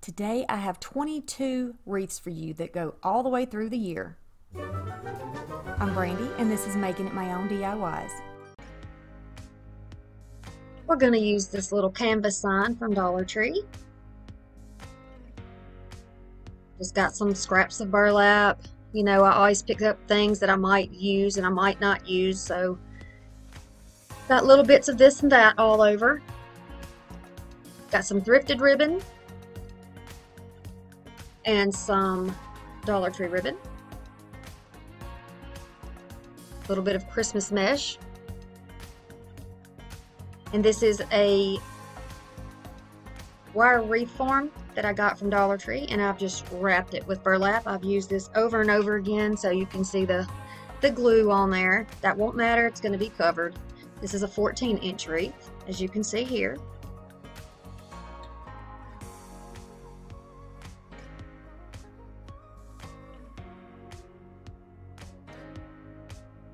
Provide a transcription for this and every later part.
Today I have 22 wreaths for you that go all the way through the year. I'm Brandy and this is Making It My Own DIYs. We're going to use this little canvas sign from Dollar Tree. Just got some scraps of burlap. You know, I always pick up things that I might use and I might not use, so got little bits of this and that all over. Got some thrifted ribbon and some Dollar Tree ribbon. A little bit of Christmas mesh. And this is a wire wreath form that I got from Dollar Tree and I've just wrapped it with burlap. I've used this over and over again so you can see the, the glue on there. That won't matter, it's going to be covered. This is a 14 inch wreath as you can see here.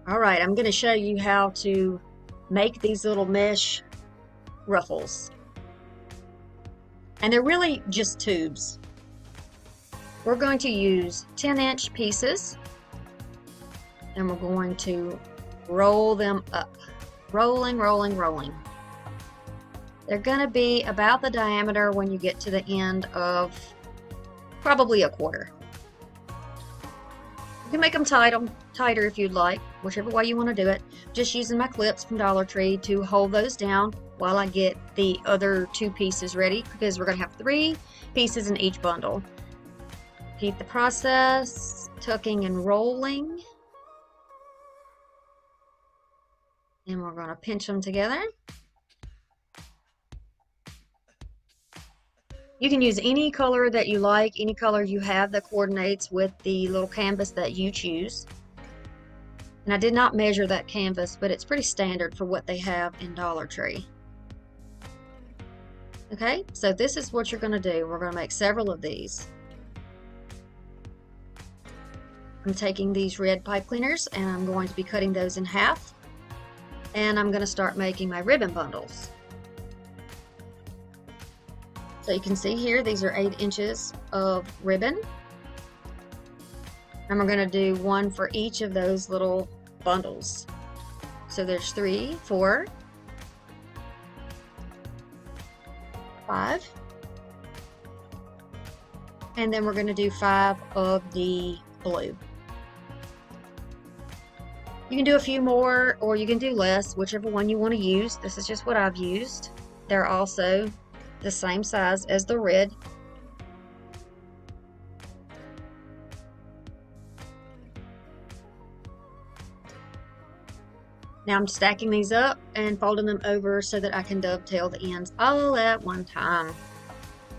All right, I'm going to show you how to make these little mesh ruffles. And they're really just tubes. We're going to use 10 inch pieces and we're going to roll them up. Rolling, rolling, rolling. They're going to be about the diameter when you get to the end of probably a quarter. You can make them tight, tighter if you'd like, whichever way you want to do it. Just using my clips from Dollar Tree to hold those down while I get the other two pieces ready because we're going to have three pieces in each bundle. Repeat the process, tucking and rolling. And we're going to pinch them together. You can use any color that you like, any color you have that coordinates with the little canvas that you choose. And I did not measure that canvas, but it's pretty standard for what they have in Dollar Tree. Okay, so this is what you're going to do. We're going to make several of these. I'm taking these red pipe cleaners and I'm going to be cutting those in half. And I'm going to start making my ribbon bundles. So you can see here, these are eight inches of ribbon. And we're going to do one for each of those little bundles. So there's three, four, five. And then we're going to do five of the blue. You can do a few more or you can do less, whichever one you want to use. This is just what I've used. They're also the same size as the red. Now I'm stacking these up and folding them over so that I can dovetail the ends all at one time.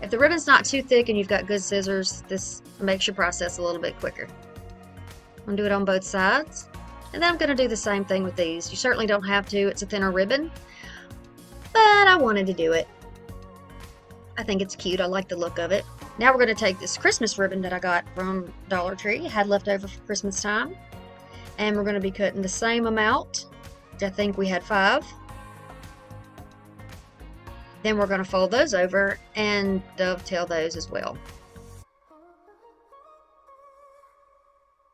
If the ribbon's not too thick and you've got good scissors, this makes your process a little bit quicker. I'm to do it on both sides. And then I'm to do the same thing with these. You certainly don't have to, it's a thinner ribbon. But I wanted to do it. I think it's cute. I like the look of it. Now we're to take this Christmas ribbon that I got from Dollar Tree, had left over for Christmas time, and we're to be cutting the same amount. I think we had five. Then we're going to fold those over and dovetail those as well.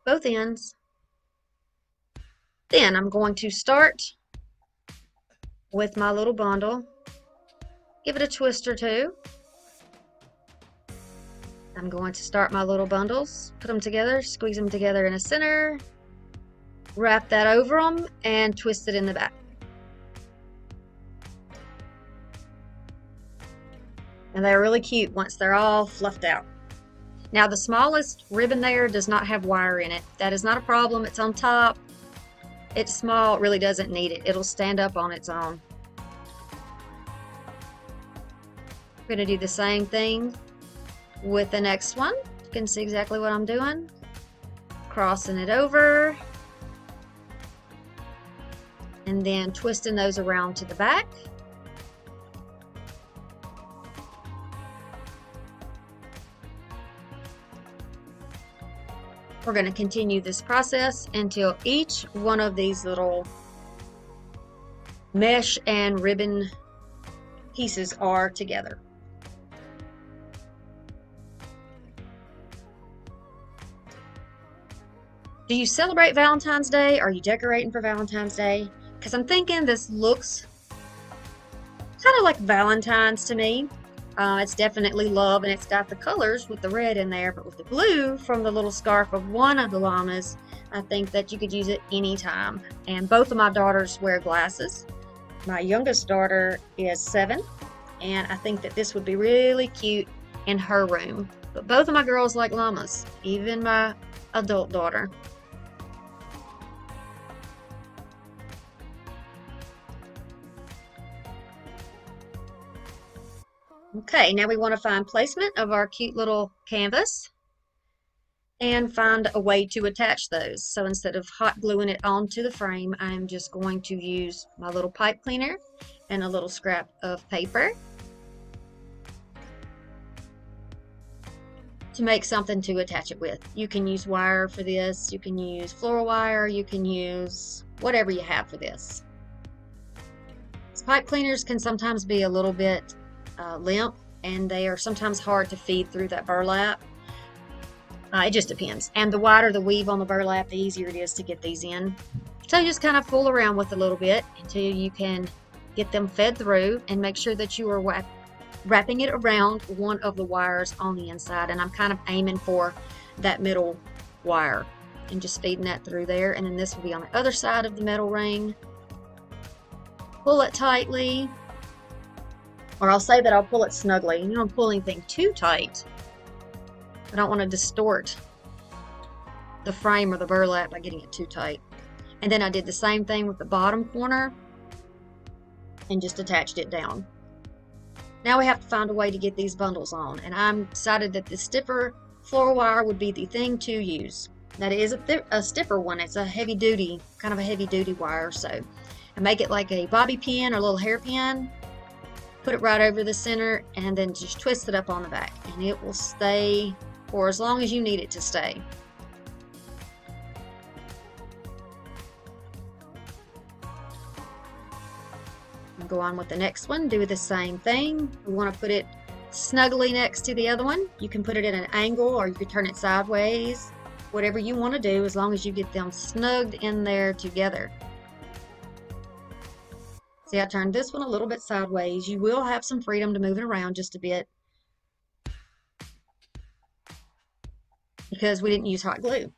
Both ends. Then I'm going to start with my little bundle. Give it a twist or two. I'm going to start my little bundles, put them together, squeeze them together in a center, wrap that over them, and twist it in the back. And they're really cute once they're all fluffed out. Now the smallest ribbon there does not have wire in it. That is not a problem. It's on top. It's small. It really doesn't need it. It'll stand up on its own. Going to do the same thing with the next one. You can see exactly what I'm doing. Crossing it over and then twisting those around to the back. We're going to continue this process until each one of these little mesh and ribbon pieces are together. Do you celebrate Valentine's Day? Are you decorating for Valentine's Day? Because I'm thinking this looks kind of like Valentine's to me. Uh, it's definitely love and it's got the colors with the red in there, but with the blue from the little scarf of one of the llamas, I think that you could use it anytime. And both of my daughters wear glasses. My youngest daughter is seven, and I think that this would be really cute in her room. But both of my girls like llamas, even my adult daughter. Okay, now we want to find placement of our cute little canvas and find a way to attach those. So instead of hot gluing it onto the frame, I'm just going to use my little pipe cleaner and a little scrap of paper to make something to attach it with. You can use wire for this, you can use floral wire, you can use whatever you have for this. Pipe cleaners can sometimes be a little bit uh, limp and they are sometimes hard to feed through that burlap. Uh, it just depends. And the wider the weave on the burlap, the easier it is to get these in. So just kind of fool around with a little bit until you can get them fed through and make sure that you are wrapping it around one of the wires on the inside. And I'm kind of aiming for that middle wire and just feeding that through there. And then this will be on the other side of the metal ring. Pull it tightly or I'll say that I'll pull it snugly. You don't pull anything too tight. I don't want to distort the frame or the burlap by getting it too tight. And then I did the same thing with the bottom corner and just attached it down. Now we have to find a way to get these bundles on and I'm decided that the stiffer floral wire would be the thing to use. That is a, a stiffer one. It's a heavy duty, kind of a heavy duty wire. So I make it like a bobby pin or a little hairpin put it right over the center and then just twist it up on the back. And it will stay for as long as you need it to stay. go on with the next one. Do the same thing. We want to put it snugly next to the other one. You can put it at an angle or you could turn it sideways. Whatever you want to do as long as you get them snugged in there together See, I turned this one a little bit sideways. You will have some freedom to move it around just a bit because we didn't use hot glue.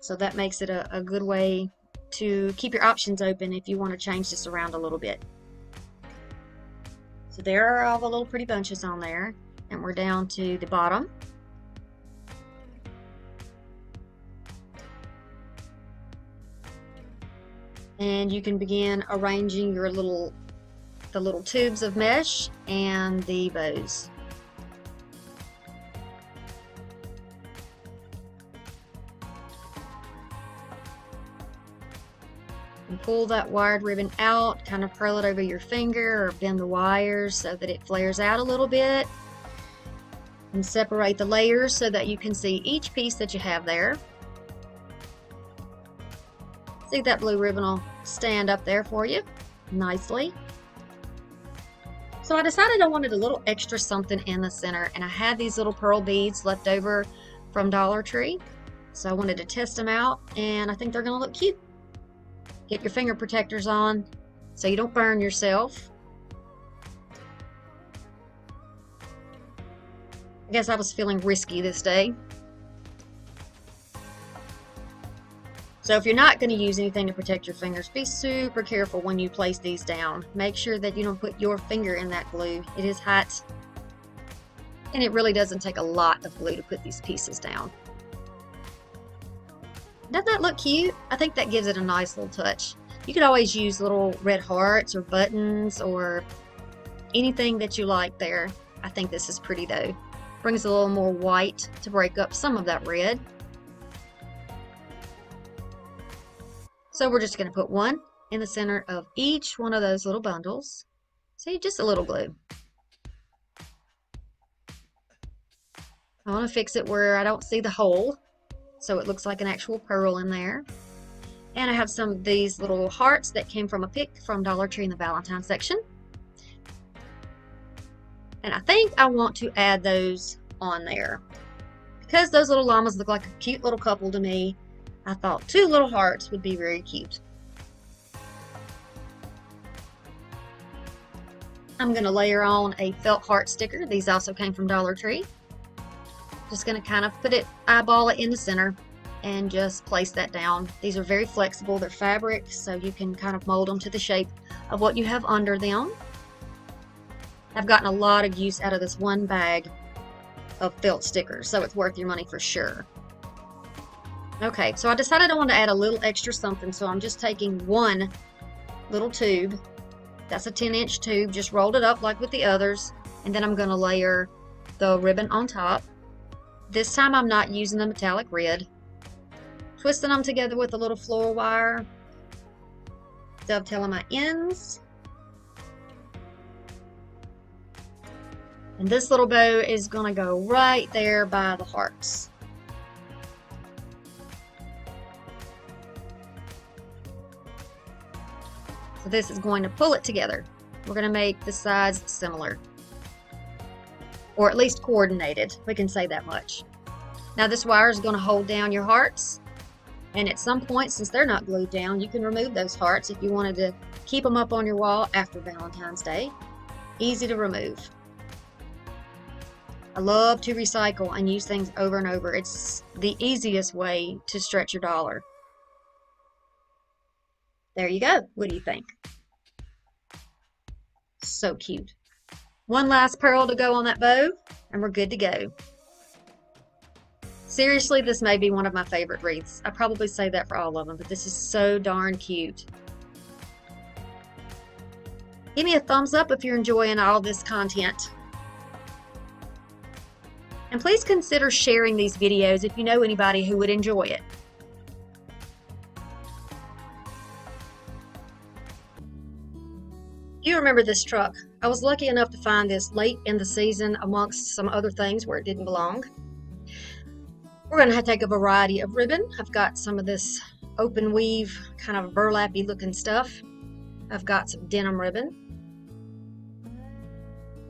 So that makes it a, a good way to keep your options open if you want to change this around a little bit. So there are all the little pretty bunches on there and we're down to the bottom. And you can begin arranging your little the little tubes of mesh and the bows. And pull that wired ribbon out, kind of curl it over your finger or bend the wires so that it flares out a little bit. And separate the layers so that you can see each piece that you have there. See that blue ribbon will stand up there for you nicely. So I decided I wanted a little extra something in the center and I had these little pearl beads left over from Dollar Tree. So I wanted to test them out and I think they're gonna look cute. Get your finger protectors on so you don't burn yourself. I guess I was feeling risky this day. So if you're not going to use anything to protect your fingers, be super careful when you place these down. Make sure that you don't put your finger in that glue. It is hot and it really doesn't take a lot of glue to put these pieces down. Doesn't that look cute? I think that gives it a nice little touch. You could always use little red hearts or buttons or anything that you like there. I think this is pretty though. Brings a little more white to break up some of that red. So we're just going to put one in the center of each one of those little bundles. See, just a little glue. I want to fix it where I don't see the hole so it looks like an actual pearl in there. And I have some of these little hearts that came from a pick from Dollar Tree in the Valentine section. And I think I want to add those on there. Because those little llamas look like a cute little couple to me, I thought two little hearts would be very cute. I'm going to layer on a felt heart sticker. These also came from Dollar Tree. Just going to kind of put it, eyeball it in the center and just place that down. These are very flexible. They're fabric, so you can kind of mold them to the shape of what you have under them. I've gotten a lot of use out of this one bag of felt stickers, so it's worth your money for sure. Okay, so I decided I wanted to add a little extra something, so I'm just taking one little tube. That's a 10 inch tube, just rolled it up like with the others, and then I'm going to layer the ribbon on top. This time I'm not using the metallic red. Twisting them together with a little floral wire, dovetailing my ends. And this little bow is going to go right there by the hearts. This is going to pull it together. We're going to make the sides similar. Or at least coordinated. We can say that much. Now this wire is going to hold down your hearts. And at some point, since they're not glued down, you can remove those hearts if you wanted to keep them up on your wall after Valentine's Day. Easy to remove. I love to recycle and use things over and over. It's the easiest way to stretch your dollar. There you go. What do you think? So cute. One last pearl to go on that bow, and we're good to go. Seriously, this may be one of my favorite wreaths. I probably say that for all of them, but this is so darn cute. Give me a thumbs up if you're enjoying all this content. And please consider sharing these videos if you know anybody who would enjoy it. You remember this truck. I was lucky enough to find this late in the season amongst some other things where it didn't belong. We're going to take a variety of ribbon. I've got some of this open weave, kind of burlappy looking stuff. I've got some denim ribbon.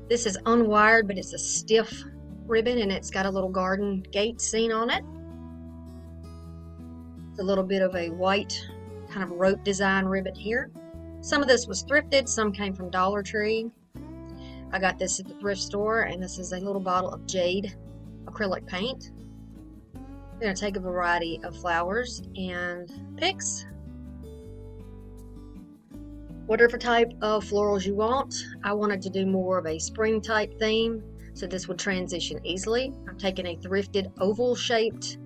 This is unwired, but it's a stiff ribbon and it's got a little garden gate scene on it. It's a little bit of a white kind of rope design ribbon here. Some of this was thrifted, some came from Dollar Tree. I got this at the thrift store and this is a little bottle of jade acrylic paint. I'm going to take a variety of flowers and picks. Whatever type of florals you want. I wanted to do more of a spring type theme, so this would transition easily. I'm taking a thrifted oval shaped,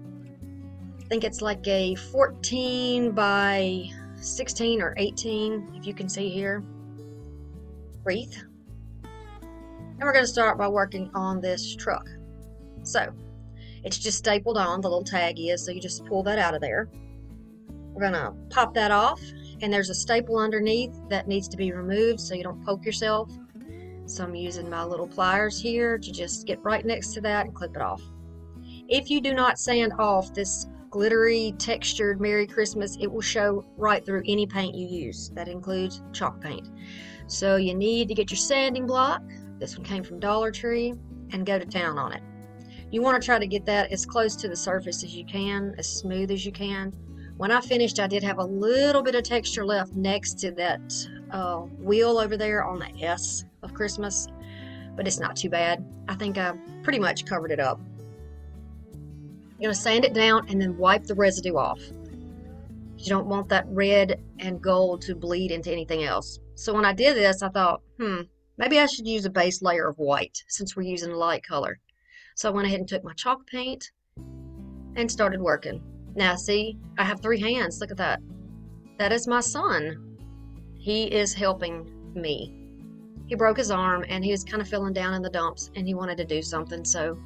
I think it's like a 14 by 16 or 18, if you can see here, wreath. And we're going to start by working on this truck. So, it's just stapled on, the little tag is, so you just pull that out of there. We're going to pop that off, and there's a staple underneath that needs to be removed so you don't poke yourself. So I'm using my little pliers here to just get right next to that and clip it off. If you do not sand off this glittery, textured Merry Christmas, it will show right through any paint you use. That includes chalk paint. So you need to get your sanding block. This one came from Dollar Tree and go to town on it. You want to try to get that as close to the surface as you can, as smooth as you can. When I finished, I did have a little bit of texture left next to that uh, wheel over there on the S of Christmas, but it's not too bad. I think I pretty much covered it up. You're going to sand it down and then wipe the residue off. You don't want that red and gold to bleed into anything else. So when I did this, I thought, hmm, maybe I should use a base layer of white since we're using a light color. So I went ahead and took my chalk paint and started working. Now see, I have three hands. Look at that. That is my son. He is helping me. He broke his arm and he was kind of feeling down in the dumps and he wanted to do something. So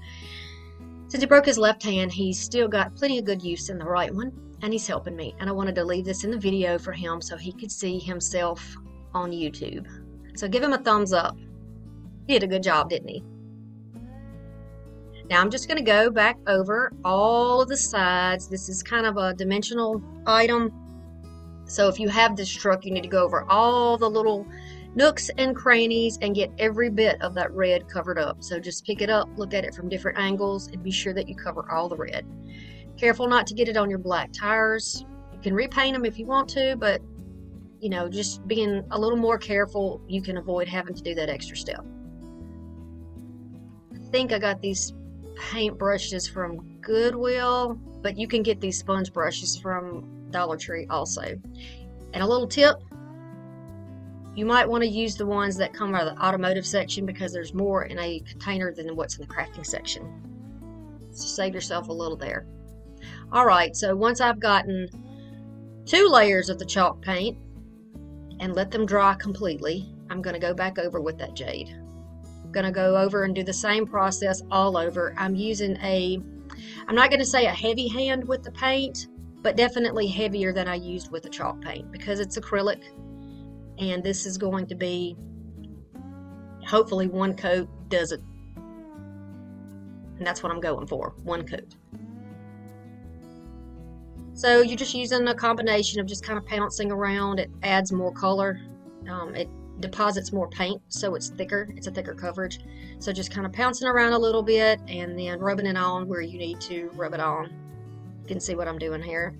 since he broke his left hand, he's still got plenty of good use in the right one and he's helping me. And I wanted to leave this in the video for him so he could see himself on YouTube. So give him a thumbs up. He did a good job, didn't he? Now I'm just going to go back over all of the sides. This is kind of a dimensional item. So if you have this truck, you need to go over all the little nooks and crannies and get every bit of that red covered up. So just pick it up, look at it from different angles, and be sure that you cover all the red. Careful not to get it on your black tires. You can repaint them if you want to, but you know, just being a little more careful, you can avoid having to do that extra step. I think I got these paint brushes from Goodwill, but you can get these sponge brushes from Dollar Tree also. And a little tip, you might want to use the ones that come out of the automotive section because there's more in a container than what's in the crafting section. So save yourself a little there. All right, so once I've gotten two layers of the chalk paint and let them dry completely, I'm going to go back over with that jade. I'm going to go over and do the same process all over. I'm using a, I'm not going to say a heavy hand with the paint, but definitely heavier than I used with the chalk paint because it's acrylic and this is going to be hopefully one coat does it. And that's what I'm going for one coat. So you're just using a combination of just kind of pouncing around. It adds more color. Um, it deposits more paint so it's thicker. It's a thicker coverage. So just kind of pouncing around a little bit and then rubbing it on where you need to rub it on. You can see what I'm doing here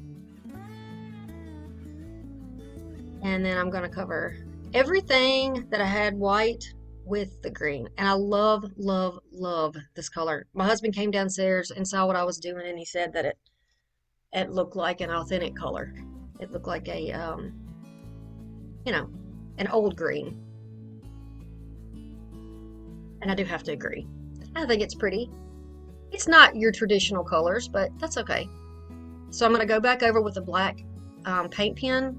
and then I'm going to cover everything that I had white with the green. And I love love love this color. My husband came downstairs and saw what I was doing and he said that it it looked like an authentic color. It looked like a um, you know an old green. And I do have to agree. I think it's pretty. It's not your traditional colors but that's okay. So I'm going to go back over with a black um, paint pen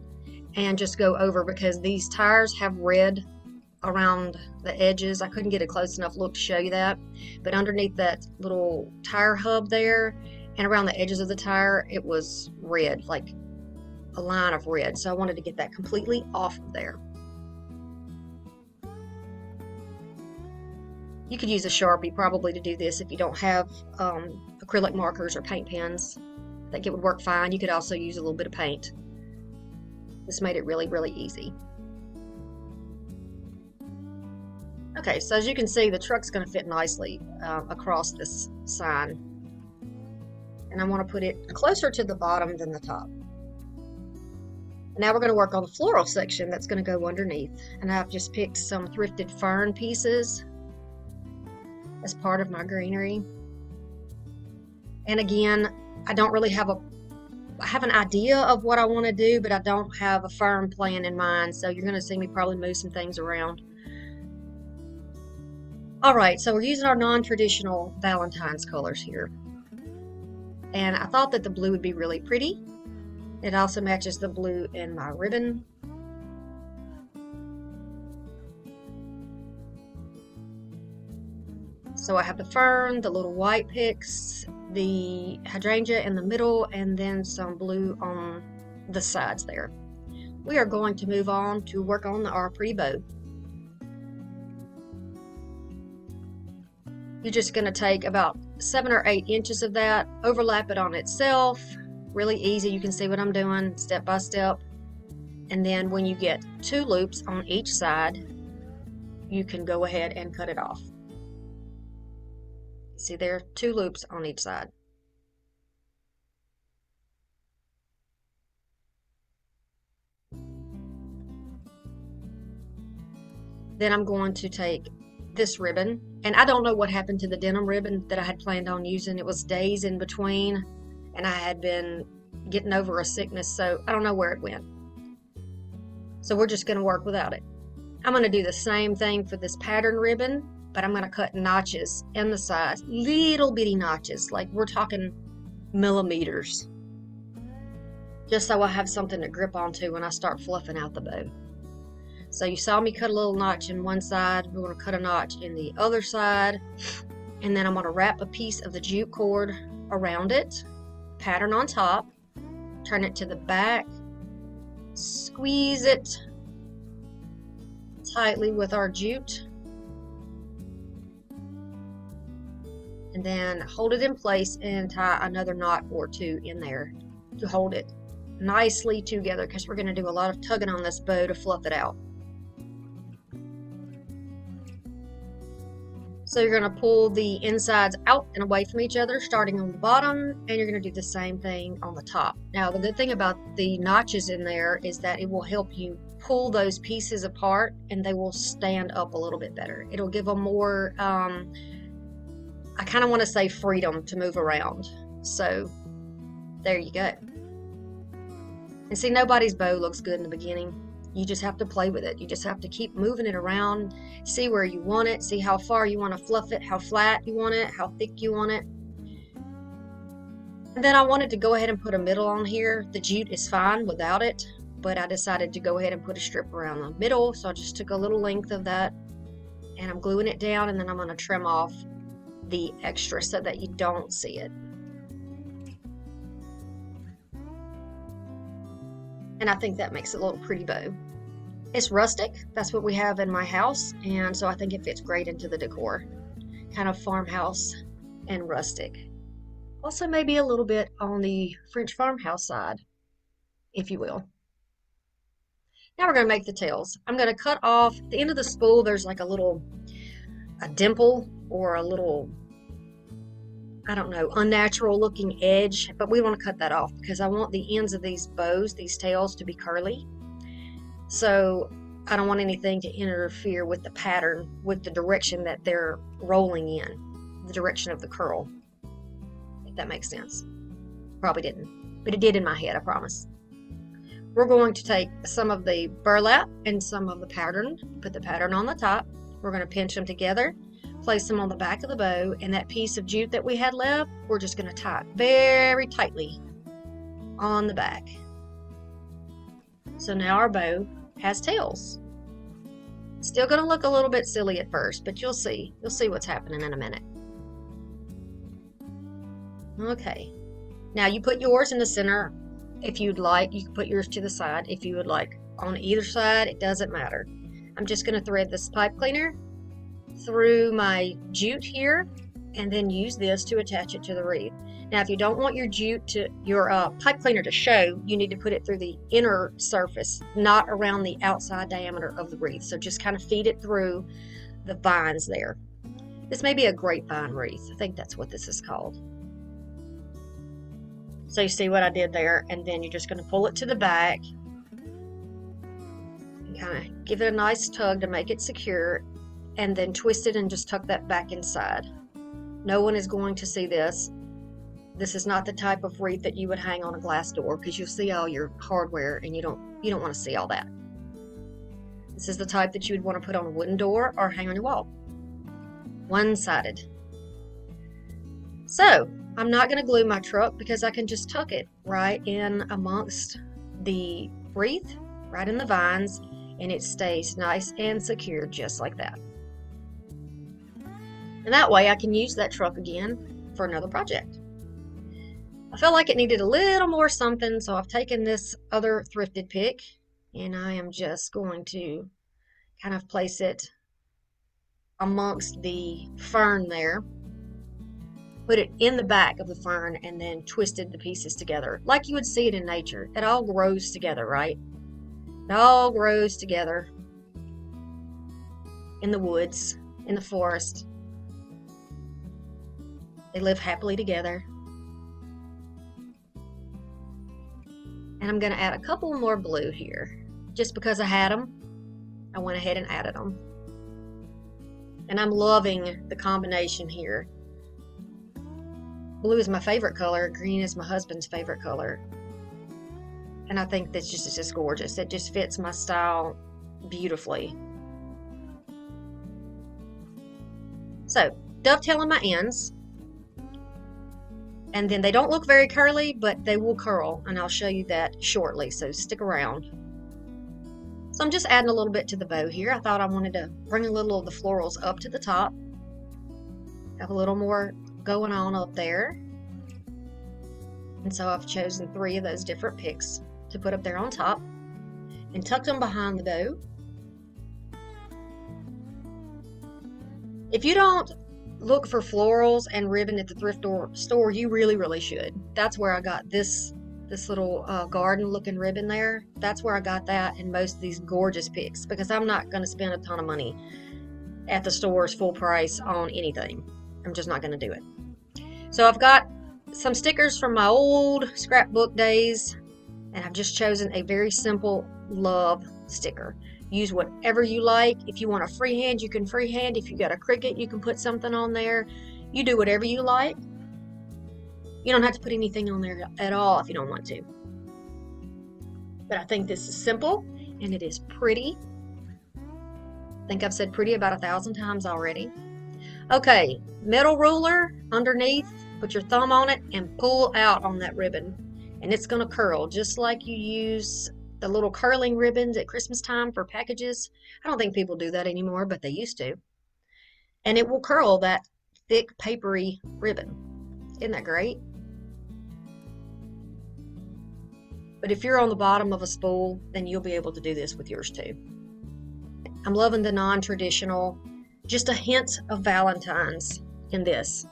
and just go over because these tires have red around the edges. I couldn't get a close enough look to show you that, but underneath that little tire hub there and around the edges of the tire, it was red, like a line of red. So I wanted to get that completely off of there. You could use a Sharpie probably to do this if you don't have um, acrylic markers or paint pens. I think it would work fine. You could also use a little bit of paint. This made it really, really easy. Okay, so as you can see, the truck's going to fit nicely uh, across this sign. And I want to put it closer to the bottom than the top. Now we're going to work on the floral section that's going to go underneath. And I've just picked some thrifted fern pieces as part of my greenery. And again, I don't really have a I have an idea of what I want to do, but I don't have a firm plan in mind. So you're going to see me probably move some things around. All right, so we're using our non-traditional Valentine's colors here. And I thought that the blue would be really pretty. It also matches the blue in my ribbon. So I have the fern, the little white picks, the hydrangea in the middle and then some blue on the sides there. We are going to move on to work on our pretty bow. You're just going to take about seven or eight inches of that, overlap it on itself, really easy. You can see what I'm doing step by step. And then when you get two loops on each side, you can go ahead and cut it off. See there are two loops on each side. Then I'm going to take this ribbon, and I don't know what happened to the denim ribbon that I had planned on using. It was days in between, and I had been getting over a sickness, so I don't know where it went. So we're just going to work without it. I'm going to do the same thing for this pattern ribbon, but I'm going to cut notches in the sides, little bitty notches, like we're talking millimeters, just so I have something to grip onto when I start fluffing out the bow. So you saw me cut a little notch in one side, we're going to cut a notch in the other side, and then I'm going to wrap a piece of the jute cord around it, pattern on top, turn it to the back, squeeze it tightly with our jute, and then hold it in place and tie another knot or two in there to hold it nicely together because we're going to do a lot of tugging on this bow to fluff it out. So you're going to pull the insides out and away from each other, starting on the bottom, and you're going to do the same thing on the top. Now, the good thing about the notches in there is that it will help you pull those pieces apart and they will stand up a little bit better. It'll give them more, um, I kind of want to say freedom to move around. So there you go. And see, nobody's bow looks good in the beginning. You just have to play with it. You just have to keep moving it around, see where you want it, see how far you want to fluff it, how flat you want it, how thick you want it. And then I wanted to go ahead and put a middle on here. The jute is fine without it, but I decided to go ahead and put a strip around the middle. So I just took a little length of that and I'm gluing it down and then I'm going to trim off the extra so that you don't see it. And I think that makes it a little pretty bow. It's rustic, that's what we have in my house, and so I think it fits great into the decor. Kind of farmhouse and rustic. Also, maybe a little bit on the French farmhouse side, if you will. Now we're going to make the tails. I'm going to cut off the end of the spool. There's like a little a dimple or a little I don't know, unnatural looking edge, but we want to cut that off because I want the ends of these bows, these tails, to be curly. So I don't want anything to interfere with the pattern, with the direction that they're rolling in, the direction of the curl. If that makes sense. Probably didn't, but it did in my head, I promise. We're going to take some of the burlap and some of the pattern, put the pattern on the top. We're going to pinch them together place them on the back of the bow, and that piece of jute that we had left, we're just going to tie it very tightly on the back. So now our bow has tails. Still going to look a little bit silly at first, but you'll see. You'll see what's happening in a minute. Okay. Now you put yours in the center if you'd like. You can put yours to the side if you would like. On either side, it doesn't matter. I'm just going to thread this pipe cleaner through my jute here and then use this to attach it to the wreath. Now, if you don't want your jute to, your uh, pipe cleaner to show, you need to put it through the inner surface, not around the outside diameter of the wreath. So just kind of feed it through the vines there. This may be a grapevine wreath. I think that's what this is called. So you see what I did there, and then you're just going to pull it to the back kind of give it a nice tug to make it secure and then twist it and just tuck that back inside. No one is going to see this. This is not the type of wreath that you would hang on a glass door because you'll see all your hardware and you don't you don't want to see all that. This is the type that you would want to put on a wooden door or hang on your wall. One-sided. So, I'm not going to glue my truck because I can just tuck it right in amongst the wreath, right in the vines, and it stays nice and secure just like that. And that way I can use that truck again for another project. I felt like it needed a little more something, so I've taken this other thrifted pick and I am just going to kind of place it amongst the fern there. Put it in the back of the fern and then twisted the pieces together like you would see it in nature. It all grows together, right? It all grows together in the woods, in the forest. They live happily together. And I'm going to add a couple more blue here. Just because I had them, I went ahead and added them. And I'm loving the combination here. Blue is my favorite color. Green is my husband's favorite color. And I think this just just gorgeous. It just fits my style beautifully. So, dovetailing my ends and then they don't look very curly, but they will curl, and I'll show you that shortly, so stick around. So I'm just adding a little bit to the bow here. I thought I wanted to bring a little of the florals up to the top. Have a little more going on up there. And so I've chosen three of those different picks to put up there on top and tucked them behind the bow. If you don't look for florals and ribbon at the thrift store, you really, really should. That's where I got this this little uh, garden looking ribbon there. That's where I got that and most of these gorgeous picks because I'm not going to spend a ton of money at the stores full price on anything. I'm just not going to do it. So I've got some stickers from my old scrapbook days, and I've just chosen a very simple love sticker. Use whatever you like. If you want a freehand, you can freehand. If you got a Cricut, you can put something on there. You do whatever you like. You don't have to put anything on there at all if you don't want to. But I think this is simple and it is pretty. I think I've said pretty about a thousand times already. Okay, metal ruler underneath, put your thumb on it and pull out on that ribbon. And it's going to curl just like you use the little curling ribbons at Christmas time for packages. I don't think people do that anymore, but they used to. And it will curl that thick papery ribbon. Isn't that great? But if you're on the bottom of a spool, then you'll be able to do this with yours too. I'm loving the non-traditional, just a hint of Valentine's in this.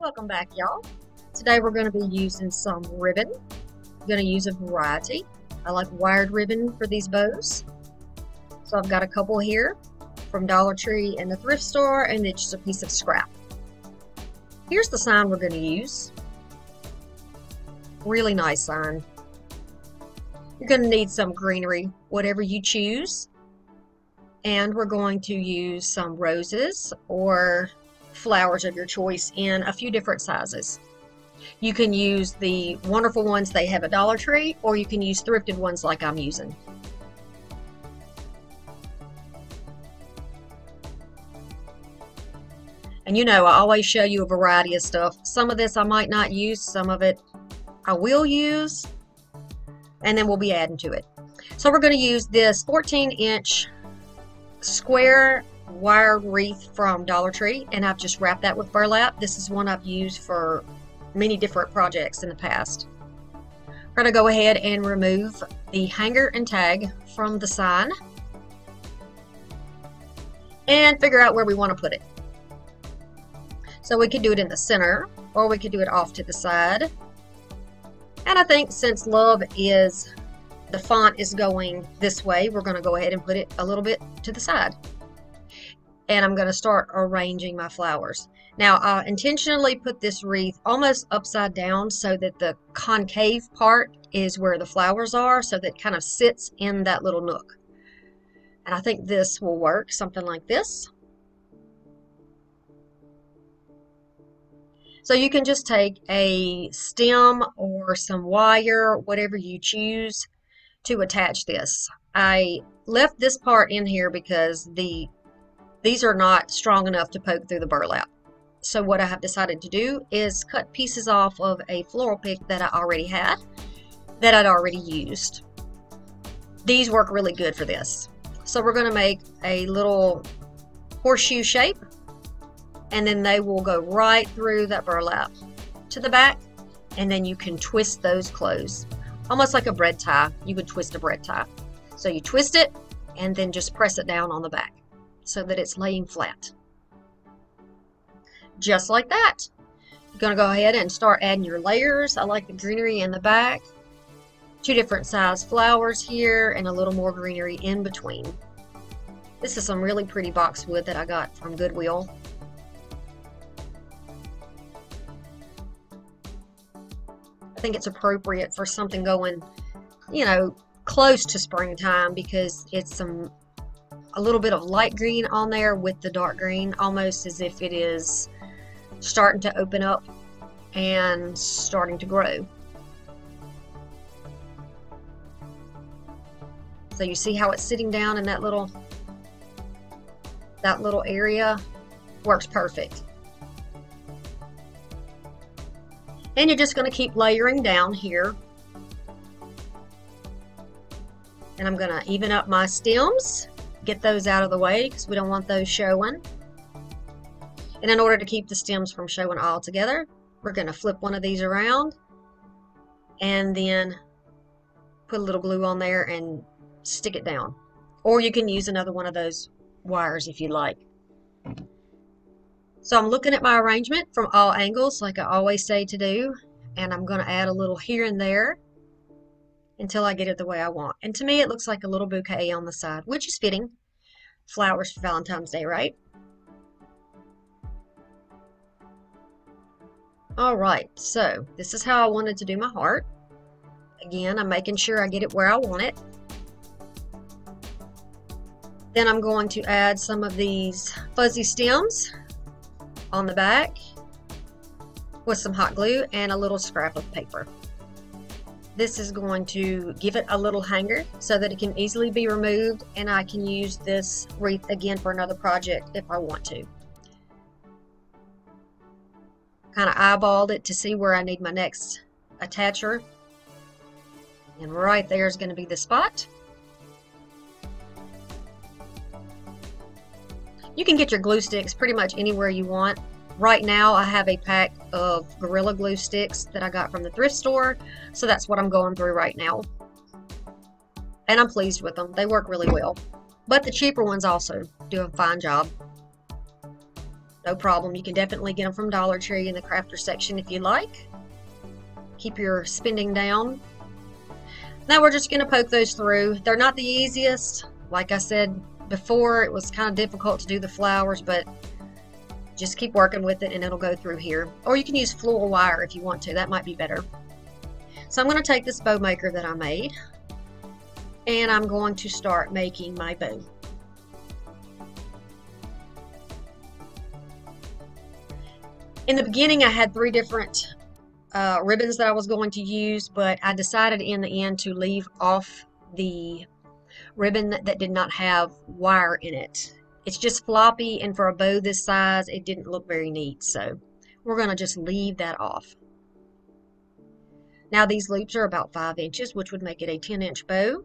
Welcome back, y'all. Today we're going to be using some ribbon. I'm going to use a variety. I like wired ribbon for these bows. So I've got a couple here from Dollar Tree and the thrift store and it's just a piece of scrap. Here's the sign we're going to use. Really nice sign. You're going to need some greenery, whatever you choose. And we're going to use some roses or flowers of your choice in a few different sizes. You can use the wonderful ones they have at Dollar Tree, or you can use thrifted ones like I'm using. And you know, I always show you a variety of stuff. Some of this I might not use, some of it I will use, and then we'll be adding to it. So we're going to use this 14 inch square wire wreath from Dollar Tree, and I've just wrapped that with burlap. This is one I've used for many different projects in the past. We're going to go ahead and remove the hanger and tag from the sign and figure out where we want to put it. So we could do it in the center or we could do it off to the side. And I think since love is, the font is going this way, we're going to go ahead and put it a little bit to the side. And I'm going to start arranging my flowers. Now, I intentionally put this wreath almost upside down so that the concave part is where the flowers are, so that kind of sits in that little nook. And I think this will work, something like this. So you can just take a stem or some wire, whatever you choose to attach this. I left this part in here because the these are not strong enough to poke through the burlap. So what I have decided to do is cut pieces off of a floral pick that I already had, that I'd already used. These work really good for this. So we're going to make a little horseshoe shape and then they will go right through that burlap to the back and then you can twist those closed almost like a bread tie you would twist a bread tie so you twist it and then just press it down on the back so that it's laying flat just like that. You're going to go ahead and start adding your layers. I like the greenery in the back. Two different size flowers here and a little more greenery in between. This is some really pretty boxwood that I got from Goodwill. I think it's appropriate for something going, you know, close to springtime because it's some a little bit of light green on there with the dark green, almost as if it is starting to open up and starting to grow. So you see how it's sitting down in that little that little area works perfect. And you're just going to keep layering down here. And I'm going to even up my stems, get those out of the way because we don't want those showing. And in order to keep the stems from showing all together, we're going to flip one of these around and then put a little glue on there and stick it down. Or you can use another one of those wires if you like. So I'm looking at my arrangement from all angles like I always say to do and I'm going to add a little here and there until I get it the way I want. And to me, it looks like a little bouquet on the side, which is fitting. Flowers for Valentine's Day, right? All right, so this is how I wanted to do my heart. Again, I'm making sure I get it where I want it. Then I'm going to add some of these fuzzy stems on the back with some hot glue and a little scrap of paper. This is going to give it a little hanger so that it can easily be removed and I can use this wreath again for another project if I want to. Kind of eyeballed it to see where I need my next attacher. And right there is going to be the spot. You can get your glue sticks pretty much anywhere you want. Right now I have a pack of Gorilla Glue sticks that I got from the thrift store, so that's what I'm going through right now. And I'm pleased with them. They work really well. But the cheaper ones also do a fine job. No problem. You can definitely get them from Dollar Tree in the crafter section if you like. Keep your spending down. Now we're just going to poke those through. They're not the easiest. Like I said before, it was kind of difficult to do the flowers, but just keep working with it and it'll go through here. Or you can use floral wire if you want to. That might be better. So I'm going to take this bow maker that I made and I'm going to start making my bow. In the beginning, I had three different uh, ribbons that I was going to use, but I decided in the end to leave off the ribbon that, that did not have wire in it. It's just floppy, and for a bow this size, it didn't look very neat, so we're going to just leave that off. Now these loops are about 5 inches, which would make it a 10 inch bow.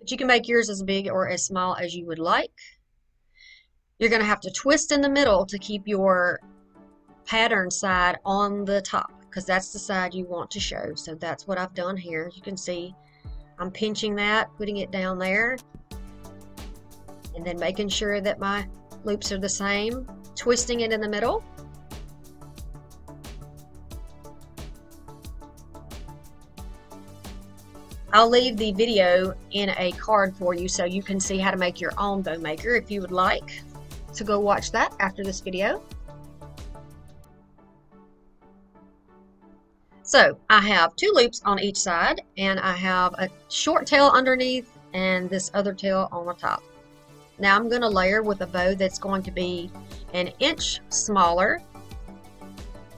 But you can make yours as big or as small as you would like. You're going to have to twist in the middle to keep your pattern side on the top because that's the side you want to show. So that's what I've done here. You can see I'm pinching that, putting it down there, and then making sure that my loops are the same, twisting it in the middle. I'll leave the video in a card for you so you can see how to make your own bow maker if you would like to go watch that after this video. So I have two loops on each side and I have a short tail underneath and this other tail on the top. Now I'm going to layer with a bow that's going to be an inch smaller.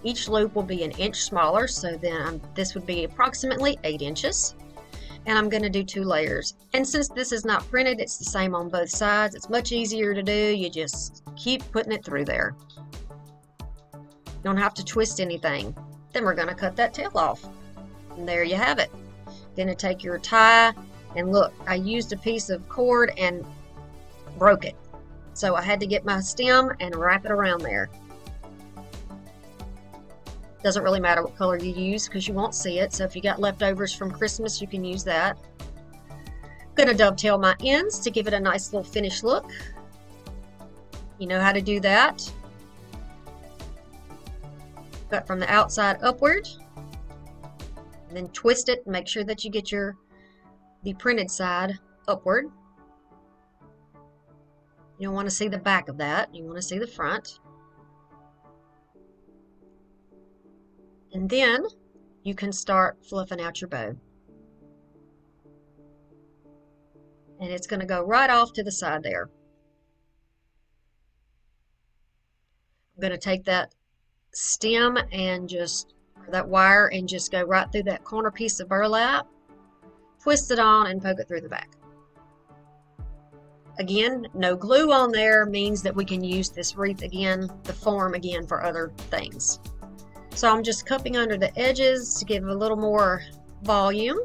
Each loop will be an inch smaller, so then I'm, this would be approximately 8 inches. And I'm going to do two layers. And since this is not printed, it's the same on both sides. It's much easier to do. You just keep putting it through there. You don't have to twist anything. Then we're going to cut that tail off. And there you have it. Going to take your tie and look, I used a piece of cord and broke it. So I had to get my stem and wrap it around there. Doesn't really matter what color you use because you won't see it. So if you got leftovers from Christmas, you can use that. To dovetail my ends to give it a nice little finished look. You know how to do that. Cut from the outside upward. And then twist it make sure that you get your the printed side upward. You don't want to see the back of that. You want to see the front. And then you can start fluffing out your bow. And it's going to go right off to the side there. I'm going to take that stem and just, that wire and just go right through that corner piece of burlap, twist it on and poke it through the back. Again, no glue on there means that we can use this wreath again, the form again for other things. So I'm just cupping under the edges to give a little more volume.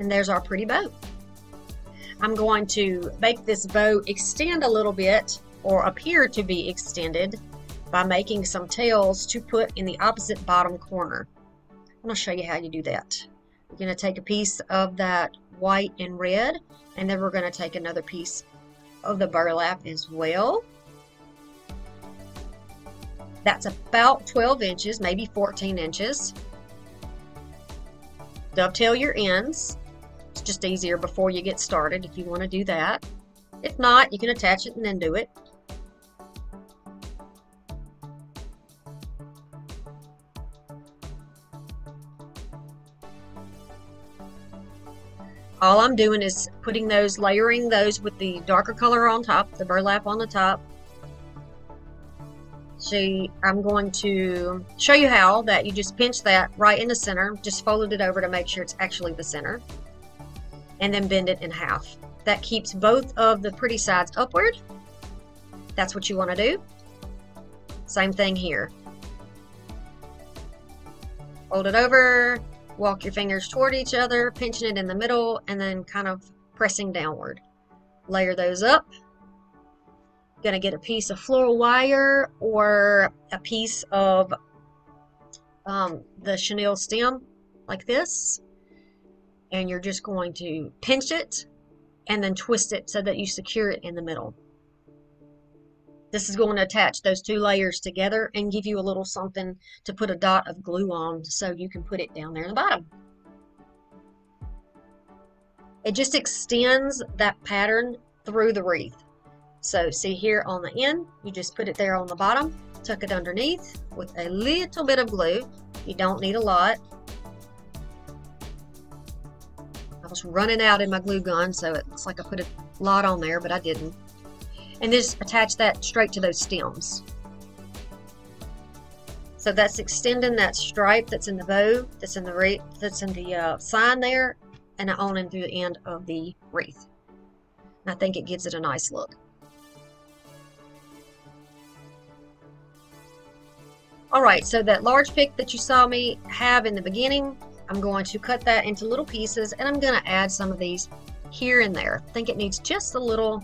And there's our pretty bow. I'm going to make this bow extend a little bit or appear to be extended by making some tails to put in the opposite bottom corner. I'm going to show you how you do that. We're going to take a piece of that white and red and then we're going to take another piece of the burlap as well. That's about 12 inches, maybe 14 inches. dovetail your ends. It's just easier before you get started if you want to do that. If not, you can attach it and then do it. All I'm doing is putting those, layering those with the darker color on top, the burlap on the top. See, I'm going to show you how that you just pinch that right in the center, just folded it over to make sure it's actually the center, and then bend it in half. That keeps both of the pretty sides upward. That's what you want to do. Same thing here. Fold it over, Walk your fingers toward each other, pinching it in the middle, and then kind of pressing downward. Layer those up. Gonna get a piece of floral wire or a piece of um, the chenille stem like this. And you're just going to pinch it and then twist it so that you secure it in the middle. This is going to attach those two layers together and give you a little something to put a dot of glue on so you can put it down there in the bottom. It just extends that pattern through the wreath. So see here on the end, you just put it there on the bottom, tuck it underneath with a little bit of glue. You don't need a lot. I was running out in my glue gun, so it looks like I put a lot on there, but I didn't and just attach that straight to those stems. So that's extending that stripe that's in the bow, that's in the wreath, that's in the uh, sign there, and on and through the end of the wreath. And I think it gives it a nice look. Alright, so that large pick that you saw me have in the beginning, I'm going to cut that into little pieces and I'm going to add some of these here and there. I think it needs just a little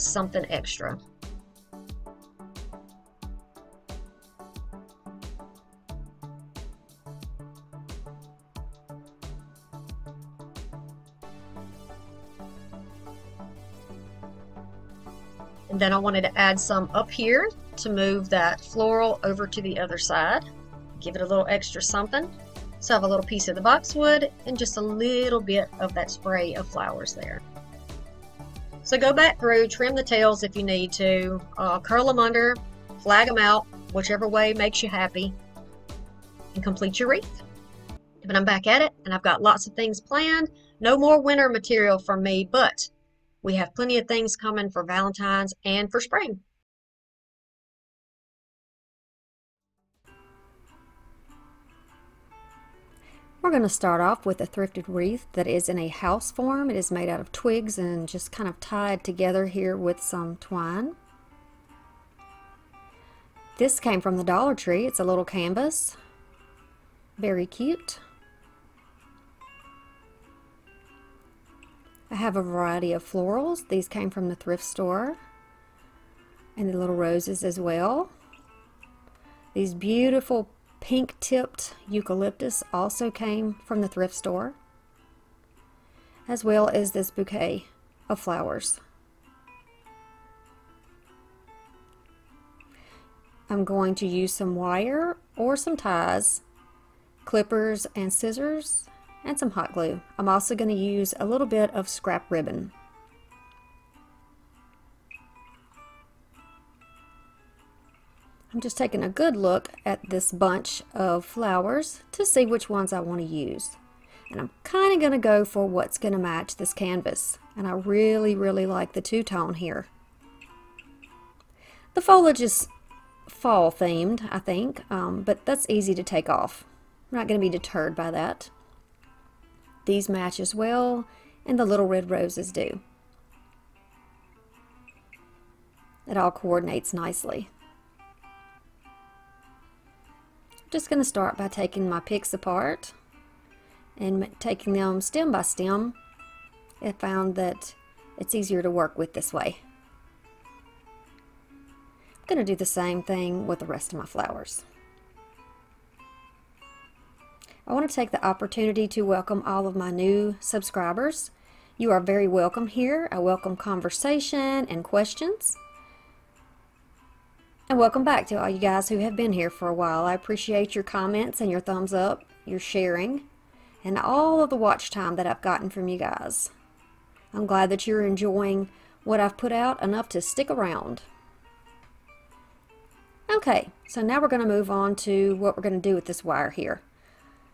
something extra. And then I wanted to add some up here to move that floral over to the other side. Give it a little extra something. So I have a little piece of the boxwood and just a little bit of that spray of flowers there. So go back through, trim the tails if you need to, uh, curl them under, flag them out, whichever way makes you happy, and complete your wreath. But I'm back at it, and I've got lots of things planned. No more winter material for me, but we have plenty of things coming for Valentine's and for spring. We're going to start off with a thrifted wreath that is in a house form. It is made out of twigs and just kind of tied together here with some twine. This came from the Dollar Tree. It's a little canvas. Very cute. I have a variety of florals. These came from the thrift store. And the little roses as well. These beautiful pink tipped eucalyptus also came from the thrift store, as well as this bouquet of flowers. I'm going to use some wire or some ties, clippers and scissors, and some hot glue. I'm also going to use a little bit of scrap ribbon. I'm just taking a good look at this bunch of flowers to see which ones I want to use. And I'm kind of going to go for what's going to match this canvas. And I really, really like the two-tone here. The foliage is fall themed, I think, um, but that's easy to take off. I'm not going to be deterred by that. These match as well, and the little red roses do. It all coordinates nicely. Just going to start by taking my picks apart and taking them stem by stem. I found that it's easier to work with this way. I'm going to do the same thing with the rest of my flowers. I want to take the opportunity to welcome all of my new subscribers. You are very welcome here. I welcome conversation and questions. And welcome back to all you guys who have been here for a while. I appreciate your comments and your thumbs up, your sharing. and all of the watch time that I've gotten from you guys. I'm glad that you're enjoying what I've put out enough to stick around. Okay, so now we're going to move on to what we're going to do with this wire here.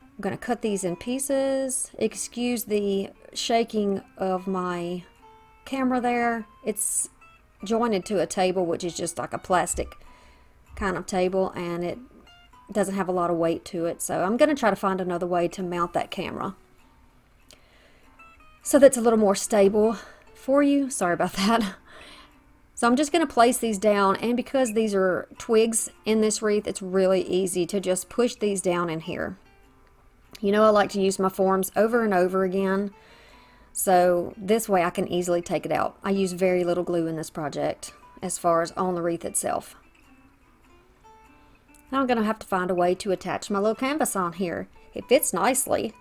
I'm going to cut these in pieces. Excuse the shaking of my camera there. It's jointed to a table, which is just like a plastic kind of table, and it doesn't have a lot of weight to it. So I'm going to try to find another way to mount that camera so that's a little more stable for you. Sorry about that. So I'm just going to place these down and because these are twigs in this wreath, it's really easy to just push these down in here. You know I like to use my forms over and over again. So this way I can easily take it out. I use very little glue in this project as far as on the wreath itself. Now I'm going to have to find a way to attach my little canvas on here. It fits nicely.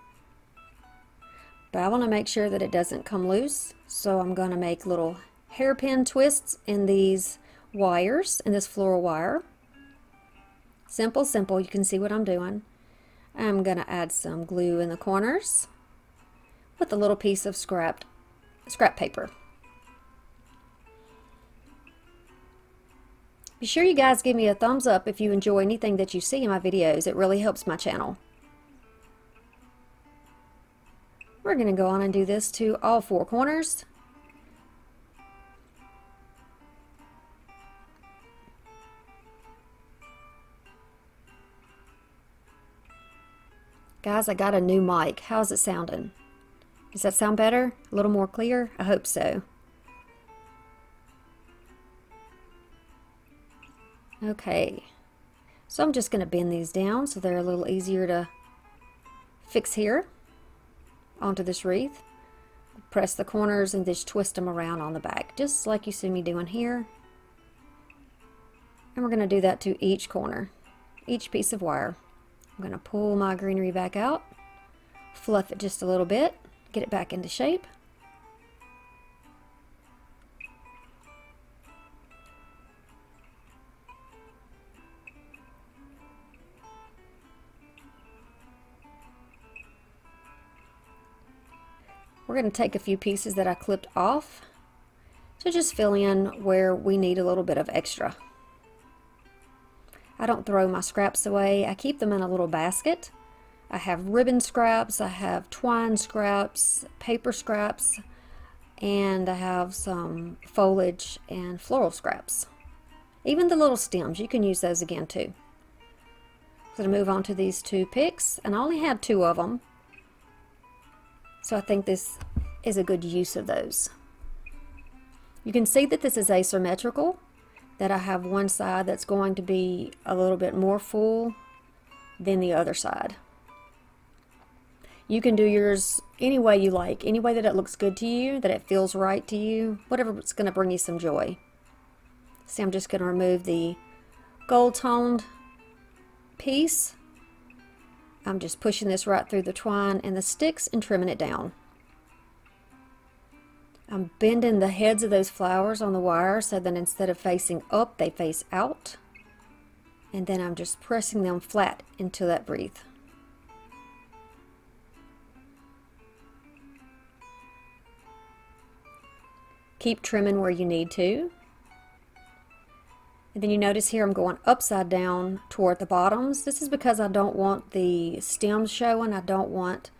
But I want to make sure that it doesn't come loose. So I'm going to make little hairpin twists in these wires, in this floral wire. Simple, simple. You can see what I'm doing. I'm going to add some glue in the corners with a little piece of scrapped scrap paper. Be sure you guys give me a thumbs up if you enjoy anything that you see in my videos. It really helps my channel. We're going to go on and do this to all four corners. Guys, I got a new mic. How's it sounding? Does that sound better? A little more clear? I hope so. Okay, so I'm just going to bend these down so they're a little easier to fix here onto this wreath. Press the corners and just twist them around on the back, just like you see me doing here. And we're going to do that to each corner, each piece of wire. I'm going to pull my greenery back out, fluff it just a little bit, get it back into shape. We're going to take a few pieces that I clipped off to just fill in where we need a little bit of extra. I don't throw my scraps away. I keep them in a little basket. I have ribbon scraps, I have twine scraps, paper scraps, and I have some foliage and floral scraps. Even the little stems, you can use those again too. I'm going to move on to these two picks, and I only had two of them. So I think this is a good use of those. You can see that this is asymmetrical that I have one side that's going to be a little bit more full than the other side. You can do yours any way you like, any way that it looks good to you, that it feels right to you, whatever's going to bring you some joy. See, I'm just going to remove the gold toned piece. I'm just pushing this right through the twine and the sticks and trimming it down. I'm bending the heads of those flowers on the wire so that instead of facing up, they face out. And then I'm just pressing them flat into that wreath. Keep trimming where you need to. And then you notice here I'm going upside down toward the bottoms. This is because I don't want the stems showing. I don't want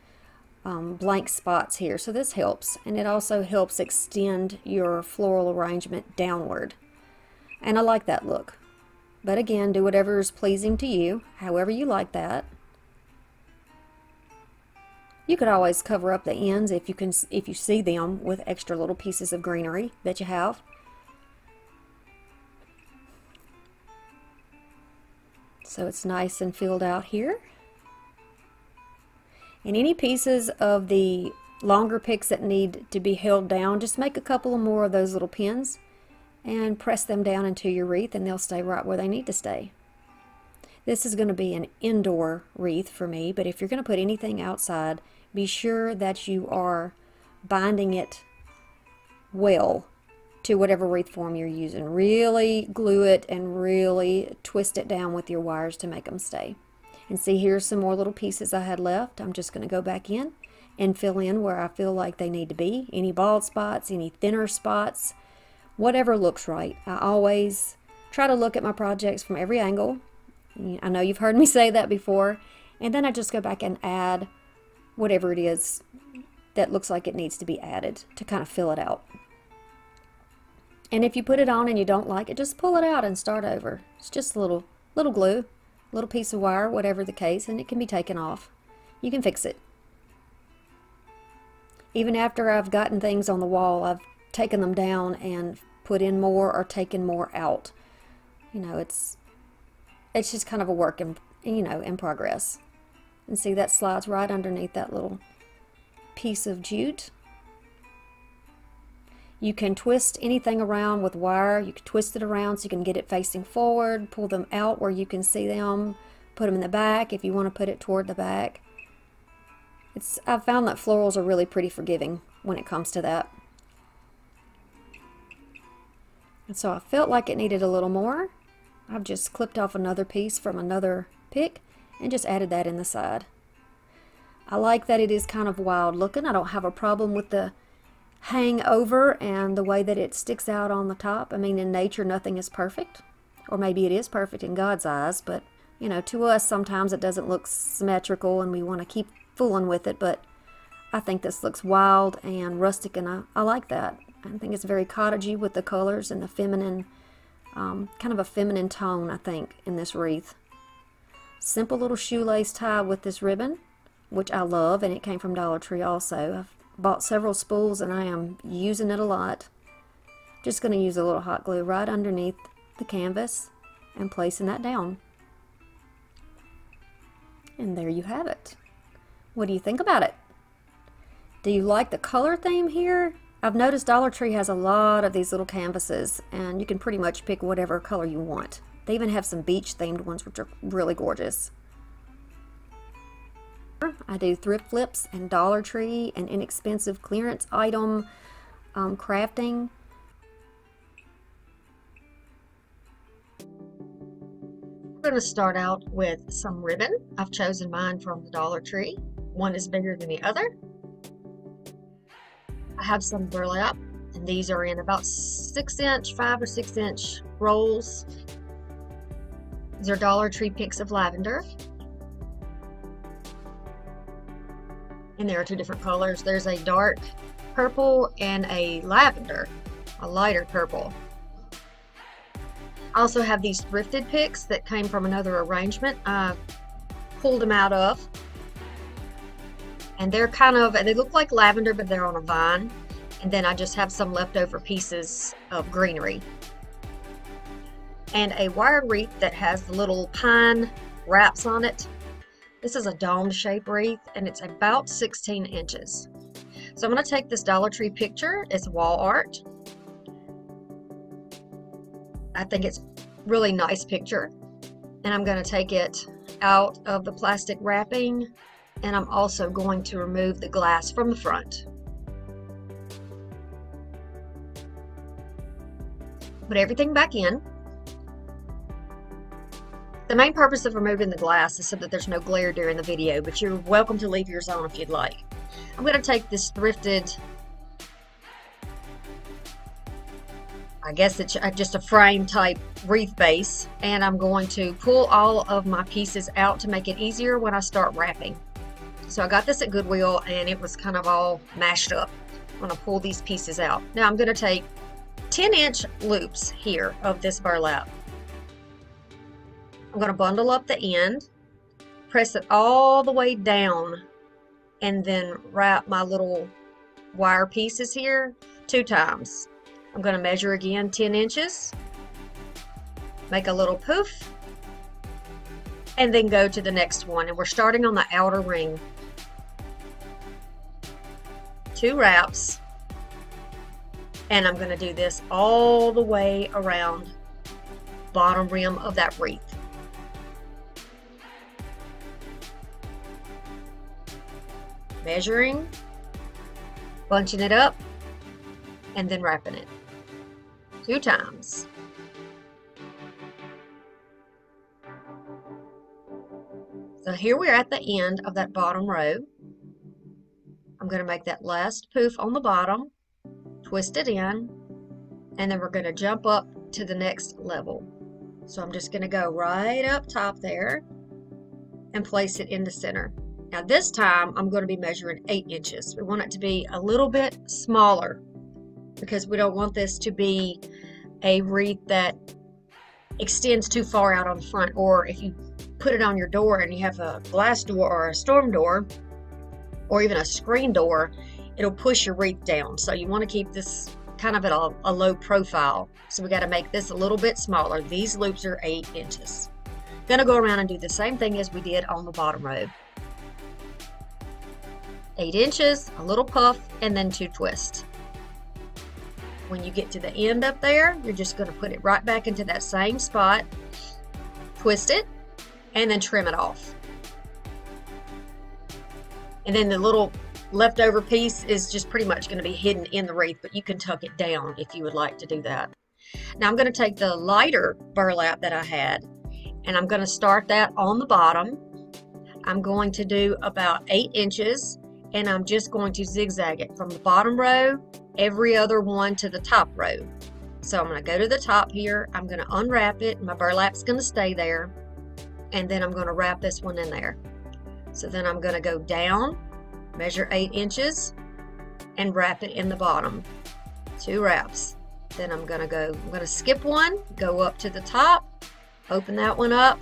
um, blank spots here. So this helps. And it also helps extend your floral arrangement downward. And I like that look. But again, do whatever is pleasing to you, however you like that. You could always cover up the ends if you can if you see them with extra little pieces of greenery that you have. So it's nice and filled out here. And any pieces of the longer picks that need to be held down, just make a couple more of those little pins and press them down into your wreath and they'll stay right where they need to stay. This is going to be an indoor wreath for me, but if you're going to put anything outside, be sure that you are binding it well to whatever wreath form you're using. Really glue it and really twist it down with your wires to make them stay. And see, here's some more little pieces I had left. I'm just going to go back in and fill in where I feel like they need to be. Any bald spots, any thinner spots, whatever looks right. I always try to look at my projects from every angle. I know you've heard me say that before. And then I just go back and add whatever it is that looks like it needs to be added to kind of fill it out. And if you put it on and you don't like it, just pull it out and start over. It's just a little, little glue, little piece of wire, whatever the case, and it can be taken off. You can fix it. Even after I've gotten things on the wall, I've taken them down and put in more or taken more out. You know, it's it's just kind of a work in, you know, in progress. And see that slides right underneath that little piece of jute. You can twist anything around with wire. You can twist it around so you can get it facing forward, pull them out where you can see them, put them in the back if you want to put it toward the back. It's I've found that florals are really pretty forgiving when it comes to that. And so I felt like it needed a little more. I've just clipped off another piece from another pick and just added that in the side. I like that it is kind of wild looking. I don't have a problem with the hang over and the way that it sticks out on the top. I mean, in nature, nothing is perfect. Or maybe it is perfect in God's eyes, but, you know, to us, sometimes it doesn't look symmetrical and we want to keep fooling with it, but I think this looks wild and rustic, and I, I like that. I think it's very cottagey with the colors and the feminine, um, kind of a feminine tone, I think, in this wreath. Simple little shoelace tie with this ribbon which I love, and it came from Dollar Tree also. I've bought several spools, and I am using it a lot. Just going to use a little hot glue right underneath the canvas and placing that down. And there you have it. What do you think about it? Do you like the color theme here? I've noticed Dollar Tree has a lot of these little canvases and you can pretty much pick whatever color you want. They even have some beach themed ones which are really gorgeous. I do thrift flips and Dollar Tree and inexpensive clearance item um, crafting. I'm going to start out with some ribbon. I've chosen mine from the Dollar Tree. One is bigger than the other. I have some burlap and these are in about six inch, five or six inch rolls. These are Dollar Tree picks of lavender. And there are two different colors. There's a dark purple and a lavender, a lighter purple. I also have these thrifted picks that came from another arrangement. I pulled them out of. And they're kind of, they look like lavender, but they're on a vine. And then I just have some leftover pieces of greenery. And a wired wreath that has the little pine wraps on it this is a dome shape wreath and it's about 16 inches. So I'm going to take this Dollar Tree picture. It's wall art. I think it's really nice picture. And I'm going to take it out of the plastic wrapping and I'm also going to remove the glass from the front. Put everything back in. The main purpose of removing the glass is so that there's no glare during the video, but you're welcome to leave yours on if you'd like. I'm going to take this thrifted, I guess it's uh, just a frame type wreath base, and I'm going to pull all of my pieces out to make it easier when I start wrapping. So I got this at Goodwill and it was kind of all mashed up. I'm going to pull these pieces out. Now I'm going to take 10 inch loops here of this burlap I'm going to bundle up the end, press it all the way down, and then wrap my little wire pieces here two times. I'm going to measure again 10 inches, make a little poof, and then go to the next one. And we're starting on the outer ring. Two wraps, and I'm going to do this all the way around bottom rim of that wreath. Measuring, bunching it up, and then wrapping it two times. So here we're at the end of that bottom row. I'm going to make that last poof on the bottom, twist it in, and then we're going to jump up to the next level. So I'm just going to go right up top there and place it in the center. Now this time I'm going to be measuring 8 inches. We want it to be a little bit smaller because we don't want this to be a wreath that extends too far out on the front or if you put it on your door and you have a glass door or a storm door or even a screen door, it'll push your wreath down. So you want to keep this kind of at a, a low profile. So we got to make this a little bit smaller. These loops are eight inches. Gonna go around and do the same thing as we did on the bottom row. Eight inches, a little puff, and then two twists. When you get to the end up there, you're just gonna put it right back into that same spot, twist it, and then trim it off. And then the little leftover piece is just pretty much going to be hidden in the wreath, but you can tuck it down if you would like to do that. Now I'm going to take the lighter burlap that I had and I'm going to start that on the bottom. I'm going to do about eight inches and I'm just going to zigzag it from the bottom row, every other one to the top row. So I'm going to go to the top here, I'm going to unwrap it, my burlap's going to stay there, and then I'm going to wrap this one in there. So then I'm going to go down, measure 8 inches, and wrap it in the bottom. Two wraps. Then I'm going to go, I'm going to skip one, go up to the top, open that one up,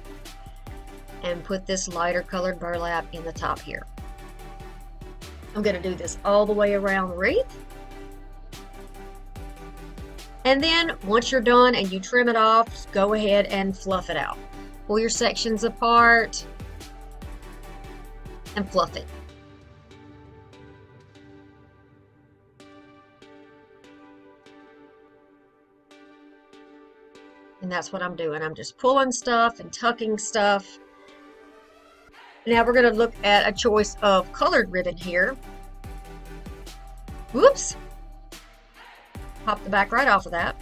and put this lighter colored burlap in the top here. I'm going to do this all the way around the wreath. And then once you're done and you trim it off, go ahead and fluff it out. Pull your sections apart, and fluff it. And that's what I'm doing. I'm just pulling stuff and tucking stuff. Now we're going to look at a choice of colored ribbon here. Whoops. Pop the back right off of that.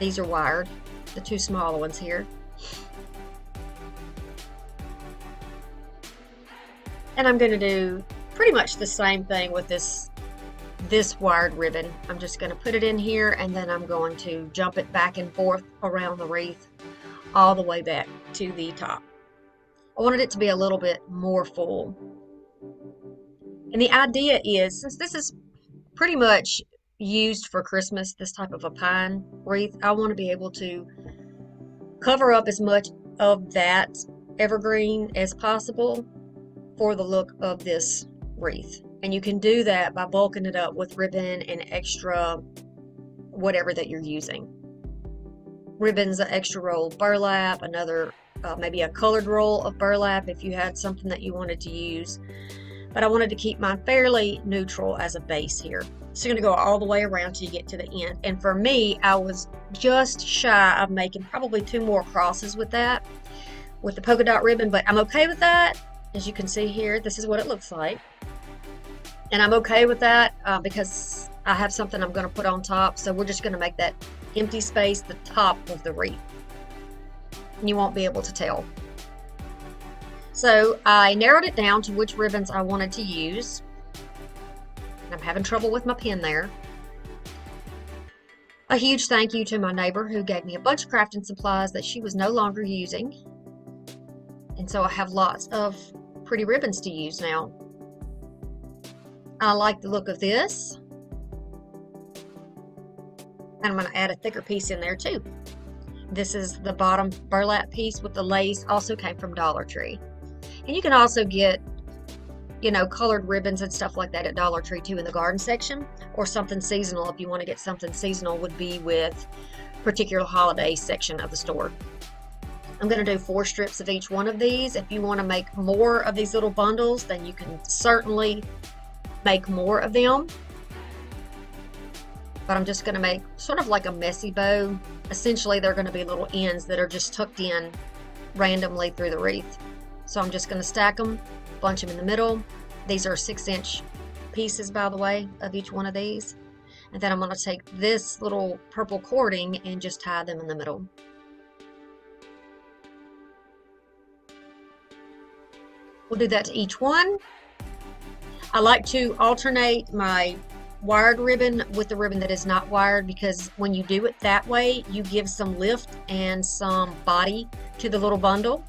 These are wired, the two smaller ones here. And I'm going to do pretty much the same thing with this this wired ribbon. I'm just going to put it in here and then I'm going to jump it back and forth around the wreath all the way back to the top. I wanted it to be a little bit more full. And the idea is, since this is pretty much used for Christmas, this type of a pine wreath, I want to be able to cover up as much of that evergreen as possible for the look of this wreath. And you can do that by bulking it up with ribbon and extra whatever that you're using. Ribbon's an extra roll of burlap, another uh, maybe a colored roll of burlap if you had something that you wanted to use. But I wanted to keep mine fairly neutral as a base here. So you're going to go all the way around till you get to the end. And for me, I was just shy of making probably two more crosses with that, with the polka dot ribbon, but I'm okay with that as you can see here, this is what it looks like. And I'm okay with that uh, because I have something I'm going to put on top. So we're just going to make that empty space the top of the wreath. And you won't be able to tell. So I narrowed it down to which ribbons I wanted to use. I'm having trouble with my pen there. A huge thank you to my neighbor who gave me a bunch of crafting supplies that she was no longer using. And so I have lots of pretty ribbons to use now. I like the look of this. And I'm going to add a thicker piece in there too. This is the bottom burlap piece with the lace, also came from Dollar Tree. And you can also get, you know, colored ribbons and stuff like that at Dollar Tree too in the garden section, or something seasonal if you want to get something seasonal would be with particular holiday section of the store. I'm going to do four strips of each one of these. If you want to make more of these little bundles, then you can certainly make more of them. But I'm just going to make sort of like a messy bow. Essentially, they're going to be little ends that are just tucked in randomly through the wreath. So I'm just going to stack them, bunch them in the middle. These are six inch pieces, by the way, of each one of these. And then I'm going to take this little purple cording and just tie them in the middle. We'll do that to each one. I like to alternate my wired ribbon with the ribbon that is not wired because when you do it that way, you give some lift and some body to the little bundle.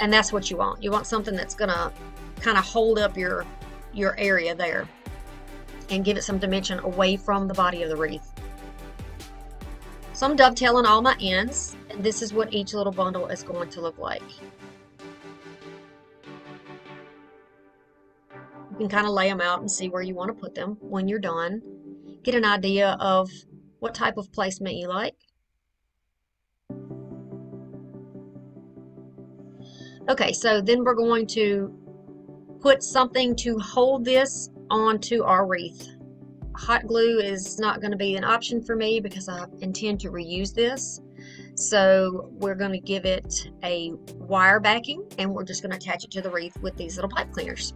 And that's what you want. You want something that's gonna kind of hold up your, your area there and give it some dimension away from the body of the wreath. So I'm dovetailing all my ends, and this is what each little bundle is going to look like. Can kind of lay them out and see where you want to put them when you're done. Get an idea of what type of placement you like. Okay, so then we're going to put something to hold this onto our wreath. Hot glue is not going to be an option for me because I intend to reuse this. So we're going to give it a wire backing and we're just going to attach it to the wreath with these little pipe cleaners.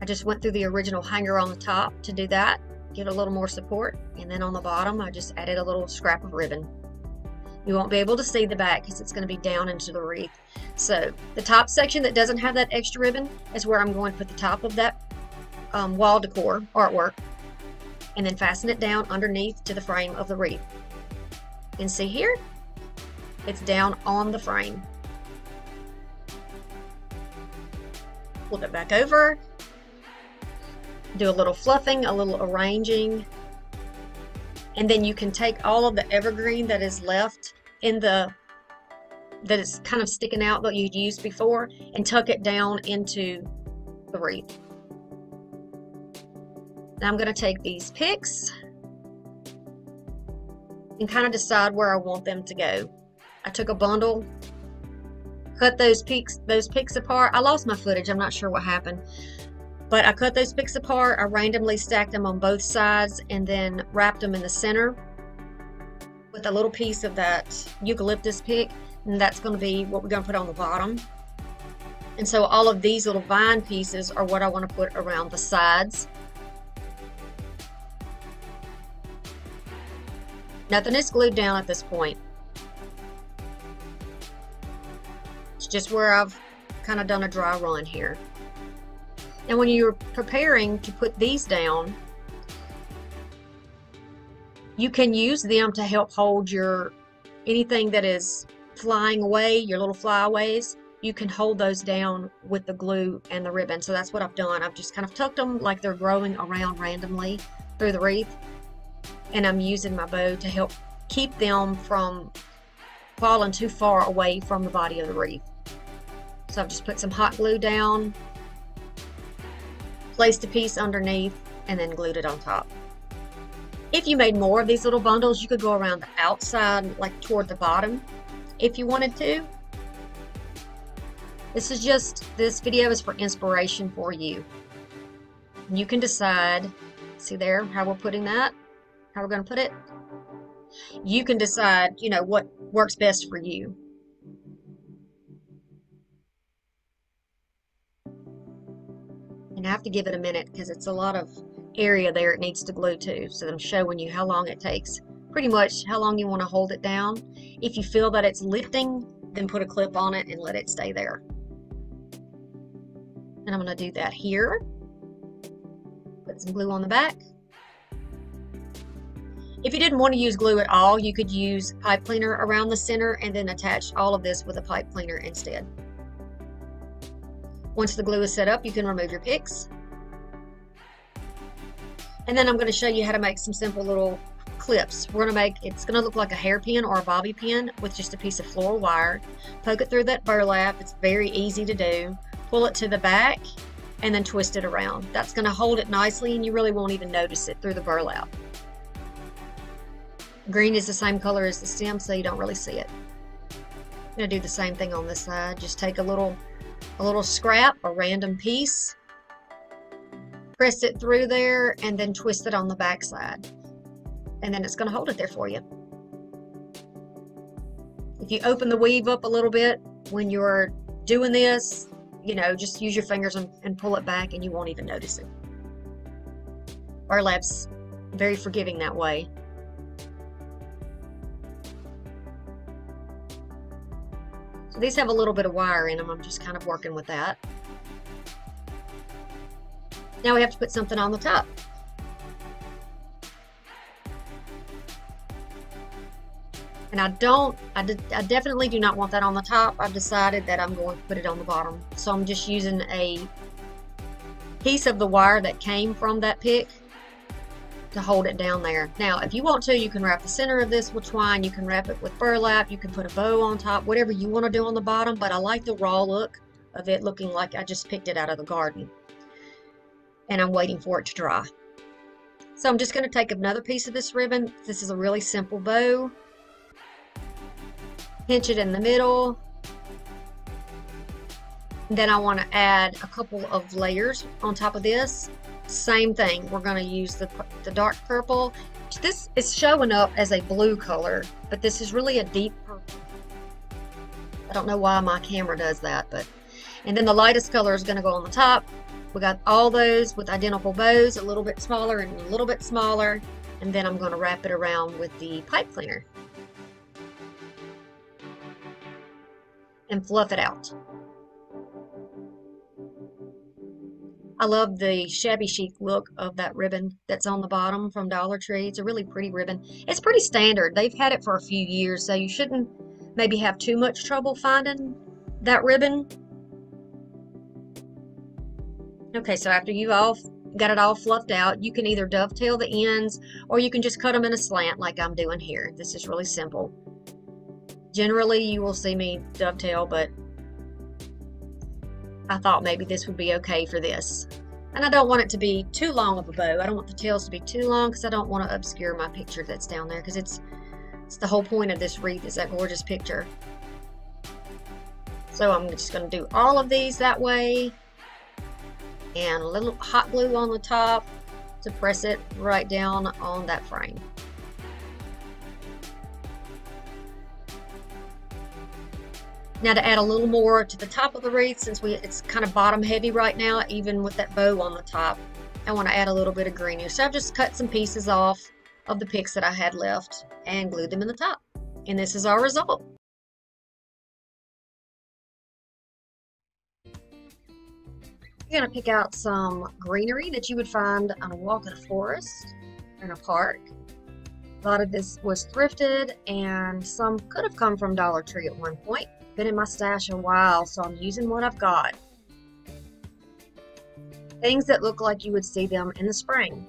I just went through the original hanger on the top to do that, get a little more support, and then on the bottom I just added a little scrap of ribbon. You won't be able to see the back because it's going to be down into the wreath. So the top section that doesn't have that extra ribbon is where I'm going to put the top of that um, wall decor artwork and then fasten it down underneath to the frame of the wreath. And see here, it's down on the frame. Flip it back over do a little fluffing, a little arranging, and then you can take all of the evergreen that is left in the that is kind of sticking out that you'd used before and tuck it down into the wreath. Now I'm going to take these picks and kind of decide where I want them to go. I took a bundle, cut those peaks those picks apart. I lost my footage. I'm not sure what happened. But I cut those picks apart, I randomly stacked them on both sides and then wrapped them in the center with a little piece of that eucalyptus pick and that's going to be what we're going to put on the bottom. And so all of these little vine pieces are what I want to put around the sides. Nothing is glued down at this point. It's just where I've kind of done a dry run here. And when you're preparing to put these down, you can use them to help hold your anything that is flying away, your little flyaways. You can hold those down with the glue and the ribbon. So that's what I've done. I've just kind of tucked them like they're growing around randomly through the wreath. And I'm using my bow to help keep them from falling too far away from the body of the wreath. So I've just put some hot glue down placed a piece underneath, and then glued it on top. If you made more of these little bundles, you could go around the outside, like toward the bottom, if you wanted to. This is just, this video is for inspiration for you. You can decide, see there, how we're putting that, how we're going to put it. You can decide, you know, what works best for you. And I have to give it a minute because it's a lot of area there it needs to glue to. So I'm showing you how long it takes. Pretty much how long you want to hold it down. If you feel that it's lifting, then put a clip on it and let it stay there. And I'm going to do that here. Put some glue on the back. If you didn't want to use glue at all, you could use pipe cleaner around the center and then attach all of this with a pipe cleaner instead. Once the glue is set up, you can remove your picks. And then I'm going to show you how to make some simple little clips. We're going to make, it's going to look like a hairpin or a bobby pin with just a piece of floral wire. Poke it through that burlap. It's very easy to do. Pull it to the back and then twist it around. That's going to hold it nicely and you really won't even notice it through the burlap. Green is the same color as the stem so you don't really see it. I'm going to do the same thing on this side. Just take a little a little scrap, a random piece, press it through there, and then twist it on the back side. And then it's going to hold it there for you. If you open the weave up a little bit when you're doing this, you know, just use your fingers and, and pull it back and you won't even notice it. Our Burlap's very forgiving that way. These have a little bit of wire in them. I'm just kind of working with that. Now we have to put something on the top. And I don't, I, I definitely do not want that on the top. I've decided that I'm going to put it on the bottom. So I'm just using a piece of the wire that came from that pick to hold it down there. Now, if you want to, you can wrap the center of this with twine. You can wrap it with burlap. You can put a bow on top, whatever you want to do on the bottom. But I like the raw look of it looking like I just picked it out of the garden. And I'm waiting for it to dry. So I'm just going to take another piece of this ribbon. This is a really simple bow pinch it in the middle. Then I want to add a couple of layers on top of this. Same thing, we're going to use the, the dark purple. This is showing up as a blue color, but this is really a deep purple. I don't know why my camera does that, but and then the lightest color is going to go on the top. We got all those with identical bows, a little bit smaller and a little bit smaller, and then I'm going to wrap it around with the pipe cleaner. and fluff it out. I love the shabby chic look of that ribbon that's on the bottom from Dollar Tree. It's a really pretty ribbon. It's pretty standard. They've had it for a few years, so you shouldn't maybe have too much trouble finding that ribbon. Okay, so after you've all got it all fluffed out, you can either dovetail the ends or you can just cut them in a slant like I'm doing here. This is really simple. Generally, you will see me dovetail, but I thought maybe this would be okay for this. And I don't want it to be too long of a bow. I don't want the tails to be too long because I don't want to obscure my picture that's down there because it's, it's the whole point of this wreath is that gorgeous picture. So I'm just going to do all of these that way and a little hot glue on the top to press it right down on that frame. Now to add a little more to the top of the wreath, since we it's kind of bottom heavy right now, even with that bow on the top, I want to add a little bit of greenish. So I've just cut some pieces off of the picks that I had left and glued them in the top. And this is our result. You're going to pick out some greenery that you would find on a walk in a forest or in a park. A lot of this was thrifted and some could have come from Dollar Tree at one point. Been in my stash a while, so I'm using what I've got. Things that look like you would see them in the spring.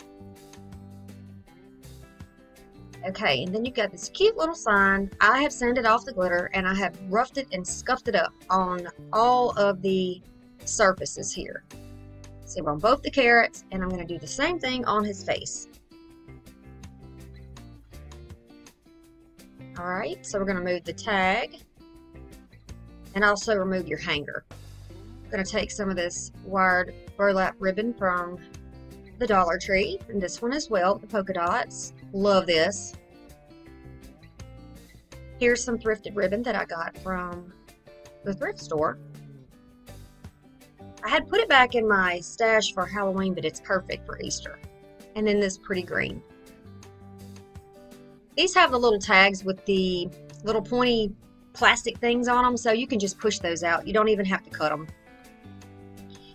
Okay, and then you've got this cute little sign. I have sanded off the glitter and I have roughed it and scuffed it up on all of the surfaces here. So on both the carrots, and I'm going to do the same thing on his face. All right, so we're going to move the tag and also remove your hanger. I'm going to take some of this wired burlap ribbon from the Dollar Tree and this one as well, the polka dots. Love this. Here's some thrifted ribbon that I got from the thrift store. I had put it back in my stash for Halloween, but it's perfect for Easter. And then this pretty green. These have the little tags with the little pointy plastic things on them, so you can just push those out. You don't even have to cut them.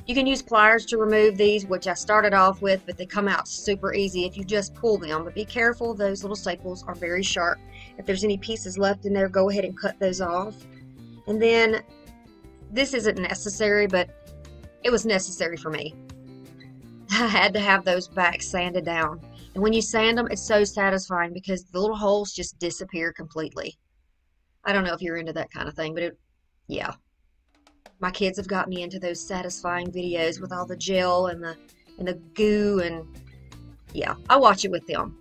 You can use pliers to remove these, which I started off with, but they come out super easy if you just pull them. But be careful, those little staples are very sharp. If there's any pieces left in there, go ahead and cut those off. And then, this isn't necessary, but it was necessary for me. I had to have those backs sanded down. And when you sand them, it's so satisfying because the little holes just disappear completely. I don't know if you're into that kind of thing, but it, yeah. My kids have got me into those satisfying videos with all the gel and the and the goo and yeah, I watch it with them.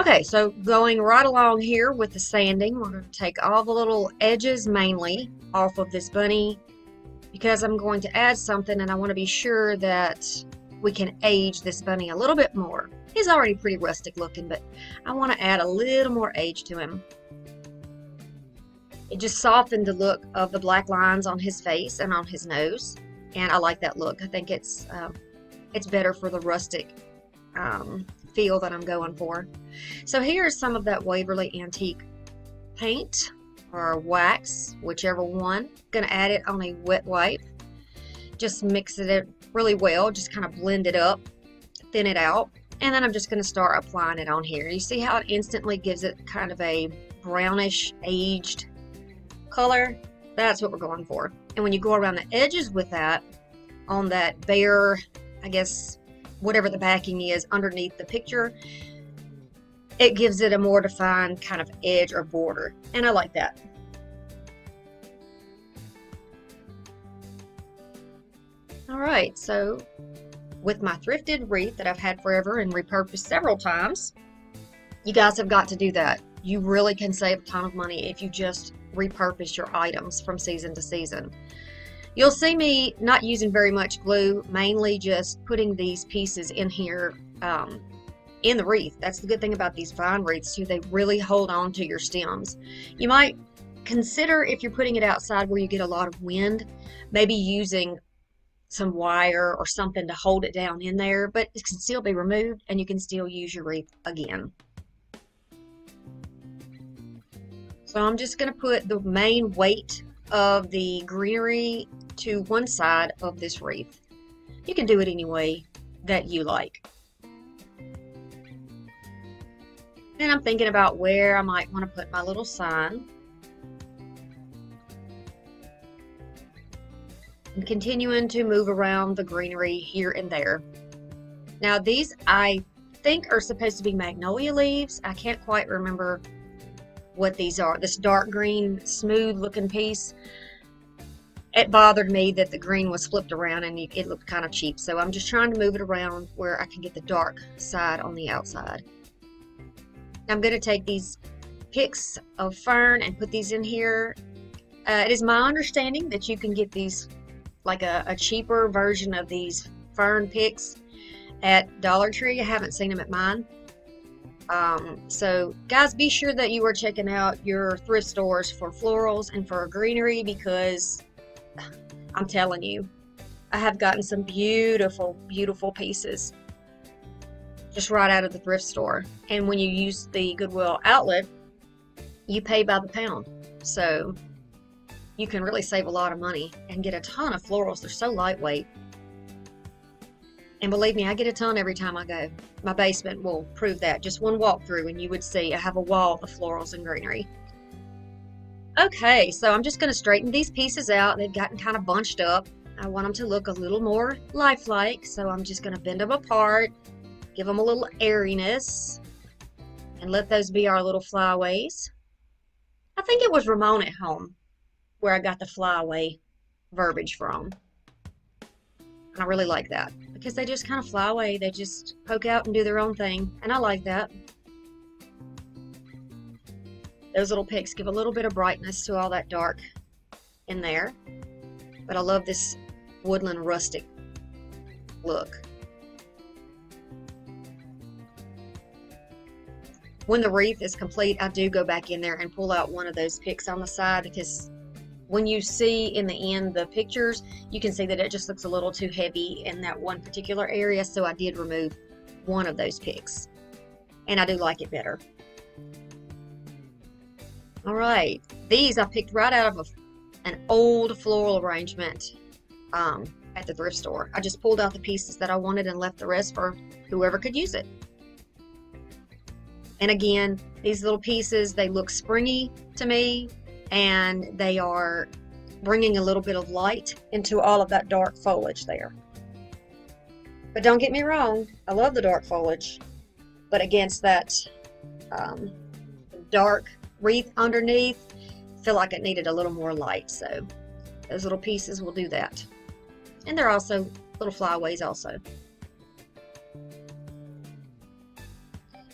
Okay, so going right along here with the sanding, we're going to take all the little edges mainly off of this bunny because I'm going to add something and I want to be sure that we can age this bunny a little bit more. He's already pretty rustic looking, but I want to add a little more age to him. It just softened the look of the black lines on his face and on his nose. And I like that look. I think it's um, it's better for the rustic um, feel that I'm going for. So here's some of that Waverly Antique paint or wax, whichever one. Gonna add it on a wet wipe. Just mix it really well, just kind of blend it up, thin it out. And then I'm just gonna start applying it on here. You see how it instantly gives it kind of a brownish aged color? That's what we're going for. And when you go around the edges with that, on that bare, I guess, whatever the backing is underneath the picture, it gives it a more defined kind of edge or border. And I like that. All right, so with my thrifted wreath that I've had forever and repurposed several times, you guys have got to do that. You really can save a ton of money if you just repurpose your items from season to season. You'll see me not using very much glue, mainly just putting these pieces in here um, in the wreath. That's the good thing about these vine wreaths too. They really hold on to your stems. You might consider if you're putting it outside where you get a lot of wind, maybe using some wire or something to hold it down in there, but it can still be removed and you can still use your wreath again. So I'm just going to put the main weight of the greenery to one side of this wreath. You can do it any way that you like. Then I'm thinking about where I might want to put my little sign. I'm continuing to move around the greenery here and there. Now these I think are supposed to be magnolia leaves. I can't quite remember what these are. This dark green, smooth looking piece. It bothered me that the green was flipped around and it looked kind of cheap. So I'm just trying to move it around where I can get the dark side on the outside. I'm going to take these picks of fern and put these in here. Uh, it is my understanding that you can get these like a, a cheaper version of these fern picks at Dollar Tree. I haven't seen them at mine. Um, so guys, be sure that you are checking out your thrift stores for florals and for greenery because I'm telling you, I have gotten some beautiful, beautiful pieces just right out of the thrift store. And when you use the Goodwill outlet, you pay by the pound. So you can really save a lot of money and get a ton of florals. They're so lightweight. And believe me, I get a ton every time I go. My basement will prove that. Just one walk through, and you would see I have a wall of florals and greenery. Okay, so I'm just going to straighten these pieces out. They've gotten kind of bunched up. I want them to look a little more lifelike, so I'm just going to bend them apart, give them a little airiness, and let those be our little flyaways. I think it was Ramon at home where I got the flyaway verbiage from. I really like that because they just kind of fly away. They just poke out and do their own thing. And I like that. Those little picks give a little bit of brightness to all that dark in there. But I love this woodland rustic look. When the wreath is complete, I do go back in there and pull out one of those picks on the side because when you see in the end the pictures, you can see that it just looks a little too heavy in that one particular area. So I did remove one of those picks and I do like it better. All right, these I picked right out of a, an old floral arrangement um, at the thrift store. I just pulled out the pieces that I wanted and left the rest for whoever could use it. And again, these little pieces, they look springy to me and they are bringing a little bit of light into all of that dark foliage there. But don't get me wrong, I love the dark foliage, but against that um, dark wreath underneath. feel like it needed a little more light, so those little pieces will do that. And they're also little flyaways also.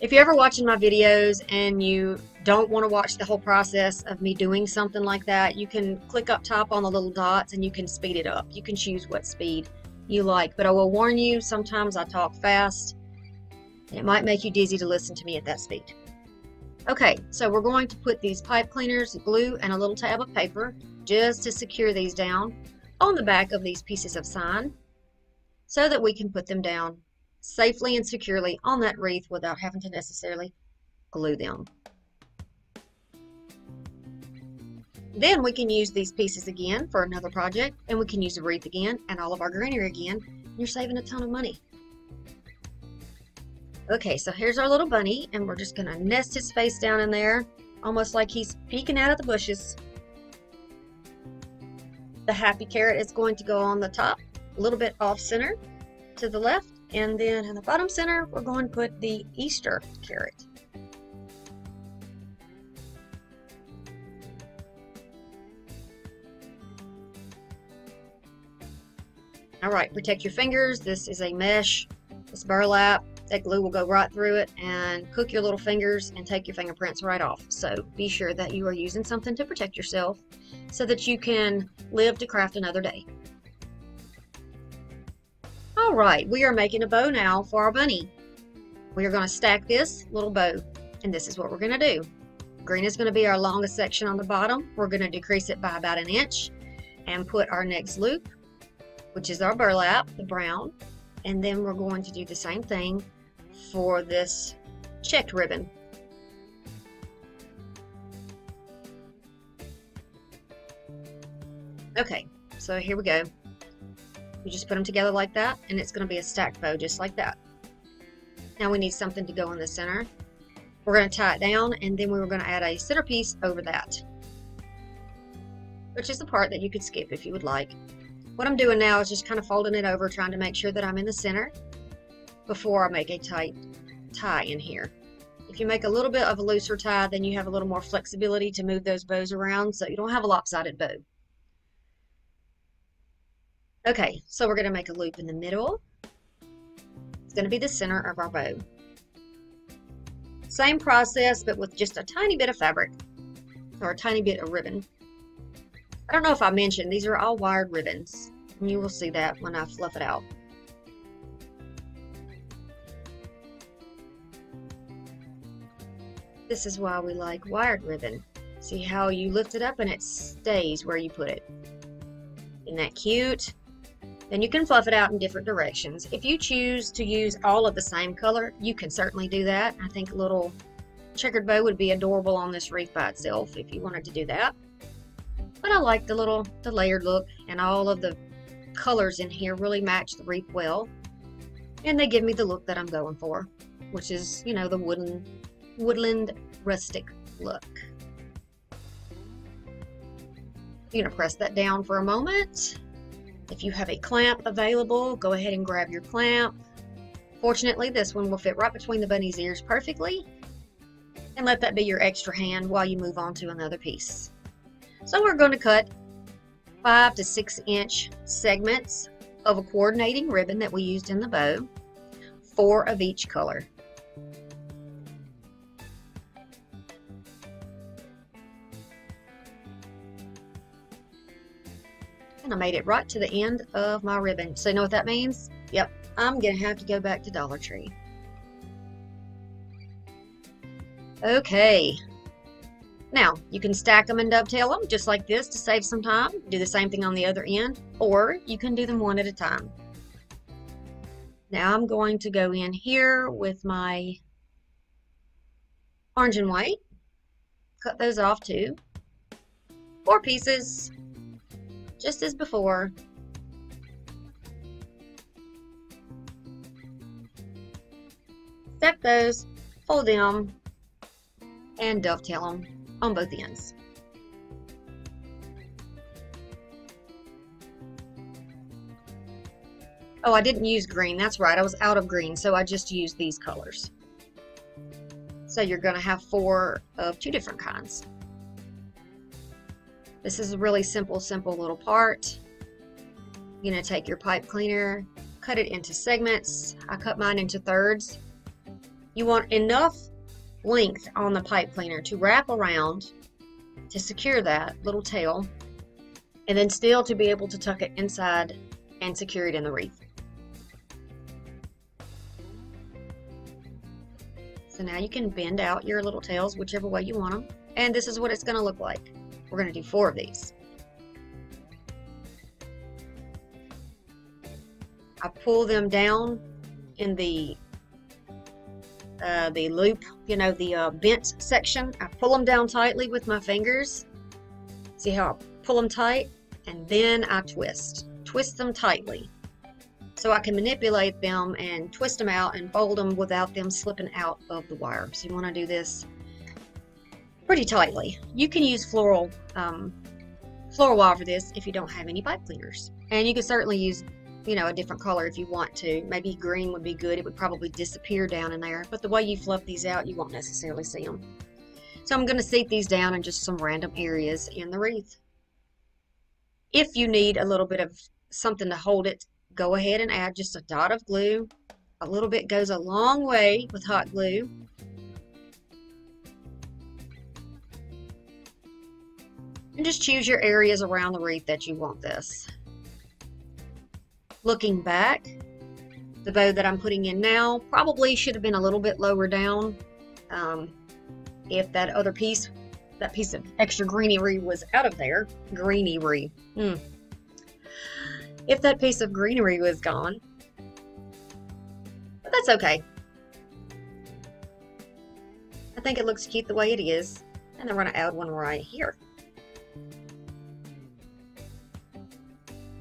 If you're ever watching my videos and you don't want to watch the whole process of me doing something like that, you can click up top on the little dots and you can speed it up. You can choose what speed you like. But I will warn you, sometimes I talk fast. And it might make you dizzy to listen to me at that speed. Okay, so we're going to put these pipe cleaners, glue, and a little tab of paper just to secure these down on the back of these pieces of sign so that we can put them down safely and securely on that wreath without having to necessarily glue them. Then we can use these pieces again for another project, and we can use the wreath again and all of our greenery again. You're saving a ton of money. Okay, so here's our little bunny, and we're just gonna nest his face down in there, almost like he's peeking out of the bushes. The happy carrot is going to go on the top, a little bit off center to the left, and then in the bottom center, we're going to put the Easter carrot. All right, protect your fingers. This is a mesh, it's burlap. That glue will go right through it and cook your little fingers and take your fingerprints right off. So be sure that you are using something to protect yourself so that you can live to craft another day. All right, we are making a bow now for our bunny. We are going to stack this little bow, and this is what we're going to do. Green is going to be our longest section on the bottom. We're going to decrease it by about an inch and put our next loop, which is our burlap, the brown, and then we're going to do the same thing for this checked ribbon. Okay, so here we go. We just put them together like that, and it's going to be a stacked bow just like that. Now we need something to go in the center. We're going to tie it down, and then we were going to add a centerpiece over that, which is the part that you could skip if you would like. What I'm doing now is just kind of folding it over, trying to make sure that I'm in the center before I make a tight tie in here. If you make a little bit of a looser tie, then you have a little more flexibility to move those bows around so you don't have a lopsided bow. Okay, so we're going to make a loop in the middle. It's going to be the center of our bow. Same process, but with just a tiny bit of fabric or a tiny bit of ribbon. I don't know if I mentioned, these are all wired ribbons. And you will see that when I fluff it out. This is why we like wired ribbon. See how you lift it up and it stays where you put it. Isn't that cute? Then you can fluff it out in different directions. If you choose to use all of the same color, you can certainly do that. I think a little checkered bow would be adorable on this wreath by itself if you wanted to do that. But I like the little, the layered look and all of the colors in here really match the wreath well. And they give me the look that I'm going for, which is, you know, the wooden, woodland rustic look. You're going to press that down for a moment. If you have a clamp available, go ahead and grab your clamp. Fortunately, this one will fit right between the bunny's ears perfectly. And let that be your extra hand while you move on to another piece. So we're going to cut five to six inch segments of a coordinating ribbon that we used in the bow, four of each color. And I made it right to the end of my ribbon. So you know what that means? Yep, I'm going to have to go back to Dollar Tree. Okay, now, you can stack them and dovetail them just like this to save some time. Do the same thing on the other end, or you can do them one at a time. Now I'm going to go in here with my orange and white. Cut those off too. Four pieces, just as before. Stack those, fold them, and dovetail them on both ends. Oh, I didn't use green. That's right. I was out of green, so I just used these colors. So you're going to have four of two different kinds. This is a really simple, simple little part. You're going to take your pipe cleaner, cut it into segments. I cut mine into thirds. You want enough length on the pipe cleaner to wrap around to secure that little tail and then still to be able to tuck it inside and secure it in the wreath. So now you can bend out your little tails whichever way you want them. And this is what it's going to look like. We're going to do four of these. I pull them down in the uh, the loop, you know, the uh, bent section. I pull them down tightly with my fingers See how I pull them tight and then I twist. Twist them tightly so I can manipulate them and twist them out and fold them without them slipping out of the wire. So you want to do this pretty tightly. You can use floral um, floral wire for this if you don't have any pipe cleaners. And you can certainly use you know, a different color if you want to. Maybe green would be good. It would probably disappear down in there. But the way you fluff these out, you won't necessarily see them. So I'm going to seat these down in just some random areas in the wreath. If you need a little bit of something to hold it, go ahead and add just a dot of glue. A little bit goes a long way with hot glue. And just choose your areas around the wreath that you want this. Looking back, the bow that I'm putting in now probably should have been a little bit lower down. Um, if that other piece, that piece of extra greenery was out of there, greenery, hmm. if that piece of greenery was gone, but that's okay. I think it looks cute the way it is, and then I'm going to add one right here.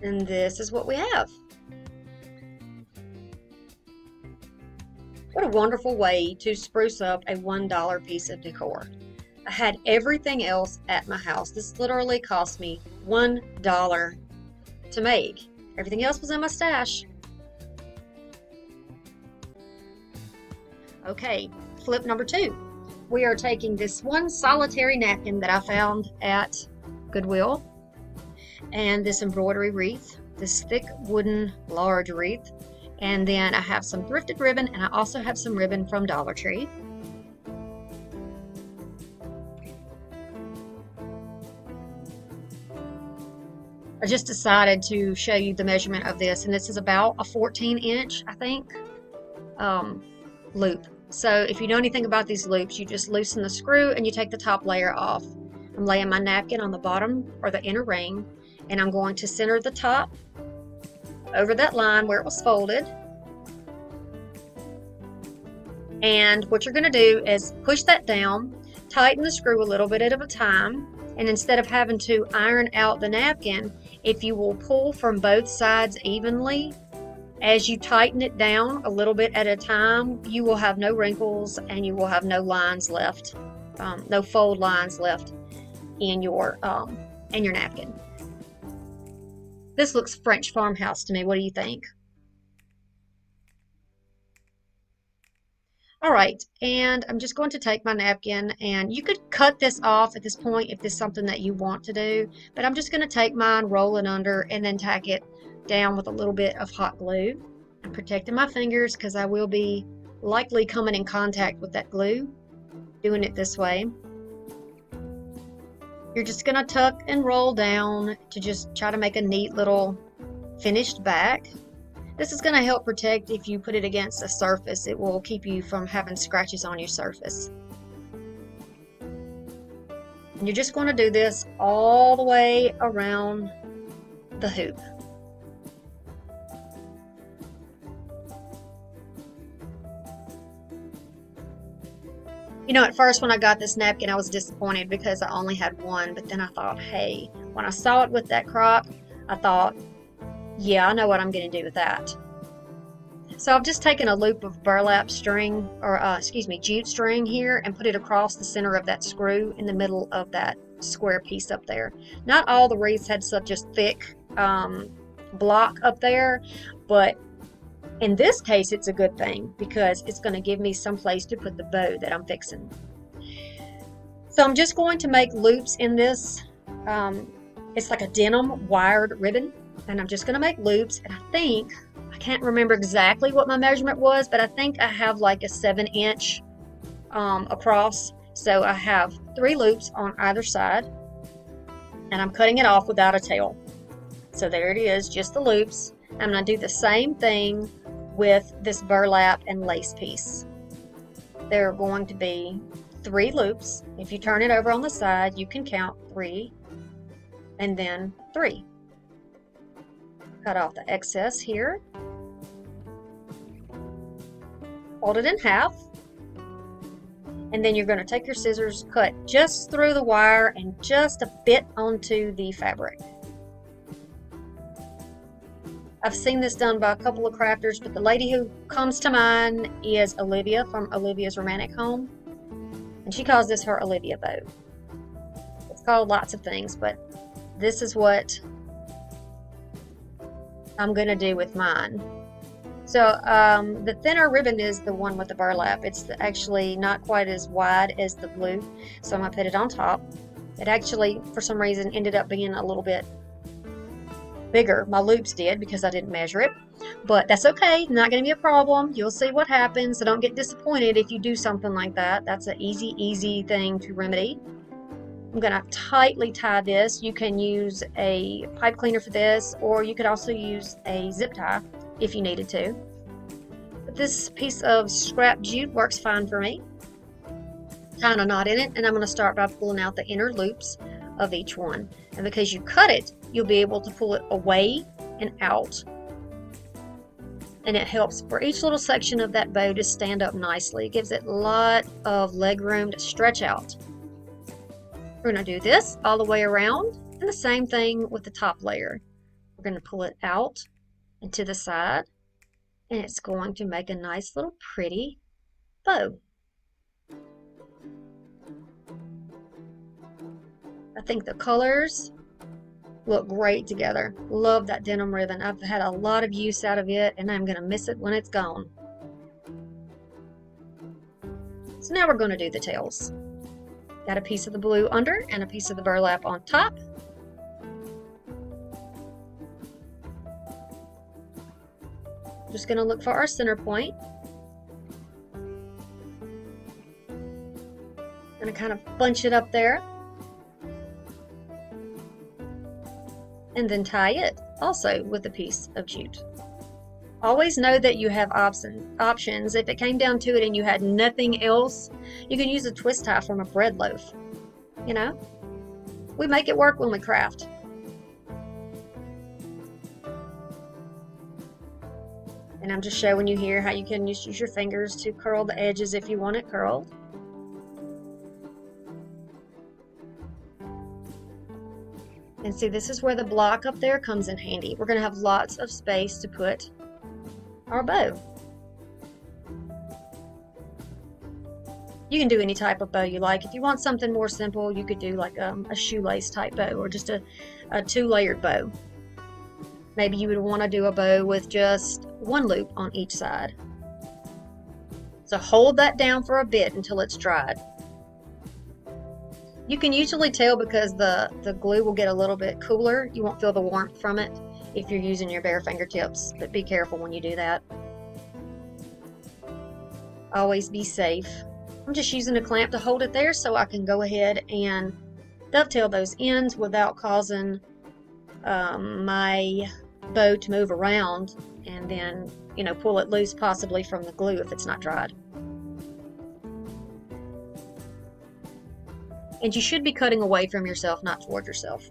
And this is what we have. What a wonderful way to spruce up a $1 piece of decor. I had everything else at my house. This literally cost me $1 to make. Everything else was in my stash. Okay, flip number two. We are taking this one solitary napkin that I found at Goodwill and this embroidery wreath, this thick wooden large wreath, and then I have some thrifted ribbon and I also have some ribbon from Dollar Tree. I just decided to show you the measurement of this and this is about a 14 inch I think um, loop so if you know anything about these loops you just loosen the screw and you take the top layer off I'm laying my napkin on the bottom or the inner ring and I'm going to center the top over that line where it was folded. And what you're going to do is push that down, tighten the screw a little bit at a time, and instead of having to iron out the napkin, if you will pull from both sides evenly, as you tighten it down a little bit at a time, you will have no wrinkles and you will have no lines left, um, no fold lines left in your um, in your napkin. This looks French farmhouse to me. What do you think? All right, and I'm just going to take my napkin and you could cut this off at this point if this is something that you want to do, but I'm just going to take mine, roll it under, and then tack it down with a little bit of hot glue. I'm protecting my fingers because I will be likely coming in contact with that glue, doing it this way. You're just going to tuck and roll down to just try to make a neat little finished back. This is going to help protect if you put it against a surface. It will keep you from having scratches on your surface. And you're just going to do this all the way around the hoop. You know, at first when I got this napkin, I was disappointed because I only had one, but then I thought, hey, when I saw it with that crop, I thought, yeah, I know what I'm going to do with that. So I've just taken a loop of burlap string, or uh, excuse me, jute string here, and put it across the center of that screw in the middle of that square piece up there. Not all the wreaths had such a thick um, block up there, but in this case, it's a good thing because it's going to give me some place to put the bow that I'm fixing. So I'm just going to make loops in this. Um, it's like a denim wired ribbon and I'm just going to make loops and I think, I can't remember exactly what my measurement was, but I think I have like a seven inch um, across. So I have three loops on either side and I'm cutting it off without a tail. So there it is, just the loops. I'm going to do the same thing with this burlap and lace piece. There are going to be three loops. If you turn it over on the side, you can count three and then three. Cut off the excess here. Fold it in half. And then you're going to take your scissors, cut just through the wire and just a bit onto the fabric. I've seen this done by a couple of crafters, but the lady who comes to mind is Olivia from Olivia's Romantic Home. And she calls this her Olivia bow. It's called lots of things, but this is what I'm going to do with mine. So um, the thinner ribbon is the one with the burlap. It's actually not quite as wide as the blue, so I'm going to put it on top. It actually, for some reason, ended up being a little bit bigger. My loops did because I didn't measure it, but that's okay. Not going to be a problem. You'll see what happens, so don't get disappointed if you do something like that. That's an easy, easy thing to remedy. I'm going to tightly tie this. You can use a pipe cleaner for this, or you could also use a zip tie if you needed to. But this piece of scrap jute works fine for me. Tying a knot in it, and I'm going to start by pulling out the inner loops of each one. And because you cut it, you'll be able to pull it away and out. And it helps for each little section of that bow to stand up nicely. It gives it a lot of leg room to stretch out. We're going to do this all the way around and the same thing with the top layer. We're going to pull it out and to the side and it's going to make a nice little pretty bow. I think the colors look great together. Love that denim ribbon. I've had a lot of use out of it and I'm going to miss it when it's gone. So now we're going to do the tails. Got a piece of the blue under and a piece of the burlap on top. Just going to look for our center point. Going to kind of bunch it up there. And then tie it also with a piece of jute. Always know that you have options. If it came down to it and you had nothing else, you can use a twist tie from a bread loaf. You know? We make it work when we craft. And I'm just showing you here how you can use, use your fingers to curl the edges if you want it curled. And see, this is where the block up there comes in handy. We're going to have lots of space to put our bow. You can do any type of bow you like. If you want something more simple, you could do like um, a shoelace type bow or just a, a two layered bow. Maybe you would want to do a bow with just one loop on each side. So hold that down for a bit until it's dried. You can usually tell because the, the glue will get a little bit cooler. You won't feel the warmth from it if you're using your bare fingertips, but be careful when you do that. Always be safe. I'm just using a clamp to hold it there so I can go ahead and dovetail those ends without causing um, my bow to move around and then, you know, pull it loose possibly from the glue if it's not dried. And you should be cutting away from yourself, not toward yourself.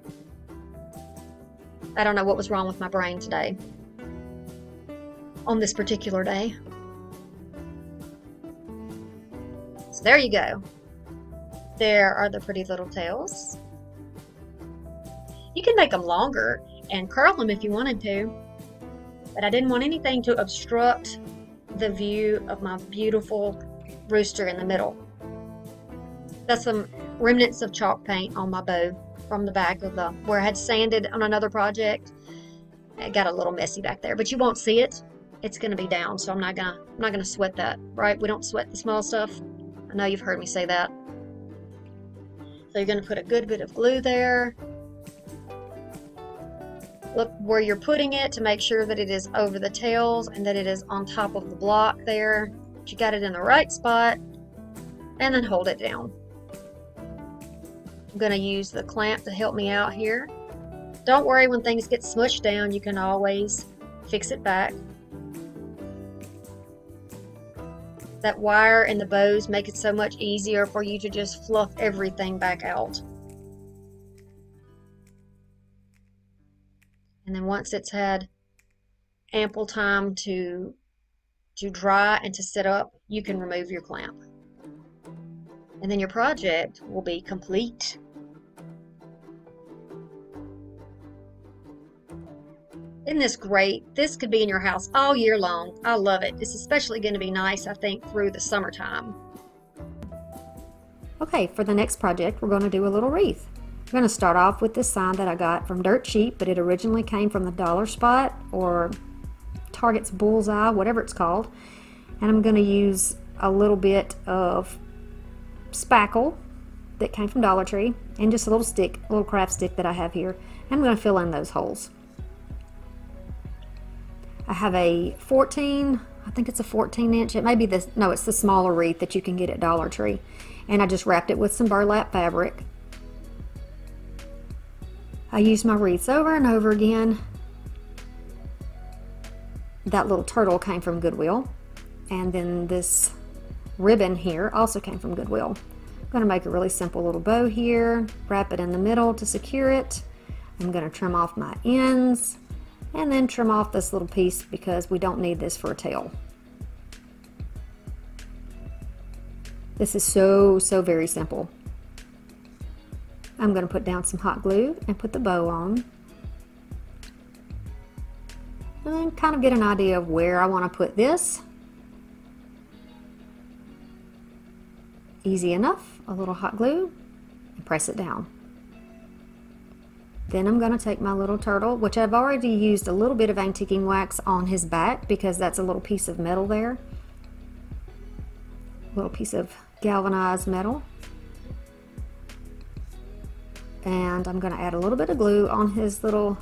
I don't know what was wrong with my brain today. On this particular day. So there you go. There are the pretty little tails. You can make them longer and curl them if you wanted to, but I didn't want anything to obstruct the view of my beautiful rooster in the middle. That's some remnants of chalk paint on my bow from the back of the where I had sanded on another project. It got a little messy back there, but you won't see it. It's going to be down, so I'm not gonna I'm not gonna sweat that. Right? We don't sweat the small stuff. I know you've heard me say that. So you're going to put a good bit of glue there. Look where you're putting it to make sure that it is over the tails and that it is on top of the block there. You got it in the right spot and then hold it down. I'm going to use the clamp to help me out here. Don't worry when things get smushed down, you can always fix it back. That wire and the bows make it so much easier for you to just fluff everything back out. And then once it's had ample time to to dry and to set up, you can remove your clamp. And then your project will be complete. Isn't this great? This could be in your house all year long. I love it. It's especially going to be nice, I think, through the summertime. Okay, for the next project, we're going to do a little wreath. I'm going to start off with this sign that I got from Dirt Cheap, but it originally came from the Dollar Spot or Target's Bullseye, whatever it's called. And I'm going to use a little bit of spackle that came from Dollar Tree and just a little stick, a little craft stick that I have here. I'm going to fill in those holes. I have a 14, I think it's a 14 inch. It may be the, no, it's the smaller wreath that you can get at Dollar Tree. And I just wrapped it with some burlap fabric. I use my wreaths over and over again. That little turtle came from Goodwill. And then this ribbon here also came from Goodwill. I'm to make a really simple little bow here, wrap it in the middle to secure it. I'm to trim off my ends and then trim off this little piece because we don't need this for a tail. This is so, so very simple. I'm going to put down some hot glue and put the bow on. And then kind of get an idea of where I want to put this. Easy enough, a little hot glue and press it down. Then I'm going to take my little turtle, which I've already used a little bit of antiquing wax on his back because that's a little piece of metal there. A little piece of galvanized metal. And I'm going to add a little bit of glue on his little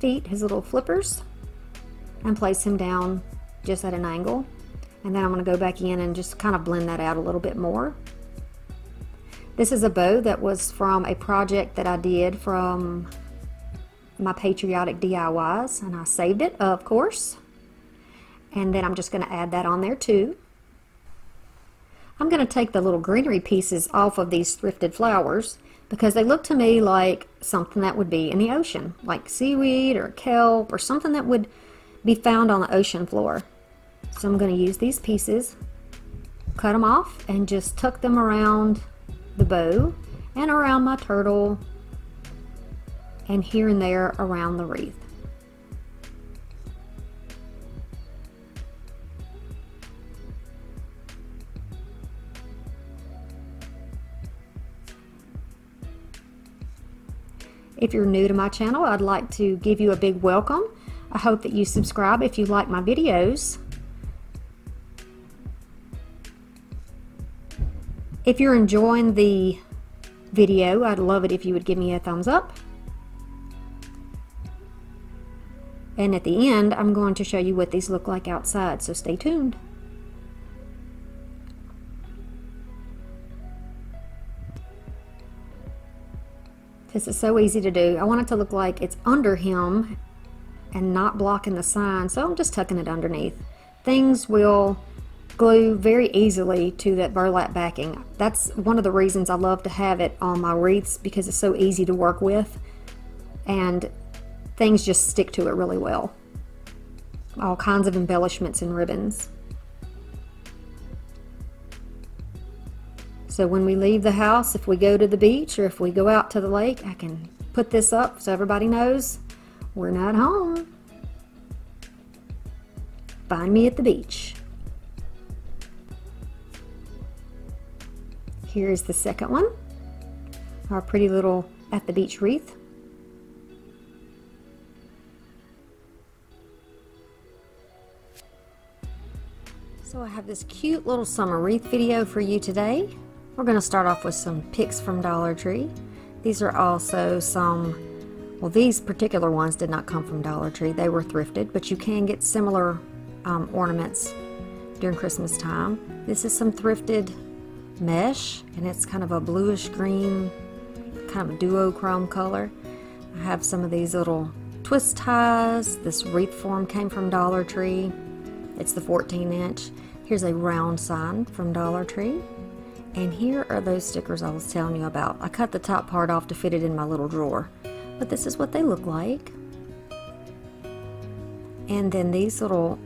feet, his little flippers, and place him down just at an angle. And then I'm going to go back in and just kind of blend that out a little bit more. This is a bow that was from a project that I did from my patriotic DIYs and I saved it of course. And then I'm just going to add that on there too. I'm going to take the little greenery pieces off of these thrifted flowers because they look to me like something that would be in the ocean like seaweed or kelp or something that would be found on the ocean floor. So I'm going to use these pieces cut them off and just tuck them around the bow and around my turtle and here and there around the wreath. If you're new to my channel, I'd like to give you a big welcome. I hope that you subscribe if you like my videos. If you're enjoying the video, I'd love it if you would give me a thumbs up. And at the end, I'm going to show you what these look like outside, so stay tuned. This is so easy to do. I want it to look like it's under him and not blocking the sign, so I'm just tucking it underneath. Things will glue very easily to that burlap backing. That's one of the reasons I love to have it on my wreaths because it's so easy to work with. And things just stick to it really well. All kinds of embellishments and ribbons. So when we leave the house, if we go to the beach or if we go out to the lake, I can put this up so everybody knows we're not home. Find me at the beach. Here's the second one, our pretty little at the beach wreath. So I have this cute little summer wreath video for you today. We're going to start off with some picks from Dollar Tree. These are also some, well these particular ones did not come from Dollar Tree. They were thrifted, but you can get similar um, ornaments during Christmas time. This is some thrifted mesh and it's kind of a bluish green, kind of duochrome color. I have some of these little twist ties. This wreath form came from Dollar Tree. It's the 14 inch. Here's a round sign from Dollar Tree. And here are those stickers I was telling you about. I cut the top part off to fit it in my little drawer. But this is what they look like. And then these little,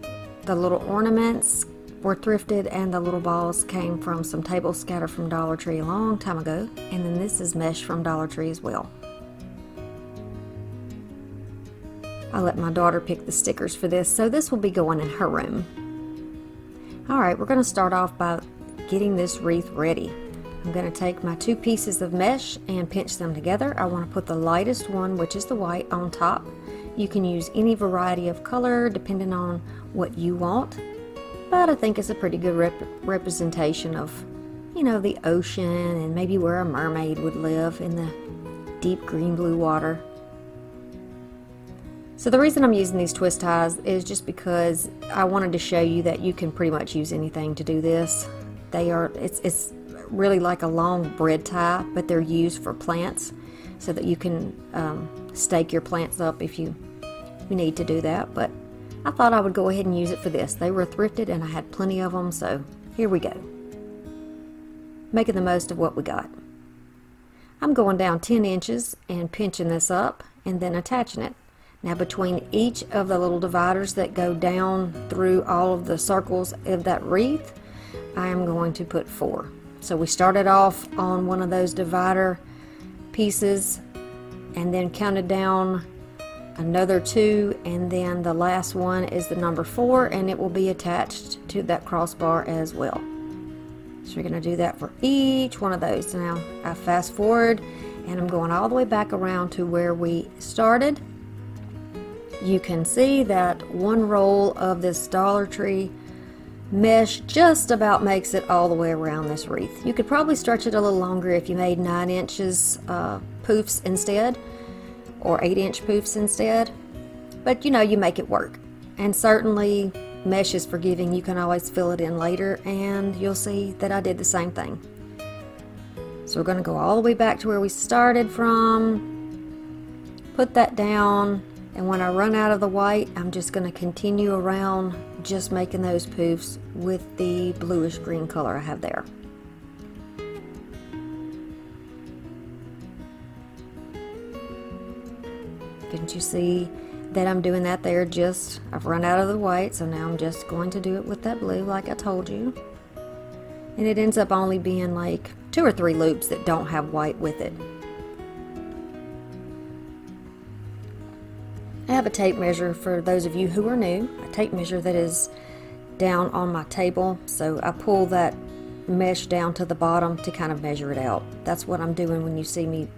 the little ornaments were thrifted and the little balls came from some table scatter from Dollar Tree a long time ago. And then this is mesh from Dollar Tree as well. I let my daughter pick the stickers for this, so this will be going in her room. Alright, we're going to start off by getting this wreath ready. I'm going to take my two pieces of mesh and pinch them together. I want to put the lightest one, which is the white, on top. You can use any variety of color depending on what you want, but I think it's a pretty good rep representation of, you know, the ocean and maybe where a mermaid would live in the deep green blue water. So the reason I'm using these twist ties is just because I wanted to show you that you can pretty much use anything to do this. They are, it's, it's really like a long bread tie, but they're used for plants so that you can um, stake your plants up if you, you need to do that. But I thought I would go ahead and use it for this. They were thrifted and I had plenty of them, so here we go. Making the most of what we got. I'm going down 10 inches and pinching this up and then attaching it. Now between each of the little dividers that go down through all of the circles of that wreath, I am going to put four. So we started off on one of those divider pieces and then counted down another two and then the last one is the number four and it will be attached to that crossbar as well. So we're going to do that for each one of those. Now I fast forward and I'm going all the way back around to where we started. You can see that one roll of this Dollar Tree mesh just about makes it all the way around this wreath. You could probably stretch it a little longer if you made 9 inches uh, poofs instead or 8 inch poofs instead. But you know, you make it work. And certainly mesh is forgiving. You can always fill it in later and you'll see that I did the same thing. So we're going to go all the way back to where we started from, put that down, and when I run out of the white, I'm just going to continue around just making those poofs with the bluish green color I have there. Didn't you see that I'm doing that there just, I've run out of the white, so now I'm just going to do it with that blue like I told you. And it ends up only being like two or three loops that don't have white with it. I have a tape measure for those of you who are new, a tape measure that is down on my table. So I pull that mesh down to the bottom to kind of measure it out. That's what I'm doing when you see me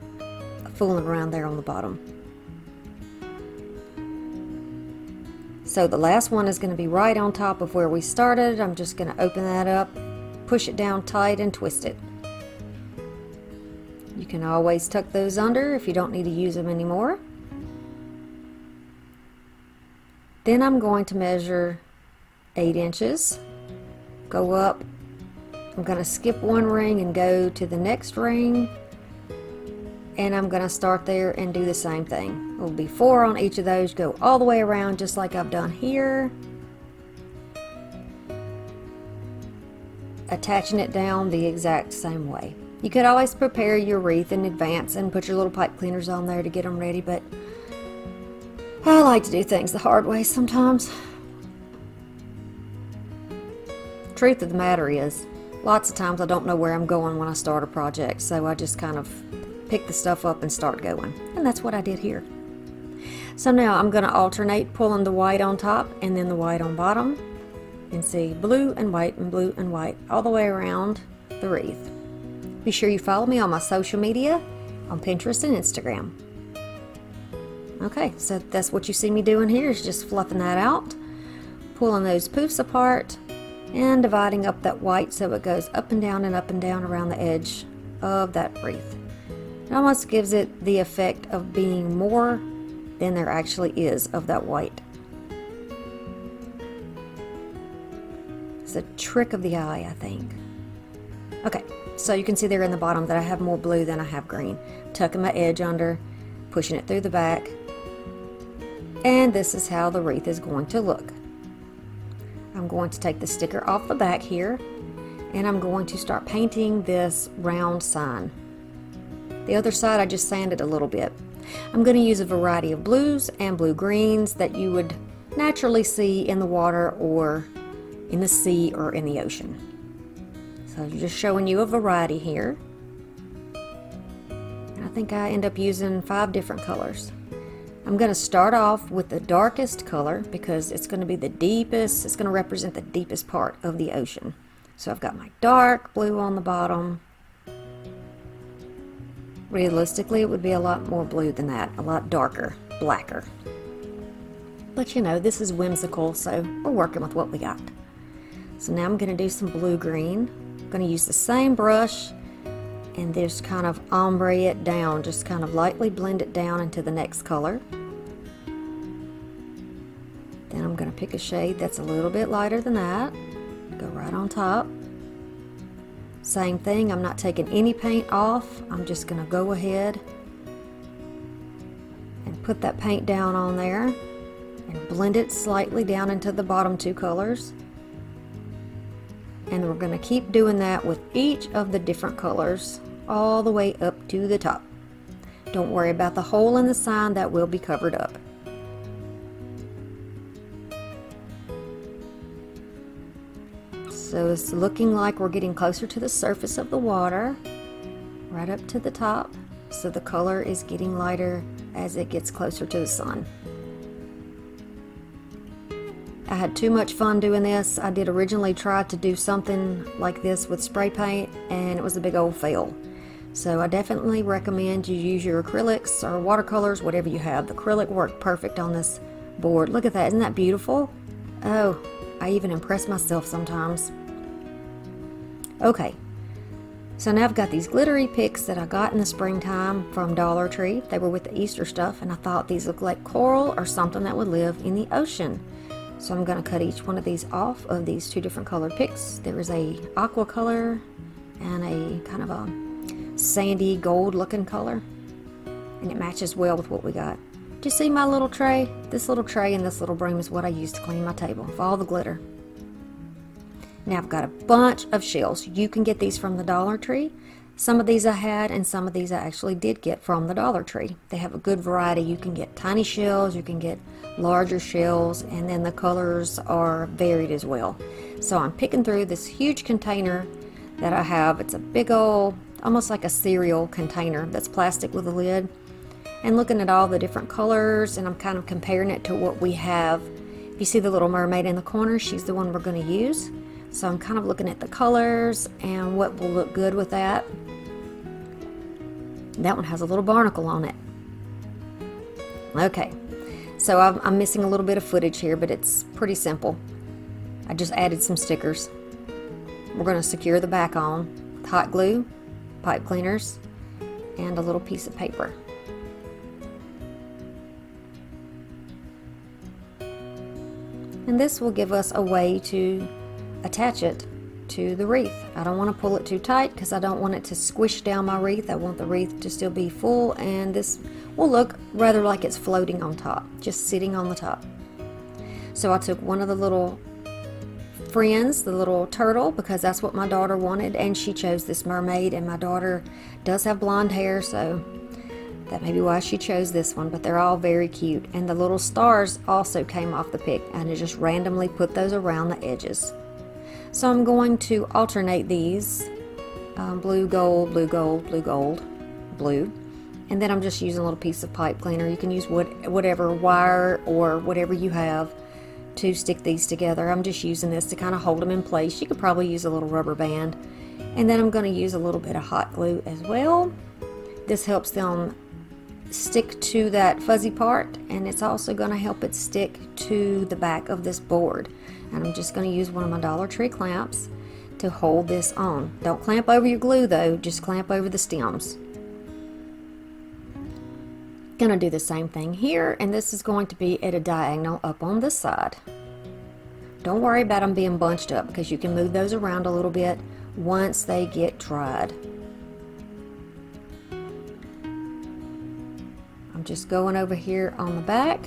fooling around there on the bottom. So the last one is going to be right on top of where we started. I'm just going to open that up, push it down tight and twist it. You can always tuck those under if you don't need to use them anymore. Then I'm going to measure 8 inches, go up, I'm going to skip one ring and go to the next ring, and I'm going to start there and do the same thing. It will be 4 on each of those, go all the way around just like I've done here. Attaching it down the exact same way. You could always prepare your wreath in advance and put your little pipe cleaners on there to get them ready, but I like to do things the hard way sometimes. Truth of the matter is, lots of times I don't know where I'm going when I start a project, so I just kind of pick the stuff up and start going. And that's what I did here. So now I'm going to alternate pulling the white on top and then the white on bottom and see blue and white and blue and white all the way around the wreath. Be sure you follow me on my social media on Pinterest and Instagram. Okay, so that's what you see me doing here is just fluffing that out, pulling those poofs apart, and dividing up that white so it goes up and down and up and down around the edge of that wreath. It almost gives it the effect of being more than there actually is of that white. It's a trick of the eye, I think. Okay, so you can see there in the bottom that I have more blue than I have green. Tucking my edge under, pushing it through the back, and this is how the wreath is going to look. I'm going to take the sticker off the back here and I'm going to start painting this round sign. The other side I just sanded a little bit. I'm going to use a variety of blues and blue greens that you would naturally see in the water or in the sea or in the ocean. So I'm just showing you a variety here. And I think I end up using five different colors. I'm going to start off with the darkest color because it's going to be the deepest, it's going to represent the deepest part of the ocean. So I've got my dark blue on the bottom. Realistically, it would be a lot more blue than that, a lot darker, blacker. But you know, this is whimsical, so we're working with what we got. So now I'm going to do some blue-green. I'm going to use the same brush and just kind of ombre it down, just kind of lightly blend it down into the next color. Then I'm going to pick a shade that's a little bit lighter than that, go right on top. Same thing, I'm not taking any paint off, I'm just going to go ahead and put that paint down on there and blend it slightly down into the bottom two colors and we're going to keep doing that with each of the different colors all the way up to the top. Don't worry about the hole in the sign that will be covered up. So it's looking like we're getting closer to the surface of the water, right up to the top. So the color is getting lighter as it gets closer to the sun. I had too much fun doing this. I did originally try to do something like this with spray paint and it was a big old fail. So I definitely recommend you use your acrylics or watercolors, whatever you have. The acrylic worked perfect on this board. Look at that, isn't that beautiful? Oh, I even impress myself sometimes. Okay, so now I've got these glittery picks that I got in the springtime from Dollar Tree. They were with the Easter stuff and I thought these looked like coral or something that would live in the ocean. So I'm going to cut each one of these off of these two different colored picks. There is a aqua color and a kind of a sandy gold looking color and it matches well with what we got. Do you see my little tray? This little tray and this little broom is what I use to clean my table with all the glitter. Now I've got a bunch of shells. You can get these from the Dollar Tree. Some of these I had and some of these I actually did get from the Dollar Tree. They have a good variety. You can get tiny shells, you can get larger shells, and then the colors are varied as well. So I'm picking through this huge container that I have. It's a big old almost like a cereal container that's plastic with a lid and looking at all the different colors and I'm kind of comparing it to what we have. If you see the little mermaid in the corner, she's the one we're going to use. So I'm kind of looking at the colors and what will look good with that. That one has a little barnacle on it. Okay, so I'm, I'm missing a little bit of footage here, but it's pretty simple. I just added some stickers. We're going to secure the back on with hot glue pipe cleaners, and a little piece of paper. And this will give us a way to attach it to the wreath. I don't want to pull it too tight because I don't want it to squish down my wreath. I want the wreath to still be full and this will look rather like it's floating on top, just sitting on the top. So I took one of the little friends, the little turtle, because that's what my daughter wanted, and she chose this mermaid, and my daughter does have blonde hair, so that may be why she chose this one, but they're all very cute. And the little stars also came off the pick, and I just randomly put those around the edges. So I'm going to alternate these, um, blue, gold, blue, gold, blue, gold, blue. And then I'm just using a little piece of pipe cleaner. You can use what, whatever wire or whatever you have to stick these together. I'm just using this to kind of hold them in place. You could probably use a little rubber band. And then I'm going to use a little bit of hot glue as well. This helps them stick to that fuzzy part and it's also going to help it stick to the back of this board. And I'm just going to use one of my Dollar Tree clamps to hold this on. Don't clamp over your glue though, just clamp over the stems. Gonna do the same thing here, and this is going to be at a diagonal up on this side. Don't worry about them being bunched up because you can move those around a little bit once they get dried. I'm just going over here on the back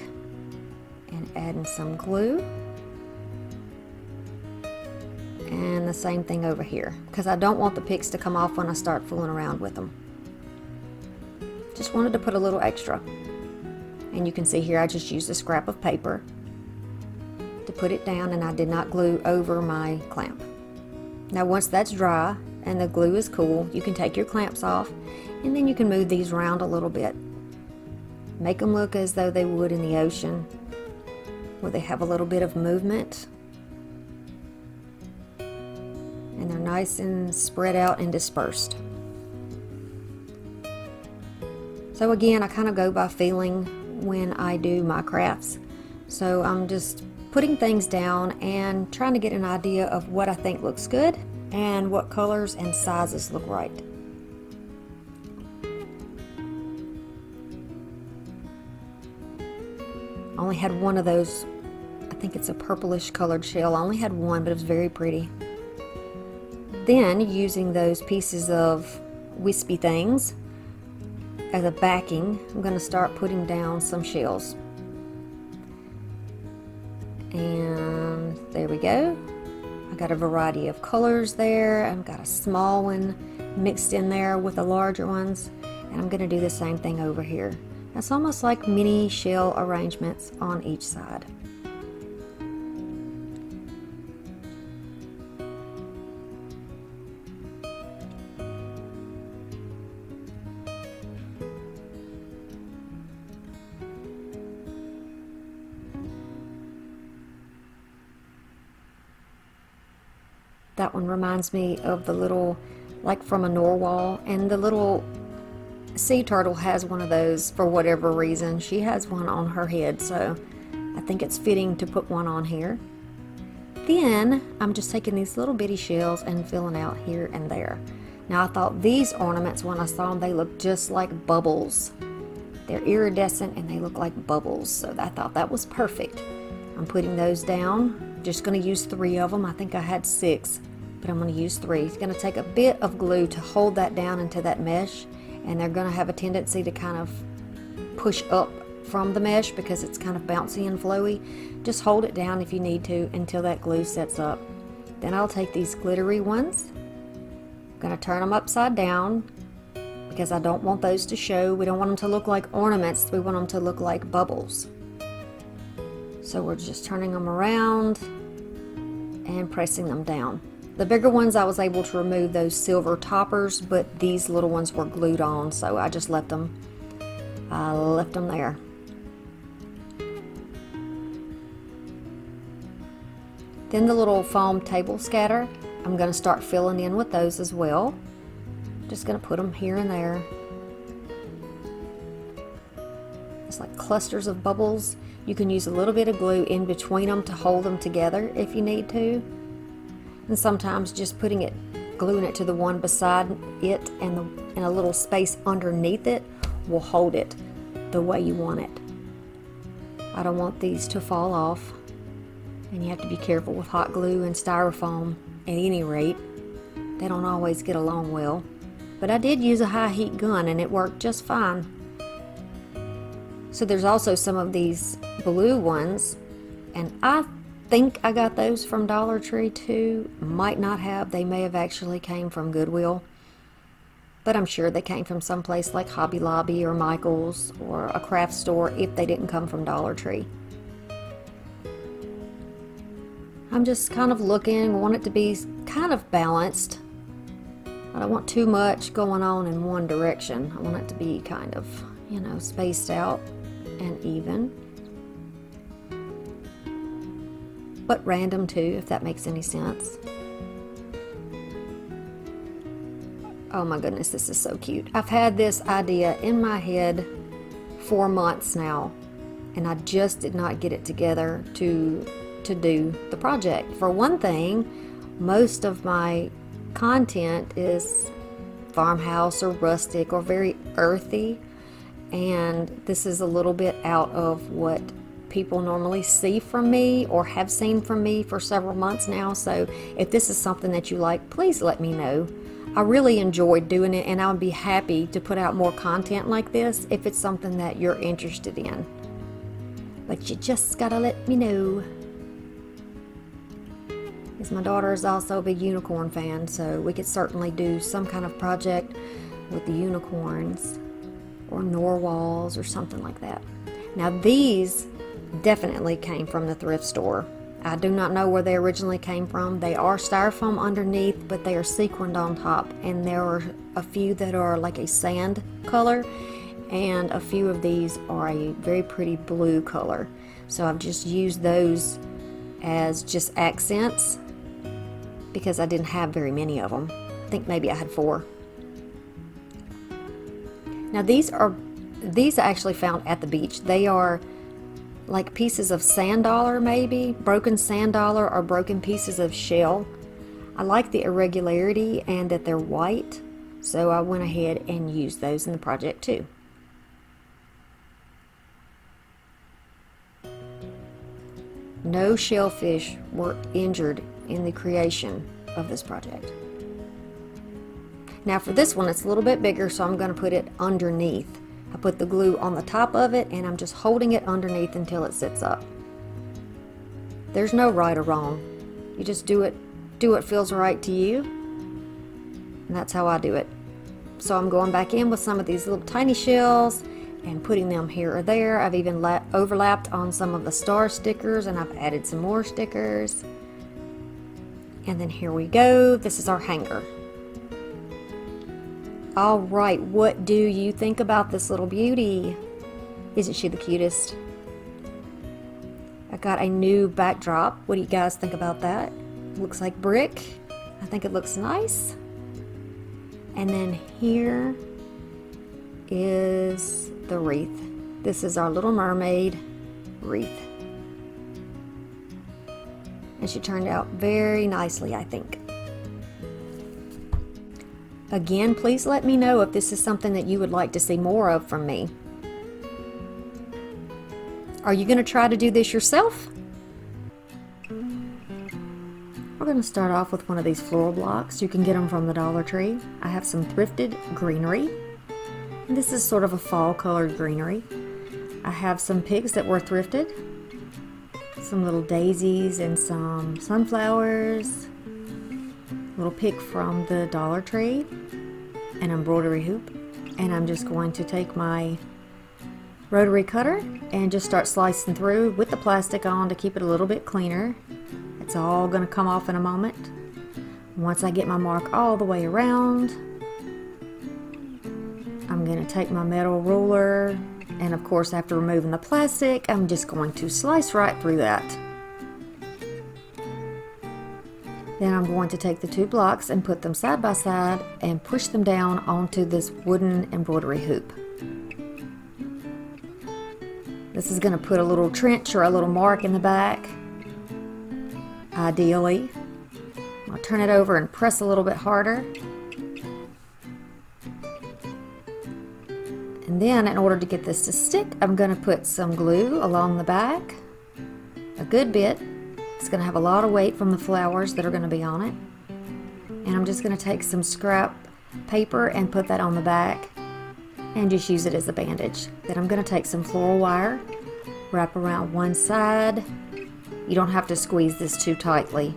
and adding some glue. And the same thing over here because I don't want the picks to come off when I start fooling around with them. Just wanted to put a little extra. And you can see here I just used a scrap of paper to put it down and I did not glue over my clamp. Now once that's dry and the glue is cool, you can take your clamps off and then you can move these around a little bit. Make them look as though they would in the ocean where they have a little bit of movement and they're nice and spread out and dispersed. So again, I kind of go by feeling when I do my crafts. So I'm just putting things down and trying to get an idea of what I think looks good and what colors and sizes look right. I only had one of those, I think it's a purplish colored shell. I only had one, but it was very pretty. Then, using those pieces of wispy things as a backing, I'm going to start putting down some shells. And there we go. I got a variety of colors there. I've got a small one mixed in there with the larger ones. And I'm going to do the same thing over here. It's almost like mini shell arrangements on each side. That one reminds me of the little, like from a narwhal, and the little sea turtle has one of those for whatever reason. She has one on her head, so I think it's fitting to put one on here. Then I'm just taking these little bitty shells and filling out here and there. Now I thought these ornaments, when I saw them, they look just like bubbles. They're iridescent and they look like bubbles, so I thought that was perfect. I'm putting those down. Just going to use three of them. I think I had six but I'm going to use three. It's going to take a bit of glue to hold that down into that mesh and they're going to have a tendency to kind of push up from the mesh because it's kind of bouncy and flowy. Just hold it down if you need to until that glue sets up. Then I'll take these glittery ones. I'm going to turn them upside down because I don't want those to show. We don't want them to look like ornaments. We want them to look like bubbles. So we're just turning them around and pressing them down. The bigger ones I was able to remove those silver toppers, but these little ones were glued on, so I just left them, I left them there. Then the little foam table scatter, I'm going to start filling in with those as well. Just going to put them here and there. It's like clusters of bubbles. You can use a little bit of glue in between them to hold them together if you need to and sometimes just putting it gluing it to the one beside it and, the, and a little space underneath it will hold it the way you want it. I don't want these to fall off and you have to be careful with hot glue and styrofoam at any rate. They don't always get along well. But I did use a high heat gun and it worked just fine. So there's also some of these blue ones and I think I got those from Dollar Tree too. Might not have. They may have actually came from Goodwill. But I'm sure they came from someplace like Hobby Lobby or Michael's or a craft store if they didn't come from Dollar Tree. I'm just kind of looking, want it to be kind of balanced. I don't want too much going on in one direction. I want it to be kind of, you know, spaced out and even. But random too, if that makes any sense. Oh my goodness, this is so cute. I've had this idea in my head for months now, and I just did not get it together to to do the project. For one thing, most of my content is farmhouse or rustic or very earthy, and this is a little bit out of what people normally see from me or have seen from me for several months now. So if this is something that you like, please let me know. I really enjoyed doing it and I would be happy to put out more content like this if it's something that you're interested in. But you just gotta let me know. Because my daughter is also a big unicorn fan, so we could certainly do some kind of project with the unicorns or narwhals or something like that. Now these definitely came from the thrift store. I do not know where they originally came from. They are styrofoam underneath, but they are sequined on top. And there are a few that are like a sand color, and a few of these are a very pretty blue color. So I've just used those as just accents because I didn't have very many of them. I think maybe I had four. Now these are these I actually found at the beach. They are like pieces of sand dollar maybe, broken sand dollar or broken pieces of shell. I like the irregularity and that they're white, so I went ahead and used those in the project too. No shellfish were injured in the creation of this project. Now for this one, it's a little bit bigger, so I'm going to put it underneath. I put the glue on the top of it and I'm just holding it underneath until it sits up. There's no right or wrong. You just do it, do what feels right to you. And that's how I do it. So I'm going back in with some of these little tiny shells and putting them here or there. I've even overlapped on some of the star stickers and I've added some more stickers. And then here we go. This is our hanger. All right, what do you think about this little beauty? Isn't she the cutest? I got a new backdrop. What do you guys think about that? Looks like brick. I think it looks nice. And then here is the wreath. This is our Little Mermaid wreath. And she turned out very nicely, I think. Again, please let me know if this is something that you would like to see more of from me. Are you going to try to do this yourself? We're going to start off with one of these floral blocks. You can get them from the Dollar Tree. I have some thrifted greenery. This is sort of a fall colored greenery. I have some picks that were thrifted. Some little daisies and some sunflowers little pick from the Dollar Tree, an embroidery hoop, and I'm just going to take my rotary cutter and just start slicing through with the plastic on to keep it a little bit cleaner. It's all going to come off in a moment. Once I get my mark all the way around, I'm going to take my metal ruler and of course after removing the plastic, I'm just going to slice right through that. Then I'm going to take the two blocks and put them side by side and push them down onto this wooden embroidery hoop. This is going to put a little trench or a little mark in the back, ideally. I'll turn it over and press a little bit harder. And then in order to get this to stick, I'm going to put some glue along the back, a good bit, it's going to have a lot of weight from the flowers that are going to be on it. And I'm just going to take some scrap paper and put that on the back and just use it as a bandage. Then I'm going to take some floral wire, wrap around one side. You don't have to squeeze this too tightly.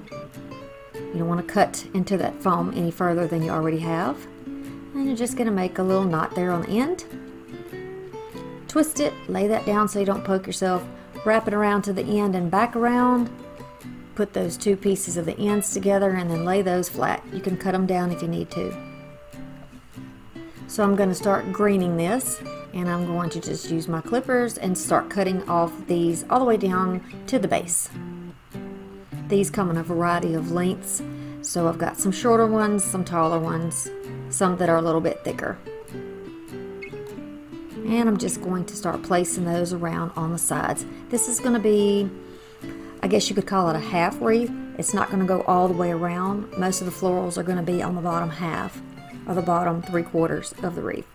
You don't want to cut into that foam any further than you already have. And you're just going to make a little knot there on the end. Twist it, lay that down so you don't poke yourself, wrap it around to the end and back around, put those two pieces of the ends together and then lay those flat. You can cut them down if you need to. So I'm going to start greening this and I'm going to just use my clippers and start cutting off these all the way down to the base. These come in a variety of lengths, so I've got some shorter ones, some taller ones, some that are a little bit thicker. And I'm just going to start placing those around on the sides. This is going to be I guess you could call it a half wreath. It's not going to go all the way around. Most of the florals are going to be on the bottom half or the bottom three quarters of the wreath.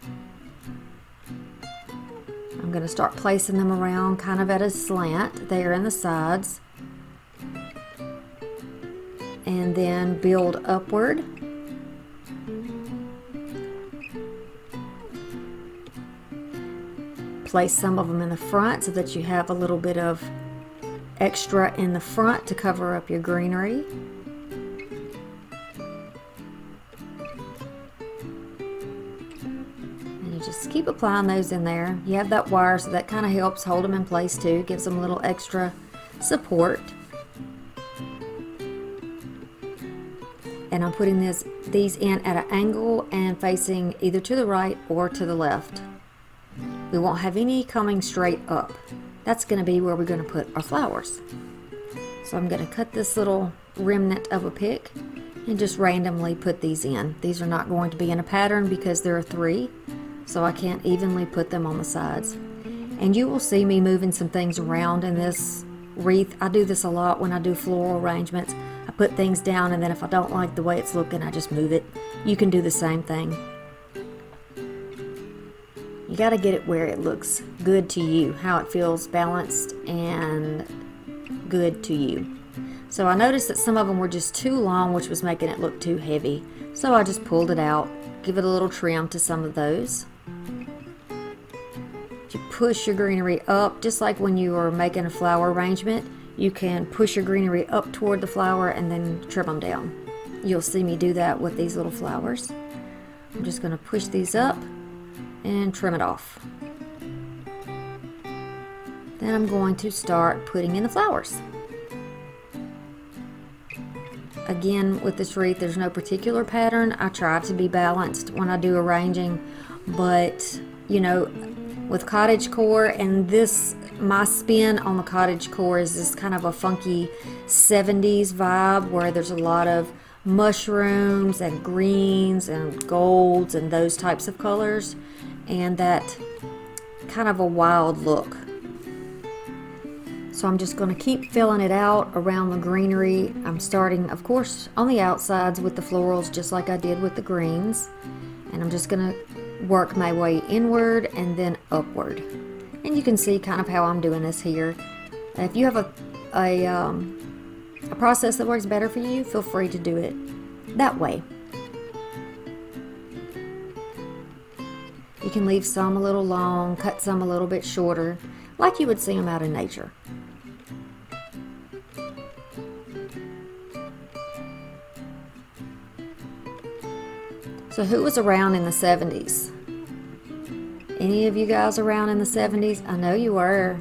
I'm going to start placing them around kind of at a slant there in the sides and then build upward. Place some of them in the front so that you have a little bit of extra in the front to cover up your greenery. And you just keep applying those in there. You have that wire so that kind of helps hold them in place too, gives them a little extra support. And I'm putting this, these in at an angle and facing either to the right or to the left. We won't have any coming straight up. That's going to be where we're going to put our flowers. So I'm going to cut this little remnant of a pick and just randomly put these in. These are not going to be in a pattern because there are three, so I can't evenly put them on the sides. And you will see me moving some things around in this wreath. I do this a lot when I do floral arrangements. I put things down and then if I don't like the way it's looking, I just move it. You can do the same thing. You got to get it where it looks good to you, how it feels balanced and good to you. So I noticed that some of them were just too long, which was making it look too heavy. So I just pulled it out, give it a little trim to some of those. You push your greenery up, just like when you are making a flower arrangement, you can push your greenery up toward the flower and then trim them down. You'll see me do that with these little flowers. I'm just going to push these up and trim it off. Then I'm going to start putting in the flowers. Again, with this wreath, there's no particular pattern. I try to be balanced when I do arranging, but you know, with cottage core and this, my spin on the cottage core is this kind of a funky 70s vibe where there's a lot of mushrooms and greens and golds and those types of colors and that kind of a wild look. So I'm just going to keep filling it out around the greenery. I'm starting, of course, on the outsides with the florals just like I did with the greens. And I'm just going to work my way inward and then upward. And you can see kind of how I'm doing this here. If you have a, a, um, a process that works better for you, feel free to do it that way. You can leave some a little long, cut some a little bit shorter, like you would see them out in nature. So who was around in the 70s? Any of you guys around in the 70s? I know you were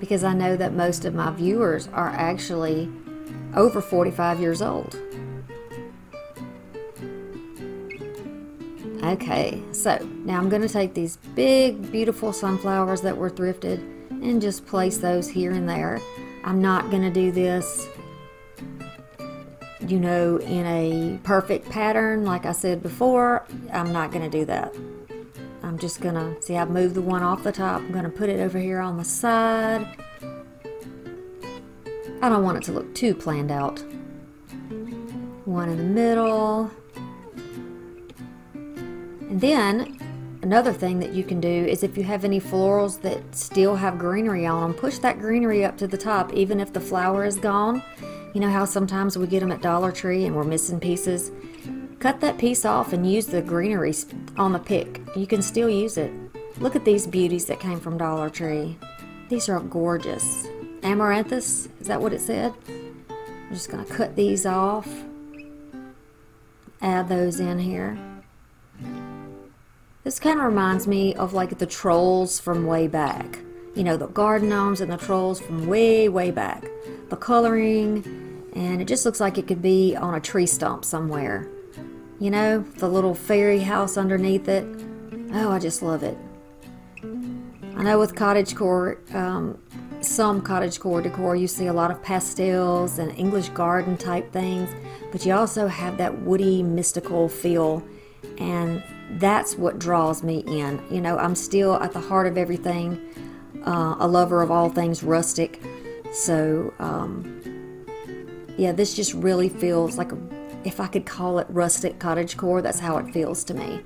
because I know that most of my viewers are actually over 45 years old. Okay, so now I'm going to take these big, beautiful sunflowers that were thrifted and just place those here and there. I'm not going to do this, you know, in a perfect pattern like I said before. I'm not going to do that. I'm just going to, see I've moved the one off the top. I'm going to put it over here on the side. I don't want it to look too planned out. One in the middle. Then another thing that you can do is if you have any florals that still have greenery on them, push that greenery up to the top even if the flower is gone. You know how sometimes we get them at Dollar Tree and we're missing pieces? Cut that piece off and use the greenery on the pick. You can still use it. Look at these beauties that came from Dollar Tree. These are gorgeous. Amaranthus, is that what it said? I'm just going to cut these off. Add those in here. This kind of reminds me of like the trolls from way back. You know, the garden gnomes and the trolls from way, way back. The coloring, and it just looks like it could be on a tree stump somewhere. You know, the little fairy house underneath it. Oh, I just love it. I know with cottage core, um, some cottage core decor, you see a lot of pastels and English garden type things, but you also have that woody, mystical feel. And that's what draws me in. You know, I'm still at the heart of everything, uh, a lover of all things rustic. So, um, yeah, this just really feels like, a, if I could call it rustic cottage core, that's how it feels to me.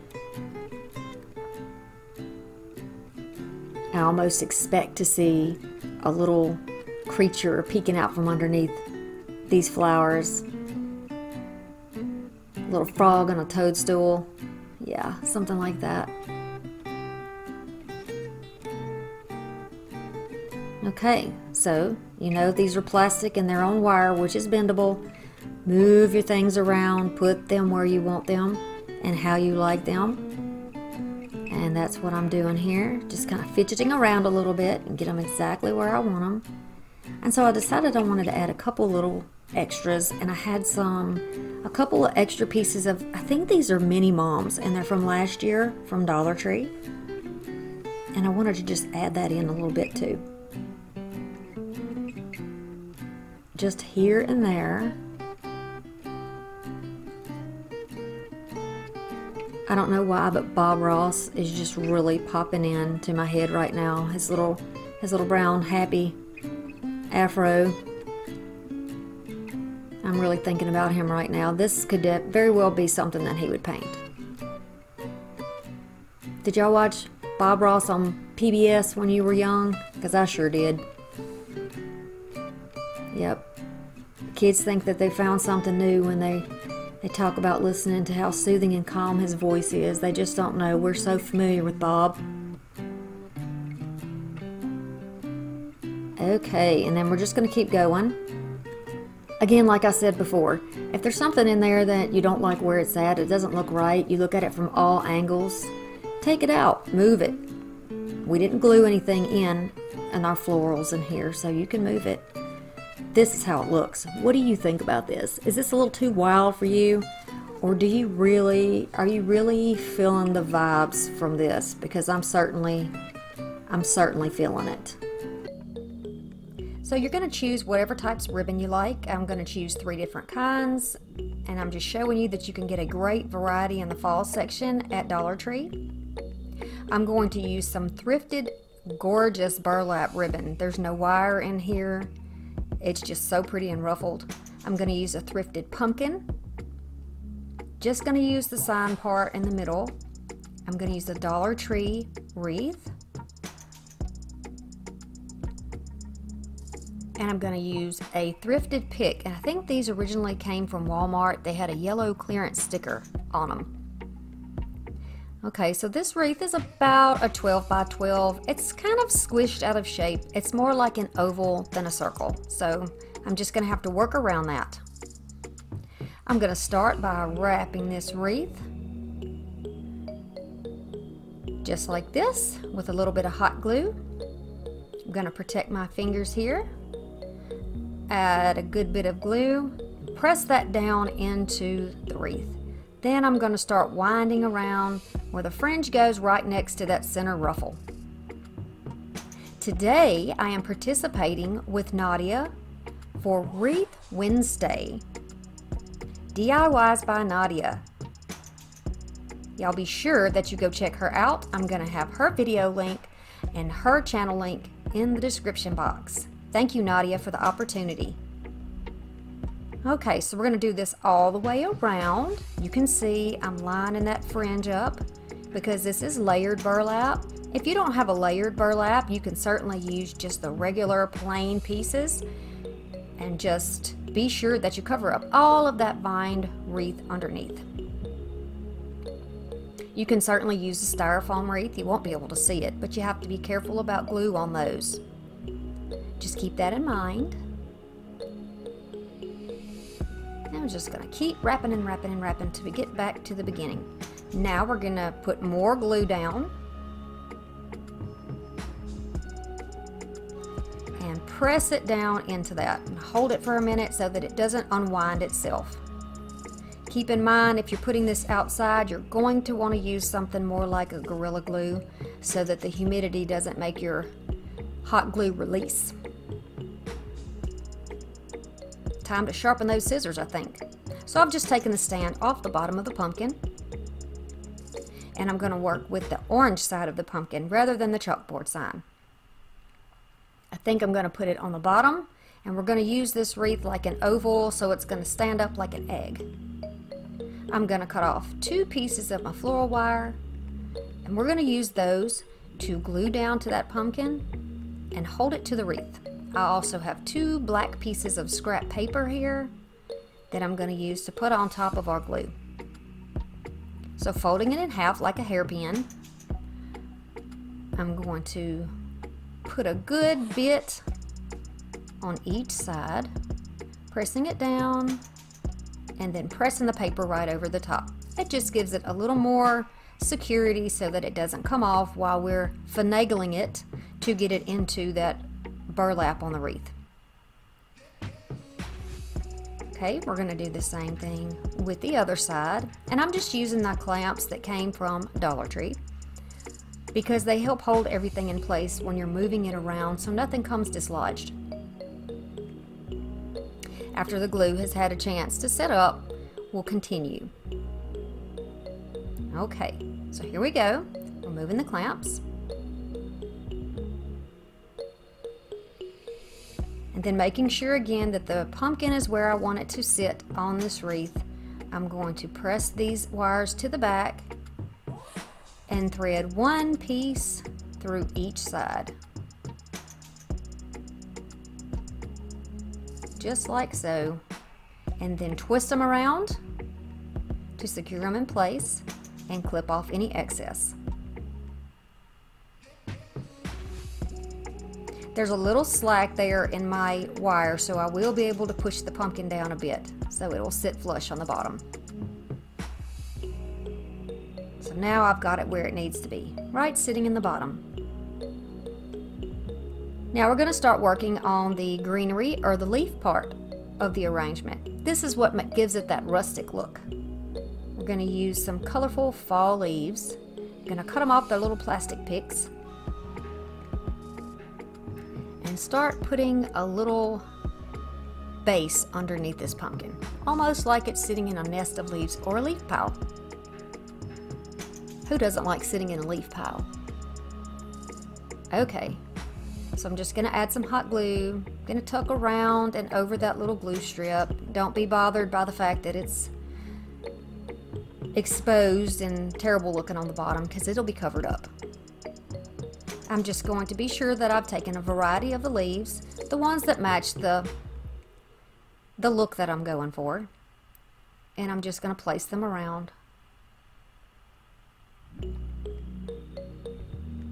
I almost expect to see a little creature peeking out from underneath these flowers. Little frog on a toadstool. Yeah, something like that. Okay, so you know these are plastic and they're on wire, which is bendable. Move your things around, put them where you want them and how you like them. And that's what I'm doing here, just kind of fidgeting around a little bit and get them exactly where I want them. And so I decided I wanted to add a couple little extras and I had some a couple of extra pieces of I think these are mini mums and they're from last year from Dollar Tree. And I wanted to just add that in a little bit too. Just here and there. I don't know why but Bob Ross is just really popping in to my head right now. His little his little brown happy afro I'm really thinking about him right now. This could very well be something that he would paint. Did y'all watch Bob Ross on PBS when you were young? Because I sure did. Yep. Kids think that they found something new when they they talk about listening to how soothing and calm his voice is. They just don't know. We're so familiar with Bob. Okay, and then we're just going to keep going. Again, like I said before, if there's something in there that you don't like where it's at, it doesn't look right, you look at it from all angles, take it out, move it. We didn't glue anything in in our florals in here, so you can move it. This is how it looks. What do you think about this? Is this a little too wild for you? Or do you really, are you really feeling the vibes from this? Because I'm certainly, I'm certainly feeling it. So you're going to choose whatever types of ribbon you like. I'm going to choose three different kinds and I'm just showing you that you can get a great variety in the fall section at Dollar Tree. I'm going to use some thrifted gorgeous burlap ribbon. There's no wire in here. It's just so pretty and ruffled. I'm going to use a thrifted pumpkin. Just going to use the sign part in the middle. I'm going to use the Dollar Tree wreath. And I'm going to use a thrifted pick and I think these originally came from Walmart. They had a yellow clearance sticker on them okay so this wreath is about a 12 by 12 it's kind of squished out of shape. It's more like an oval than a circle. So I'm just going to have to work around that. I'm going to start by wrapping this wreath just like this with a little bit of hot glue. I'm going to protect my fingers here add a good bit of glue, press that down into the wreath. Then I'm going to start winding around where the fringe goes right next to that center ruffle. Today I am participating with Nadia for Wreath Wednesday. DIYs by Nadia. Y'all be sure that you go check her out. I'm going to have her video link and her channel link in the description box. Thank you, Nadia, for the opportunity. Okay, so we're going to do this all the way around. You can see I'm lining that fringe up because this is layered burlap. If you don't have a layered burlap, you can certainly use just the regular plain pieces and just be sure that you cover up all of that vined wreath underneath. You can certainly use a styrofoam wreath. You won't be able to see it, but you have to be careful about glue on those. Just keep that in mind. And I'm just going to keep wrapping and wrapping and wrapping until we get back to the beginning. Now we're going to put more glue down. And press it down into that. And hold it for a minute so that it doesn't unwind itself. Keep in mind if you're putting this outside, you're going to want to use something more like a Gorilla Glue so that the humidity doesn't make your hot glue release. Time to sharpen those scissors, I think. So I've just taken the stand off the bottom of the pumpkin and I'm going to work with the orange side of the pumpkin rather than the chalkboard side. I think I'm going to put it on the bottom and we're going to use this wreath like an oval so it's going to stand up like an egg. I'm going to cut off two pieces of my floral wire and we're going to use those to glue down to that pumpkin and hold it to the wreath. I also have two black pieces of scrap paper here that I'm going to use to put on top of our glue. So folding it in half like a hairpin, I'm going to put a good bit on each side, pressing it down, and then pressing the paper right over the top. It just gives it a little more security so that it doesn't come off while we're finagling it to get it into that burlap on the wreath. Okay, we're going to do the same thing with the other side. And I'm just using the clamps that came from Dollar Tree because they help hold everything in place when you're moving it around so nothing comes dislodged. After the glue has had a chance to set up, we'll continue. Okay, so here we go. Removing the clamps. And then making sure again that the pumpkin is where I want it to sit on this wreath. I'm going to press these wires to the back and thread one piece through each side. Just like so. And then twist them around to secure them in place and clip off any excess. There's a little slack there in my wire so I will be able to push the pumpkin down a bit so it will sit flush on the bottom. So now I've got it where it needs to be, right sitting in the bottom. Now we're going to start working on the greenery or the leaf part of the arrangement. This is what gives it that rustic look. We're going to use some colorful fall leaves. I'm going to cut them off their little plastic picks and start putting a little base underneath this pumpkin, almost like it's sitting in a nest of leaves or a leaf pile. Who doesn't like sitting in a leaf pile? Okay, so I'm just to add some hot glue, to tuck around and over that little glue strip. Don't be bothered by the fact that it's exposed and terrible looking on the bottom because it'll be covered up. I'm just going to be sure that I've taken a variety of the leaves, the ones that match the, the look that I'm going for, and I'm just going to place them around.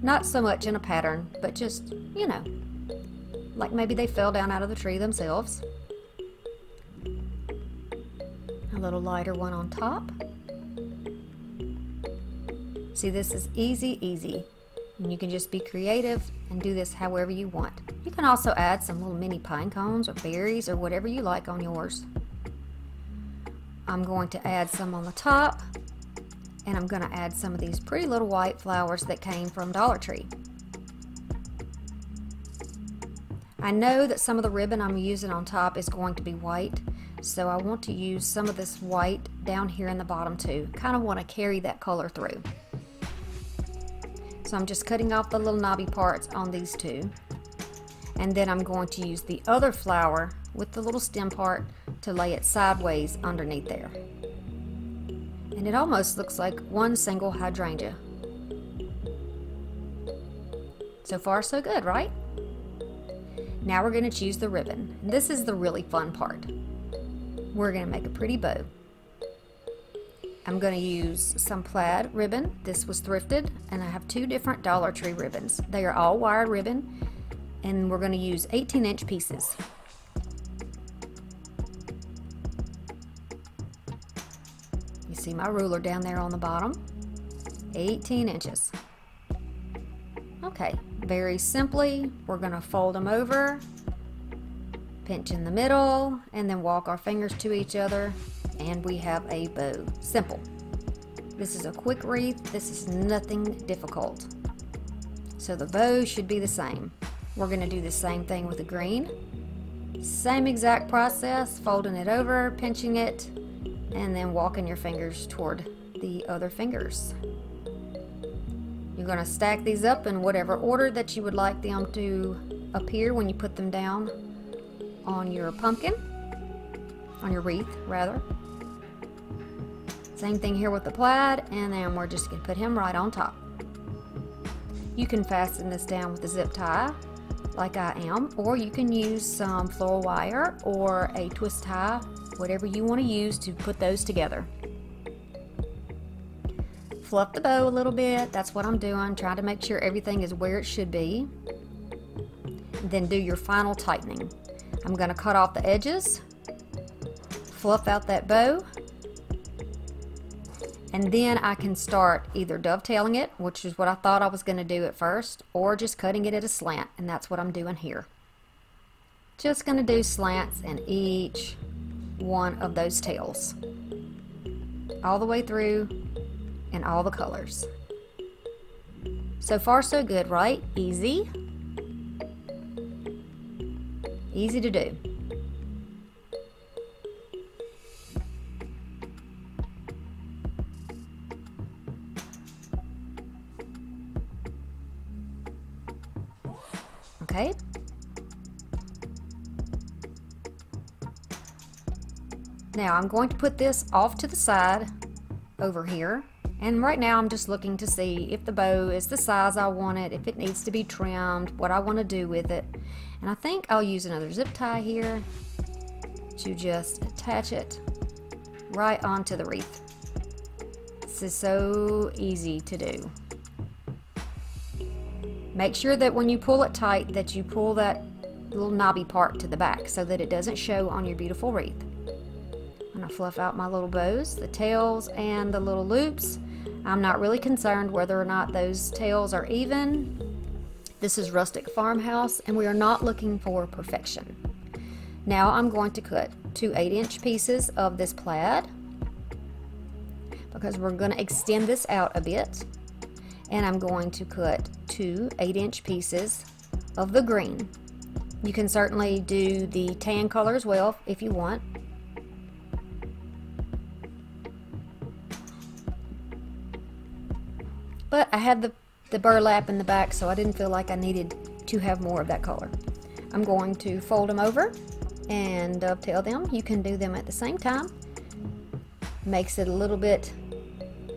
Not so much in a pattern, but just, you know, like maybe they fell down out of the tree themselves. A little lighter one on top. See, this is easy, easy. And you can just be creative and do this however you want. You can also add some little mini pine cones or berries or whatever you like on yours. I'm going to add some on the top and I'm going to add some of these pretty little white flowers that came from Dollar Tree. I know that some of the ribbon I'm using on top is going to be white, so I want to use some of this white down here in the bottom too. Kind of want to carry that color through. So I'm just cutting off the little knobby parts on these two. And then I'm going to use the other flower with the little stem part to lay it sideways underneath there. And it almost looks like one single hydrangea. So far so good, right? Now we're going to choose the ribbon. This is the really fun part. We're going to make a pretty bow. I'm going to use some plaid ribbon. This was thrifted, and I have two different Dollar Tree ribbons. They are all wire ribbon, and we're going to use 18 inch pieces. You see my ruler down there on the bottom? 18 inches. Okay, very simply, we're going to fold them over, pinch in the middle, and then walk our fingers to each other and we have a bow. Simple. This is a quick wreath. This is nothing difficult. So the bow should be the same. We're going to do the same thing with the green. Same exact process, folding it over, pinching it, and then walking your fingers toward the other fingers. You're going to stack these up in whatever order that you would like them to appear when you put them down on your pumpkin, on your wreath rather. Same thing here with the plaid, and then we're just going to put him right on top. You can fasten this down with a zip tie, like I am, or you can use some floral wire or a twist tie, whatever you want to use to put those together. Fluff the bow a little bit, that's what I'm doing, trying to make sure everything is where it should be. Then do your final tightening. I'm going to cut off the edges, fluff out that bow, and then I can start either dovetailing it, which is what I thought I was going to do at first, or just cutting it at a slant, and that's what I'm doing here. Just going to do slants in each one of those tails. All the way through in all the colors. So far so good, right? Easy. Easy to do. Okay. Now I'm going to put this off to the side over here. And right now I'm just looking to see if the bow is the size I want it, if it needs to be trimmed, what I want to do with it. And I think I'll use another zip tie here to just attach it right onto the wreath. This is so easy to do. Make sure that when you pull it tight that you pull that little knobby part to the back so that it doesn't show on your beautiful wreath. I'm going to fluff out my little bows, the tails and the little loops. I'm not really concerned whether or not those tails are even. This is Rustic Farmhouse and we are not looking for perfection. Now I'm going to cut two 8 inch pieces of this plaid because we're going to extend this out a bit and I'm going to cut two 8 inch pieces of the green. You can certainly do the tan color as well if you want. But I had the, the burlap in the back so I didn't feel like I needed to have more of that color. I'm going to fold them over and dovetail them. You can do them at the same time. Makes it a little bit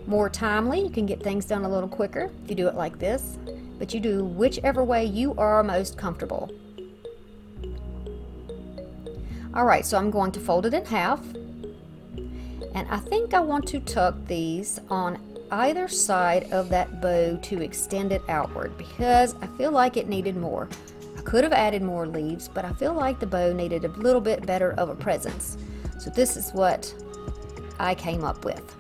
more timely. You can get things done a little quicker if you do it like this. But you do whichever way you are most comfortable. Alright, so I'm going to fold it in half. And I think I want to tuck these on either side of that bow to extend it outward because I feel like it needed more. I could have added more leaves, but I feel like the bow needed a little bit better of a presence. So this is what I came up with.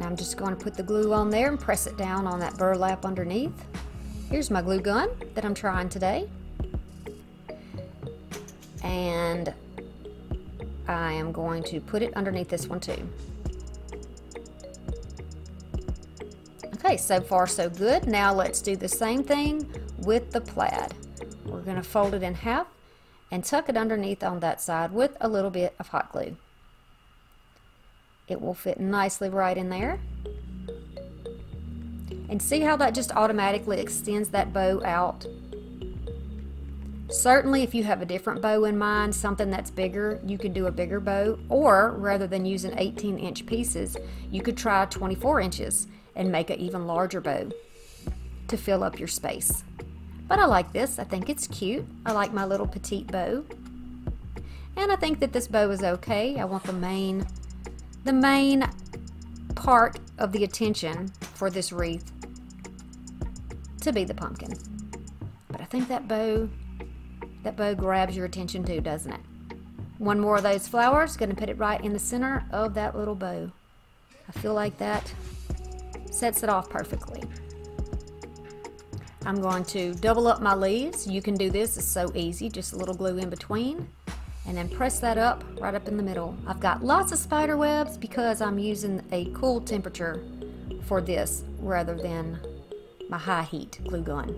Now I'm just going to put the glue on there and press it down on that burlap underneath. Here's my glue gun that I'm trying today. And I am going to put it underneath this one too. Okay, so far so good. Now let's do the same thing with the plaid. We're going to fold it in half and tuck it underneath on that side with a little bit of hot glue. It will fit nicely right in there. And see how that just automatically extends that bow out? Certainly if you have a different bow in mind, something that's bigger, you could do a bigger bow. Or rather than using 18 inch pieces, you could try 24 inches and make an even larger bow to fill up your space. But I like this. I think it's cute. I like my little petite bow. And I think that this bow is okay. I want the main, the main part of the attention for this wreath to be the pumpkin. But I think that bow, that bow grabs your attention too, doesn't it? One more of those flowers, gonna put it right in the center of that little bow. I feel like that sets it off perfectly. I'm going to double up my leaves. You can do this, it's so easy, just a little glue in between. And then press that up right up in the middle. I've got lots of spider webs because I'm using a cool temperature for this rather than my high heat glue gun.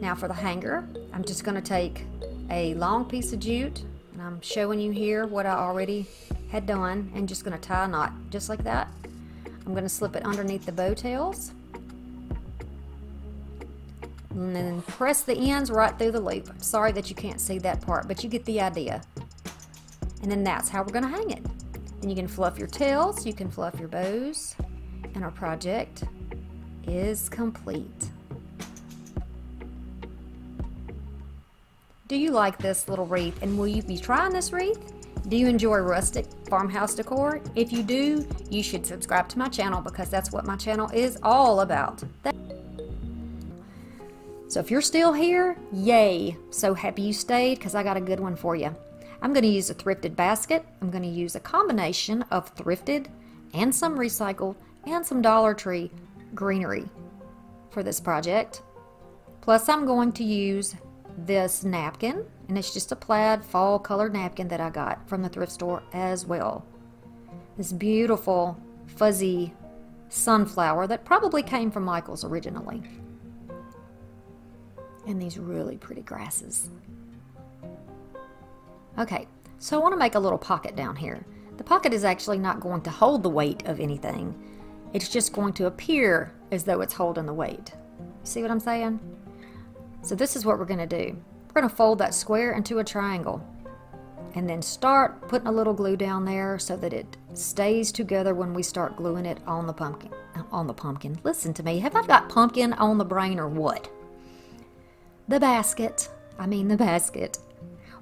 Now for the hanger, I'm just going to take a long piece of jute and I'm showing you here what I already had done and just going to tie a knot just like that. I'm going to slip it underneath the bow tails and then press the ends right through the loop. Sorry that you can't see that part, but you get the idea. And then that's how we're going to hang it. And you can fluff your tails, you can fluff your bows, and our project is complete. Do you like this little wreath and will you be trying this wreath? Do you enjoy rustic farmhouse decor? If you do, you should subscribe to my channel because that's what my channel is all about. So if you're still here, yay! So happy you stayed because I got a good one for you. I'm going to use a thrifted basket. I'm going to use a combination of thrifted and some recycled and some Dollar Tree greenery for this project. Plus I'm going to use this napkin And it's just a plaid fall colored napkin that I got from the thrift store as well. This beautiful fuzzy sunflower that probably came from Michael's originally. And these really pretty grasses. Okay, so I want to make a little pocket down here. The pocket is actually not going to hold the weight of anything. It's just going to appear as though it's holding the weight. See what I'm saying? So this is what we're going to do. We're going to fold that square into a triangle and then start putting a little glue down there so that it stays together when we start gluing it on the pumpkin. On the pumpkin. Listen to me. Have I got pumpkin on the brain or what? The basket. I mean the basket.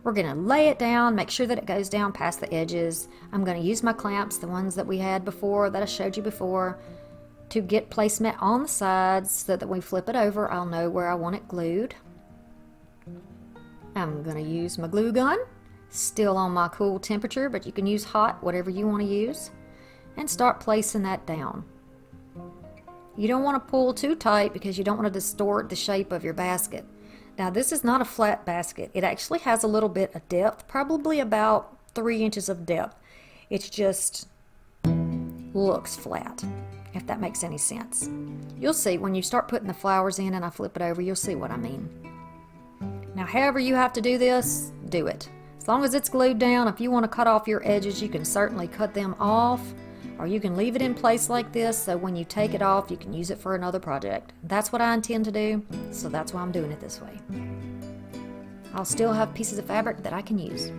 We're going to lay it down, make sure that it goes down past the edges. I'm going to use my clamps, the ones that we had before, that I showed you before, to get placement on the sides so that when we flip it over, I'll know where I want it glued. I'm going to use my glue gun, still on my cool temperature, but you can use hot, whatever you want to use, and start placing that down. You don't want to pull too tight because you don't want to distort the shape of your basket. Now this is not a flat basket. It actually has a little bit of depth, probably about three inches of depth. It just looks flat, if that makes any sense. You'll see when you start putting the flowers in and I flip it over, you'll see what I mean. Now however you have to do this, do it. As long as it's glued down, if you want to cut off your edges, you can certainly cut them off or you can leave it in place like this so when you take it off you can use it for another project. That's what I intend to do, so that's why I'm doing it this way. I'll still have pieces of fabric that I can use.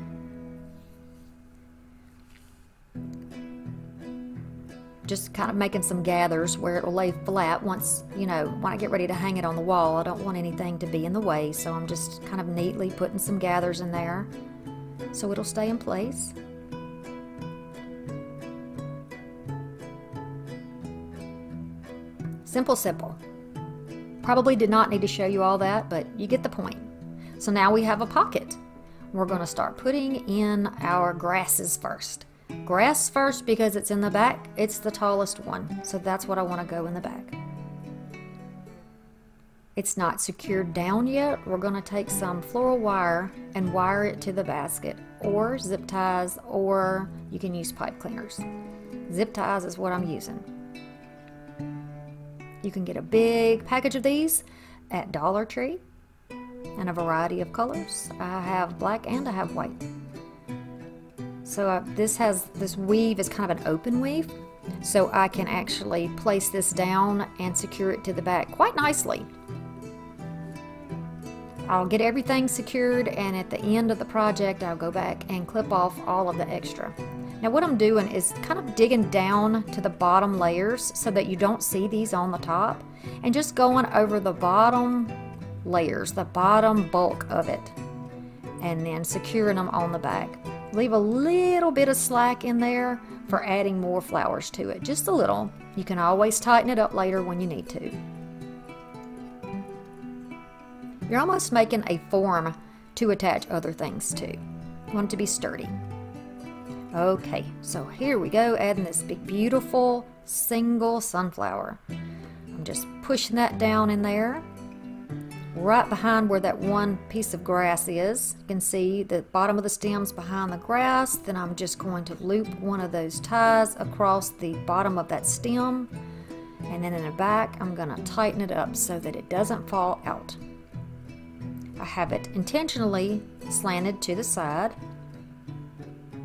Just kind of making some gathers where it'll lay flat once, you know, when I get ready to hang it on the wall. I don't want anything to be in the way, so I'm just kind of neatly putting some gathers in there so it'll stay in place. Simple, simple. Probably did not need to show you all that, but you get the point. So now we have a pocket. We're going to start putting in our grasses first. Grass first because it's in the back. It's the tallest one, so that's what I want to go in the back. It's not secured down yet. We're going to take some floral wire and wire it to the basket or zip ties or you can use pipe cleaners. Zip ties is what I'm using. You can get a big package of these at Dollar Tree and a variety of colors. I have black and I have white. So uh, this has, this weave is kind of an open weave. So I can actually place this down and secure it to the back quite nicely. I'll get everything secured and at the end of the project I'll go back and clip off all of the extra. Now what I'm doing is kind of digging down to the bottom layers so that you don't see these on the top and just going over the bottom layers, the bottom bulk of it and then securing them on the back. Leave a little bit of slack in there for adding more flowers to it, just a little. You can always tighten it up later when you need to. You're almost making a form to attach other things to. You want it to be sturdy. Okay, so here we go, adding this big beautiful single sunflower. I'm just pushing that down in there. Right behind where that one piece of grass is, you can see the bottom of the stems behind the grass. Then I'm just going to loop one of those ties across the bottom of that stem. And then in the back, I'm going to tighten it up so that it doesn't fall out. I have it intentionally slanted to the side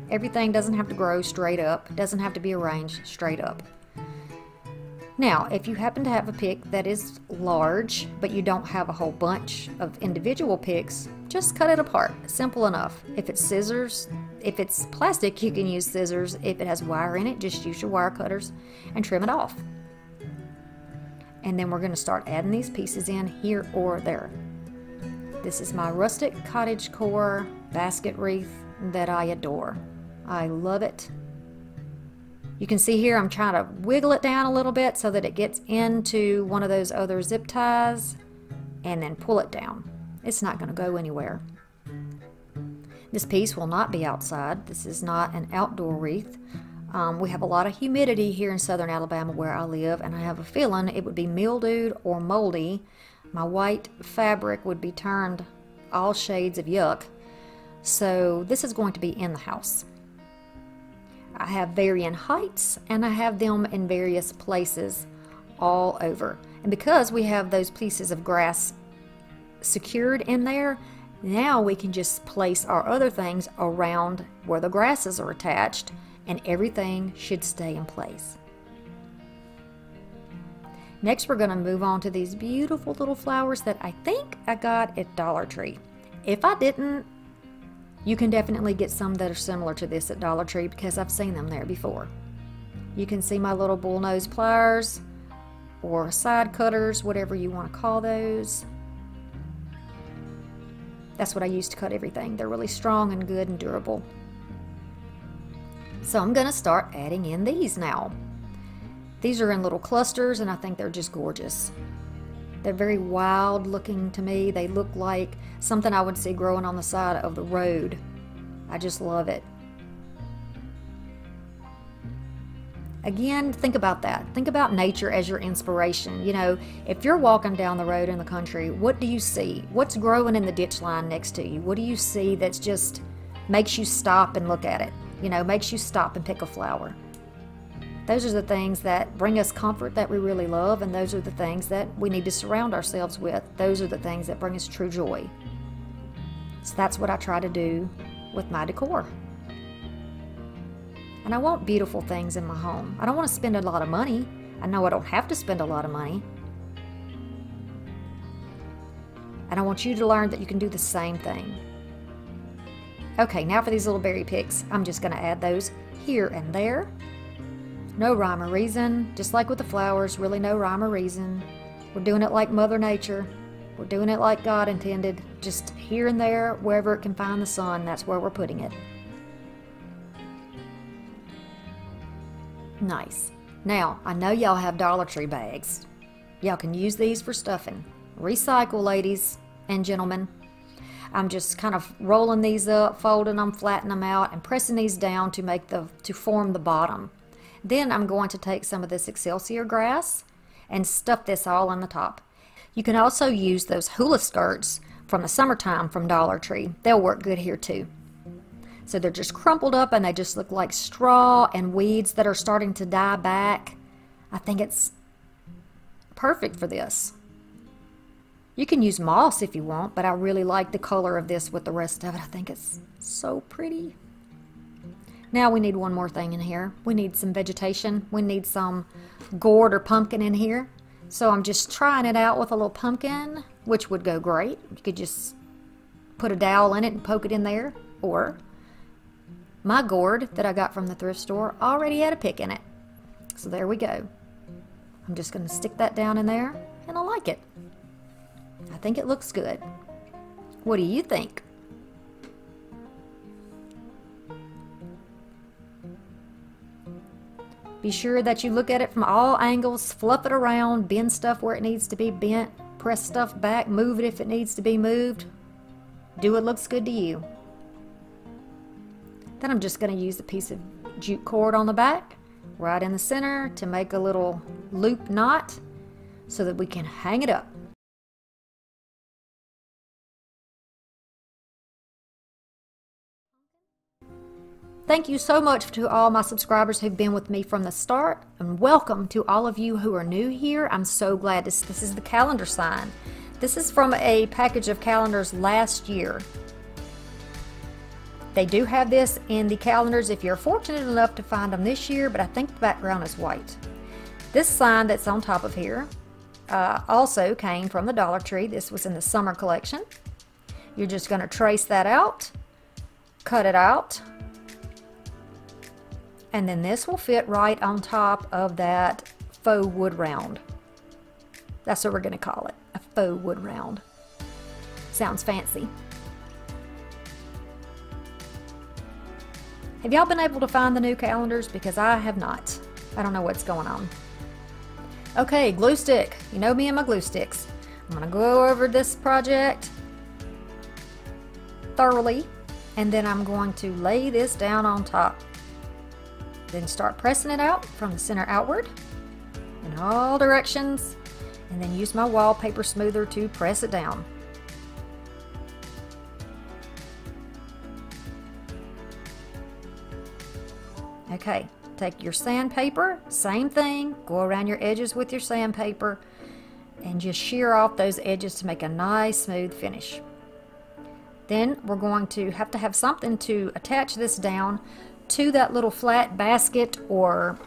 Everything doesn't have to grow straight up, doesn't have to be arranged straight up. Now, if you happen to have a pick that is large, but you don't have a whole bunch of individual picks, just cut it apart. Simple enough. If it's scissors, if it's plastic, you can use scissors. If it has wire in it, just use your wire cutters and trim it off. And then we're going to start adding these pieces in here or there. This is my rustic cottage core basket wreath that I adore. I love it. You can see here I'm trying to wiggle it down a little bit so that it gets into one of those other zip ties and then pull it down. It's not going to go anywhere. This piece will not be outside. This is not an outdoor wreath. Um, we have a lot of humidity here in southern Alabama where I live, and I have a feeling it would be mildewed or moldy. My white fabric would be turned all shades of yuck So this is going to be in the house. I have varying heights and I have them in various places all over. And because we have those pieces of grass secured in there, now we can just place our other things around where the grasses are attached and everything should stay in place. Next we're going to move on to these beautiful little flowers that I think I got at Dollar Tree. If I didn't, you can definitely get some that are similar to this at Dollar Tree because I've seen them there before. You can see my little bullnose pliers or side cutters, whatever you want to call those. That's what I use to cut everything. They're really strong and good and durable. So I'm going to start adding in these now. These are in little clusters and I think they're just gorgeous. They're very wild looking to me. They look like something I would see growing on the side of the road. I just love it. Again, think about that. Think about nature as your inspiration. You know, if you're walking down the road in the country, what do you see? What's growing in the ditch line next to you? What do you see that's just makes you stop and look at it? You know, makes you stop and pick a flower. Those are the things that bring us comfort that we really love, and those are the things that we need to surround ourselves with. Those are the things that bring us true joy. So that's what I try to do with my decor. And I want beautiful things in my home. I don't want to spend a lot of money. I know I don't have to spend a lot of money. And I want you to learn that you can do the same thing. Okay, now for these little berry picks. I'm just going to add those here and there. No rhyme or reason, just like with the flowers, really no rhyme or reason. We're doing it like Mother Nature. We're doing it like God intended, just here and there, wherever it can find the sun, that's where we're putting it. Nice. Now, I know y'all have Dollar Tree bags. Y'all can use these for stuffing. Recycle, ladies and gentlemen. I'm just kind of rolling these up, folding them, flattening them out, and pressing these down to make the to form the bottom. Then I'm going to take some of this Excelsior grass and stuff this all on the top. You can also use those hula skirts from the summertime from Dollar Tree. They'll work good here too. So they're just crumpled up and they just look like straw and weeds that are starting to die back. I think it's perfect for this. You can use moss if you want, but I really like the color of this with the rest of it. I think it's so pretty. Now we need one more thing in here. We need some vegetation. We need some gourd or pumpkin in here. So I'm just trying it out with a little pumpkin, which would go great. You could just put a dowel in it and poke it in there. Or my gourd that I got from the thrift store already had a pick in it. So there we go. I'm just going to stick that down in there, and I like it. I think it looks good. What do you think? Be sure that you look at it from all angles, fluff it around, bend stuff where it needs to be bent, press stuff back, move it if it needs to be moved. Do what looks good to you. Then I'm just going to use a piece of jute cord on the back, right in the center to make a little loop knot so that we can hang it up. Thank you so much to all my subscribers who've been with me from the start, and welcome to all of you who are new here. I'm so glad this, this is the calendar sign. This is from a package of calendars last year. They do have this in the calendars if you're fortunate enough to find them this year, but I think the background is white. This sign that's on top of here uh, also came from the Dollar Tree. This was in the summer collection. You're just going to trace that out, cut it out, and then this will fit right on top of that faux wood round. That's what we're going to call it, a faux wood round. Sounds fancy. Have y'all been able to find the new calendars? Because I have not. I don't know what's going on. Okay, glue stick. You know me and my glue sticks. I'm going to go over this project thoroughly and then I'm going to lay this down on top. Then start pressing it out from the center outward in all directions. And then use my wallpaper smoother to press it down. Okay, take your sandpaper, same thing, go around your edges with your sandpaper and just shear off those edges to make a nice smooth finish. Then we're going to have to have something to attach this down to that little flat basket or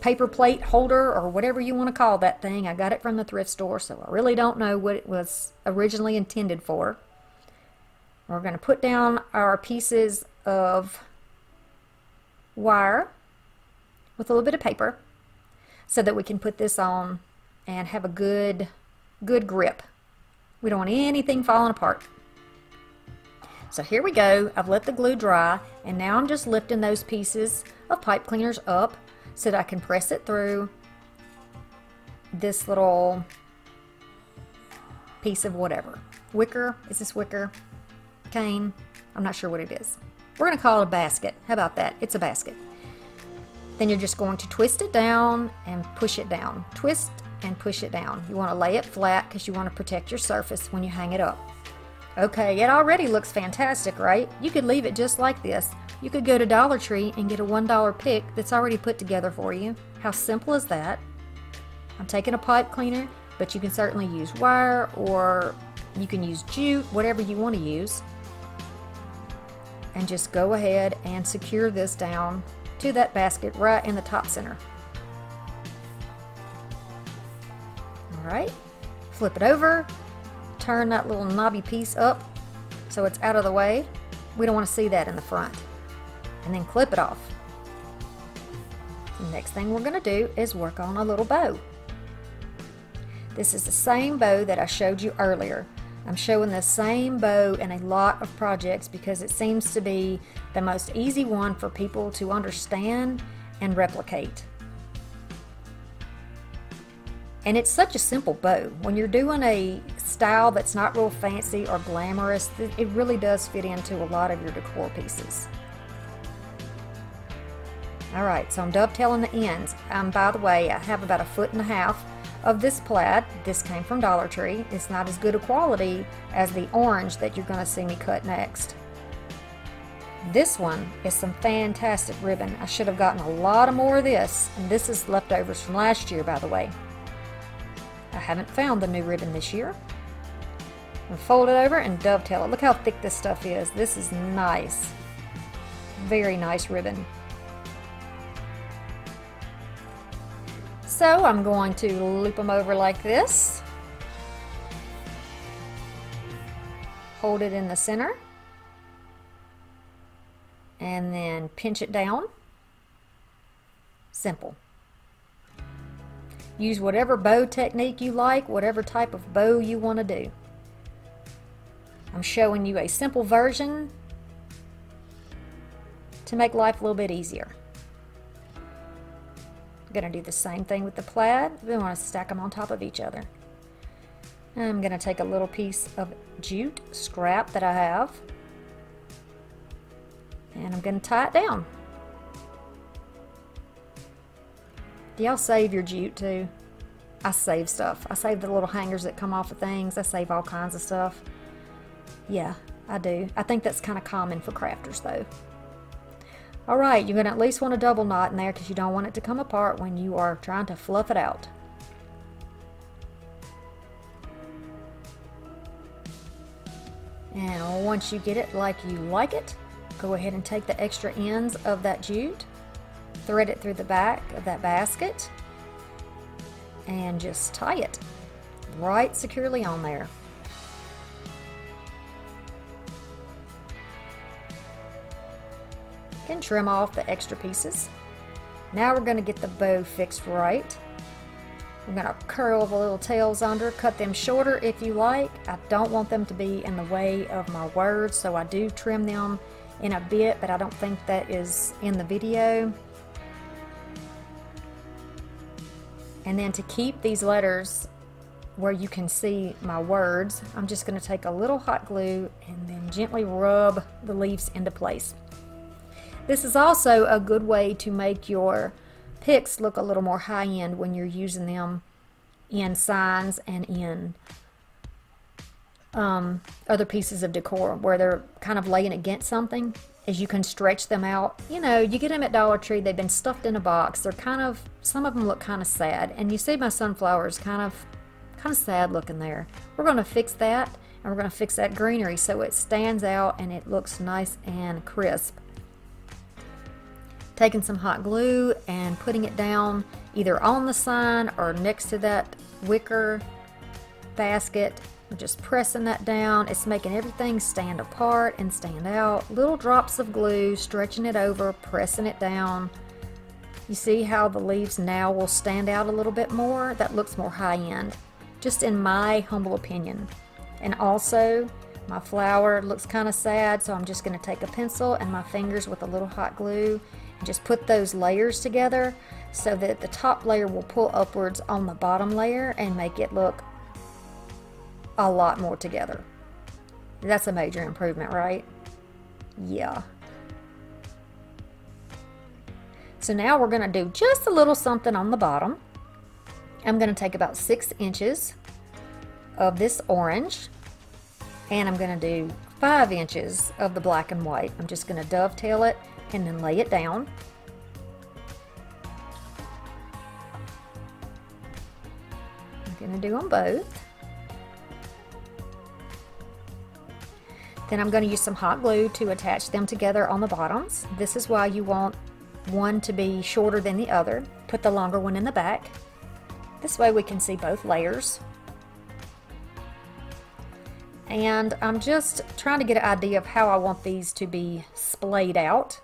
paper plate holder or whatever you want to call that thing. I got it from the thrift store, so I really don't know what it was originally intended for. We're going to put down our pieces of wire with a little bit of paper so that we can put this on and have a good good grip. We don't want anything falling apart. So here we go. I've let the glue dry and now I'm just lifting those pieces of pipe cleaners up so that I can press it through this little piece of whatever. Wicker, is this wicker? Cane? I'm not sure what it is. We're going to call it a basket. How about that? It's a basket. Then you're just going to twist it down and push it down. Twist and push it down. You want to lay it flat because you want to protect your surface when you hang it up. Okay, it already looks fantastic, right? You could leave it just like this. You could go to Dollar Tree and get a $1 pick that's already put together for you. How simple is that? I'm taking a pipe cleaner, but you can certainly use wire or you can use jute, whatever you want to use. And just go ahead and secure this down to that basket right in the top center. Alright, flip it over, turn that little knobby piece up so it's out of the way. We don't want to see that in the front. And then clip it off. The next thing we're going to do is work on a little bow. This is the same bow that I showed you earlier. I'm showing the same bow in a lot of projects because it seems to be the most easy one for people to understand and replicate. And it's such a simple bow. When you're doing a style that's not real fancy or glamorous, it really does fit into a lot of your decor pieces. Alright, so I'm dovetailing the ends. Um, by the way, I have about a foot and a half of this plaid. This came from Dollar Tree. It's not as good a quality as the orange that you're going to see me cut next. This one is some fantastic ribbon. I should have gotten a lot of more of this. And this is leftovers from last year, by the way. I haven't found the new ribbon this year. And fold it over and dovetail it. Look how thick this stuff is. This is nice. Very nice ribbon. So I'm going to loop them over like this. Hold it in the center. And then pinch it down. Simple. Use whatever bow technique you like, whatever type of bow you want to do. I'm showing you a simple version to make life a little bit easier. I'm going to do the same thing with the plaid. We want to stack them on top of each other. I'm going to take a little piece of jute scrap that I have and I'm going to tie it down. Y'all save your jute too? I save stuff. I save the little hangers that come off of things. I save all kinds of stuff. Yeah, I do. I think that's kind of common for crafters though. Alright, you're going to at least want a double knot in there because you don't want it to come apart when you are trying to fluff it out. And once you get it like you like it, go ahead and take the extra ends of that jute thread it through the back of that basket and just tie it right securely on there. Can trim off the extra pieces. Now we're going to get the bow fixed right. I'm going to curl the little tails under, cut them shorter if you like. I don't want them to be in the way of my words, so I do trim them in a bit, but I don't think that is in the video. And then to keep these letters where you can see my words, I'm just going to take a little hot glue and then gently rub the leaves into place. This is also a good way to make your picks look a little more high-end when you're using them in signs and in um, other pieces of decor where they're kind of laying against something. Is you can stretch them out. You know, you get them at Dollar Tree, they've been stuffed in a box. They're kind of, some of them look kind of sad. And you see my sunflowers kind of, kind of sad looking there. We're going to fix that and we're going to fix that greenery so it stands out and it looks nice and crisp. Taking some hot glue and putting it down either on the sign or next to that wicker basket just pressing that down. It's making everything stand apart and stand out. Little drops of glue, stretching it over, pressing it down. You see how the leaves now will stand out a little bit more? That looks more high-end, just in my humble opinion. And also, my flower looks kind of sad, so I'm just going to take a pencil and my fingers with a little hot glue and just put those layers together so that the top layer will pull upwards on the bottom layer and make it look a lot more together. That's a major improvement, right? Yeah. So now we're going to do just a little something on the bottom. I'm going to take about six inches of this orange and I'm going to do five inches of the black and white. I'm just going to dovetail it and then lay it down. I'm going to do them both. Then I'm going to use some hot glue to attach them together on the bottoms. This is why you want one to be shorter than the other. Put the longer one in the back. This way we can see both layers. And I'm just trying to get an idea of how I want these to be splayed out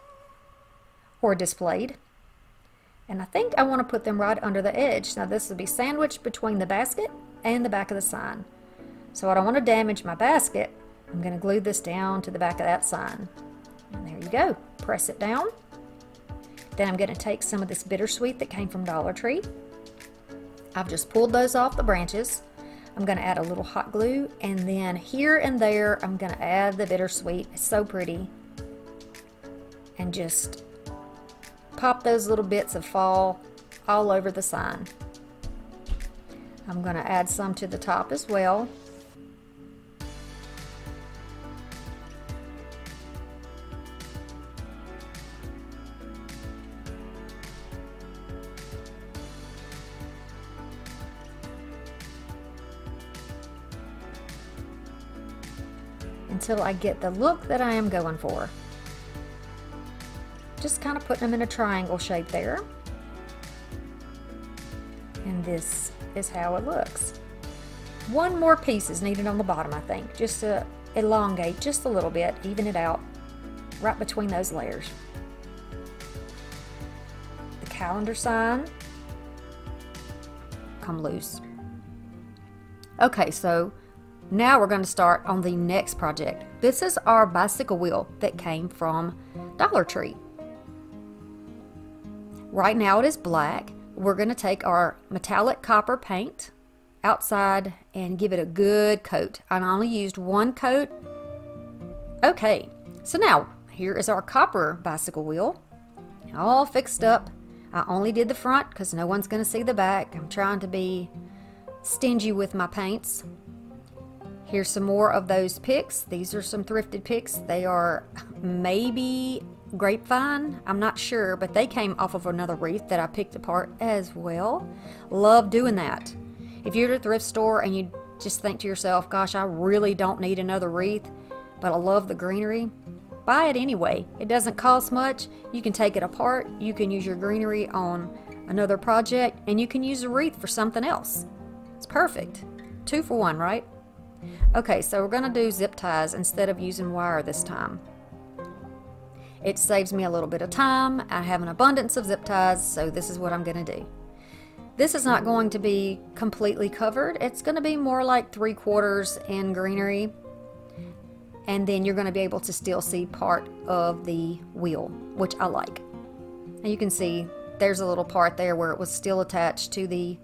or displayed. And I think I want to put them right under the edge. Now this will be sandwiched between the basket and the back of the sign. So I don't want to damage my basket, I'm going to glue this down to the back of that sign. And there you go. Press it down. Then I'm going to take some of this bittersweet that came from Dollar Tree. I've just pulled those off the branches. I'm going to add a little hot glue and then here and there I'm going to add the bittersweet. It's so pretty. And just pop those little bits of fall all over the sign. I'm going to add some to the top as well. Until I get the look that I am going for. Just kind of putting them in a triangle shape there. And this is how it looks. One more piece is needed on the bottom, I think, just to elongate just a little bit, even it out right between those layers. The calendar sign come loose. Okay, so now we're going to start on the next project. This is our bicycle wheel that came from Dollar Tree. Right now it is black. We're going to take our metallic copper paint outside and give it a good coat. I only used one coat. Okay, so now here is our copper bicycle wheel. All fixed up. I only did the front because no one's going to see the back. I'm trying to be stingy with my paints. Here's some more of those picks. These are some thrifted picks. They are maybe grapevine. I'm not sure, but they came off of another wreath that I picked apart as well. Love doing that. If you're at a thrift store and you just think to yourself, gosh, I really don't need another wreath, but I love the greenery, buy it anyway. It doesn't cost much. You can take it apart. You can use your greenery on another project, and you can use a wreath for something else. It's perfect. Two for one, right? Okay, so we're going to do zip ties instead of using wire this time. It saves me a little bit of time. I have an abundance of zip ties, so this is what I'm going to do. This is not going to be completely covered. It's going to be more like three quarters in greenery. And then you're going to be able to still see part of the wheel, which I like. And you can see there's a little part there where it was still attached to the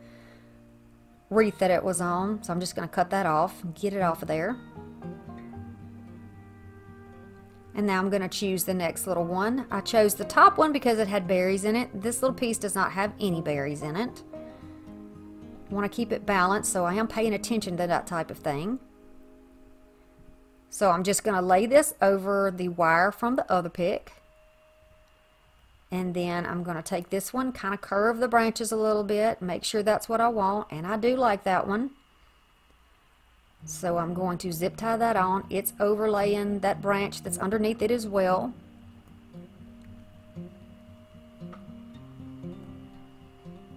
wreath that it was on. So I'm just going to cut that off and get it off of there. And now I'm going to choose the next little one. I chose the top one because it had berries in it. This little piece does not have any berries in it. I want to keep it balanced, so I am paying attention to that type of thing. So I'm just going to lay this over the wire from the other pick. And then I'm going to take this one, kind of curve the branches a little bit, make sure that's what I want. And I do like that one. So I'm going to zip tie that on. It's overlaying that branch that's underneath it as well.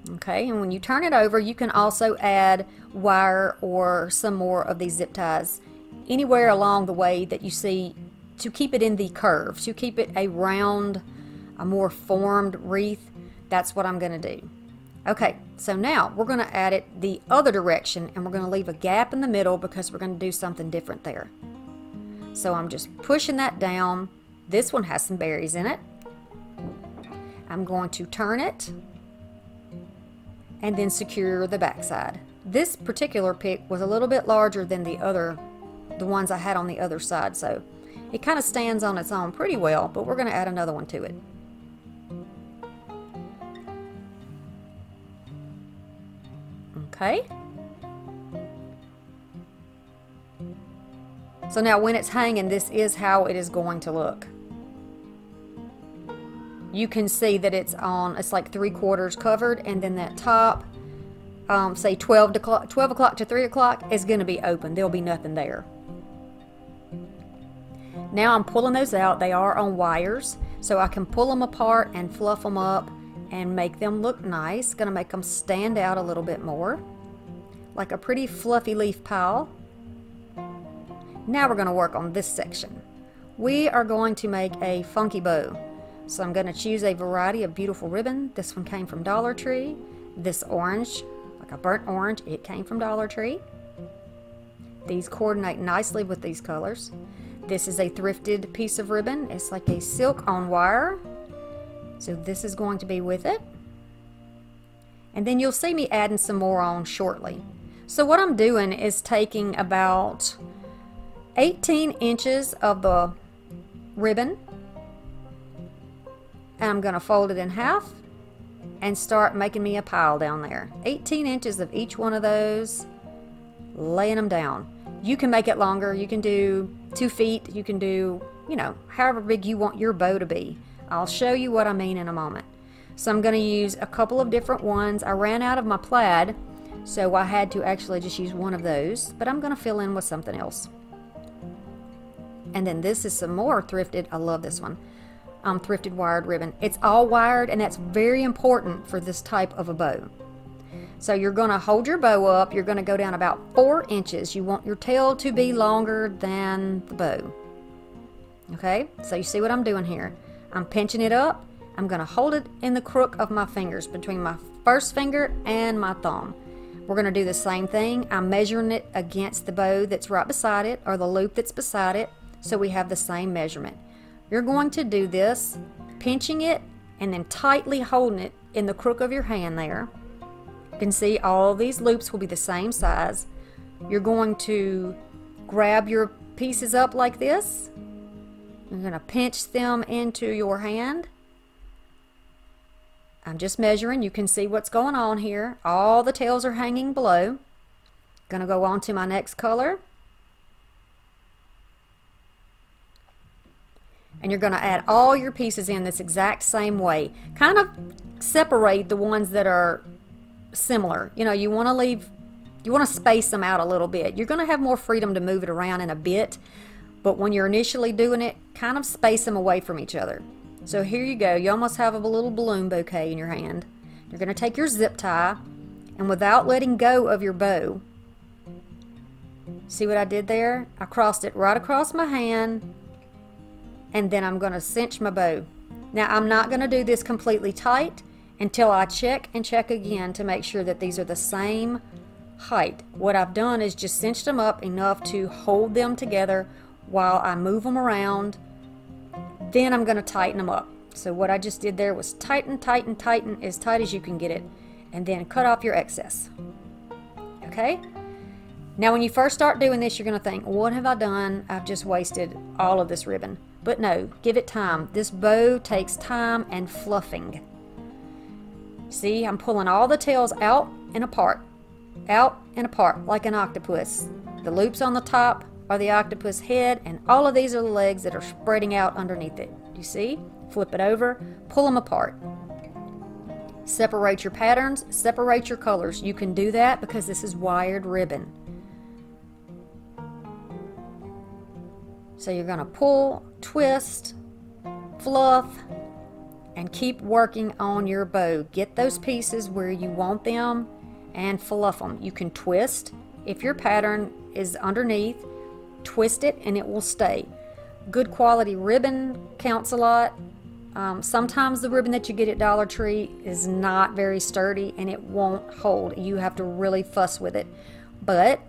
Okay, and when you turn it over, you can also add wire or some more of these zip ties anywhere along the way that you see to keep it in the curve, to keep it a round, a more formed wreath. That's what I'm going to do. Okay, so now we're going to add it the other direction and we're going to leave a gap in the middle because we're going to do something different there. So I'm just pushing that down. This one has some berries in it. I'm going to turn it and then secure the backside. This particular pick was a little bit larger than the other, the ones I had on the other side, so it kind of stands on its own pretty well, but we're going to add another one to it. Okay. So now when it's hanging, this is how it is going to look. You can see that it's on, it's like three quarters covered, and then that top, um, say 12, to 12 o'clock to 3 o'clock, is going to be open. There'll be nothing there. Now I'm pulling those out. They are on wires, so I can pull them apart and fluff them up and make them look nice. Gonna make them stand out a little bit more, like a pretty fluffy leaf pile. Now we're gonna work on this section. We are going to make a funky bow. So I'm gonna choose a variety of beautiful ribbon. This one came from Dollar Tree. This orange, like a burnt orange, it came from Dollar Tree. These coordinate nicely with these colors. This is a thrifted piece of ribbon. It's like a silk on wire so this is going to be with it. And then you'll see me adding some more on shortly. So what I'm doing is taking about 18 inches of the ribbon and I'm going to fold it in half and start making me a pile down there. 18 inches of each one of those, laying them down. You can make it longer. You can do two feet. You can do, you know, however big you want your bow to be. I'll show you what I mean in a moment. So I'm going to use a couple of different ones. I ran out of my plaid, so I had to actually just use one of those, but I'm going to fill in with something else. And then this is some more thrifted. I love this one. Um, thrifted wired ribbon. It's all wired, and that's very important for this type of a bow. So you're going to hold your bow up. You're going to go down about four inches. You want your tail to be longer than the bow. Okay, so you see what I'm doing here. I'm pinching it up. I'm going to hold it in the crook of my fingers between my first finger and my thumb. We're going to do the same thing. I'm measuring it against the bow that's right beside it or the loop that's beside it so we have the same measurement. You're going to do this pinching it and then tightly holding it in the crook of your hand there. You can see all these loops will be the same size. You're going to grab your pieces up like this you're going to pinch them into your hand. I'm just measuring. You can see what's going on here. All the tails are hanging below. Going to go on to my next color. And you're going to add all your pieces in this exact same way. Kind of separate the ones that are similar. You know, you want to leave, you want to space them out a little bit. You're going to have more freedom to move it around in a bit but when you're initially doing it, kind of space them away from each other. So here you go. You almost have a little balloon bouquet in your hand. You're going to take your zip tie and without letting go of your bow, see what I did there? I crossed it right across my hand and then I'm going to cinch my bow. Now I'm not going to do this completely tight until I check and check again to make sure that these are the same height. What I've done is just cinched them up enough to hold them together while I move them around. Then I'm going to tighten them up. So what I just did there was tighten, tighten, tighten as tight as you can get it. And then cut off your excess. Okay? Now when you first start doing this, you're going to think, what have I done? I've just wasted all of this ribbon. But no, give it time. This bow takes time and fluffing. See, I'm pulling all the tails out and apart. Out and apart like an octopus. The loops on the top, are the octopus head, and all of these are the legs that are spreading out underneath it. You see? Flip it over, pull them apart. Separate your patterns, separate your colors. You can do that because this is wired ribbon. So you're going to pull, twist, fluff, and keep working on your bow. Get those pieces where you want them and fluff them. You can twist if your pattern is underneath, twist it and it will stay. Good quality ribbon counts a lot. Um, sometimes the ribbon that you get at Dollar Tree is not very sturdy and it won't hold. You have to really fuss with it. But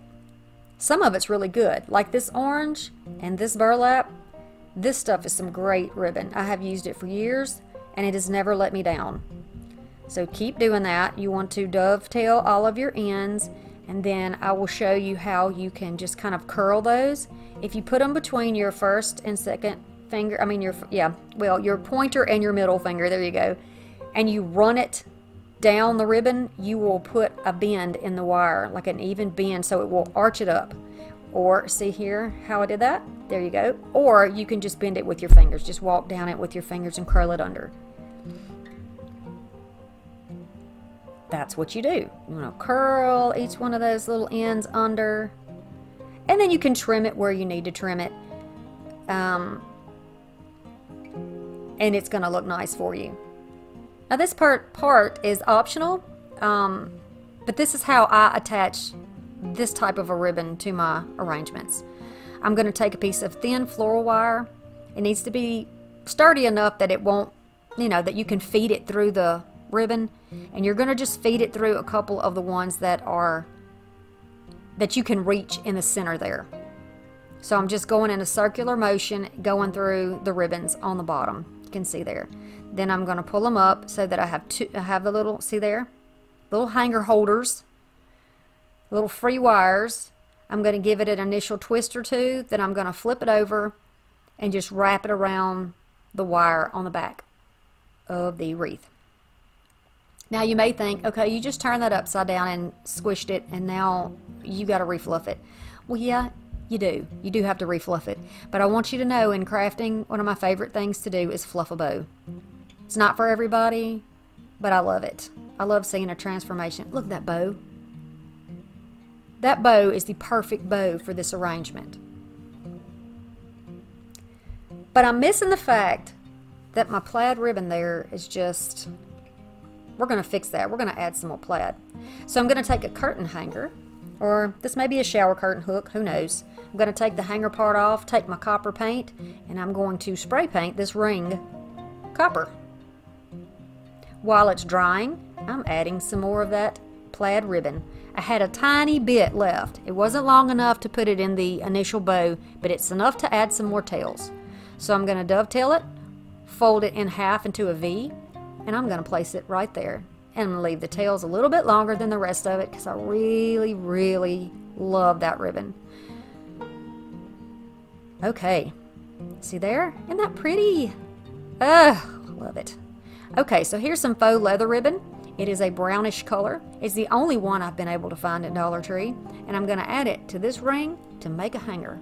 some of it's really good, like this orange and this burlap. This stuff is some great ribbon. I have used it for years and it has never let me down. So keep doing that. You want to dovetail all of your ends and then I will show you how you can just kind of curl those. If you put them between your first and second finger, I mean your, yeah, well, your pointer and your middle finger, there you go, and you run it down the ribbon, you will put a bend in the wire, like an even bend, so it will arch it up. Or see here how I did that? There you go. Or you can just bend it with your fingers. Just walk down it with your fingers and curl it under. That's what you do. You want to curl each one of those little ends under. And then you can trim it where you need to trim it. Um, and it's going to look nice for you. Now this part, part is optional, um, but this is how I attach this type of a ribbon to my arrangements. I'm going to take a piece of thin floral wire. It needs to be sturdy enough that it won't, you know, that you can feed it through the ribbon. And you're going to just feed it through a couple of the ones that are, that you can reach in the center there. So I'm just going in a circular motion, going through the ribbons on the bottom. You can see there. Then I'm going to pull them up so that I have two, I have the little, see there? Little hanger holders little free wires. I'm going to give it an initial twist or two, then I'm going to flip it over and just wrap it around the wire on the back of the wreath. Now you may think, okay, you just turned that upside down and squished it and now you got to refluff it. Well, yeah, you do. You do have to refluff it. But I want you to know in crafting, one of my favorite things to do is fluff a bow. It's not for everybody, but I love it. I love seeing a transformation. Look at that bow. That bow is the perfect bow for this arrangement. But I'm missing the fact that my plaid ribbon there is just, we're going to fix that. We're going to add some more plaid. So I'm going to take a curtain hanger, or this may be a shower curtain hook, who knows. I'm going to take the hanger part off, take my copper paint, and I'm going to spray paint this ring copper. While it's drying, I'm adding some more of that plaid ribbon. I had a tiny bit left. It wasn't long enough to put it in the initial bow, but it's enough to add some more tails. So I'm going to dovetail it, fold it in half into a V, and I'm going to place it right there. And I'm going to leave the tails a little bit longer than the rest of it because I really, really love that ribbon. Okay, see there? Isn't that pretty? Ugh, love it. Okay, so here's some faux leather ribbon. It is a brownish color. It's the only one I've been able to find at Dollar Tree. And I'm going to add it to this ring to make a hanger.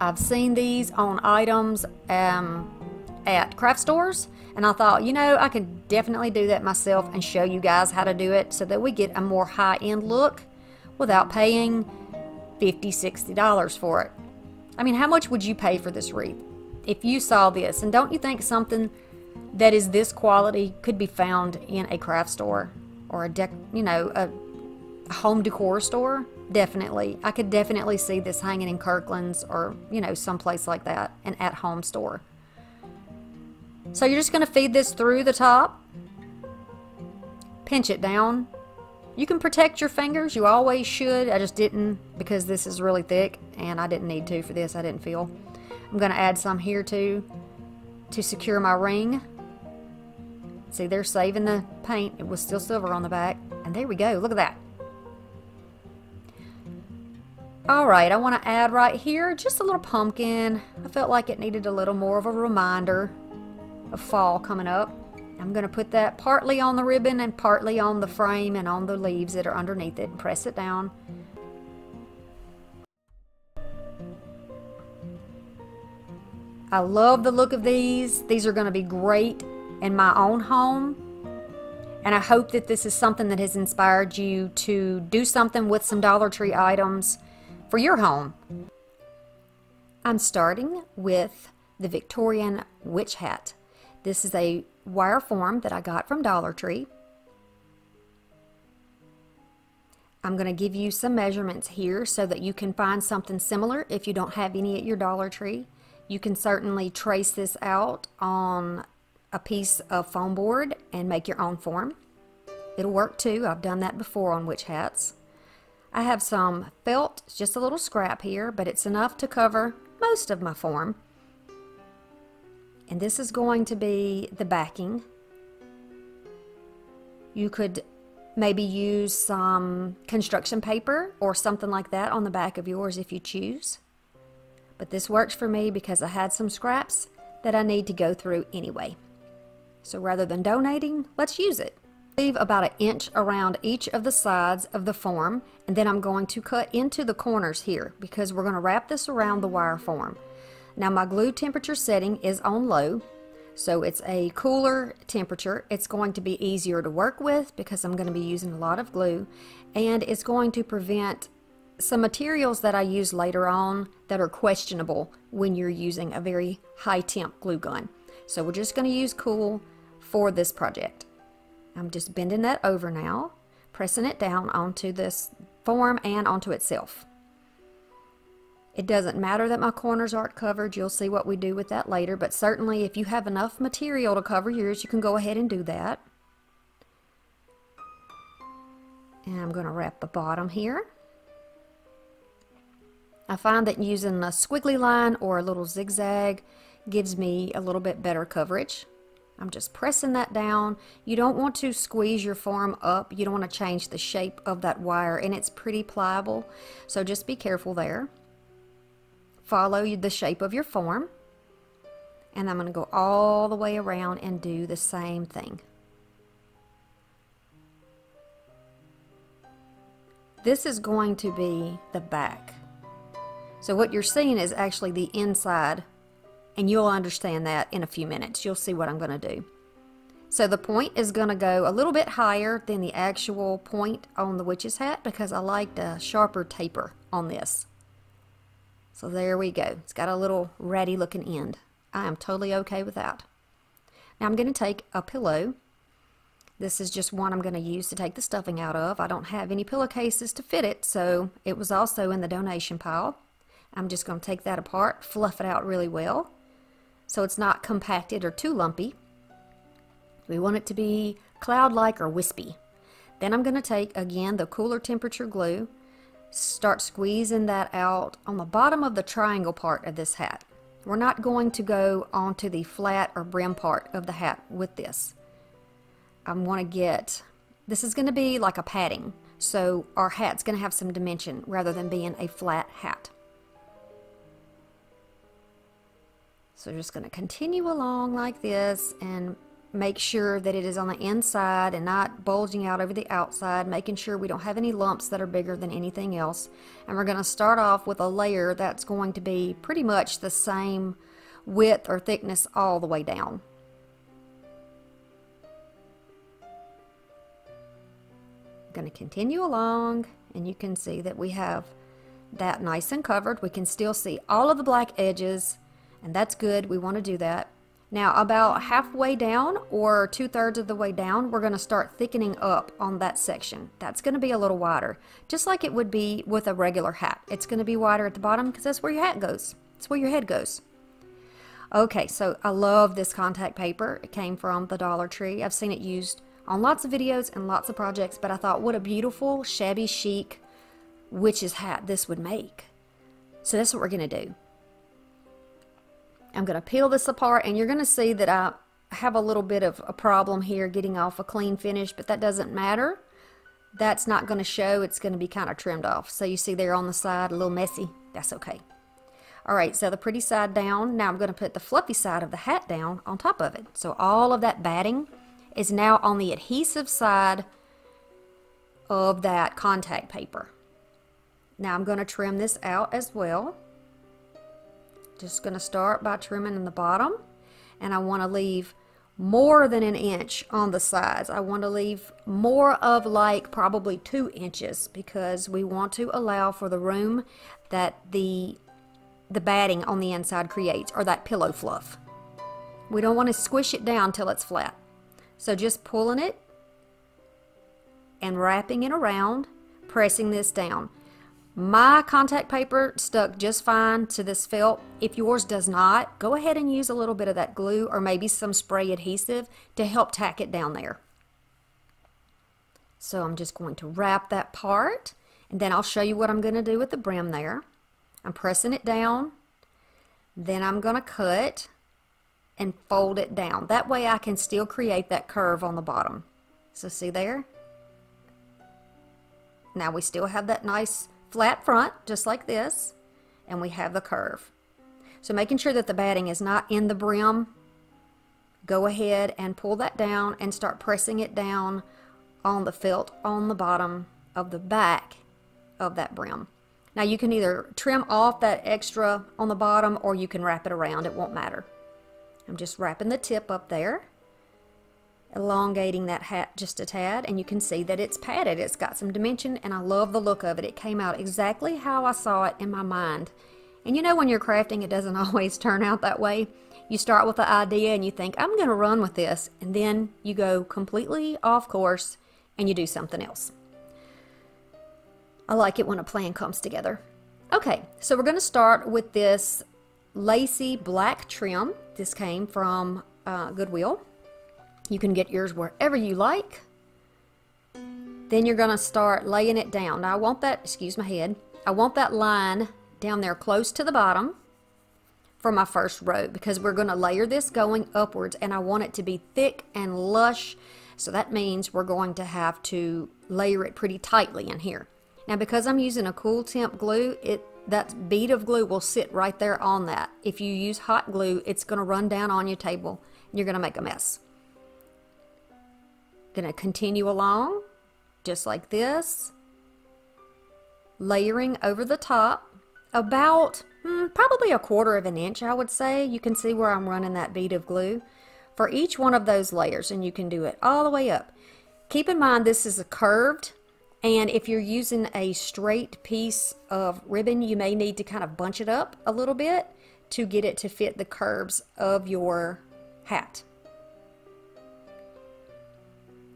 I've seen these on items um, at craft stores. And I thought, you know, I can definitely do that myself and show you guys how to do it so that we get a more high-end look without paying $50, $60 for it. I mean, how much would you pay for this wreath if you saw this? And don't you think something that is this quality could be found in a craft store or a dec you know a home decor store definitely i could definitely see this hanging in kirkland's or you know someplace like that an at-home store so you're just going to feed this through the top pinch it down you can protect your fingers you always should i just didn't because this is really thick and i didn't need to for this i didn't feel i'm going to add some here too to secure my ring See, they're saving the paint. It was still silver on the back. And there we go. Look at that. Alright, I want to add right here just a little pumpkin. I felt like it needed a little more of a reminder of fall coming up. I'm going to put that partly on the ribbon and partly on the frame and on the leaves that are underneath it and press it down. I love the look of these. These are going to be great in my own home. And I hope that this is something that has inspired you to do something with some Dollar Tree items for your home. I'm starting with the Victorian witch hat this is a wire form that I got from Dollar Tree. I'm going to give you some measurements here so that you can find something similar if you don't have any at your Dollar Tree. You can certainly trace this out on a piece of foam board and make your own form. It'll work too. I've done that before on witch hats. I have some felt, just a little scrap here, but it's enough to cover most of my form. And this is going to be the backing. You could Maybe use some construction paper or something like that on the back of yours if you choose. But this works for me because I had some scraps that I need to go through anyway. So rather than donating, let's use it. Leave about an inch around each of the sides of the form and then I'm going to cut into the corners here because we're going to wrap this around the wire form. Now my glue temperature setting is on low so it's a cooler temperature. It's going to be easier to work with because I'm going to be using a lot of glue and it's going to prevent some materials that I use later on that are questionable when you're using a very high temp glue gun. So we're just going to use cool for this project. I'm just bending that over now, pressing it down onto this form and onto itself. It doesn't matter that my corners aren't covered. You'll see what we do with that later. But certainly if you have enough material to cover yours, you can go ahead and do that. And I'm going to wrap the bottom here. I find that using a squiggly line or a little zigzag gives me a little bit better coverage. I'm just pressing that down. You don't want to squeeze your form up. You don't want to change the shape of that wire and it's pretty pliable. So just be careful there follow the shape of your form. And I'm going to go all the way around and do the same thing. This is going to be the back. So what you're seeing is actually the inside and you'll understand that in a few minutes. You'll see what I'm going to do. So the point is going to go a little bit higher than the actual point on the witch's hat because I liked a sharper taper on this. So there we go. It's got a little ratty looking end. I am totally okay with that. Now I'm going to take a pillow. This is just one I'm going to use to take the stuffing out of. I don't have any pillowcases to fit it, so it was also in the donation pile. I'm just going to take that apart, fluff it out really well, so it's not compacted or too lumpy. We want it to be cloud-like or wispy. Then I'm going to take, again, the cooler temperature glue start squeezing that out on the bottom of the triangle part of this hat. We're not going to go onto the flat or brim part of the hat with this. I want to get, this is going to be like a padding, so our hat's going to have some dimension rather than being a flat hat. So just going to continue along like this and make sure that it is on the inside and not bulging out over the outside, making sure we don't have any lumps that are bigger than anything else. And we're going to start off with a layer that's going to be pretty much the same width or thickness all the way down. I'm going to continue along and you can see that we have that nice and covered. We can still see all of the black edges and that's good. We want to do that. Now about halfway down or two-thirds of the way down, we're going to start thickening up on that section. That's going to be a little wider, just like it would be with a regular hat. It's going to be wider at the bottom because that's where your hat goes. It's where your head goes. Okay, so I love this contact paper. It came from the Dollar Tree. I've seen it used on lots of videos and lots of projects, but I thought what a beautiful, shabby chic witch's hat this would make. So that's what we're going to do. I'm going to peel this apart and you're going to see that I have a little bit of a problem here getting off a clean finish, but that doesn't matter. That's not going to show. It's going to be kind of trimmed off. So you see there on the side, a little messy. That's okay. All right, so the pretty side down. Now I'm going to put the fluffy side of the hat down on top of it. So all of that batting is now on the adhesive side of that contact paper. Now I'm going to trim this out as well. Just going to start by trimming in the bottom and I want to leave more than an inch on the sides. I want to leave more of like probably two inches because we want to allow for the room that the the batting on the inside creates or that pillow fluff. We don't want to squish it down till it's flat. So just pulling it and wrapping it around, pressing this down. My contact paper stuck just fine to this felt. If yours does not, go ahead and use a little bit of that glue or maybe some spray adhesive to help tack it down there. So I'm just going to wrap that part and then I'll show you what I'm going to do with the brim there. I'm pressing it down, then I'm going to cut and fold it down. That way I can still create that curve on the bottom. So see there? Now we still have that nice flat front, just like this, and we have the curve. So making sure that the batting is not in the brim, go ahead and pull that down and start pressing it down on the felt on the bottom of the back of that brim. Now you can either trim off that extra on the bottom or you can wrap it around, it won't matter. I'm just wrapping the tip up there elongating that hat just a tad and you can see that it's padded. It's got some dimension and I love the look of it. It came out exactly how I saw it in my mind. And you know when you're crafting it doesn't always turn out that way. You start with the idea and you think I'm gonna run with this and then you go completely off course and you do something else. I like it when a plan comes together. Okay so we're gonna start with this lacy black trim. This came from uh, Goodwill you can get yours wherever you like. Then you're going to start laying it down. Now I want that, excuse my head, I want that line down there close to the bottom for my first row because we're going to layer this going upwards and I want it to be thick and lush. So that means we're going to have to layer it pretty tightly in here. Now because I'm using a cool temp glue, it that bead of glue will sit right there on that. If you use hot glue, it's going to run down on your table and you're going to make a mess. Going to continue along just like this, layering over the top about hmm, probably a quarter of an inch, I would say. You can see where I'm running that bead of glue for each one of those layers, and you can do it all the way up. Keep in mind this is a curved, and if you're using a straight piece of ribbon, you may need to kind of bunch it up a little bit to get it to fit the curves of your hat.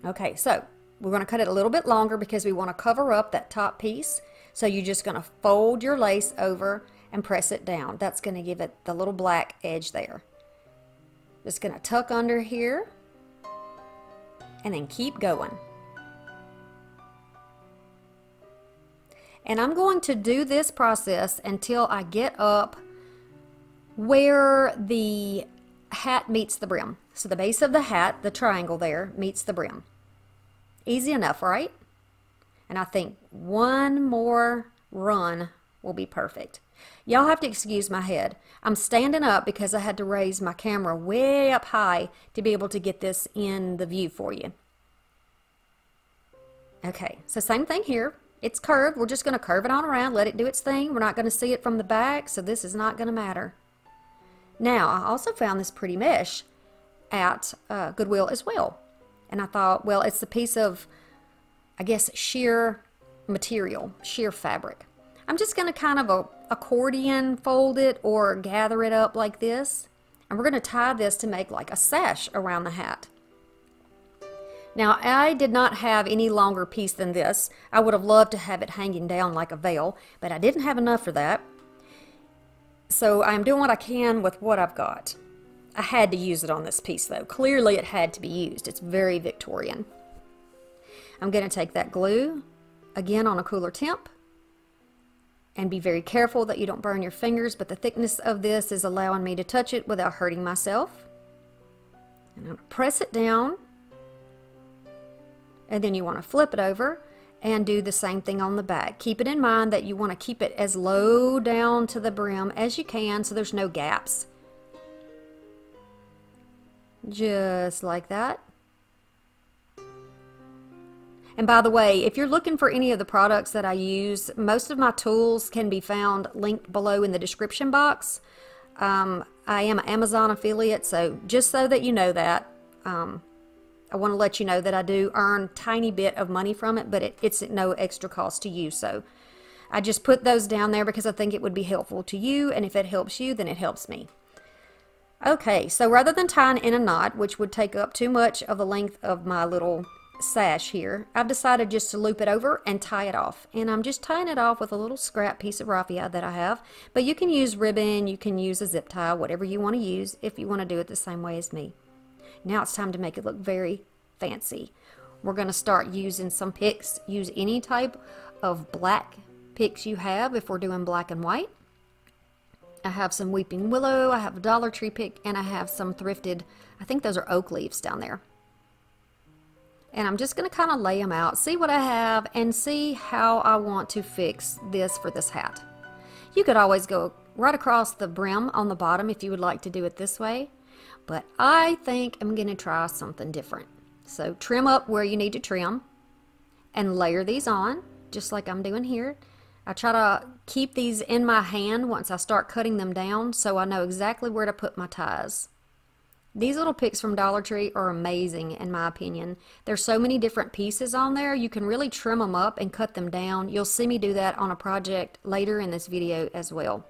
Okay, so we're going to cut it a little bit longer because we want to cover up that top piece. So you're just going to fold your lace over and press it down. That's going to give it the little black edge there. Just going to tuck under here and then keep going. And I'm going to do this process until I get up where the hat meets the brim. So the base of the hat, the triangle there, meets the brim. Easy enough, right? And I think one more run will be perfect. Y'all have to excuse my head. I'm standing up because I had to raise my camera way up high to be able to get this in the view for you. Okay, so same thing here. It's curved. We're just going to curve it on around, let it do its thing. We're not going to see it from the back, so this is not going to matter. Now, I also found this pretty mesh at uh, Goodwill as well. And I thought, well, it's a piece of, I guess, sheer material, sheer fabric. I'm just going to kind of a accordion fold it or gather it up like this. And we're going to tie this to make like a sash around the hat. Now, I did not have any longer piece than this. I would have loved to have it hanging down like a veil, but I didn't have enough for that. So I'm doing what I can with what I've got. I had to use it on this piece though. Clearly it had to be used. It's very Victorian. I'm going to take that glue again on a cooler temp and be very careful that you don't burn your fingers but the thickness of this is allowing me to touch it without hurting myself. And I'm going to press it down and then you want to flip it over and do the same thing on the back. Keep it in mind that you want to keep it as low down to the brim as you can so there's no gaps. Just like that. And by the way, if you're looking for any of the products that I use, most of my tools can be found linked below in the description box. Um, I am an Amazon affiliate, so just so that you know that, um, I want to let you know that I do earn tiny bit of money from it, but it, it's at no extra cost to you. So I just put those down there because I think it would be helpful to you, and if it helps you, then it helps me. Okay, so rather than tying in a knot, which would take up too much of the length of my little sash here, I've decided just to loop it over and tie it off. And I'm just tying it off with a little scrap piece of raffia that I have. But you can use ribbon, you can use a zip tie, whatever you want to use if you want to do it the same way as me. Now it's time to make it look very fancy. We're going to start using some picks. Use any type of black picks you have if we're doing black and white. I have some weeping willow, I have a Dollar Tree pick, and I have some thrifted, I think those are oak leaves down there. And I'm just going to kind of lay them out, see what I have, and see how I want to fix this for this hat. You could always go right across the brim on the bottom if you would like to do it this way, but I think I'm going to try something different. So trim up where you need to trim and layer these on, just like I'm doing here. I try to keep these in my hand once I start cutting them down so I know exactly where to put my ties. These little picks from Dollar Tree are amazing in my opinion. There's so many different pieces on there. You can really trim them up and cut them down. You'll see me do that on a project later in this video as well.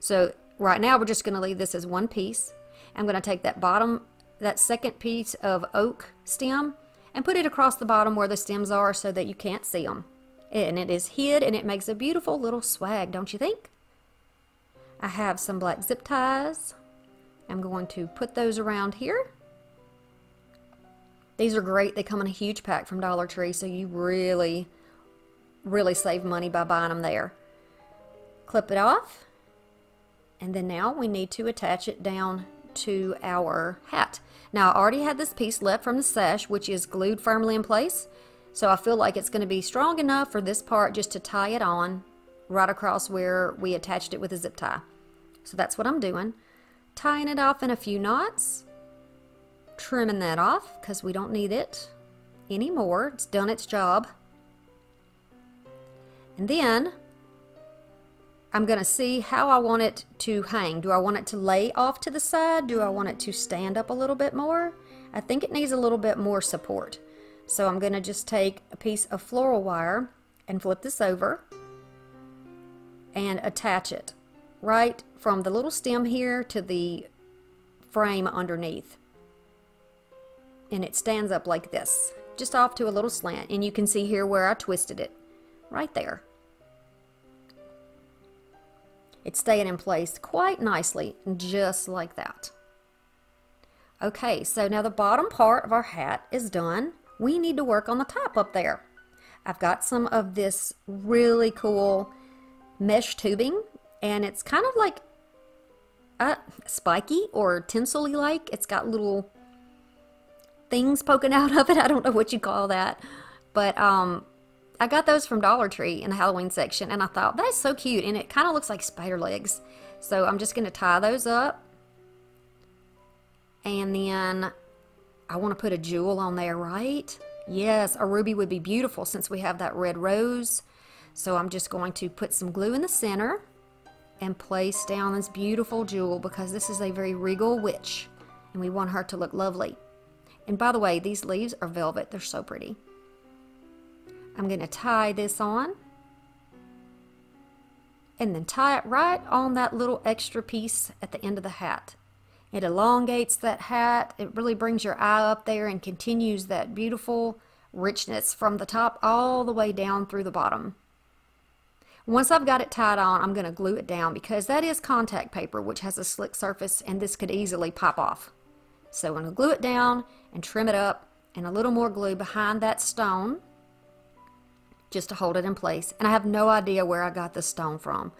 So right now we're just going to leave this as one piece. I'm going to take that bottom, that second piece of oak stem and put it across the bottom where the stems are so that you can't see them. And it is hid and it makes a beautiful little swag, don't you think? I have some black zip ties I'm going to put those around here. These are great. They come in a huge pack from Dollar Tree, so you really, really save money by buying them there. Clip it off. And then now we need to attach it down to our hat. Now I already had this piece left from the sash, which is glued firmly in place. So I feel like it's going to be strong enough for this part just to tie it on right across where we attached it with a zip tie. So that's what I'm doing tying it off in a few knots, trimming that off because we don't need it anymore. It's done its job. And then I'm going to see how I want it to hang. Do I want it to lay off to the side? Do I want it to stand up a little bit more? I think it needs a little bit more support. So I'm going to just take a piece of floral wire and flip this over and attach it right from the little stem here to the frame underneath. And it stands up like this, just off to a little slant. And you can see here where I twisted it, right there. It's staying in place quite nicely, just like that. Okay, so now the bottom part of our hat is done. We need to work on the top up there. I've got some of this really cool mesh tubing and it's kind of like uh, spiky or tinsel like. It's got little things poking out of it. I don't know what you call that. But um, I got those from Dollar Tree in the Halloween section, and I thought, that's so cute, and it kind of looks like spider legs. So I'm just going to tie those up. And then I want to put a jewel on there, right? Yes, a ruby would be beautiful since we have that red rose. So I'm just going to put some glue in the center and place down this beautiful jewel because this is a very regal witch and we want her to look lovely. And by the way, these leaves are velvet. They're so pretty. I'm going to tie this on and then tie it right on that little extra piece at the end of the hat. It elongates that hat. It really brings your eye up there and continues that beautiful richness from the top all the way down through the bottom. Once I've got it tied on, I'm going to glue it down because that is contact paper, which has a slick surface, and this could easily pop off. So I'm going to glue it down and trim it up and a little more glue behind that stone just to hold it in place. And I have no idea where I got this stone from.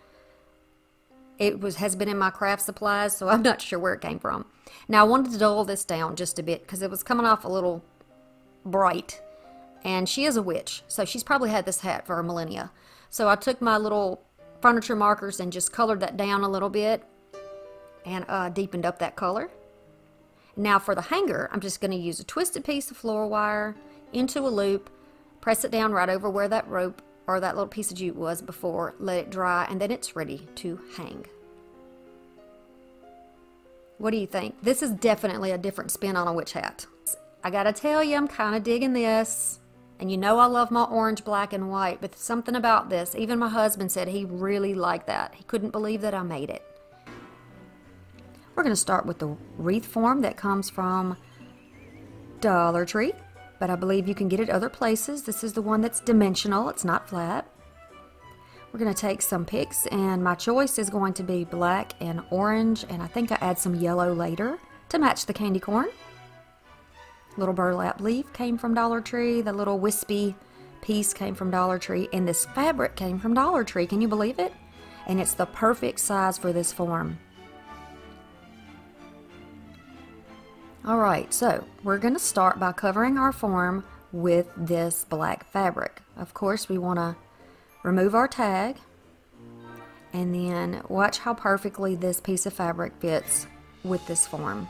It was has been in my craft supplies, so I'm not sure where it came from. Now I wanted to dull this down just a bit because it was coming off a little bright. And she is a witch, so she's probably had this hat for a millennia. So I took my little furniture markers and just colored that down a little bit and uh, deepened up that color. Now for the hanger, I'm just going to use a twisted piece of floral wire into a loop, press it down right over where that rope or that little piece of jute was before, let it dry, and then it's ready to hang. What do you think? This is definitely a different spin on a witch hat. I gotta tell you, I'm kind of digging this. And you know I love my orange, black, and white, but something about this, even my husband said he really liked that. He couldn't believe that I made it. We're to start with the wreath form that comes from Dollar Tree, but I believe you can get it other places. This is the one that's dimensional, it's not flat. We're going to take some picks, and my choice is going to be black and orange, and I think I add some yellow later to match the candy corn. Little burlap leaf came from Dollar Tree. The little wispy piece came from Dollar Tree. And this fabric came from Dollar Tree. Can you believe it? And it's the perfect size for this form. Alright, so we're going to start by covering our form with this black fabric. Of course, we want to remove our tag and then watch how perfectly this piece of fabric fits with this form.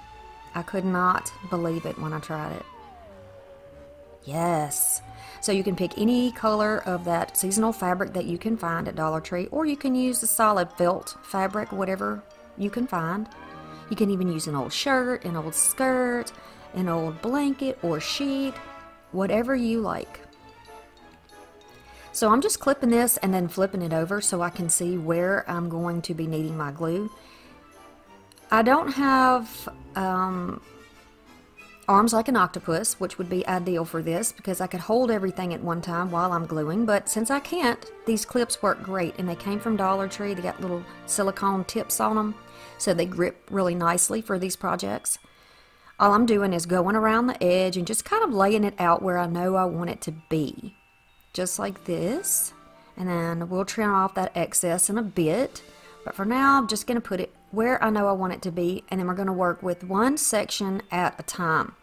I could not believe it when I tried it. Yes. So you can pick any color of that seasonal fabric that you can find at Dollar Tree, or you can use the solid felt fabric, whatever you can find. You can even use an old shirt, an old skirt, an old blanket or sheet, whatever you like. So I'm just clipping this and then flipping it over so I can see where I'm going to be needing my glue. I don't have um, arms like an octopus, which would be ideal for this because I could hold everything at one time while I'm gluing, but since I can't, these clips work great and they came from Dollar Tree. They got little silicone tips on them, so they grip really nicely for these projects. All I'm doing is going around the edge and just kind of laying it out where I know I want it to be. Just like this. And then we'll trim off that excess in a bit. But for now, I'm just going to put it where I know I want it to be, and then we're going to work with one section at a time.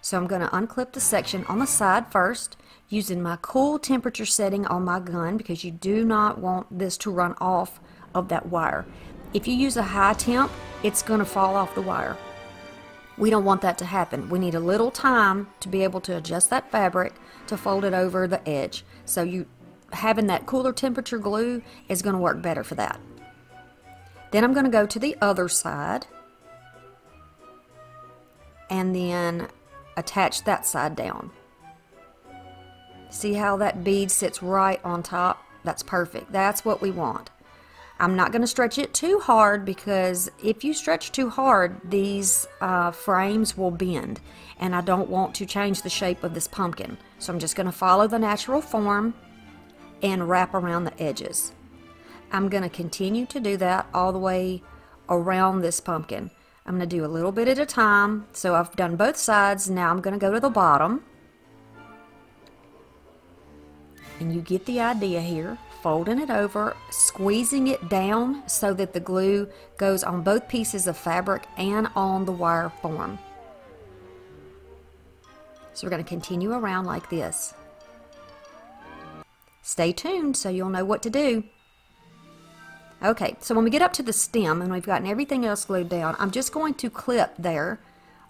So I'm going to unclip the section on the side first, using my cool temperature setting on my gun because you do not want this to run off of that wire. If you use a high temp, it's going to fall off the wire. We don't want that to happen. We need a little time to be able to adjust that fabric to fold it over the edge. So you having that cooler temperature glue is going to work better for that. Then I'm going to go to the other side and then attach that side down. See how that bead sits right on top? That's perfect. That's what we want. I'm not going to stretch it too hard because if you stretch too hard, these uh, frames will bend and I don't want to change the shape of this pumpkin. So I'm just going to follow the natural form and wrap around the edges. I'm going to continue to do that all the way around this pumpkin. I'm going to do a little bit at a time. So I've done both sides. Now I'm going to go to the bottom. And you get the idea here. Folding it over, squeezing it down so that the glue goes on both pieces of fabric and on the wire form. So we're going to continue around like this. Stay tuned so you'll know what to do. Okay, so when we get up to the stem and we've gotten everything else glued down, I'm just going to clip there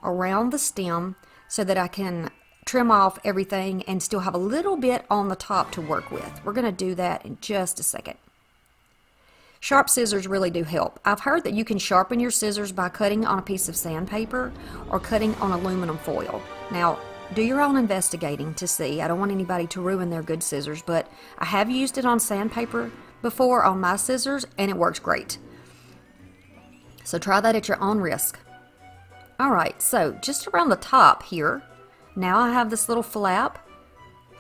around the stem so that I can trim off everything and still have a little bit on the top to work with. We're going to do that in just a second. Sharp scissors really do help. I've heard that you can sharpen your scissors by cutting on a piece of sandpaper or cutting on aluminum foil. Now, do your own investigating to see. I don't want anybody to ruin their good scissors, but I have used it on sandpaper before on my scissors and it works great. So try that at your own risk. Alright, so just around the top here, now I have this little flap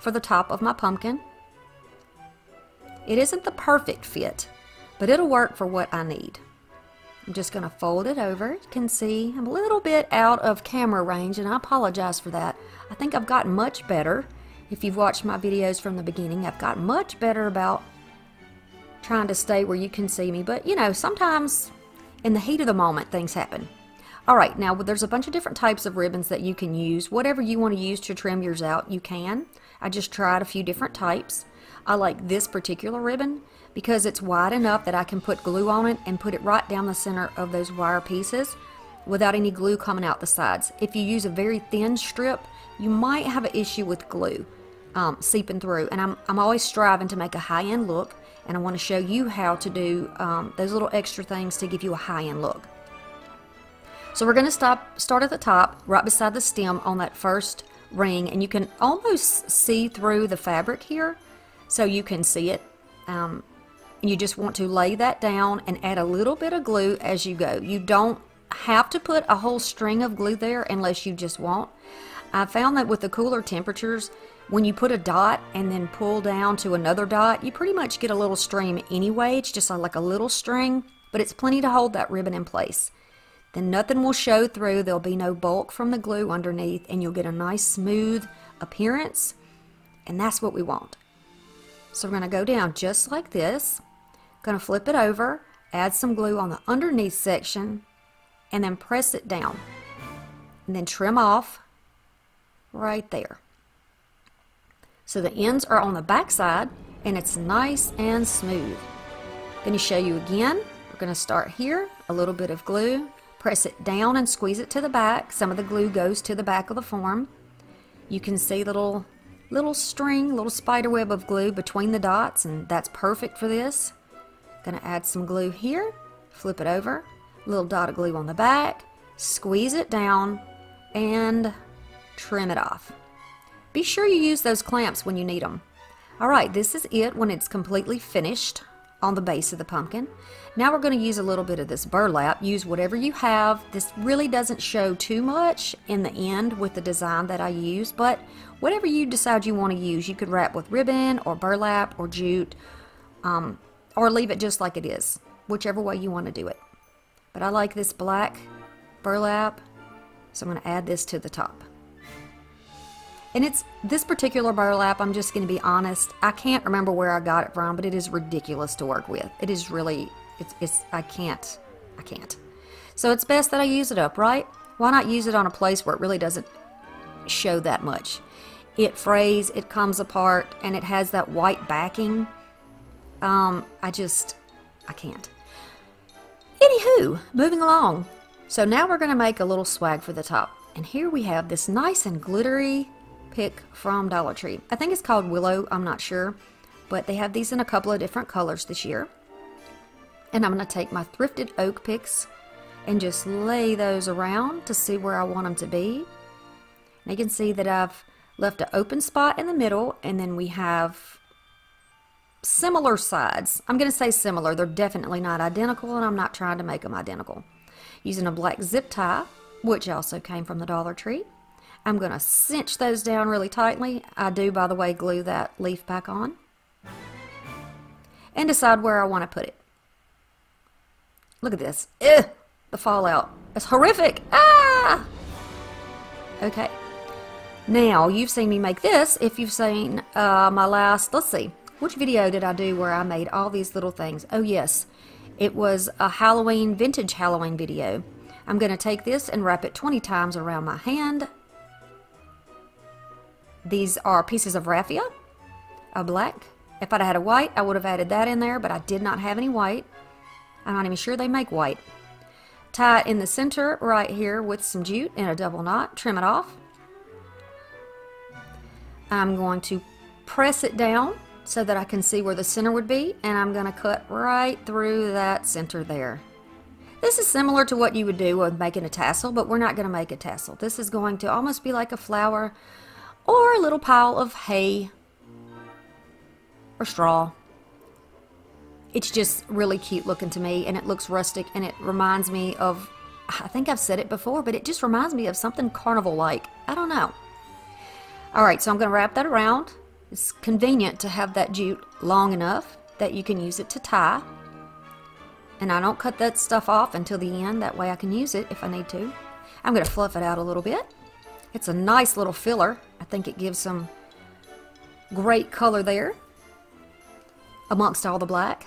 for the top of my pumpkin. It isn't the perfect fit, but it'll work for what I need. I'm just going to fold it over. You can see I'm a little bit out of camera range and I apologize for that. I think I've gotten much better. If you've watched my videos from the beginning, I've gotten much better about trying to stay where you can see me. But, you know, sometimes in the heat of the moment, things happen. All right, now there's a bunch of different types of ribbons that you can use. Whatever you want to use to trim yours out, you can. I just tried a few different types. I like this particular ribbon because it's wide enough that I can put glue on it and put it right down the center of those wire pieces without any glue coming out the sides. If you use a very thin strip, you might have an issue with glue um, seeping through. And I'm, I'm always striving to make a high-end look and I want to show you how to do um, those little extra things to give you a high-end look. So we're going to stop, start at the top, right beside the stem on that first ring, and you can almost see through the fabric here, so you can see it. Um, and you just want to lay that down and add a little bit of glue as you go. You don't have to put a whole string of glue there unless you just want. I found that with the cooler temperatures, when you put a dot and then pull down to another dot, you pretty much get a little stream anyway. It's just like a little string, but it's plenty to hold that ribbon in place. Then nothing will show through. There'll be no bulk from the glue underneath and you'll get a nice smooth appearance. And that's what we want. So we're going to go down just like this. Going to flip it over, add some glue on the underneath section, and then press it down. And then trim off right there. So the ends are on the back side and it's nice and smooth. Going to show you again. We're going to start here, a little bit of glue, press it down and squeeze it to the back. Some of the glue goes to the back of the form. You can see little little string, little spider web of glue between the dots and that's perfect for this. To add some glue here, flip it over, little dot of glue on the back, squeeze it down and trim it off. Be sure you use those clamps when you need them. Alright, this is it when it's completely finished on the base of the pumpkin. Now we're going to use a little bit of this burlap. Use whatever you have. This really doesn't show too much in the end with the design that I use, but whatever you decide you want to use, you could wrap with ribbon or burlap or jute um, or leave it just like it is, whichever way you want to do it. But I like this black burlap, so I'm going to add this to the top. And it's this particular burlap, I'm just going to be honest, I can't remember where I got it from, but it is ridiculous to work with. It is really, it's, it's I can't, I can't. So it's best that I use it up, right? Why not use it on a place where it really doesn't show that much? It frays, it comes apart, and it has that white backing. Um, I just, I can't. Anywho, moving along. So now we're going to make a little swag for the top. And here we have this nice and glittery pick from Dollar Tree. I think it's called Willow, I'm not sure. But they have these in a couple of different colors this year. And I'm going to take my thrifted oak picks and just lay those around to see where I want them to be. And you can see that I've left an open spot in the middle and then we have similar sides. I'm going to say similar. They're definitely not identical and I'm not trying to make them identical. Using a black zip tie, which also came from the Dollar Tree. I'm going to cinch those down really tightly. I do, by the way, glue that leaf back on. And decide where I want to put it. Look at this. Ugh, the fallout. It's horrific. Ah! Okay. Now, you've seen me make this if you've seen uh, my last, let's see, which video did I do where I made all these little things? Oh, yes. It was a Halloween, vintage Halloween video. I'm going to take this and wrap it 20 times around my hand these are pieces of raffia, a black. If I'd had a white, I would have added that in there, but I did not have any white. I'm not even sure they make white. Tie it in the center right here with some jute and a double knot. Trim it off. I'm going to press it down so that I can see where the center would be, and I'm going to cut right through that center there. This is similar to what you would do with making a tassel, but we're not going to make a tassel. This is going to almost be like a flower or a little pile of hay or straw. It's just really cute looking to me and it looks rustic and it reminds me of, I think I've said it before, but it just reminds me of something carnival-like. I don't know. Alright, so I'm going to wrap that around. It's convenient to have that jute long enough that you can use it to tie. And I don't cut that stuff off until the end, that way I can use it if I need to. I'm going to fluff it out a little bit. It's a nice little filler. I think it gives some great color there amongst all the black.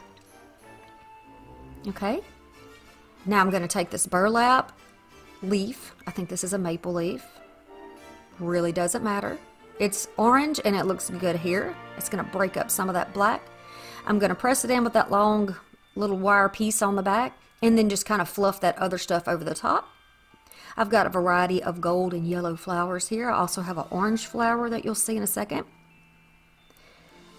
Okay. Now I'm going to take this burlap leaf. I think this is a maple leaf. Really doesn't matter. It's orange and it looks good here. It's going to break up some of that black. I'm going to press it in with that long little wire piece on the back and then just kind of fluff that other stuff over the top. I've got a variety of gold and yellow flowers here. I also have an orange flower that you'll see in a second.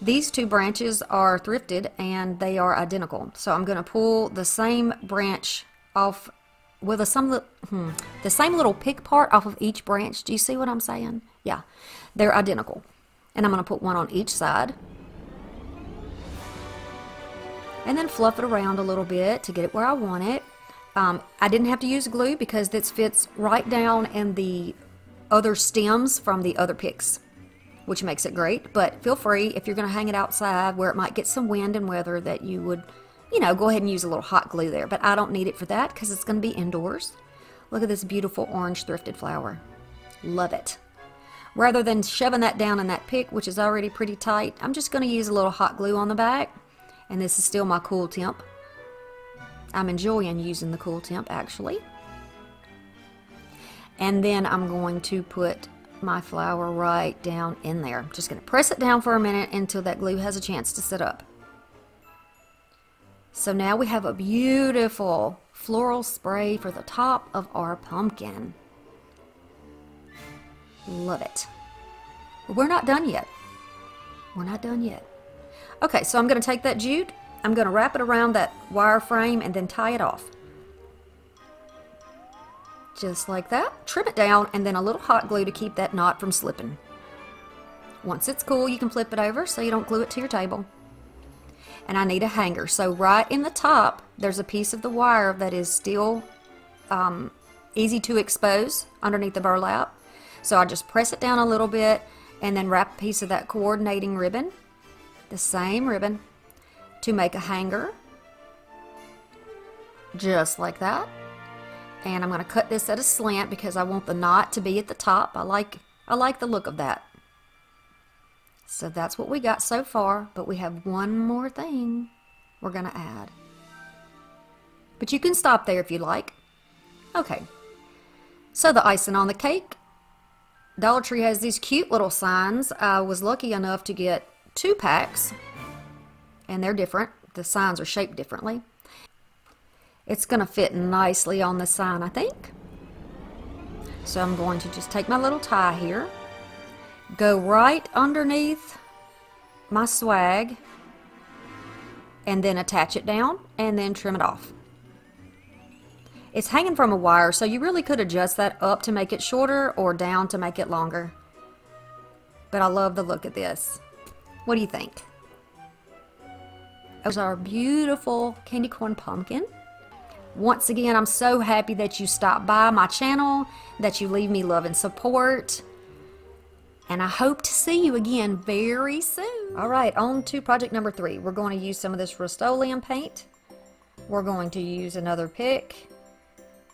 These two branches are thrifted and they are identical. So I'm going to pull the same branch off with a some hmm, the same little pick part off of each branch. Do you see what I'm saying? Yeah, they're identical. And I'm going to put one on each side. And then fluff it around a little bit to get it where I want it. Um, I didn't have to use glue because this fits right down in the other stems from the other picks, which makes it great. But feel free, if you're going to hang it outside where it might get some wind and weather, that you would, you know, go ahead and use a little hot glue there. But I don't need it for that because it's going to be indoors. Look at this beautiful orange thrifted flower. Love it. Rather than shoving that down in that pick, which is already pretty tight, I'm just going to use a little hot glue on the back. And this is still my cool temp. I'm enjoying using the cool temp actually. And then I'm going to put my flower right down in there. I'm just going to press it down for a minute until that glue has a chance to sit up. So now we have a beautiful floral spray for the top of our pumpkin. Love it. But we're not done yet. We're not done yet. Okay, so I'm going to take that jute, I'm going to wrap it around that wire frame and then tie it off. Just like that. Trim it down and then a little hot glue to keep that knot from slipping. Once it's cool, you can flip it over so you don't glue it to your table. And I need a hanger. So right in the top, there's a piece of the wire that is still um, easy to expose underneath the burlap. So I just press it down a little bit and then wrap a piece of that coordinating ribbon, the same ribbon, to make a hanger. Just like that. And I'm going to cut this at a slant because I want the knot to be at the top. I like, I like the look of that. So that's what we got so far, but we have one more thing we're going to add. But you can stop there if you like. Okay, so the icing on the cake Dollar Tree has these cute little signs. I was lucky enough to get two packs, and they're different. The signs are shaped differently. It's going to fit nicely on the sign, I think. So I'm going to just take my little tie here, go right underneath my swag, and then attach it down, and then trim it off. It's hanging from a wire, so you really could adjust that up to make it shorter or down to make it longer. But I love the look of this. What do you think? There's our beautiful candy corn pumpkin. Once again, I'm so happy that you stopped by my channel, that you leave me love and support. And I hope to see you again very soon. All right, on to project number three. We're going to use some of this Rust-Oleum paint. We're going to use another pick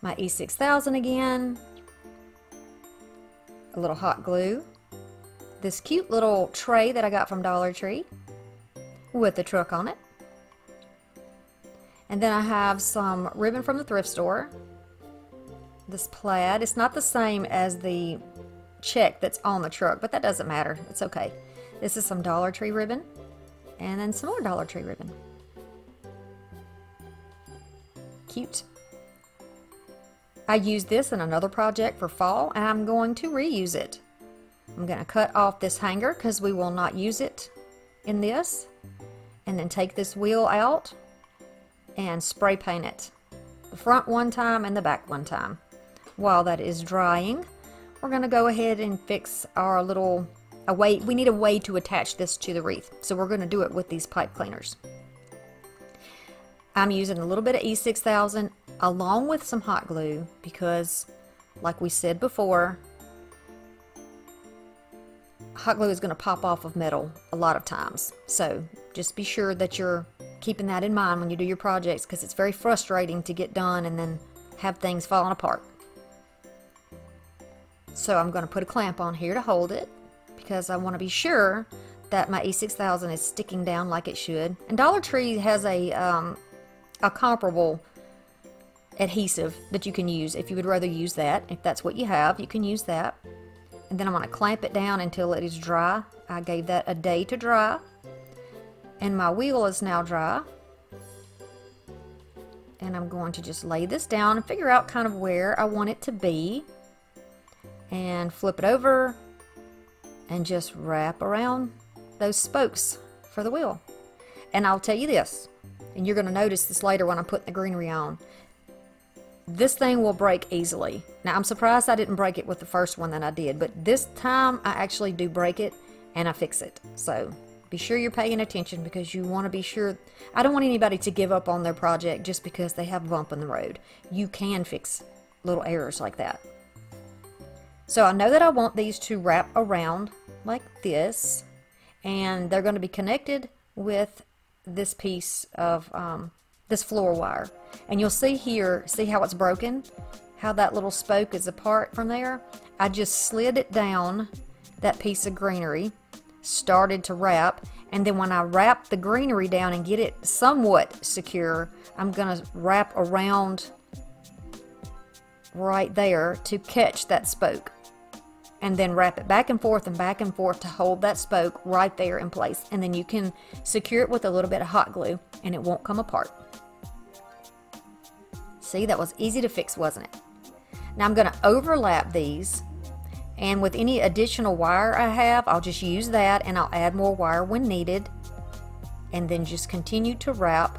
my E6000 again, a little hot glue, this cute little tray that I got from Dollar Tree with the truck on it. And then I have some ribbon from the thrift store. This plaid. It's not the same as the check that's on the truck, but that doesn't matter. It's okay. This is some Dollar Tree ribbon. And then some more Dollar Tree ribbon. Cute. I used this in another project for fall and I'm going to reuse it. I'm going to cut off this hanger because we will not use it in this and then take this wheel out and spray paint it. The front one time and the back one time. While that is drying, we're going to go ahead and fix our little a way we need a way to attach this to the wreath. So we're going to do it with these pipe cleaners. I'm using a little bit of E6000 along with some hot glue because like we said before hot glue is going to pop off of metal a lot of times so just be sure that you're keeping that in mind when you do your projects because it's very frustrating to get done and then have things falling apart so I'm going to put a clamp on here to hold it because I want to be sure that my E6000 is sticking down like it should and Dollar Tree has a um, a comparable adhesive that you can use if you would rather use that. If that's what you have, you can use that. And then I'm going to clamp it down until it is dry. I gave that a day to dry. And my wheel is now dry. And I'm going to just lay this down and figure out kind of where I want it to be. And flip it over and just wrap around those spokes for the wheel. And I'll tell you this, and you're going to notice this later when I'm putting the greenery on this thing will break easily. Now I'm surprised I didn't break it with the first one that I did, but this time I actually do break it and I fix it. So be sure you're paying attention because you want to be sure. I don't want anybody to give up on their project just because they have a bump in the road. You can fix little errors like that. So I know that I want these to wrap around like this and they're going to be connected with this piece of um, this floral wire. And you'll see here, see how it's broken? How that little spoke is apart from there? I just slid it down that piece of greenery started to wrap and then when I wrap the greenery down and get it somewhat secure I'm gonna wrap around right there to catch that spoke. And then wrap it back and forth and back and forth to hold that spoke right there in place. And then you can secure it with a little bit of hot glue and it won't come apart. See that was easy to fix wasn't it? Now I'm going to overlap these and with any additional wire I have, I'll just use that and I'll add more wire when needed. And then just continue to wrap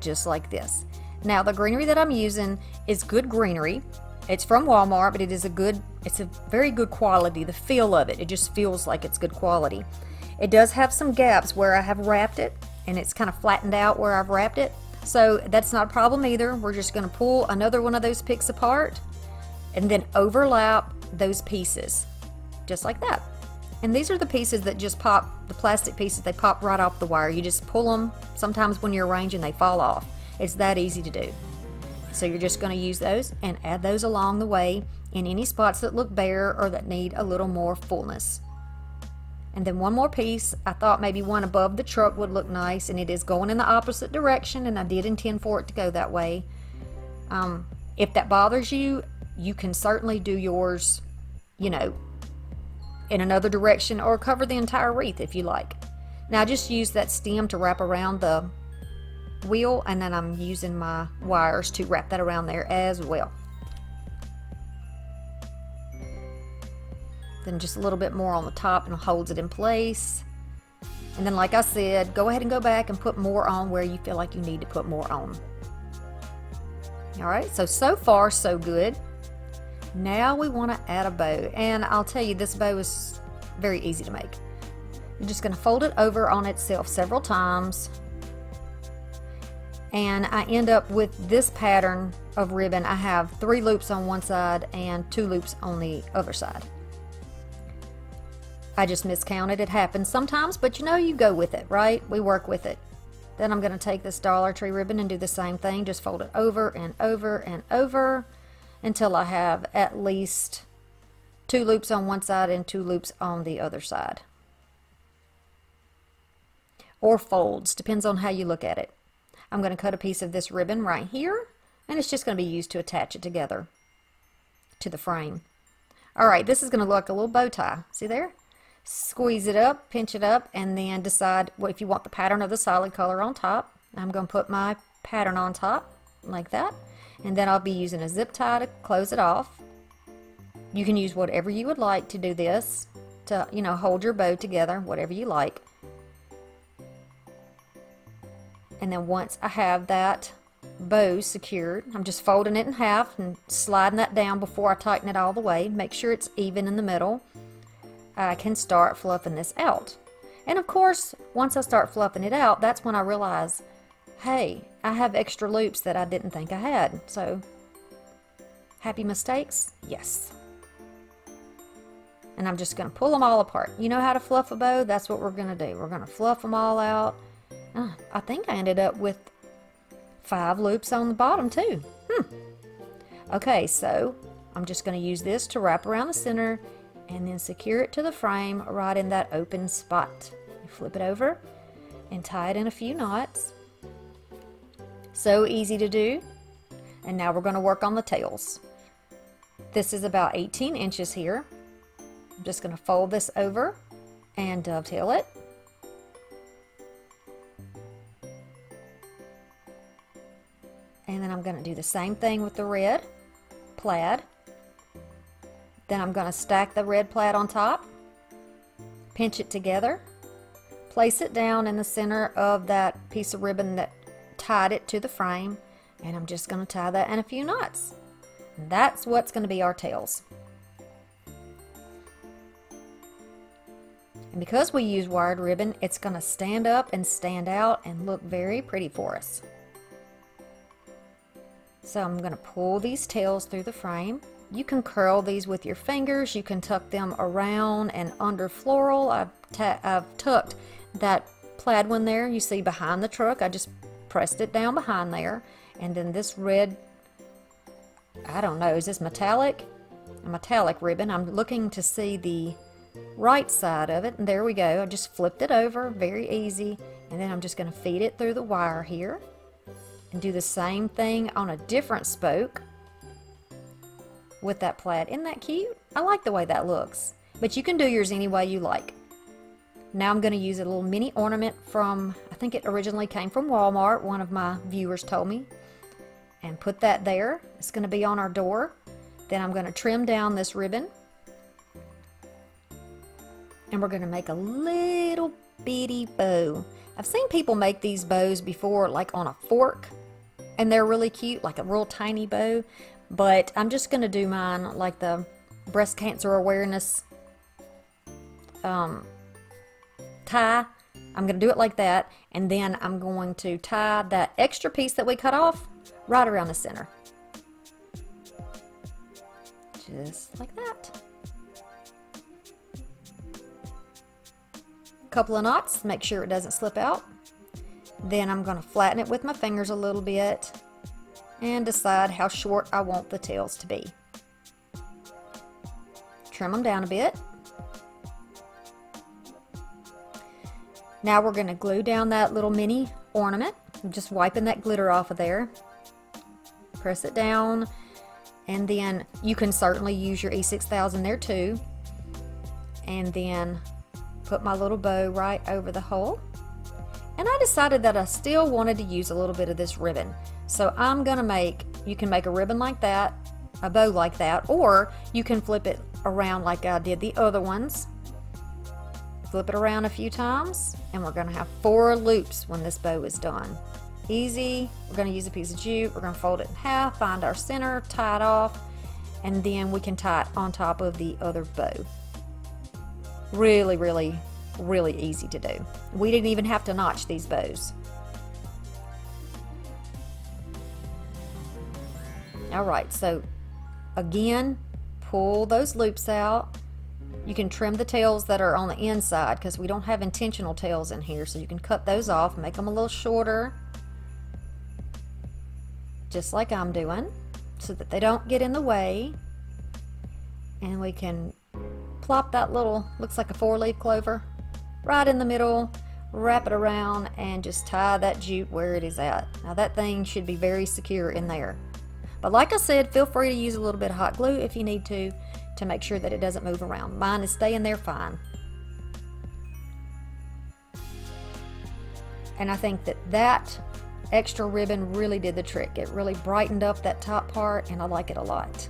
just like this. Now the greenery that I'm using is good greenery. It's from Walmart, but it is a good, it's a very good quality. The feel of it, it just feels like it's good quality. It does have some gaps where I have wrapped it and it's kind of flattened out where I've wrapped it. So that's not a problem either. We're just going to pull another one of those picks apart and then overlap those pieces, just like that. And these are the pieces that just pop, the plastic pieces, they pop right off the wire. You just pull them, sometimes when you're arranging they fall off. It's that easy to do. So you're just going to use those and add those along the way in any spots that look bare or that need a little more fullness. And then one more piece, I thought maybe one above the truck would look nice and it is going in the opposite direction and I did intend for it to go that way. Um, if that bothers you, you can certainly do yours, you know, in another direction or cover the entire wreath if you like. Now just use that stem to wrap around the wheel and then I'm using my wires to wrap that around there as well. Then just a little bit more on the top and holds it in place. And then like I said, go ahead and go back and put more on where you feel like you need to put more on. Alright, so so far so good. Now we want to add a bow and I'll tell you this bow is very easy to make. You're just going to fold it over on itself several times and I end up with this pattern of ribbon. I have three loops on one side and two loops on the other side. I just miscounted. It happens sometimes, but you know, you go with it, right? We work with it. Then I'm going to take this Dollar Tree ribbon and do the same thing. Just fold it over and over and over until I have at least two loops on one side and two loops on the other side. Or folds, depends on how you look at it. I'm going to cut a piece of this ribbon right here and it's just going to be used to attach it together to the frame. Alright, this is going to look like a little bow tie. See there? Squeeze it up, pinch it up, and then decide what if you want the pattern of the solid color on top. I'm going to put my pattern on top like that and then I'll be using a zip tie to close it off. You can use whatever you would like to do this to, you know, hold your bow together, whatever you like. And then once I have that bow secured, I'm just folding it in half and sliding that down before I tighten it all the way. Make sure it's even in the middle. I can start fluffing this out. And of course, once I start fluffing it out, that's when I realize hey, I have extra loops that I didn't think I had. So, happy mistakes? Yes. And I'm just going to pull them all apart. You know how to fluff a bow? That's what we're going to do. We're going to fluff them all out. Uh, I think I ended up with five loops on the bottom too. Hmm. Okay, so I'm just going to use this to wrap around the center and then secure it to the frame right in that open spot. You flip it over and tie it in a few knots. So easy to do. And now we're going to work on the tails. This is about 18 inches here. I'm just going to fold this over and dovetail it. And then I'm going to do the same thing with the red plaid. Then I'm going to stack the red plaid on top, pinch it together, place it down in the center of that piece of ribbon that tied it to the frame And I'm just going to tie that in a few knots. That's what's going to be our tails. And because we use wired ribbon, it's going to stand up and stand out and look very pretty for us. So I'm going to pull these tails through the frame. You can curl these with your fingers. You can tuck them around and under floral. I've, I've tucked that plaid one there you see behind the truck. I just pressed it down behind there. And then this red, I don't know, is this metallic? A metallic ribbon. I'm looking to see the right side of it. And there we go. I just flipped it over, very easy. And then I'm just going to feed it through the wire here. And do the same thing on a different spoke with that plaid. Isn't that cute? I like the way that looks. But you can do yours any way you like. Now I'm going to use a little mini ornament from, think it originally came from Walmart, one of my viewers told me. And put that there. It's going to be on our door. Then I'm going to trim down this ribbon. And we're going to make a little bitty bow. I've seen people make these bows before, like on a fork. And they're really cute, like a real tiny bow. But I'm just going to do mine like the breast cancer awareness um, tie. I'm going to do it like that. And then I'm going to tie that extra piece that we cut off right around the center. Just like that. Couple of knots, make sure it doesn't slip out. Then I'm going to flatten it with my fingers a little bit and decide how short I want the tails to be. Trim them down a bit. Now we're going to glue down that little mini ornament. I'm just wiping that glitter off of there. Press it down and then you can certainly use your E6000 there too. And then put my little bow right over the hole. And I decided that I still wanted to use a little bit of this ribbon. So I'm going to make, you can make a ribbon like that, a bow like that, or you can flip it around like I did the other ones. Flip it around a few times, and we're going to have four loops when this bow is done. Easy. We're going to use a piece of jute. We're to fold it in half, find our center, tie it off, and then we can tie it on top of the other bow. Really, really, really easy to do. We didn't even have to notch these bows. All right, so again, pull those loops out. You can trim the tails that are on the inside because we don't have intentional tails in here, so you can cut those off, make them a little shorter, just like I'm doing, so that they don't get in the way. And we can plop that little, looks like a four-leaf clover, right in the middle, wrap it around, and just tie that jute where it is at. Now that thing should be very secure in there. But like I said, feel free to use a little bit of hot glue if you need to, to make sure that it doesn't move around. Mine is staying there fine. And I think that that extra ribbon really did the trick. It really brightened up that top part and I like it a lot.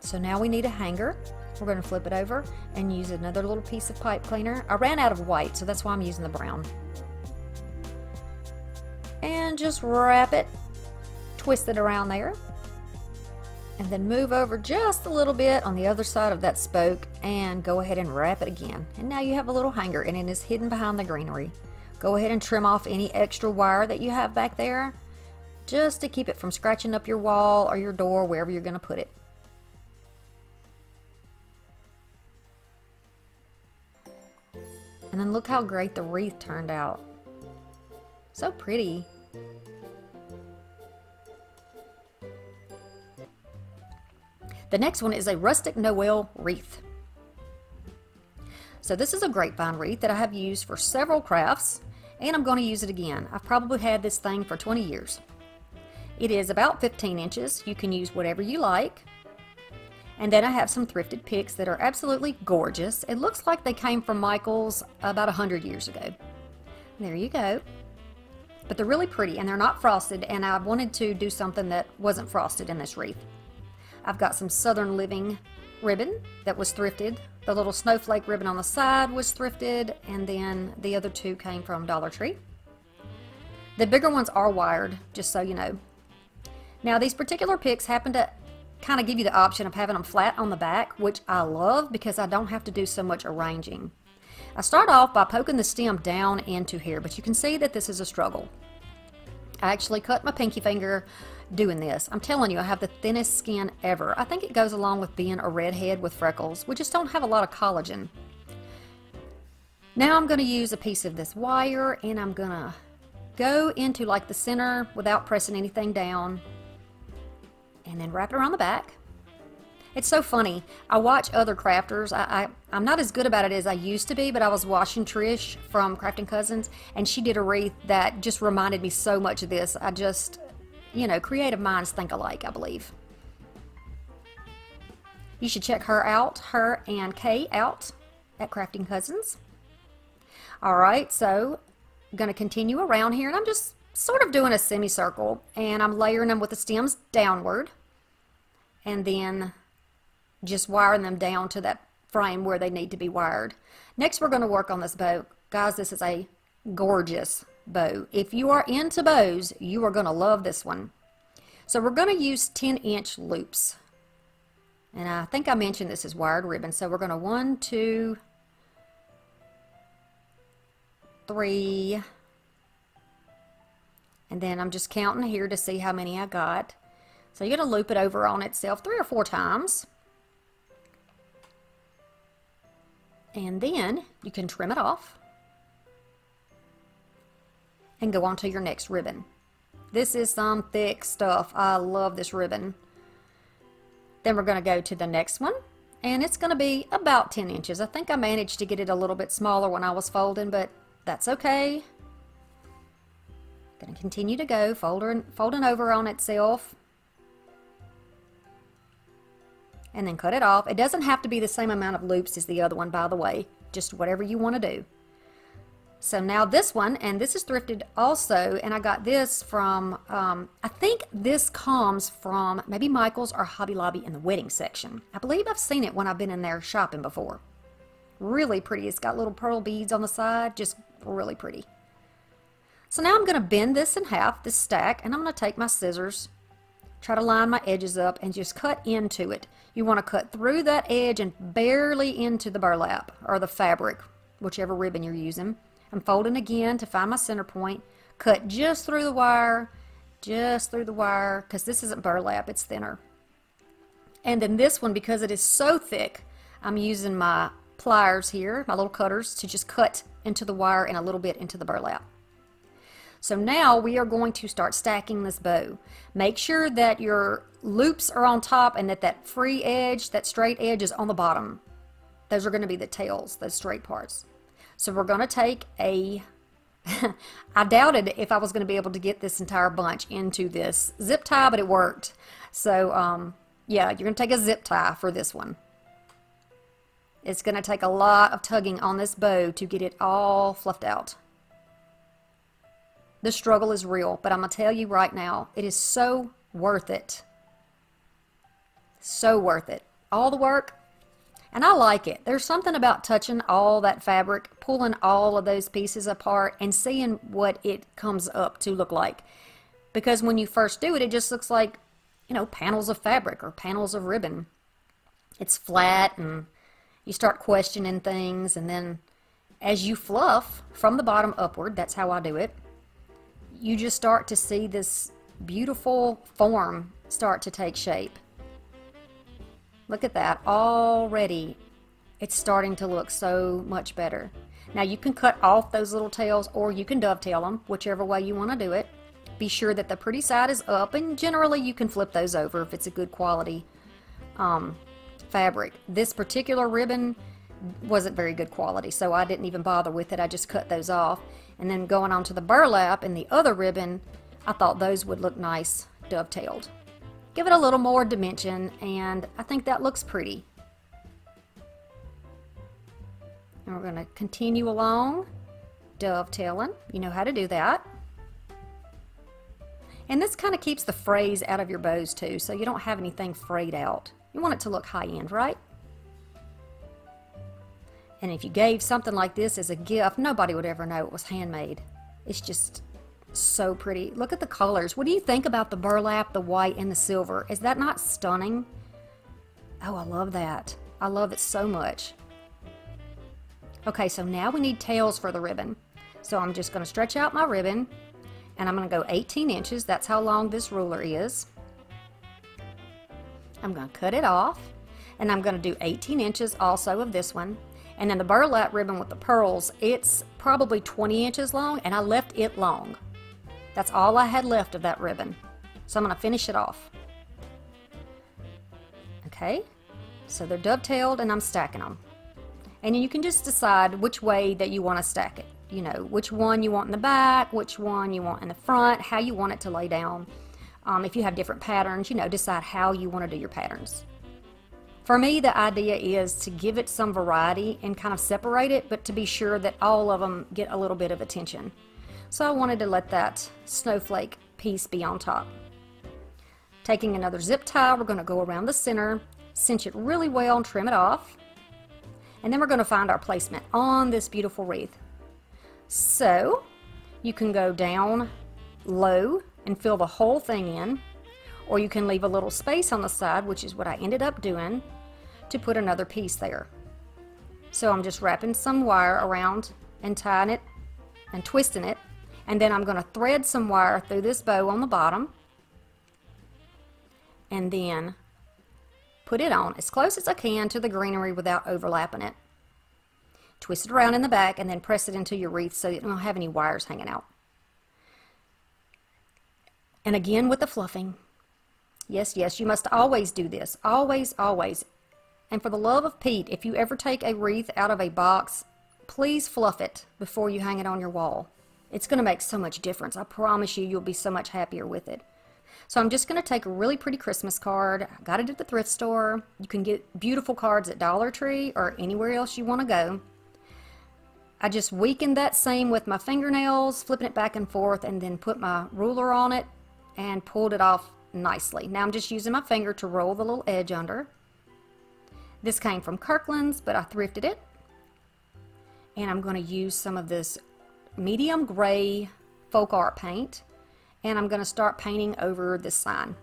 So now we need a hanger. We're going to flip it over and use another little piece of pipe cleaner. I ran out of white, so that's why I'm using the brown. And just wrap it twist it around there and then move over just a little bit on the other side of that spoke and go ahead and wrap it again. And now you have a little hanger and it is hidden behind the greenery. Go ahead and trim off any extra wire that you have back there just to keep it from scratching up your wall or your door, wherever you're going to put it. And then look how great the wreath turned out. So pretty. The next one is a rustic Noel wreath. So this is a grapevine wreath that I have used for several crafts and I'm going to use it again. I've probably had this thing for 20 years. It is about 15 inches. You can use whatever you like. And then I have some thrifted picks that are absolutely gorgeous. It looks like they came from Michael's about 100 years ago. There you go. But they're really pretty and they're not frosted and I wanted to do something that wasn't frosted in this wreath. I've got some Southern Living ribbon that was thrifted. The little snowflake ribbon on the side was thrifted, and then the other two came from Dollar Tree. The bigger ones are wired, just so you know. Now these particular picks happen to kind of give you the option of having them flat on the back, which I love because I don't have to do so much arranging. I start off by poking the stem down into here, but you can see that this is a struggle. I actually cut my pinky finger doing this. I'm telling you, I have the thinnest skin ever. I think it goes along with being a redhead with freckles. We just don't have a lot of collagen. Now I'm going to use a piece of this wire and I'm going to go into like the center without pressing anything down and then wrap it around the back. It's so funny. I watch other crafters. I, I, am not as good about it as I used to be, but I was watching Trish from Crafting Cousins, and she did a wreath that just reminded me so much of this. I just, you know, creative minds think alike, I believe. You should check her out, her and Kay out at Crafting Cousins. All right, so I'm going to continue around here, and I'm just sort of doing a semicircle, and I'm layering them with the stems downward and then just wiring them down to that frame where they need to be wired. Next we're going to work on this bow. Guys, this is a gorgeous bow. If you are into bows, you are going to love this one. So we're going to use 10 inch loops. And I think I mentioned this is wired ribbon. So we're going to one, two, three, and then I'm just counting here to see how many I got. So you're going to loop it over on itself three or four times. And then you can trim it off and go on to your next ribbon. This is some thick stuff. I love this ribbon. Then we're going to go to the next one and it's going to be about 10 inches. I think I managed to get it a little bit smaller when I was folding, but that's okay. Going to continue to go, folding, folding over on itself. and then cut it off. It doesn't have to be the same amount of loops as the other one, by the way, just whatever you want to do. So now this one, and this is thrifted also, and I got this from, um, I think this comes from maybe Michael's or Hobby Lobby in the wedding section. I believe I've seen it when I've been in there shopping before. Really pretty. It's got little pearl beads on the side, just really pretty. So now I'm going to bend this in half, this stack, and I'm going to take my scissors Try to line my edges up and just cut into it. You want to cut through that edge and barely into the burlap or the fabric, whichever ribbon you're using. I'm folding again to find my center point. Cut just through the wire, just through the wire, because this isn't burlap, it's thinner. And then this one, because it is so thick, I'm using my pliers here, my little cutters, to just cut into the wire and a little bit into the burlap. So now we are going to start stacking this bow. Make sure that your loops are on top and that that free edge, that straight edge is on the bottom. Those are going to be the tails, those straight parts. So we're going to take a, I doubted if I was going to be able to get this entire bunch into this zip tie, but it worked. So um, yeah, you're going to take a zip tie for this one. It's going to take a lot of tugging on this bow to get it all fluffed out. The struggle is real, but I'm going to tell you right now, it is so worth it. So worth it. All the work, and I like it. There's something about touching all that fabric, pulling all of those pieces apart, and seeing what it comes up to look like. Because when you first do it, it just looks like, you know, panels of fabric or panels of ribbon. It's flat, and you start questioning things, and then as you fluff from the bottom upward, that's how I do it, you just start to see this beautiful form start to take shape. Look at that. Already it's starting to look so much better. Now you can cut off those little tails or you can dovetail them, whichever way you want to do it. Be sure that the pretty side is up and generally you can flip those over if it's a good quality um, fabric. This particular ribbon wasn't very good quality so I didn't even bother with it. I just cut those off. And then going on to the burlap and the other ribbon, I thought those would look nice dovetailed. Give it a little more dimension and I think that looks pretty. And we're going to continue along dovetailing. You know how to do that. And this kind of keeps the frays out of your bows too, so you don't have anything frayed out. You want it to look high-end, right? And if you gave something like this as a gift, nobody would ever know it was handmade. It's just, so pretty. Look at the colors. What do you think about the burlap, the white, and the silver? Is that not stunning? Oh, I love that. I love it so much. Okay, so now we need tails for the ribbon. So I'm just going to stretch out my ribbon and I'm going to go 18 inches. That's how long this ruler is. I'm going to cut it off and I'm going to do 18 inches also of this one. And then the burlap ribbon with the pearls, it's probably 20 inches long and I left it long. That's all I had left of that ribbon. So I'm going to finish it off. Okay, so they're dovetailed and I'm stacking them. And you can just decide which way that you want to stack it. You know, which one you want in the back, which one you want in the front, how you want it to lay down. Um, if you have different patterns, you know, decide how you want to do your patterns. For me, the idea is to give it some variety and kind of separate it, but to be sure that all of them get a little bit of attention. So I wanted to let that snowflake piece be on top. Taking another zip tie, we're going to go around the center, cinch it really well and trim it off. And then we're going to find our placement on this beautiful wreath. So you can go down low and fill the whole thing in, or you can leave a little space on the side, which is what I ended up doing, to put another piece there. So I'm just wrapping some wire around and tying it and twisting it, and then I'm going to thread some wire through this bow on the bottom, and then put it on as close as I can to the greenery without overlapping it. Twist it around in the back and then press it into your wreath so you don't have any wires hanging out. And again with the fluffing. Yes, yes, you must always do this. Always, always. And for the love of Pete, if you ever take a wreath out of a box, please fluff it before you hang it on your wall. It's going to make so much difference. I promise you, you'll be so much happier with it. So I'm just going to take a really pretty Christmas card. I got it at the thrift store. You can get beautiful cards at Dollar Tree or anywhere else you want to go. I just weakened that seam with my fingernails, flipping it back and forth, and then put my ruler on it and pulled it off nicely. Now I'm just using my finger to roll the little edge under. This came from Kirkland's, but I thrifted it. And I'm going to use some of this medium gray folk art paint and I'm going to start painting over the sign.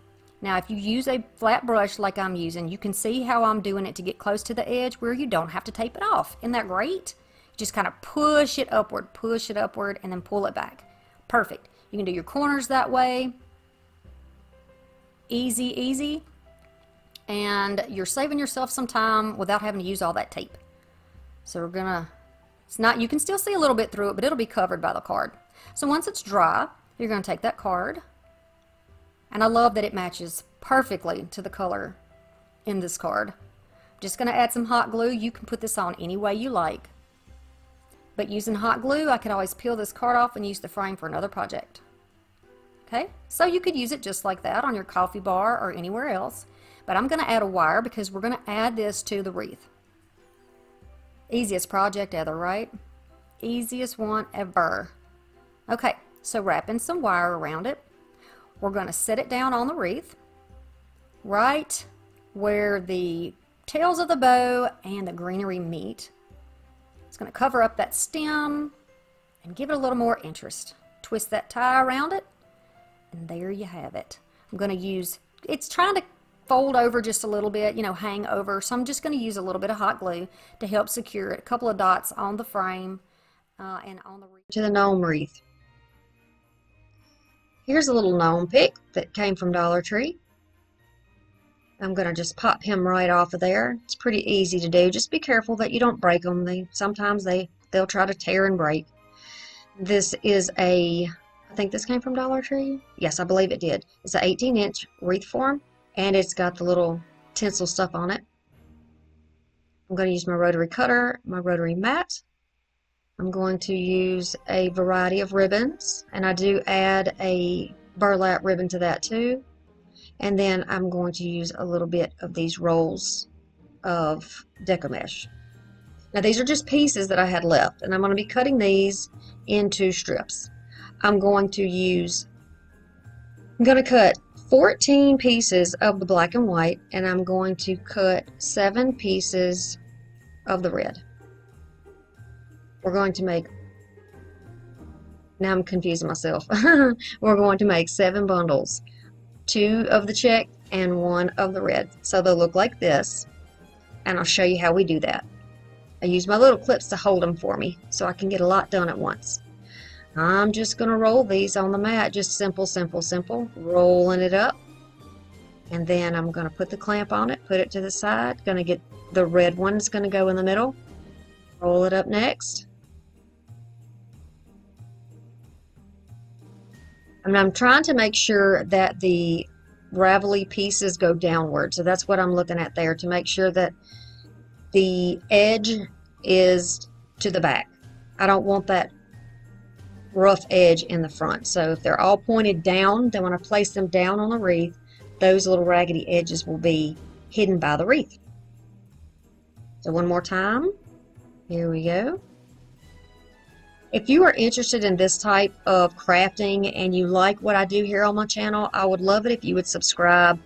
Now if you use a flat brush like I'm using, you can see how I'm doing it to get close to the edge where you don't have to tape it off. Isn't that great? Just kind of push it upward, push it upward, and then pull it back. Perfect. You can do your corners that way. Easy, easy. And you're saving yourself some time without having to use all that tape. So we're going to, it's not, you can still see a little bit through it, but it'll be covered by the card. So once it's dry, you're going to take that card, and I love that it matches perfectly to the color in this card. just going to add some hot glue. You can put this on any way you like. But using hot glue, I could always peel this card off and use the frame for another project. Okay, so you could use it just like that on your coffee bar or anywhere else. But I'm going to add a wire because we're going to add this to the wreath. Easiest project ever, right? Easiest one ever. Okay, so wrapping some wire around it, we're going to set it down on the wreath, right where the tails of the bow and the greenery meet. It's going to cover up that stem and give it a little more interest. Twist that tie around it, and there you have it. I'm going to use, it's trying to fold over just a little bit, you know, hang over. So I'm just going to use a little bit of hot glue to help secure it. A couple of dots on the frame uh, and on the to the gnome wreath. Here's a little gnome pick that came from Dollar Tree. I'm going to just pop him right off of there. It's pretty easy to do. Just be careful that you don't break them. They Sometimes they, they'll try to tear and break. This is a, I think this came from Dollar Tree. Yes, I believe it did. It's an 18 inch wreath form and it's got the little tinsel stuff on it. I'm going to use my rotary cutter, my rotary mat, I'm going to use a variety of ribbons and I do add a burlap ribbon to that too and then I'm going to use a little bit of these rolls of deco mesh. Now these are just pieces that I had left and I'm going to be cutting these into strips. I'm going to use, I'm going to cut 14 pieces of the black and white and I'm going to cut 7 pieces of the red. We're going to make now I'm confusing myself. We're going to make seven bundles. Two of the check and one of the red. So they'll look like this. And I'll show you how we do that. I use my little clips to hold them for me so I can get a lot done at once. I'm just going to roll these on the mat. Just simple, simple, simple. Rolling it up. And then I'm going to put the clamp on it, put it to the side. Going to get the red one's going to go in the middle. Roll it up next. And I'm trying to make sure that the ravelly pieces go downward. So that's what I'm looking at there to make sure that the edge is to the back. I don't want that rough edge in the front. So if they're all pointed down, then when I place them down on the wreath, those little raggedy edges will be hidden by the wreath. So one more time. Here we go. If you are interested in this type of crafting and you like what I do here on my channel, I would love it if you would subscribe.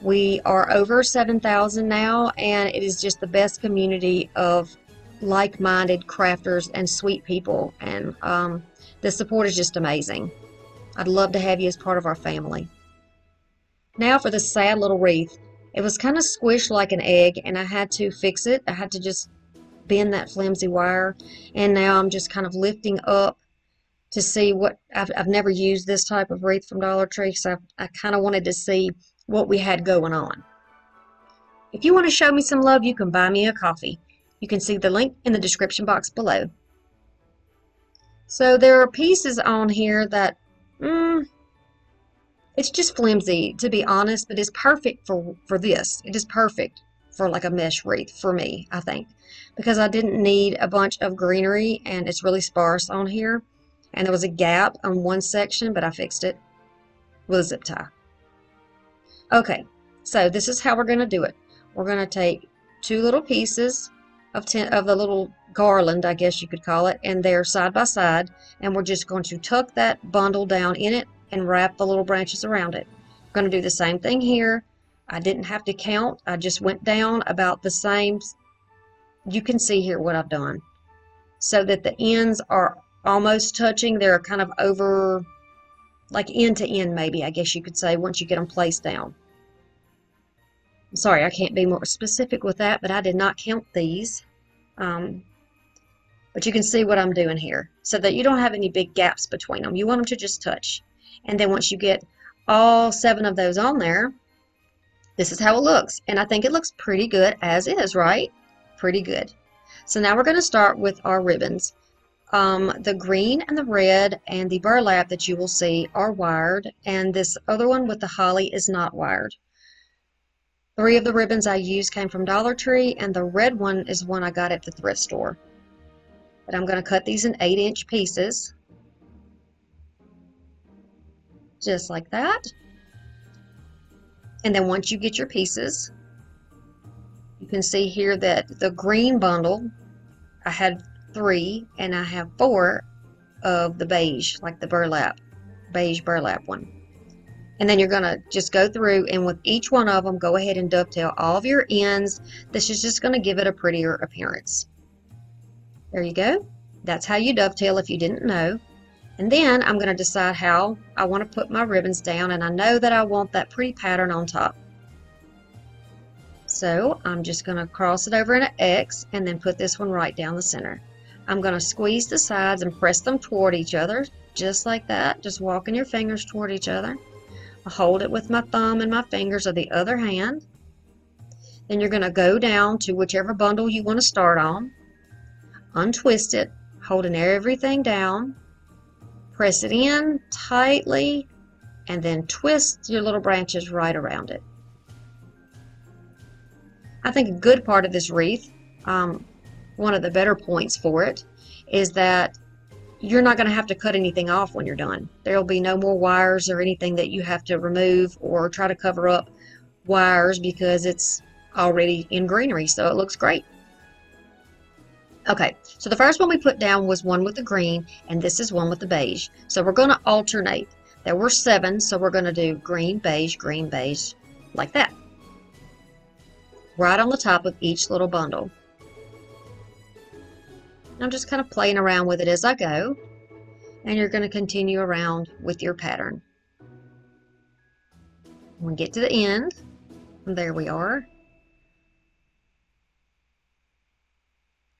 We are over 7,000 now and it is just the best community of like-minded crafters and sweet people and um, the support is just amazing. I'd love to have you as part of our family. Now for the sad little wreath. It was kind of squished like an egg and I had to fix it. I had to just bend that flimsy wire and now I'm just kind of lifting up to see what I've, I've never used this type of wreath from Dollar Tree so I, I kind of wanted to see what we had going on. If you want to show me some love you can buy me a coffee. You can see the link in the description box below. So there are pieces on here that mm, it's just flimsy to be honest but it's perfect for for this it is perfect for like a mesh wreath for me I think because I didn't need a bunch of greenery and it's really sparse on here. And there was a gap on one section, but I fixed it with a zip tie. Okay, so this is how we're going to do it. We're going to take two little pieces of, ten, of the little garland, I guess you could call it, and they're side by side. And we're just going to tuck that bundle down in it and wrap the little branches around it. We're going to do the same thing here. I didn't have to count. I just went down about the same you can see here what I've done so that the ends are almost touching they're kind of over like end to end maybe I guess you could say once you get them placed down I'm sorry I can't be more specific with that but I did not count these um, but you can see what I'm doing here so that you don't have any big gaps between them you want them to just touch and then once you get all seven of those on there this is how it looks and I think it looks pretty good as is right pretty good. So now we're going to start with our ribbons. Um, the green and the red and the burlap that you will see are wired and this other one with the holly is not wired. Three of the ribbons I used came from Dollar Tree and the red one is one I got at the thrift store. But I'm going to cut these in 8 inch pieces. Just like that. And then once you get your pieces, you can see here that the green bundle, I had three and I have four of the beige, like the burlap, beige burlap one. And then you're going to just go through and with each one of them, go ahead and dovetail all of your ends. This is just going to give it a prettier appearance. There you go. That's how you dovetail if you didn't know. And then I'm going to decide how I want to put my ribbons down and I know that I want that pretty pattern on top. So I'm just going to cross it over in an X and then put this one right down the center. I'm going to squeeze the sides and press them toward each other just like that, just walking your fingers toward each other. I hold it with my thumb and my fingers of the other hand. Then you're going to go down to whichever bundle you want to start on, untwist it, holding everything down, press it in tightly, and then twist your little branches right around it. I think a good part of this wreath, um, one of the better points for it, is that you're not going to have to cut anything off when you're done. There will be no more wires or anything that you have to remove or try to cover up wires because it's already in greenery, so it looks great. Okay, so the first one we put down was one with the green, and this is one with the beige. So we're going to alternate. There were seven, so we're going to do green, beige, green, beige, like that right on the top of each little bundle. I'm just kind of playing around with it as I go. and you're going to continue around with your pattern. When we get to the end, there we are.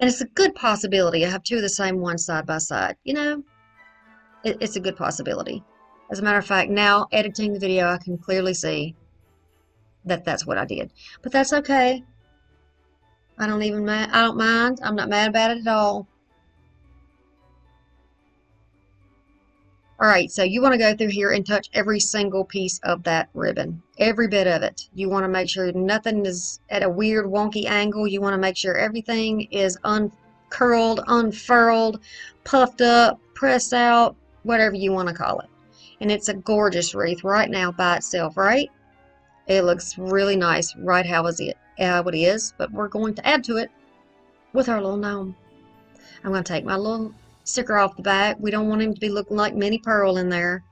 And it's a good possibility. I have two of the same one side by side. You know, it, it's a good possibility. As a matter of fact, now editing the video, I can clearly see that that's what I did. But that's okay. I don't even mind. I don't mind. I'm not mad about it at all. All right, so you want to go through here and touch every single piece of that ribbon, every bit of it. You want to make sure nothing is at a weird wonky angle. You want to make sure everything is uncurled, unfurled, puffed up, pressed out, whatever you want to call it. And it's a gorgeous wreath right now by itself, right? It looks really nice right how is it, how it is, but we're going to add to it with our little gnome. I'm going to take my little sticker off the back. We don't want him to be looking like Minnie Pearl in there.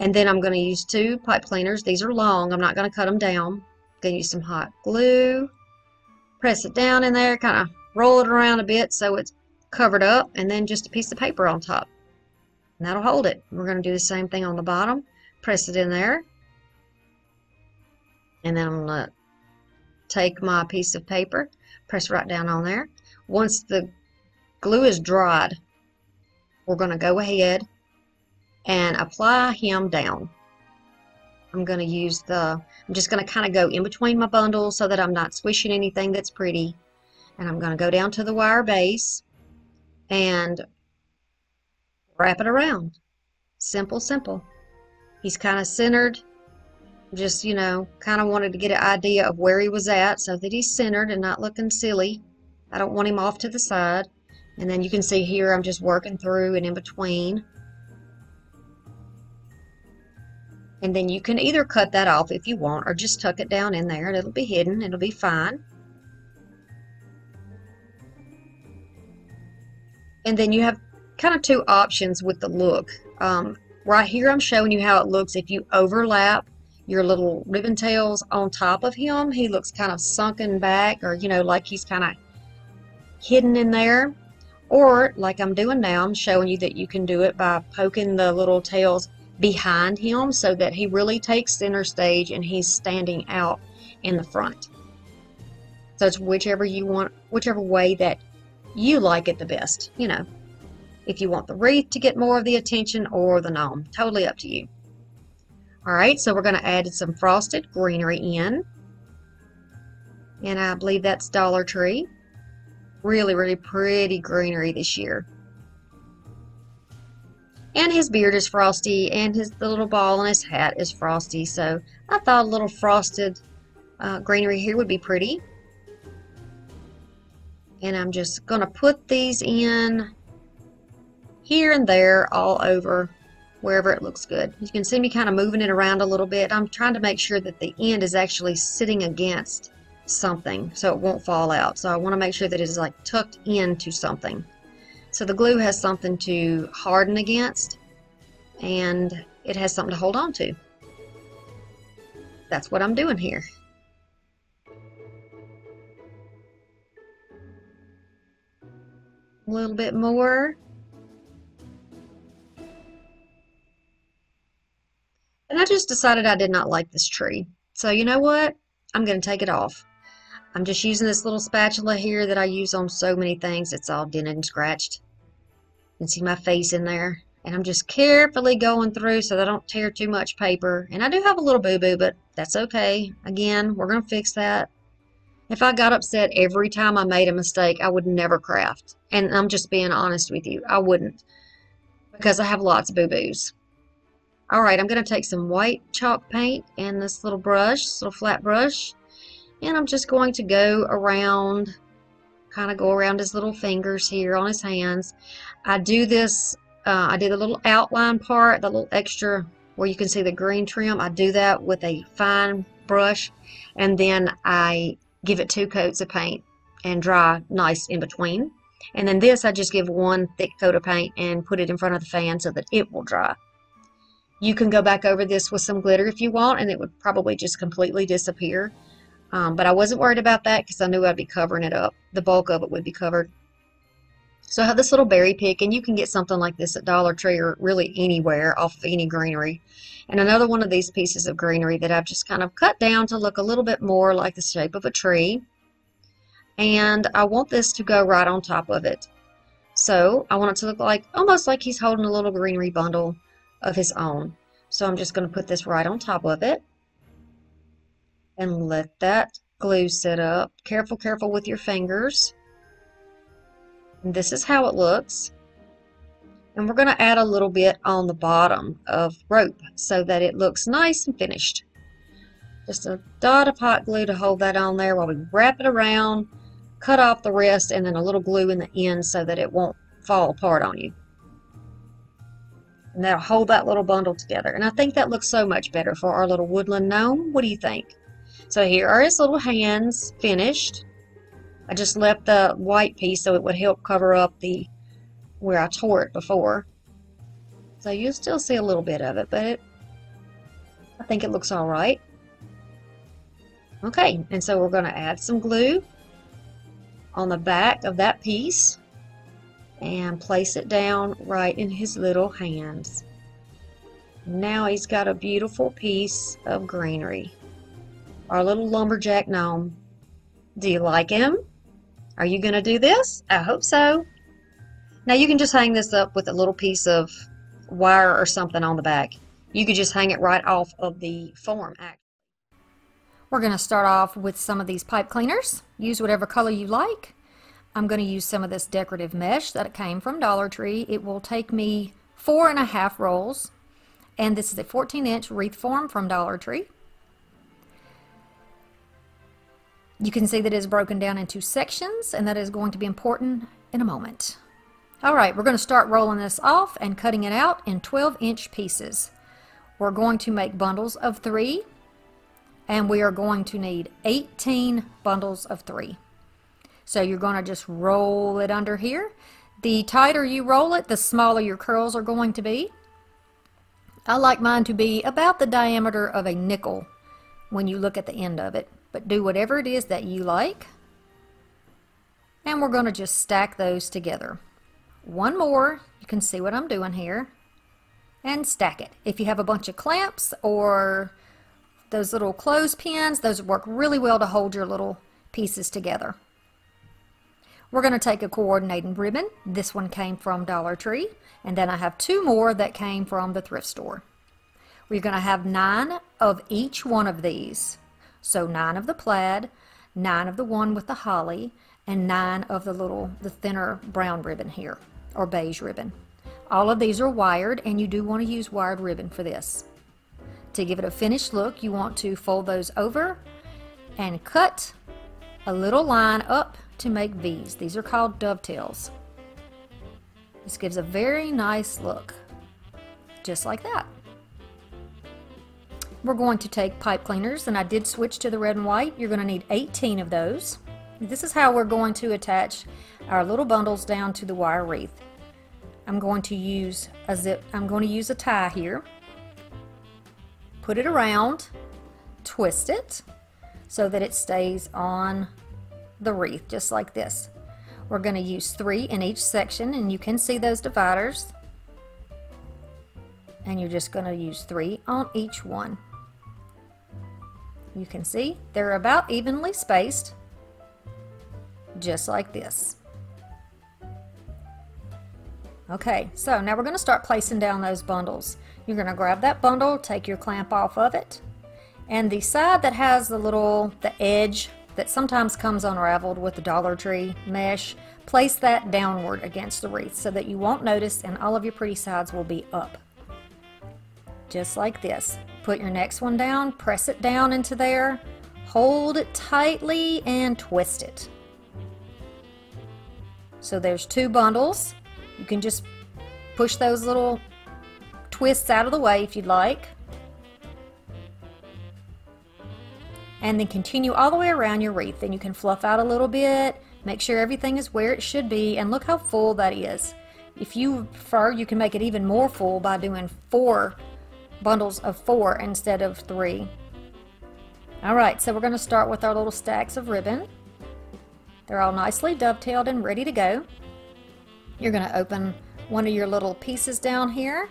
And then I'm going to use two pipe cleaners. These are long. I'm not going to cut them down. I'm going to use some hot glue. Press it down in there. Kind of roll it around a bit so it's covered up. And then just a piece of paper on top. And that'll hold it. We're going to do the same thing on the bottom. Press it in there. And then I'm going to take my piece of paper. Press right down on there. Once the glue is dried, we're going to go ahead and apply him down. I'm going to use the, I'm just going to kind of go in between my bundles so that I'm not swishing anything that's pretty. And I'm going to go down to the wire base and wrap it around. Simple, simple. He's kind of centered. Just, you know, kind of wanted to get an idea of where he was at so that he's centered and not looking silly. I don't want him off to the side. And then you can see here I'm just working through and in between. And then you can either cut that off if you want or just tuck it down in there and it'll be hidden. It'll be fine. And then you have kind of two options with the look. Um, right here I'm showing you how it looks if you overlap your little ribbon tails on top of him. He looks kind of sunken back or, you know, like he's kind of hidden in there. Or, like I'm doing now, I'm showing you that you can do it by poking the little tails behind him so that he really takes center stage and he's standing out in the front. So it's whichever you want, whichever way that you like it the best, you know. If you want the wreath to get more of the attention or the gnome, totally up to you. Alright, so we're going to add some frosted greenery in. And I believe that's Dollar Tree really, really pretty greenery this year. And his beard is frosty, and his the little ball on his hat is frosty. So I thought a little frosted uh, greenery here would be pretty. And I'm just going to put these in here and there all over wherever it looks good. You can see me kind of moving it around a little bit. I'm trying to make sure that the end is actually sitting against something so it won't fall out. So I want to make sure that it is like tucked into something. So the glue has something to harden against and it has something to hold on to. That's what I'm doing here. A little bit more. And I just decided I did not like this tree. So you know what? I'm going to take it off. I'm just using this little spatula here that I use on so many things. It's all dented and scratched. You can see my face in there. And I'm just carefully going through so that I don't tear too much paper. And I do have a little boo-boo, but that's okay. Again, we're going to fix that. If I got upset every time I made a mistake, I would never craft. And I'm just being honest with you. I wouldn't. Because I have lots of boo-boos. Alright, I'm going to take some white chalk paint and this little brush, this little flat brush and I'm just going to go around kind of go around his little fingers here on his hands. I do this uh, I did a little outline part the little extra where you can see the green trim. I do that with a fine brush and then I give it two coats of paint and dry nice in between. And then this I just give one thick coat of paint and put it in front of the fan so that it will dry you can go back over this with some glitter if you want and it would probably just completely disappear um, but I wasn't worried about that because I knew I'd be covering it up. The bulk of it would be covered. So I have this little berry pick, and you can get something like this at Dollar Tree or really anywhere off of any greenery. And another one of these pieces of greenery that I've just kind of cut down to look a little bit more like the shape of a tree. And I want this to go right on top of it. So I want it to look like almost like he's holding a little greenery bundle of his own. So I'm just going to put this right on top of it and let that glue sit up. Careful, careful with your fingers. And this is how it looks. And we're going to add a little bit on the bottom of rope so that it looks nice and finished. Just a dot of hot glue to hold that on there while we wrap it around, cut off the rest, and then a little glue in the end so that it won't fall apart on you. And that'll hold that little bundle together. And I think that looks so much better for our little woodland gnome. What do you think? So here are his little hands finished. I just left the white piece so it would help cover up the where I tore it before. So you'll still see a little bit of it, but it, I think it looks all right. Okay, and so we're going to add some glue on the back of that piece and place it down right in his little hands. Now he's got a beautiful piece of greenery. Our little lumberjack gnome. Do you like him? Are you going to do this? I hope so. Now you can just hang this up with a little piece of wire or something on the back. You could just hang it right off of the form. We're going to start off with some of these pipe cleaners. Use whatever color you like. I'm going to use some of this decorative mesh that came from Dollar Tree. It will take me four and a half rolls. And this is a 14 inch wreath form from Dollar Tree. You can see that it is broken down into sections and that is going to be important in a moment. All right, we're going to start rolling this off and cutting it out in 12 inch pieces. We're going to make bundles of three and we are going to need 18 bundles of three. So you're going to just roll it under here. The tighter you roll it, the smaller your curls are going to be. I like mine to be about the diameter of a nickel when you look at the end of it but do whatever it is that you like. And we're going to just stack those together. One more, you can see what I'm doing here, and stack it. If you have a bunch of clamps or those little clothespins, those work really well to hold your little pieces together. We're going to take a coordinating ribbon. This one came from Dollar Tree. And then I have two more that came from the thrift store. We're going to have nine of each one of these. So nine of the plaid, nine of the one with the holly, and nine of the little, the thinner brown ribbon here, or beige ribbon. All of these are wired, and you do want to use wired ribbon for this. To give it a finished look, you want to fold those over and cut a little line up to make V's. These are called dovetails. This gives a very nice look, just like that. We're going to take pipe cleaners, and I did switch to the red and white. You're going to need 18 of those. This is how we're going to attach our little bundles down to the wire wreath. I'm going to use a zip, I'm going to use a tie here. Put it around, twist it so that it stays on the wreath just like this. We're going to use three in each section and you can see those dividers and you're just going to use three on each one. You can see they're about evenly spaced, just like this. Okay, so now we're going to start placing down those bundles. You're going to grab that bundle, take your clamp off of it, and the side that has the little, the edge that sometimes comes unraveled with the Dollar Tree mesh, place that downward against the wreath so that you won't notice and all of your pretty sides will be up. Just like this. Put your next one down, press it down into there, hold it tightly, and twist it. So there's two bundles. You can just push those little twists out of the way if you'd like. And then continue all the way around your wreath. Then you can fluff out a little bit, make sure everything is where it should be, and look how full that is. If you prefer, you can make it even more full by doing four bundles of four instead of three. Alright, so we're going to start with our little stacks of ribbon. They're all nicely dovetailed and ready to go. You're going to open one of your little pieces down here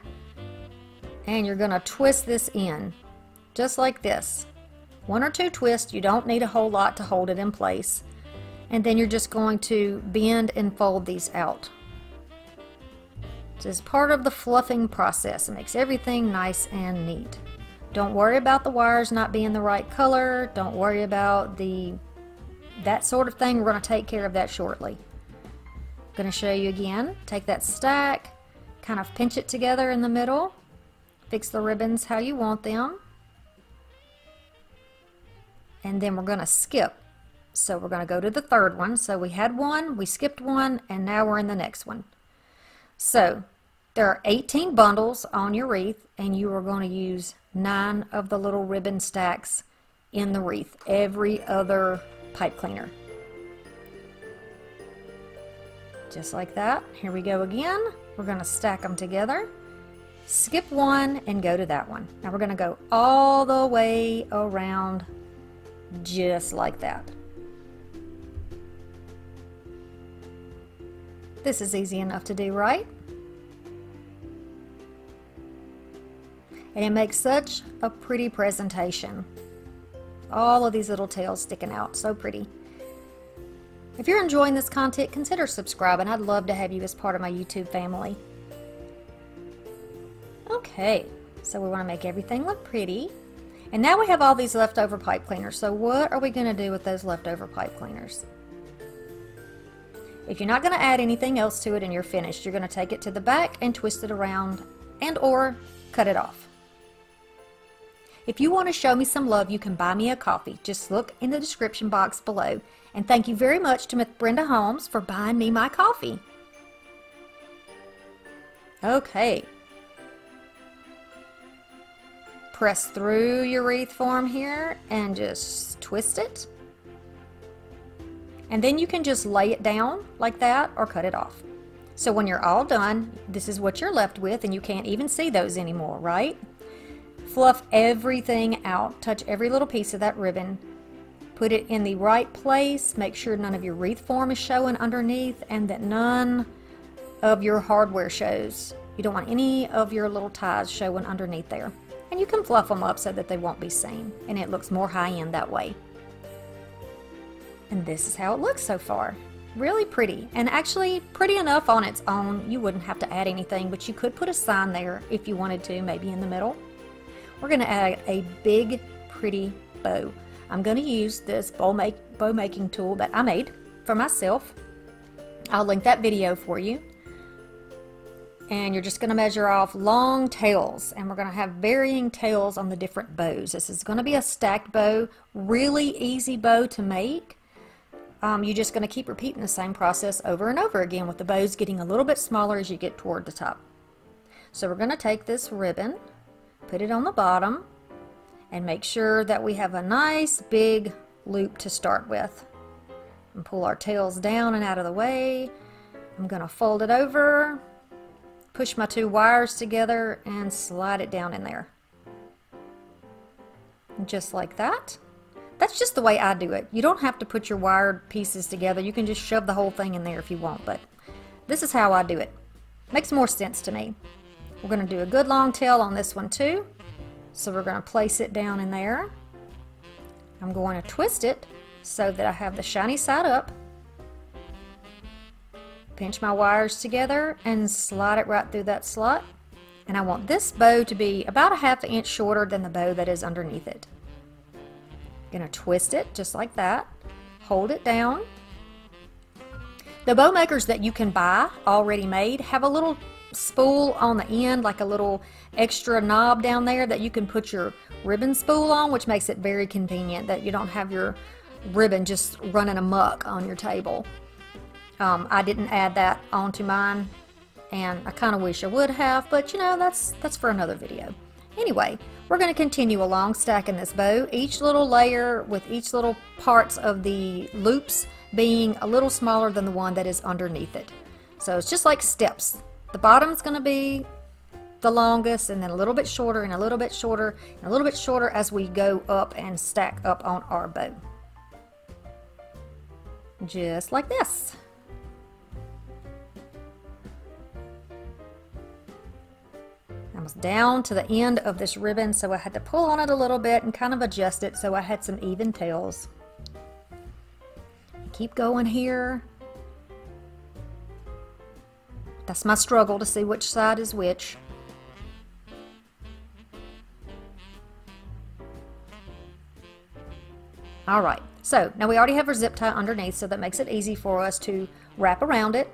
and you're going to twist this in just like this. One or two twists, you don't need a whole lot to hold it in place. And then you're just going to bend and fold these out. This is part of the fluffing process. It makes everything nice and neat. Don't worry about the wires not being the right color. Don't worry about the that sort of thing. We're going to take care of that shortly. I'm going to show you again. Take that stack, kind of pinch it together in the middle. Fix the ribbons how you want them. And then we're going to skip. So we're going to go to the third one. So we had one, we skipped one, and now we're in the next one. So there are 18 bundles on your wreath, and you are going to use nine of the little ribbon stacks in the wreath, every other pipe cleaner. Just like that. Here we go again. We're going to stack them together. Skip one and go to that one. Now we're going to go all the way around just like that. This is easy enough to do, right? And it makes such a pretty presentation. All of these little tails sticking out, so pretty. If you're enjoying this content, consider subscribing. I'd love to have you as part of my YouTube family. Okay, so we want to make everything look pretty. And now we have all these leftover pipe cleaners. So what are we going to do with those leftover pipe cleaners? If you're not going to add anything else to it and you're finished, you're going to take it to the back and twist it around and or cut it off. If you want to show me some love, you can buy me a coffee. Just look in the description box below. And thank you very much to Brenda Holmes for buying me my coffee. Okay. Press through your wreath form here and just twist it. And then you can just lay it down like that or cut it off. So when you're all done, this is what you're left with and you can't even see those anymore, right? Fluff everything out. Touch every little piece of that ribbon. Put it in the right place. Make sure none of your wreath form is showing underneath and that none of your hardware shows. You don't want any of your little ties showing underneath there. And you can fluff them up so that they won't be seen. And it looks more high-end that way. And this is how it looks so far. Really pretty. And actually pretty enough on its own. You wouldn't have to add anything, but you could put a sign there if you wanted to, maybe in the middle. We're going to add a big, pretty bow. I'm going to use this bow, make, bow making tool that I made for myself. I'll link that video for you. And you're just going to measure off long tails. And we're going to have varying tails on the different bows. This is going to be a stacked bow. Really easy bow to make. Um, you're just going to keep repeating the same process over and over again with the bows getting a little bit smaller as you get toward the top. So we're going to take this ribbon put it on the bottom and make sure that we have a nice big loop to start with. And pull our tails down and out of the way. I'm going to fold it over, push my two wires together and slide it down in there. Just like that. That's just the way I do it. You don't have to put your wired pieces together. You can just shove the whole thing in there if you want, but this is how I do it. Makes more sense to me. We're going to do a good long tail on this one too. So we're going to place it down in there. I'm going to twist it so that I have the shiny side up. Pinch my wires together and slide it right through that slot. And I want this bow to be about a half inch shorter than the bow that is underneath it. I'm Gonna twist it just like that. Hold it down. The bow makers that you can buy already made have a little spool on the end, like a little extra knob down there that you can put your ribbon spool on, which makes it very convenient that you don't have your ribbon just running amuck on your table. Um, I didn't add that onto mine, and I kind of wish I would have, but you know, that's, that's for another video. Anyway, we're going to continue along stacking this bow, each little layer with each little parts of the loops being a little smaller than the one that is underneath it. So it's just like steps. The bottom is going to be the longest and then a little bit shorter and a little bit shorter and a little bit shorter as we go up and stack up on our bow. Just like this. Was down to the end of this ribbon, so I had to pull on it a little bit and kind of adjust it so I had some even tails. Keep going here. That's my struggle to see which side is which. All right, so now we already have our zip tie underneath, so that makes it easy for us to wrap around it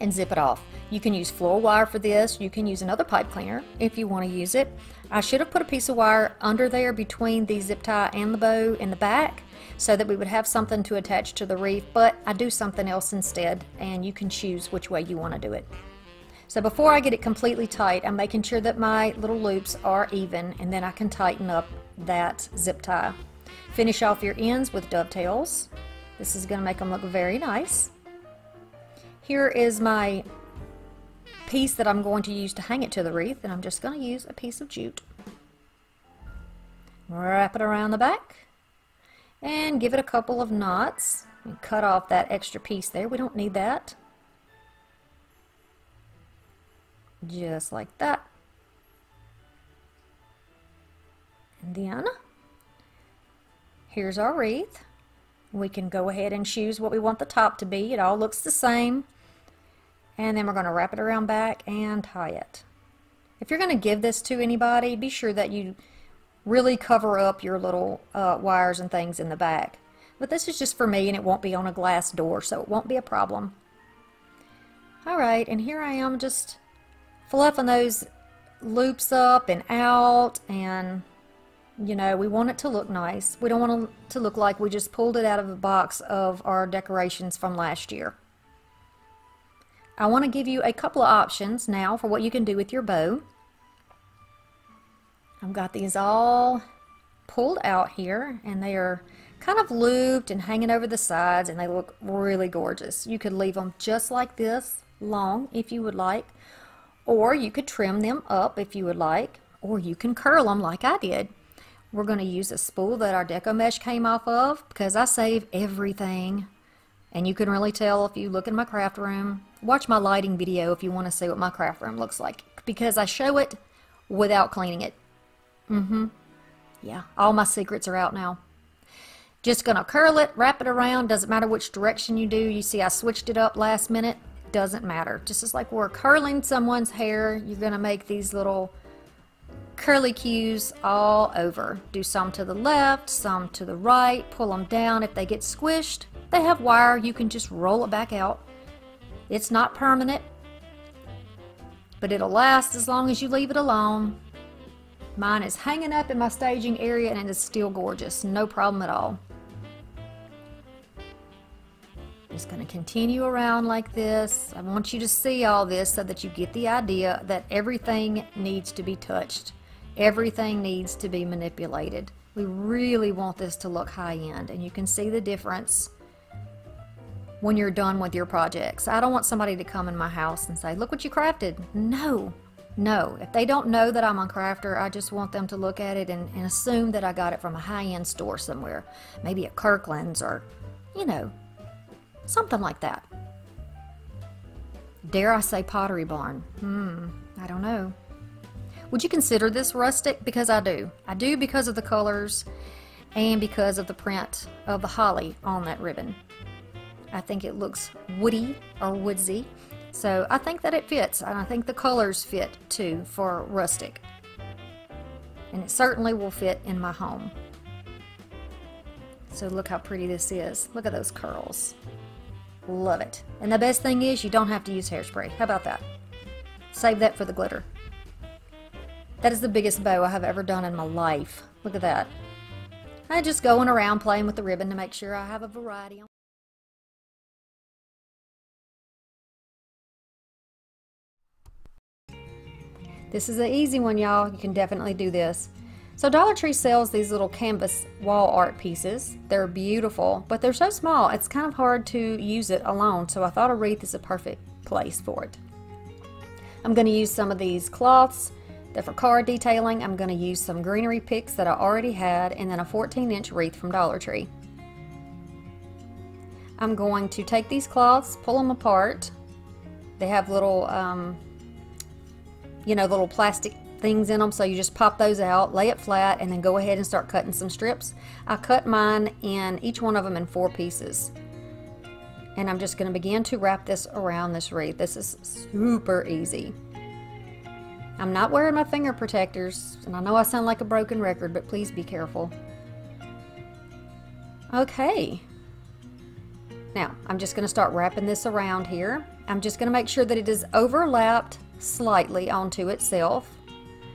and zip it off. You can use floral wire for this. You can use another pipe cleaner if you want to use it. I should have put a piece of wire under there between the zip tie and the bow in the back so that we would have something to attach to the reef, but I do something else instead, and you can choose which way you want to do it. So before I get it completely tight, I'm making sure that my little loops are even, and then I can tighten up that zip tie. Finish off your ends with dovetails. This is going to make them look very nice. Here is my piece that I'm going to use to hang it to the wreath, and I'm just going to use a piece of jute. Wrap it around the back and give it a couple of knots and cut off that extra piece there. We don't need that. Just like that. And then Here's our wreath. We can go ahead and choose what we want the top to be. It all looks the same. And then we're going to wrap it around back and tie it. If you're going to give this to anybody, be sure that you really cover up your little uh, wires and things in the back. But this is just for me and it won't be on a glass door, so it won't be a problem. Alright, and here I am just fluffing those loops up and out and you know, we want it to look nice. We don't want it to look like we just pulled it out of a box of our decorations from last year. I want to give you a couple of options now for what you can do with your bow. I've got these all pulled out here and they are kind of looped and hanging over the sides and they look really gorgeous. You could leave them just like this long if you would like or you could trim them up if you would like or you can curl them like I did. We're going to use a spool that our deco mesh came off of because I save everything. And you can really tell if you look in my craft room. Watch my lighting video if you want to see what my craft room looks like because I show it without cleaning it. Mm-hmm. Yeah, all my secrets are out now. Just to curl it, wrap it around. Doesn't matter which direction you do. You see I switched it up last minute. Doesn't matter. Just as like we're curling someone's hair, you're to make these little curly cues all over. Do some to the left, some to the right, pull them down. If they get squished, they have wire. You can just roll it back out. It's not permanent, but it'll last as long as you leave it alone. Mine is hanging up in my staging area and it is still gorgeous. No problem at all. Just going to continue around like this. I want you to see all this so that you get the idea that everything needs to be touched. Everything needs to be manipulated. We really want this to look high-end, and you can see the difference when you're done with your projects. I don't want somebody to come in my house and say, look what you crafted. No, no. If they don't know that I'm a crafter, I just want them to look at it and, and assume that I got it from a high-end store somewhere. Maybe at Kirkland's or, you know, something like that. Dare I say Pottery Barn? Hmm, I don't know. Would you consider this rustic? Because I do. I do because of the colors and because of the print of the holly on that ribbon. I think it looks woody or woodsy. So I think that it fits and I think the colors fit too for rustic. And it certainly will fit in my home. So look how pretty this is. Look at those curls. Love it. And the best thing is you don't have to use hairspray. How about that? Save that for the glitter. That is the biggest bow I have ever done in my life. Look at that. I'm just going around playing with the ribbon to make sure I have a variety. This is an easy one, y'all. You can definitely do this. So Dollar Tree sells these little canvas wall art pieces. They're beautiful, but they're so small, it's kind of hard to use it alone. So I thought a wreath is a perfect place for it. I'm going to use some of these cloths They're for card detailing, I'm going to use some greenery picks that I already had and then a 14 inch wreath from Dollar Tree. I'm going to take these cloths, pull them apart. They have little um, you know, little plastic things in them. So you just pop those out, lay it flat, and then go ahead and start cutting some strips. I cut mine in each one of them in four pieces. And I'm just going to begin to wrap this around this wreath. This is super easy. I'm not wearing my finger protectors, and I know I sound like a broken record, but please be careful. Okay. Now, I'm just going to start wrapping this around here. I'm just going to make sure that it is overlapped slightly onto itself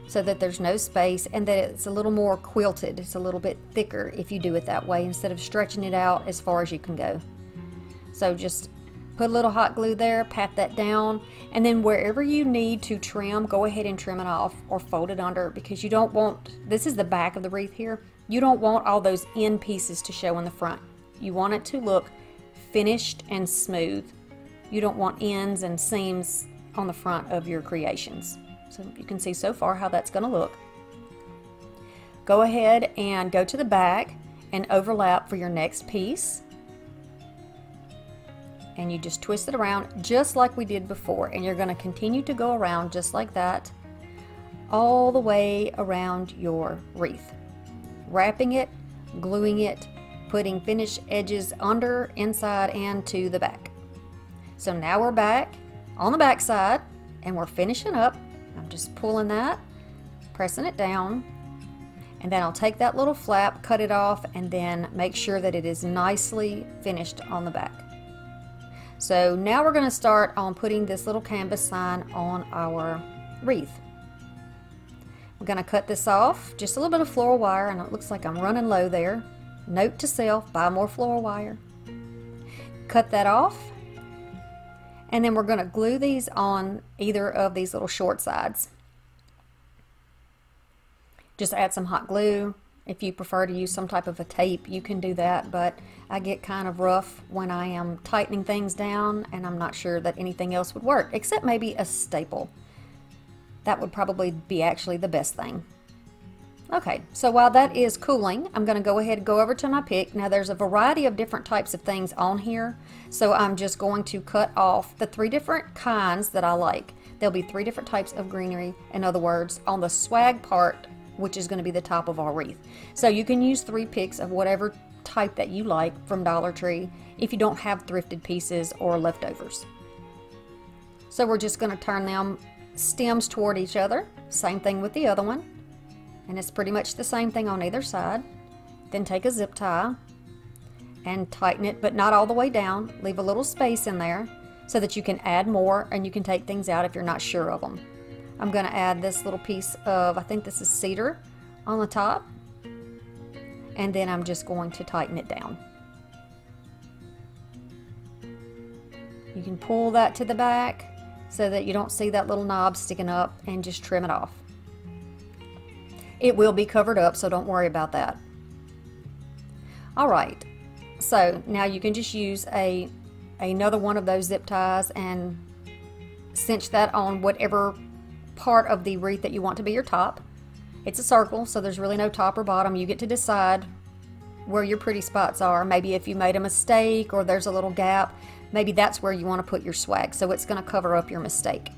so that there's no space and that it's a little more quilted. It's a little bit thicker if you do it that way instead of stretching it out as far as you can go. So just put a little hot glue there, pat that down, and then wherever you need to trim, go ahead and trim it off or fold it under because you don't want, this is the back of the wreath here, you don't want all those end pieces to show in the front. You want it to look finished and smooth. You don't want ends and seams on the front of your creations. So you can see so far how that's going to look. Go ahead and go to the back and overlap for your next piece. And you just twist it around just like we did before. And you're going to continue to go around just like that all the way around your wreath. Wrapping it, gluing it, putting finished edges under, inside, and to the back. So now we're back on the back side and we're finishing up. I'm just pulling that, pressing it down, and then I'll take that little flap, cut it off, and then make sure that it is nicely finished on the back. So now we're going to start on putting this little canvas sign on our wreath. We're going to cut this off, just a little bit of floral wire, and it looks like I'm running low there. Note to self, buy more floral wire. Cut that off, and then we're going to glue these on either of these little short sides. Just add some hot glue. If you prefer to use some type of a tape, you can do that, but I get kind of rough when I am tightening things down and I'm not sure that anything else would work, except maybe a staple. That would probably be actually the best thing. Okay, so while that is cooling, I'm going to go ahead and go over to my pick. Now there's a variety of different types of things on here, so I'm just going to cut off the three different kinds that I like. There'll be three different types of greenery, in other words, on the swag part, which is going to be the top of our wreath. So you can use three picks of whatever type that you like from Dollar Tree if you don't have thrifted pieces or leftovers. So we're just going to turn them stems toward each other. Same thing with the other one and it's pretty much the same thing on either side. Then take a zip tie and tighten it, but not all the way down. Leave a little space in there so that you can add more and you can take things out if you're not sure of them. I'm going to add this little piece of, I think this is cedar on the top. And then I'm just going to tighten it down. You can pull that to the back so that you don't see that little knob sticking up and just trim it off. It will be covered up, so don't worry about that. All right, so now you can just use a another one of those zip ties and cinch that on whatever part of the wreath that you want to be your top. It's a circle, so there's really no top or bottom. You get to decide where your pretty spots are. Maybe if you made a mistake or there's a little gap, maybe that's where you want to put your swag. So it's going to cover up your mistake.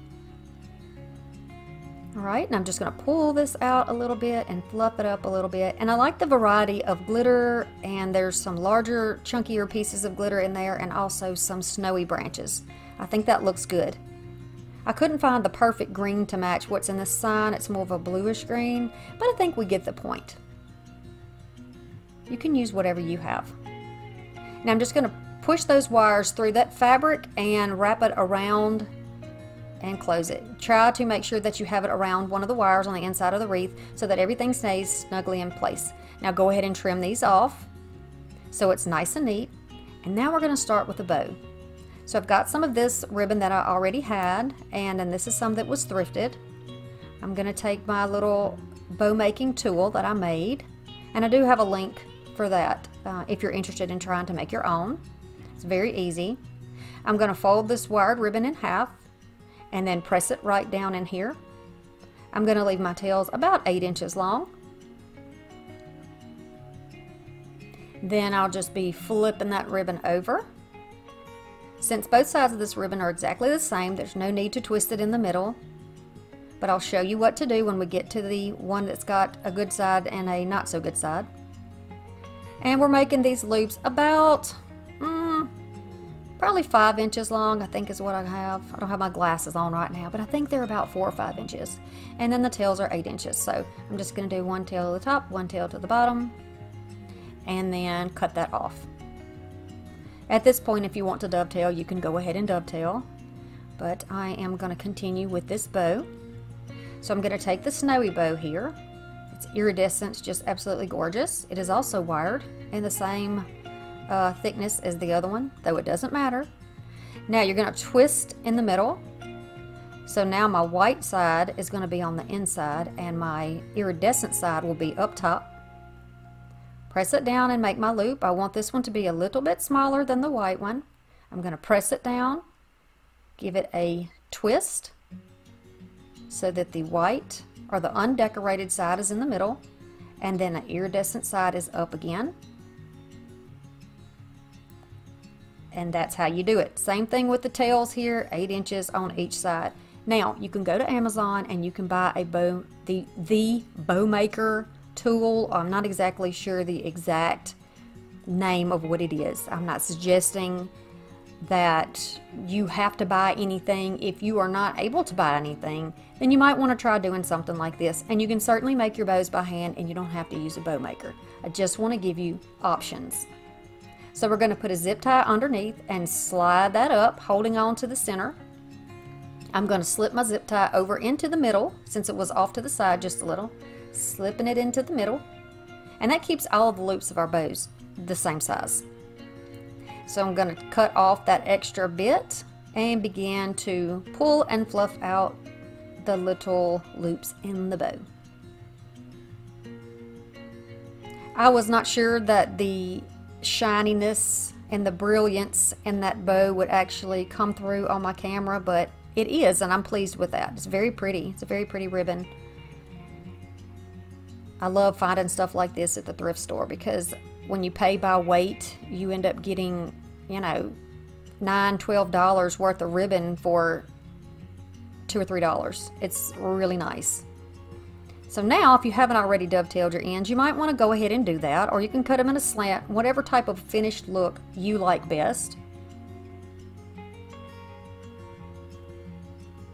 All right, and I'm just gonna pull this out a little bit and fluff it up a little bit. And I like the variety of glitter and there's some larger, chunkier pieces of glitter in there and also some snowy branches. I think that looks good. I couldn't find the perfect green to match what's in this sign. It's more of a bluish green, but I think we get the point. You can use whatever you have. Now I'm just gonna push those wires through that fabric and wrap it around and close it. Try to make sure that you have it around one of the wires on the inside of the wreath so that everything stays snugly in place. Now go ahead and trim these off so it's nice and neat. And now we're going to start with the bow. So I've got some of this ribbon that I already had and then this is some that was thrifted. I'm going to take my little bow making tool that I made and I do have a link for that uh, if you're interested in trying to make your own. It's very easy. I'm going to fold this wired ribbon in half and then press it right down in here. I'm going to leave my tails about 8 inches long. Then I'll just be flipping that ribbon over. Since both sides of this ribbon are exactly the same, there's no need to twist it in the middle. but I'll show you what to do when we get to the one that's got a good side and a not so good side. And we're making these loops about probably five inches long, I think is what I have. I don't have my glasses on right now, but I think they're about four or five inches. And then the tails are eight inches. So I'm just gonna do one tail to the top, one tail to the bottom, and then cut that off. At this point, if you want to dovetail, you can go ahead and dovetail, but I am gonna continue with this bow. So I'm gonna take the snowy bow here. It's iridescent, just absolutely gorgeous. It is also wired in the same uh, thickness as the other one, though it doesn't matter. Now you're going to twist in the middle. So now my white side is going to be on the inside and my iridescent side will be up top. Press it down and make my loop. I want this one to be a little bit smaller than the white one. I'm going to press it down, give it a twist so that the white or the undecorated side is in the middle and then the iridescent side is up again. And that's how you do it. Same thing with the tails here, 8 inches on each side. Now, you can go to Amazon and you can buy a bow, the, the bow maker tool. I'm not exactly sure the exact name of what it is. I'm not suggesting that you have to buy anything. If you are not able to buy anything, then you might want to try doing something like this. And you can certainly make your bows by hand and you don't have to use a bow maker. I just want to give you options. So we're going to put a zip tie underneath and slide that up, holding on to the center. I'm going to slip my zip tie over into the middle, since it was off to the side just a little, slipping it into the middle. And that keeps all the loops of our bows the same size. So I'm going to cut off that extra bit and begin to pull and fluff out the little loops in the bow. I was not sure that the shininess and the brilliance in that bow would actually come through on my camera, but it is, and I'm pleased with that. It's very pretty. It's a very pretty ribbon. I love finding stuff like this at the thrift store because when you pay by weight, you end up getting, you know, nine, twelve dollars worth of ribbon for two or three dollars. It's really nice. So now, if you haven't already dovetailed your ends, you might want to go ahead and do that, or you can cut them in a slant, whatever type of finished look you like best.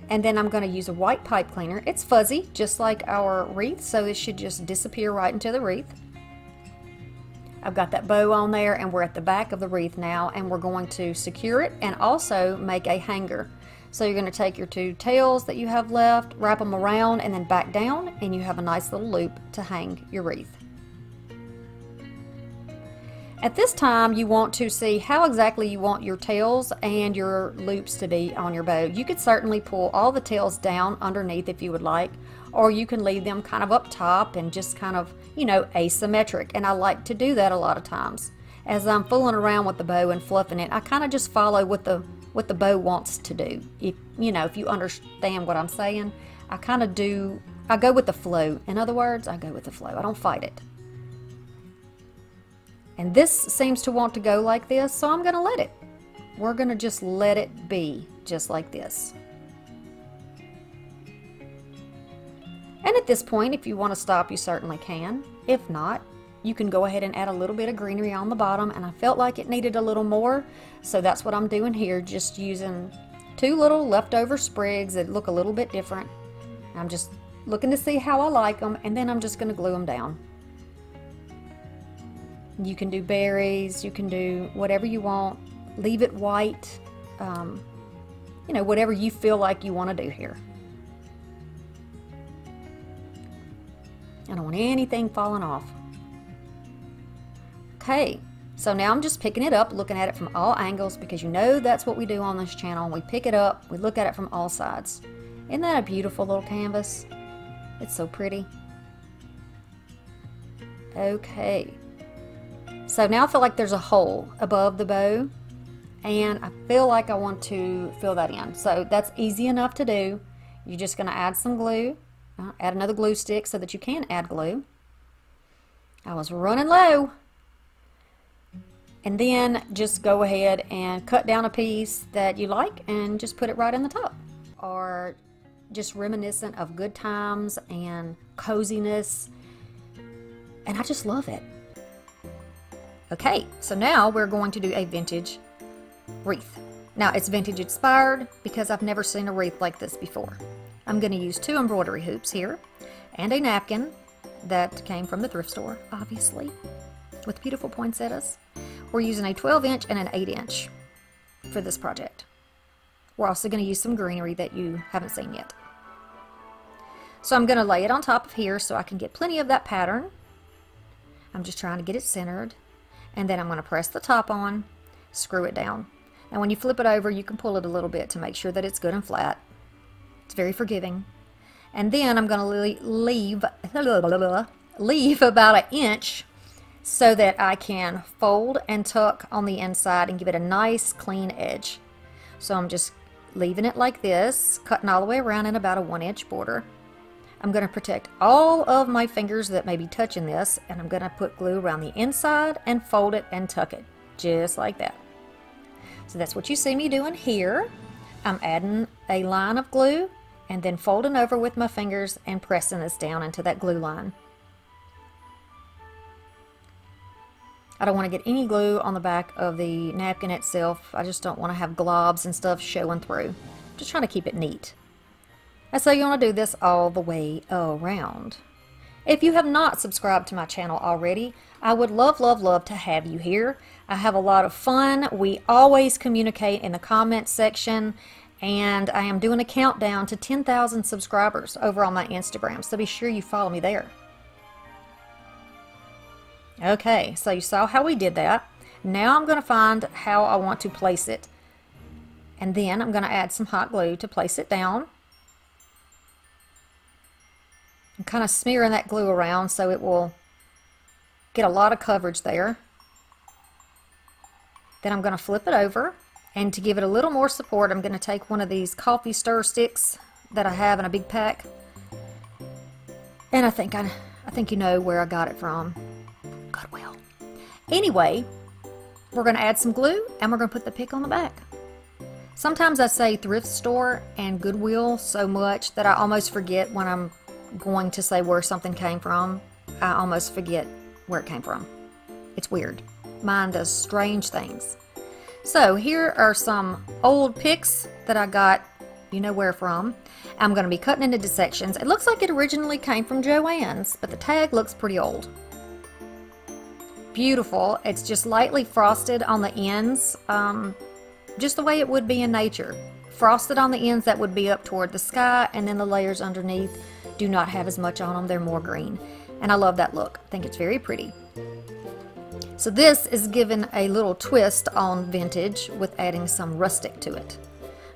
And then I'm going to use a white pipe cleaner. It's fuzzy, just like our wreath, so it should just disappear right into the wreath. I've got that bow on there and we're at the back of the wreath now and we're going to secure it and also make a hanger. So you're going to take your two tails that you have left, wrap them around and then back down and you have a nice little loop to hang your wreath. At this time, you want to see how exactly you want your tails and your loops to be on your bow. You could certainly pull all the tails down underneath if you would like, or you can leave them kind of up top and just kind of, you know, asymmetric. And I like to do that a lot of times. As I'm fooling around with the bow and fluffing it, I kind of just follow what the what the bow wants to do. If you know, if you understand what I'm saying, I kind of do I go with the flow. In other words, I go with the flow. I don't fight it. And this seems to want to go like this, so I'm going to let it. We're going to just let it be just like this. And at this point, if you want to stop, you certainly can. If not, you can go ahead and add a little bit of greenery on the bottom, and I felt like it needed a little more, so that's what I'm doing here, just using two little leftover sprigs that look a little bit different. I'm just looking to see how I like them, and then I'm just going to glue them down. You can do berries, you can do whatever you want. Leave it white. Um, you know, whatever you feel like you want to do here. I don't want anything falling off. Okay, so now I'm just picking it up, looking at it from all angles because you know that's what we do on this channel. We pick it up, we look at it from all sides. Isn't that a beautiful little canvas? It's so pretty. Okay, so now I feel like there's a hole above the bow and I feel like I want to fill that in. So that's easy enough to do. You're just going to add some glue, uh, add another glue stick so that you can add glue. I was running low. And then just go ahead and cut down a piece that you like and just put it right in the top. Or just reminiscent of good times and coziness. And I just love it. Okay, so now we're going to do a vintage wreath. Now it's vintage inspired because I've never seen a wreath like this before. I'm going to use two embroidery hoops here and a napkin that came from the thrift store, obviously, with beautiful poinsettias. We're using a 12 inch and an 8 inch for this project. We're also going to use some greenery that you haven't seen yet. So I'm going to lay it on top of here so I can get plenty of that pattern. I'm just trying to get it centered. And then I'm going to press the top on, screw it down. And when you flip it over, you can pull it a little bit to make sure that it's good and flat. It's very forgiving. And then I'm going to leave, leave about an inch so that I can fold and tuck on the inside and give it a nice clean edge. So I'm just leaving it like this, cutting all the way around in about a one inch border. I'm going to protect all of my fingers that may be touching this and I'm going to put glue around the inside and fold it and tuck it just like that. So that's what you see me doing here. I'm adding a line of glue and then folding over with my fingers and pressing this down into that glue line. I don't want to get any glue on the back of the napkin itself. I just don't want to have globs and stuff showing through. Just trying to keep it neat. And so you want to do this all the way around. If you have not subscribed to my channel already, I would love, love, love to have you here. I have a lot of fun. We always communicate in the comments section, and I am doing a countdown to 10,000 subscribers over on my Instagram, so be sure you follow me there. Okay, so you saw how we did that. Now I'm going to find how I want to place it. And then I'm going to add some hot glue to place it down. I'm kind of smearing that glue around so it will get a lot of coverage there. Then I'm going to flip it over and to give it a little more support I'm going to take one of these coffee stir sticks that I have in a big pack and I think I, I think you know where I got it from. Goodwill. Anyway, we're going to add some glue and we're going to put the pick on the back. Sometimes I say thrift store and Goodwill so much that I almost forget when I'm going to say where something came from, I almost forget where it came from. It's weird. Mine does strange things. So here are some old picks that I got, you know where from. I'm going to be cutting into sections. It looks like it originally came from Joann's, but the tag looks pretty old. Beautiful. It's just lightly frosted on the ends, um, just the way it would be in nature. Frosted on the ends that would be up toward the sky, and then the layers underneath do not have as much on them. They're more green. And I love that look. I think it's very pretty. So this is given a little twist on vintage with adding some rustic to it.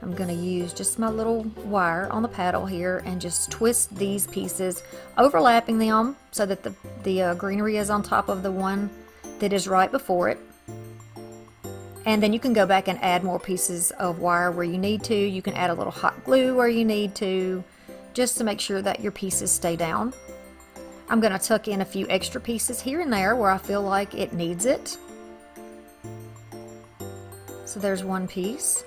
I'm going to use just my little wire on the paddle here and just twist these pieces, overlapping them so that the, the uh, greenery is on top of the one that is right before it. And then you can go back and add more pieces of wire where you need to. You can add a little hot glue where you need to just to make sure that your pieces stay down. I'm going to tuck in a few extra pieces here and there where I feel like it needs it. So there's one piece.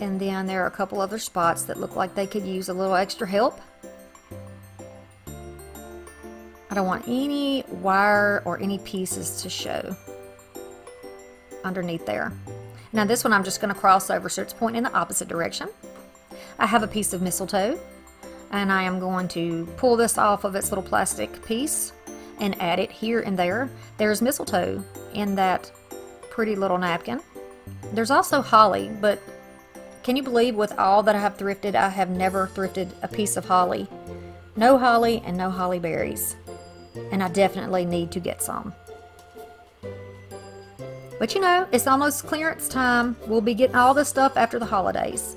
And then there are a couple other spots that look like they could use a little extra help. I don't want any wire or any pieces to show underneath there. Now this one I'm just going to cross over so it's pointing in the opposite direction. I have a piece of mistletoe and I am going to pull this off of its little plastic piece and add it here and there. There's mistletoe in that pretty little napkin. There's also holly, but can you believe with all that I have thrifted, I have never thrifted a piece of holly. No holly and no holly berries. And I definitely need to get some. But you know, it's almost clearance time. We'll be getting all this stuff after the holidays.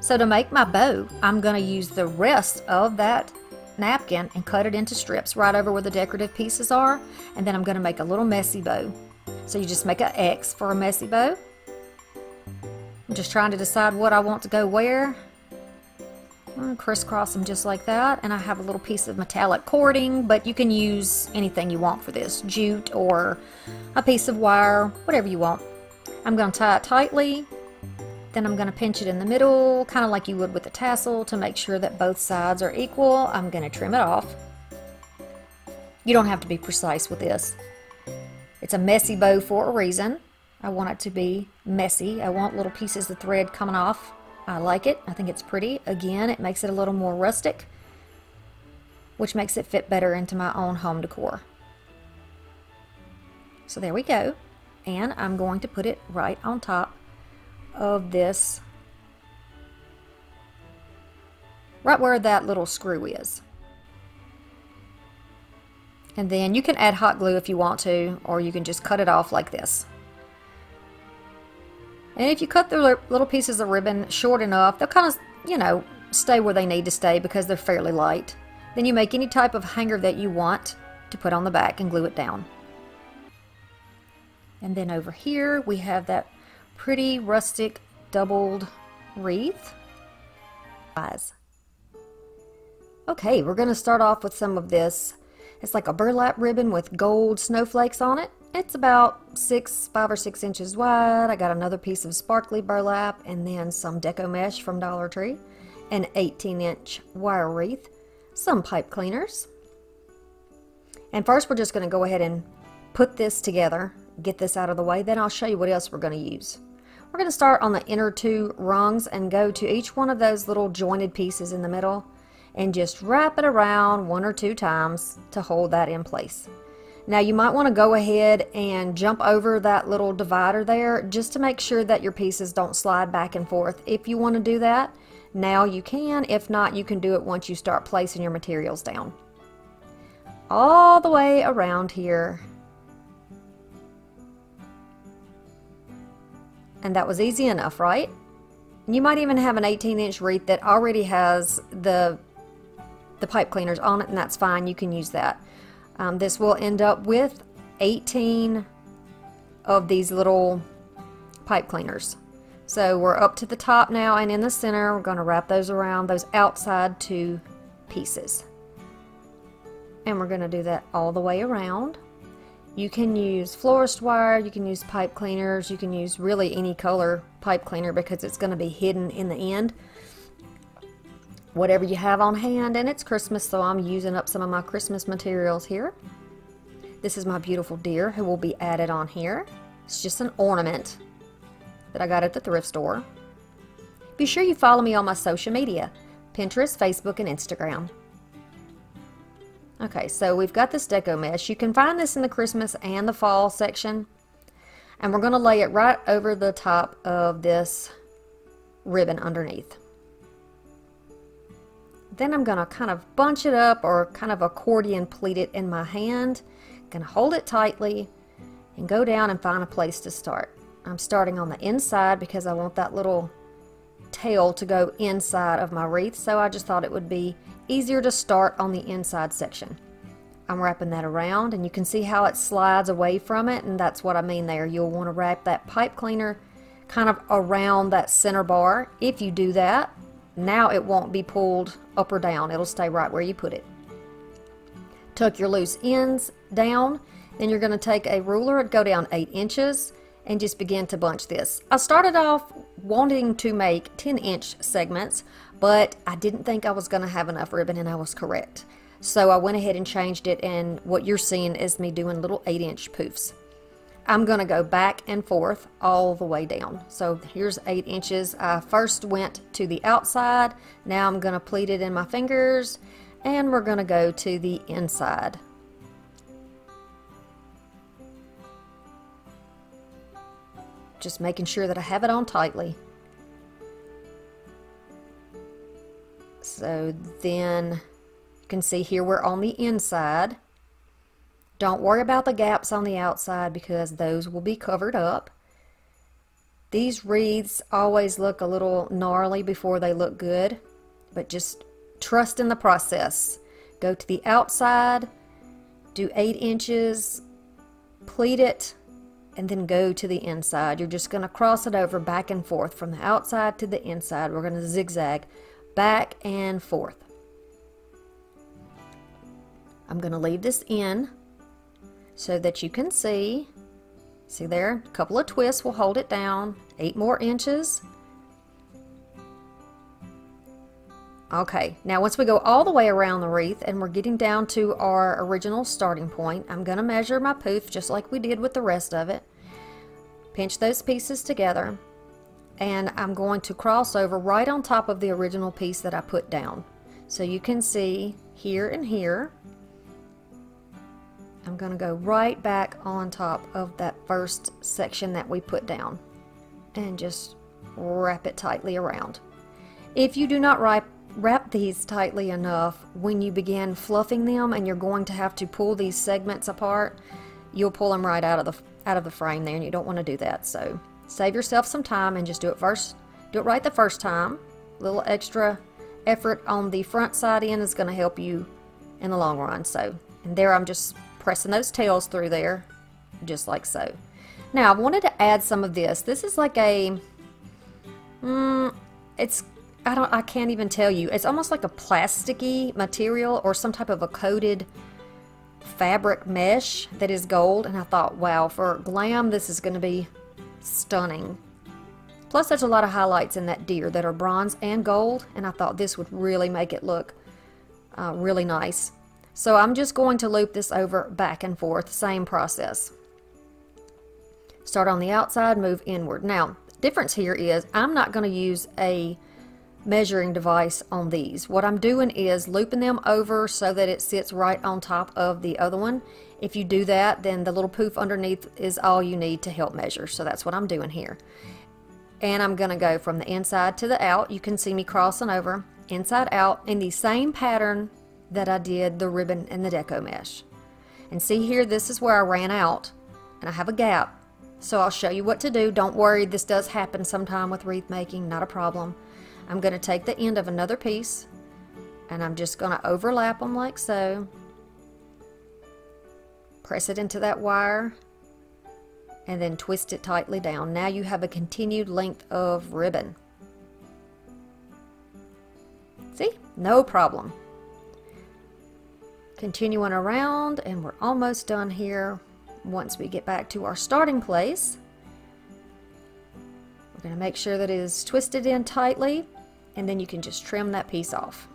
So to make my bow, I'm going to use the rest of that napkin and cut it into strips right over where the decorative pieces are. And then I'm going to make a little messy bow. So you just make an X for a messy bow. I'm just trying to decide what I want to go where. Crisscross them just like that. And I have a little piece of metallic cording, but you can use anything you want for this. Jute or a piece of wire, whatever you want. I'm going to tie it tightly Then I'm going to pinch it in the middle, kind of like you would with a tassel to make sure that both sides are equal. I'm going to trim it off. You don't have to be precise with this. It's a messy bow for a reason. I want it to be messy. I want little pieces of thread coming off. I like it. I think it's pretty. Again, it makes it a little more rustic, which makes it fit better into my own home decor. So there we go. And I'm going to put it right on top of this, right where that little screw is. And then you can add hot glue if you want to, or you can just cut it off like this. And if you cut the little pieces of ribbon short enough, they'll kind of, you know, stay where they need to stay because they're fairly light. Then you make any type of hanger that you want to put on the back and glue it down. And then over here we have that pretty rustic doubled wreath. Eyes. Okay, we're going to start off with some of this it's like a burlap ribbon with gold snowflakes on it. It's about six, five or six inches wide. I got another piece of sparkly burlap and then some deco mesh from Dollar Tree, an 18 inch wire wreath, some pipe cleaners. And first we're just going to go ahead and put this together, get this out of the way, then I'll show you what else we're going to use. We're going to start on the inner two rungs and go to each one of those little jointed pieces in the middle and just wrap it around one or two times to hold that in place. Now you might want to go ahead and jump over that little divider there just to make sure that your pieces don't slide back and forth. If you want to do that, now you can. If not, you can do it once you start placing your materials down. All the way around here. And that was easy enough, right? You might even have an 18 inch wreath that already has the the pipe cleaners on it and that's fine you can use that um, this will end up with 18 of these little pipe cleaners. So we're up to the top now and in the center we're going to wrap those around those outside two pieces. And we're going to do that all the way around. You can use florist wire you can use pipe cleaners you can use really any color pipe cleaner because it's going to be hidden in the end whatever you have on hand and it's Christmas so I'm using up some of my Christmas materials here. This is my beautiful deer who will be added on here. It's just an ornament that I got at the thrift store. Be sure you follow me on my social media, Pinterest, Facebook, and Instagram. Okay, so we've got this deco mesh. You can find this in the Christmas and the fall section. And we're going to lay it right over the top of this ribbon underneath. Then I'm going to kind of bunch it up or kind of accordion pleat it in my hand. Going to hold it tightly and go down and find a place to start. I'm starting on the inside because I want that little tail to go inside of my wreath so I just thought it would be easier to start on the inside section. I'm wrapping that around and you can see how it slides away from it and that's what I mean there. You'll want to wrap that pipe cleaner kind of around that center bar. If you do that, now it won't be pulled up or down. It'll stay right where you put it. Tuck your loose ends down. Then you're going to take a ruler, and go down 8 inches, and just begin to bunch this. I started off wanting to make 10 inch segments, but I didn't think I was going to have enough ribbon, and I was correct. So I went ahead and changed it, and what you're seeing is me doing little 8 inch poofs. I'm going to go back and forth all the way down. So here's 8 inches. I first went to the outside. Now I'm going to pleat it in my fingers and we're going to go to the inside. Just making sure that I have it on tightly. So then you can see here we're on the inside. Don't worry about the gaps on the outside because those will be covered up. These wreaths always look a little gnarly before they look good, but just trust in the process. Go to the outside, do 8 inches, pleat it, and then go to the inside. You're just going to cross it over back and forth from the outside to the inside. We're going to zigzag back and forth. I'm going to leave this in so that you can see. See there, a couple of twists will hold it down, eight more inches. Okay, now once we go all the way around the wreath and we're getting down to our original starting point, I'm gonna measure my poof just like we did with the rest of it. Pinch those pieces together and I'm going to cross over right on top of the original piece that I put down. So you can see here and here. I'm going to go right back on top of that first section that we put down and just wrap it tightly around. If you do not wrap, wrap these tightly enough, when you begin fluffing them and you're going to have to pull these segments apart, you'll pull them right out of the out of the frame there and you don't want to do that. So save yourself some time and just do it first. Do it right the first time. A little extra effort on the front side end is going to help you in the long run. So, and there I'm just pressing those tails through there, just like so. Now, I wanted to add some of this. This is like a, mm, it's, I don't, I can't even tell you. It's almost like a plasticky material or some type of a coated fabric mesh that is gold. And I thought, wow, for glam, this is going to be stunning. Plus, there's a lot of highlights in that deer that are bronze and gold. And I thought this would really make it look uh, really nice. So I'm just going to loop this over back and forth, same process. Start on the outside, move inward. Now, difference here is I'm not going to use a measuring device on these. What I'm doing is looping them over so that it sits right on top of the other one. If you do that, then the little poof underneath is all you need to help measure. So that's what I'm doing here. And I'm going to go from the inside to the out. You can see me crossing over inside out in the same pattern that I did the ribbon and the deco mesh. And see here, this is where I ran out and I have a gap. So I'll show you what to do. Don't worry, this does happen sometime with wreath making, not a problem. I'm going to take the end of another piece and I'm just going to overlap them like so. Press it into that wire and then twist it tightly down. Now you have a continued length of ribbon. See? No problem continuing around and we're almost done here. Once we get back to our starting place we're going to make sure that it is twisted in tightly and then you can just trim that piece off.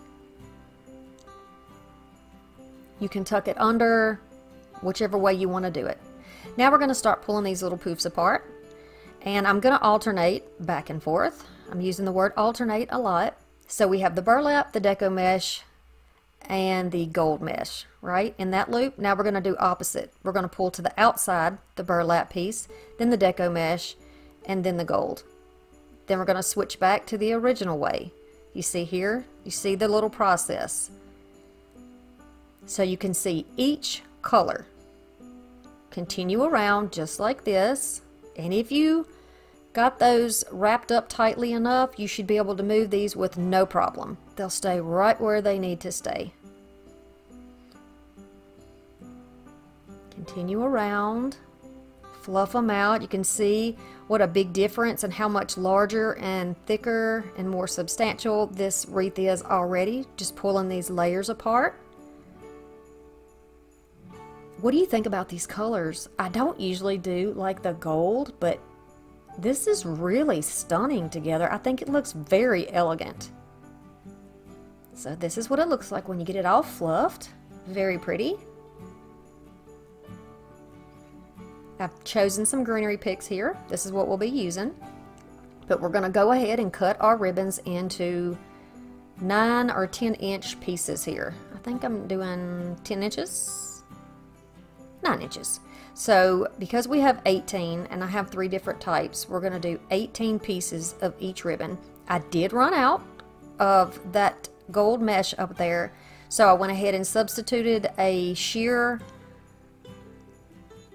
You can tuck it under whichever way you want to do it. Now we're going to start pulling these little poofs apart and I'm going to alternate back and forth. I'm using the word alternate a lot. So we have the burlap the deco mesh and the gold mesh, right? In that loop, now we're going to do opposite. We're going to pull to the outside, the burlap piece, then the deco mesh, and then the gold. Then we're going to switch back to the original way. You see here, you see the little process. So you can see each color. Continue around just like this. And if you got those wrapped up tightly enough, you should be able to move these with no problem. They'll stay right where they need to stay. Continue around, fluff them out. You can see what a big difference and how much larger and thicker and more substantial this wreath is already, just pulling these layers apart. What do you think about these colors? I don't usually do like the gold, but this is really stunning together. I think it looks very elegant. So this is what it looks like when you get it all fluffed. Very pretty. I've chosen some greenery picks here. This is what we'll be using. But we're going to go ahead and cut our ribbons into 9 or 10 inch pieces here. I think I'm doing 10 inches? 9 inches. So because we have 18 and I have three different types, we're going to do 18 pieces of each ribbon. I did run out of that gold mesh up there. So I went ahead and substituted a sheer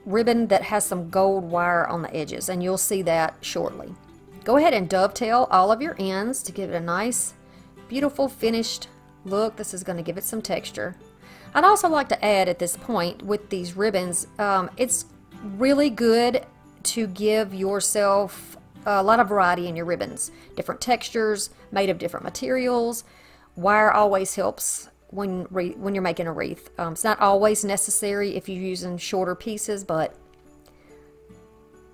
ribbon that has some gold wire on the edges and you'll see that shortly. Go ahead and dovetail all of your ends to give it a nice beautiful finished look. This is going to give it some texture. I'd also like to add at this point with these ribbons, um, it's really good to give yourself a lot of variety in your ribbons. Different textures, made of different materials, Wire always helps when when you're making a wreath. Um, it's not always necessary if you're using shorter pieces, but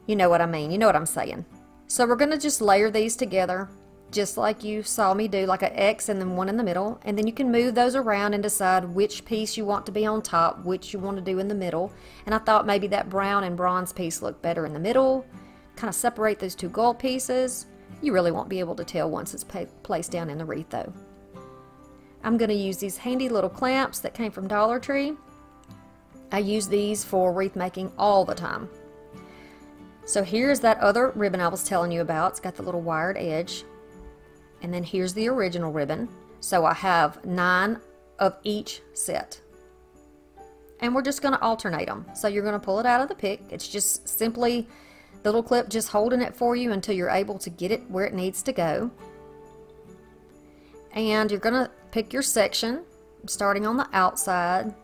you know what I mean. You know what I'm saying. So we're going to just layer these together just like you saw me do, like an X and then one in the middle. And then you can move those around and decide which piece you want to be on top, which you want to do in the middle. And I thought maybe that brown and bronze piece looked better in the middle. Kind of separate those two gold pieces. You really won't be able to tell once it's placed down in the wreath though. I'm going to use these handy little clamps that came from Dollar Tree. I use these for wreath making all the time. So here's that other ribbon I was telling you about. It's got the little wired edge. And then here's the original ribbon. So I have nine of each set. And we're just going to alternate them. So you're going to pull it out of the pick. It's just simply the little clip just holding it for you until you're able to get it where it needs to go. And you're going to pick your section, starting on the outside.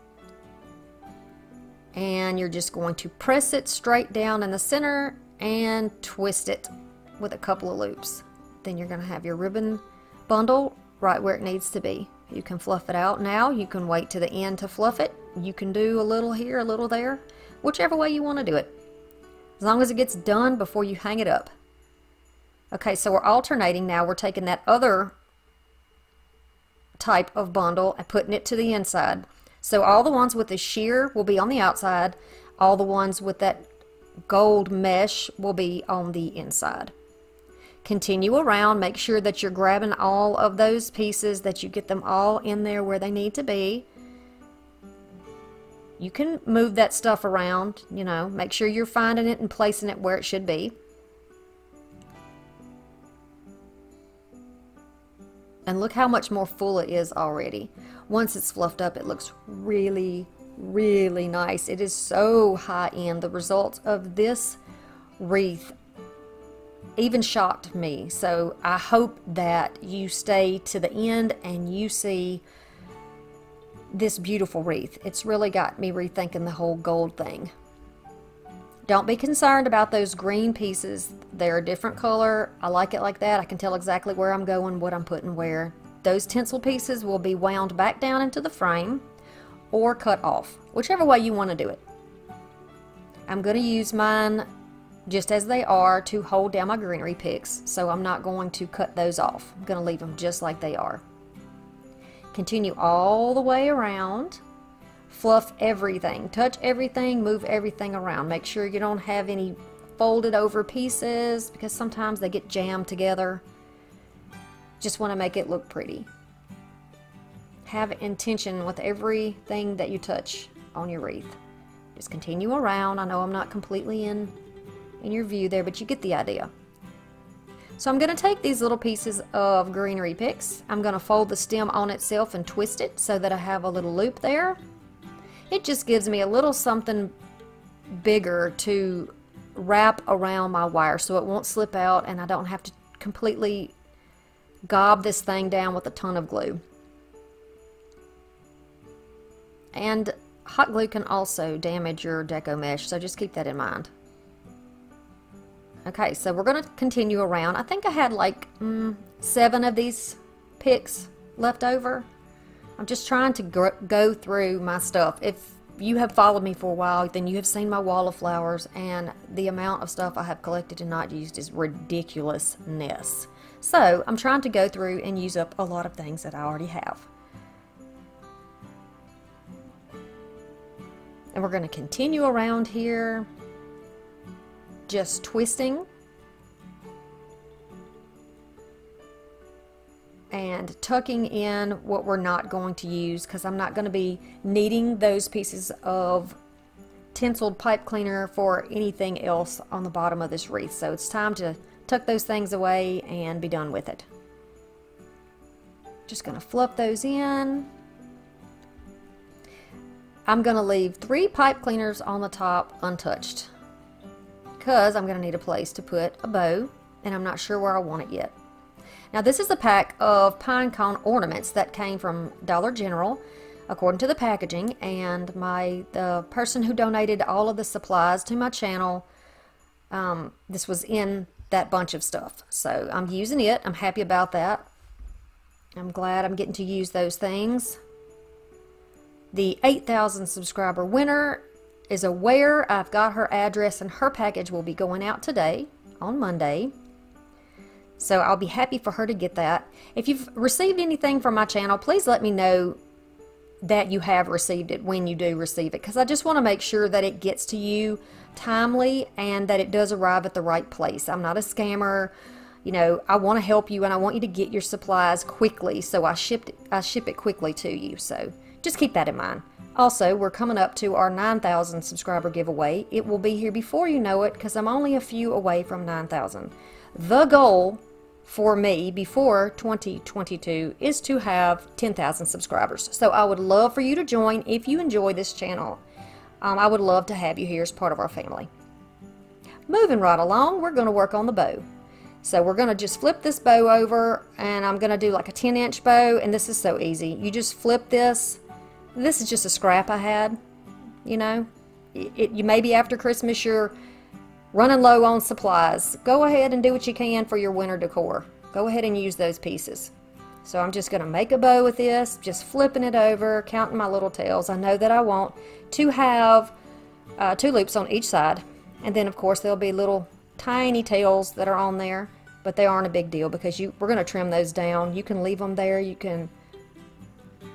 And you're just going to press it straight down in the center and twist it with a couple of loops. Then you're going to have your ribbon bundle right where it needs to be. You can fluff it out now. You can wait to the end to fluff it. You can do a little here, a little there, whichever way you want to do it. As long as it gets done before you hang it up. Okay, so we're alternating now. We're taking that other type of bundle and putting it to the inside. So all the ones with the sheer will be on the outside. All the ones with that gold mesh will be on the inside. Continue around, make sure that you're grabbing all of those pieces, that you get them all in there where they need to be. You can move that stuff around, you know, make sure you're finding it and placing it where it should be. And look how much more full it is already. Once it's fluffed up, it looks really, really nice. It is so high end. The results of this wreath even shocked me. So I hope that you stay to the end and you see this beautiful wreath. It's really got me rethinking the whole gold thing. Don't be concerned about those green pieces. They're a different color. I like it like that. I can tell exactly where I'm going, what I'm putting where. Those tinsel pieces will be wound back down into the frame or cut off, whichever way you want to do it. I'm going to use mine just as they are to hold down my greenery picks, so I'm not going to cut those off. I'm going to leave them just like they are. Continue all the way around. Fluff everything. Touch everything, move everything around. Make sure you don't have any folded over pieces because sometimes they get jammed together. Just want to make it look pretty. Have intention with everything that you touch on your wreath. Just continue around. I know I'm not completely in in your view there, but you get the idea. So I'm going to take these little pieces of greenery picks. I'm going to fold the stem on itself and twist it so that I have a little loop there. It just gives me a little something bigger to wrap around my wire so it won't slip out and I don't have to completely gob this thing down with a ton of glue. And hot glue can also damage your deco mesh, so just keep that in mind. Okay, so we're going to continue around. I think I had like mm, seven of these picks left over. I'm just trying to go through my stuff. If you have followed me for a while, then you have seen my wall of flowers, and the amount of stuff I have collected and not used is ridiculousness. So I'm trying to go through and use up a lot of things that I already have. And we're going to continue around here just twisting and tucking in what we're not going to use because I'm not going to be needing those pieces of tinseled pipe cleaner for anything else on the bottom of this wreath. So it's time to tuck those things away and be done with it. Just going to fluff those in. I'm going to leave three pipe cleaners on the top untouched because I'm going to need a place to put a bow and I'm not sure where I want it yet. Now this is a pack of pine cone ornaments that came from Dollar General according to the packaging and my the person who donated all of the supplies to my channel um, this was in that bunch of stuff. So I'm using it. I'm happy about that. I'm glad I'm getting to use those things. The 8,000 subscriber winner is aware I've got her address and her package will be going out today on Monday. So I'll be happy for her to get that. If you've received anything from my channel, please let me know that you have received it when you do receive it because I just want to make sure that it gets to you timely and that it does arrive at the right place. I'm not a scammer. You know, I want to help you and I want you to get your supplies quickly, so I shipped I ship it quickly to you. So just keep that in mind. Also, we're coming up to our 9,000 subscriber giveaway. It will be here before you know it because I'm only a few away from 9,000. The goal for me before 2022 is to have 10,000 subscribers. So I would love for you to join if you enjoy this channel. Um, I would love to have you here as part of our family. Moving right along, we're going to work on the bow. So we're going to just flip this bow over and I'm going to do like a 10 inch bow and this is so easy. You just flip this. This is just a scrap I had, you know. It, it, you maybe after Christmas you're running low on supplies. Go ahead and do what you can for your winter decor. Go ahead and use those pieces. So I'm just going to make a bow with this, just flipping it over, counting my little tails. I know that I want to have uh, two loops on each side. And then of course there'll be little tiny tails that are on there, but they aren't a big deal because you we're going to trim those down. You can leave them there. You can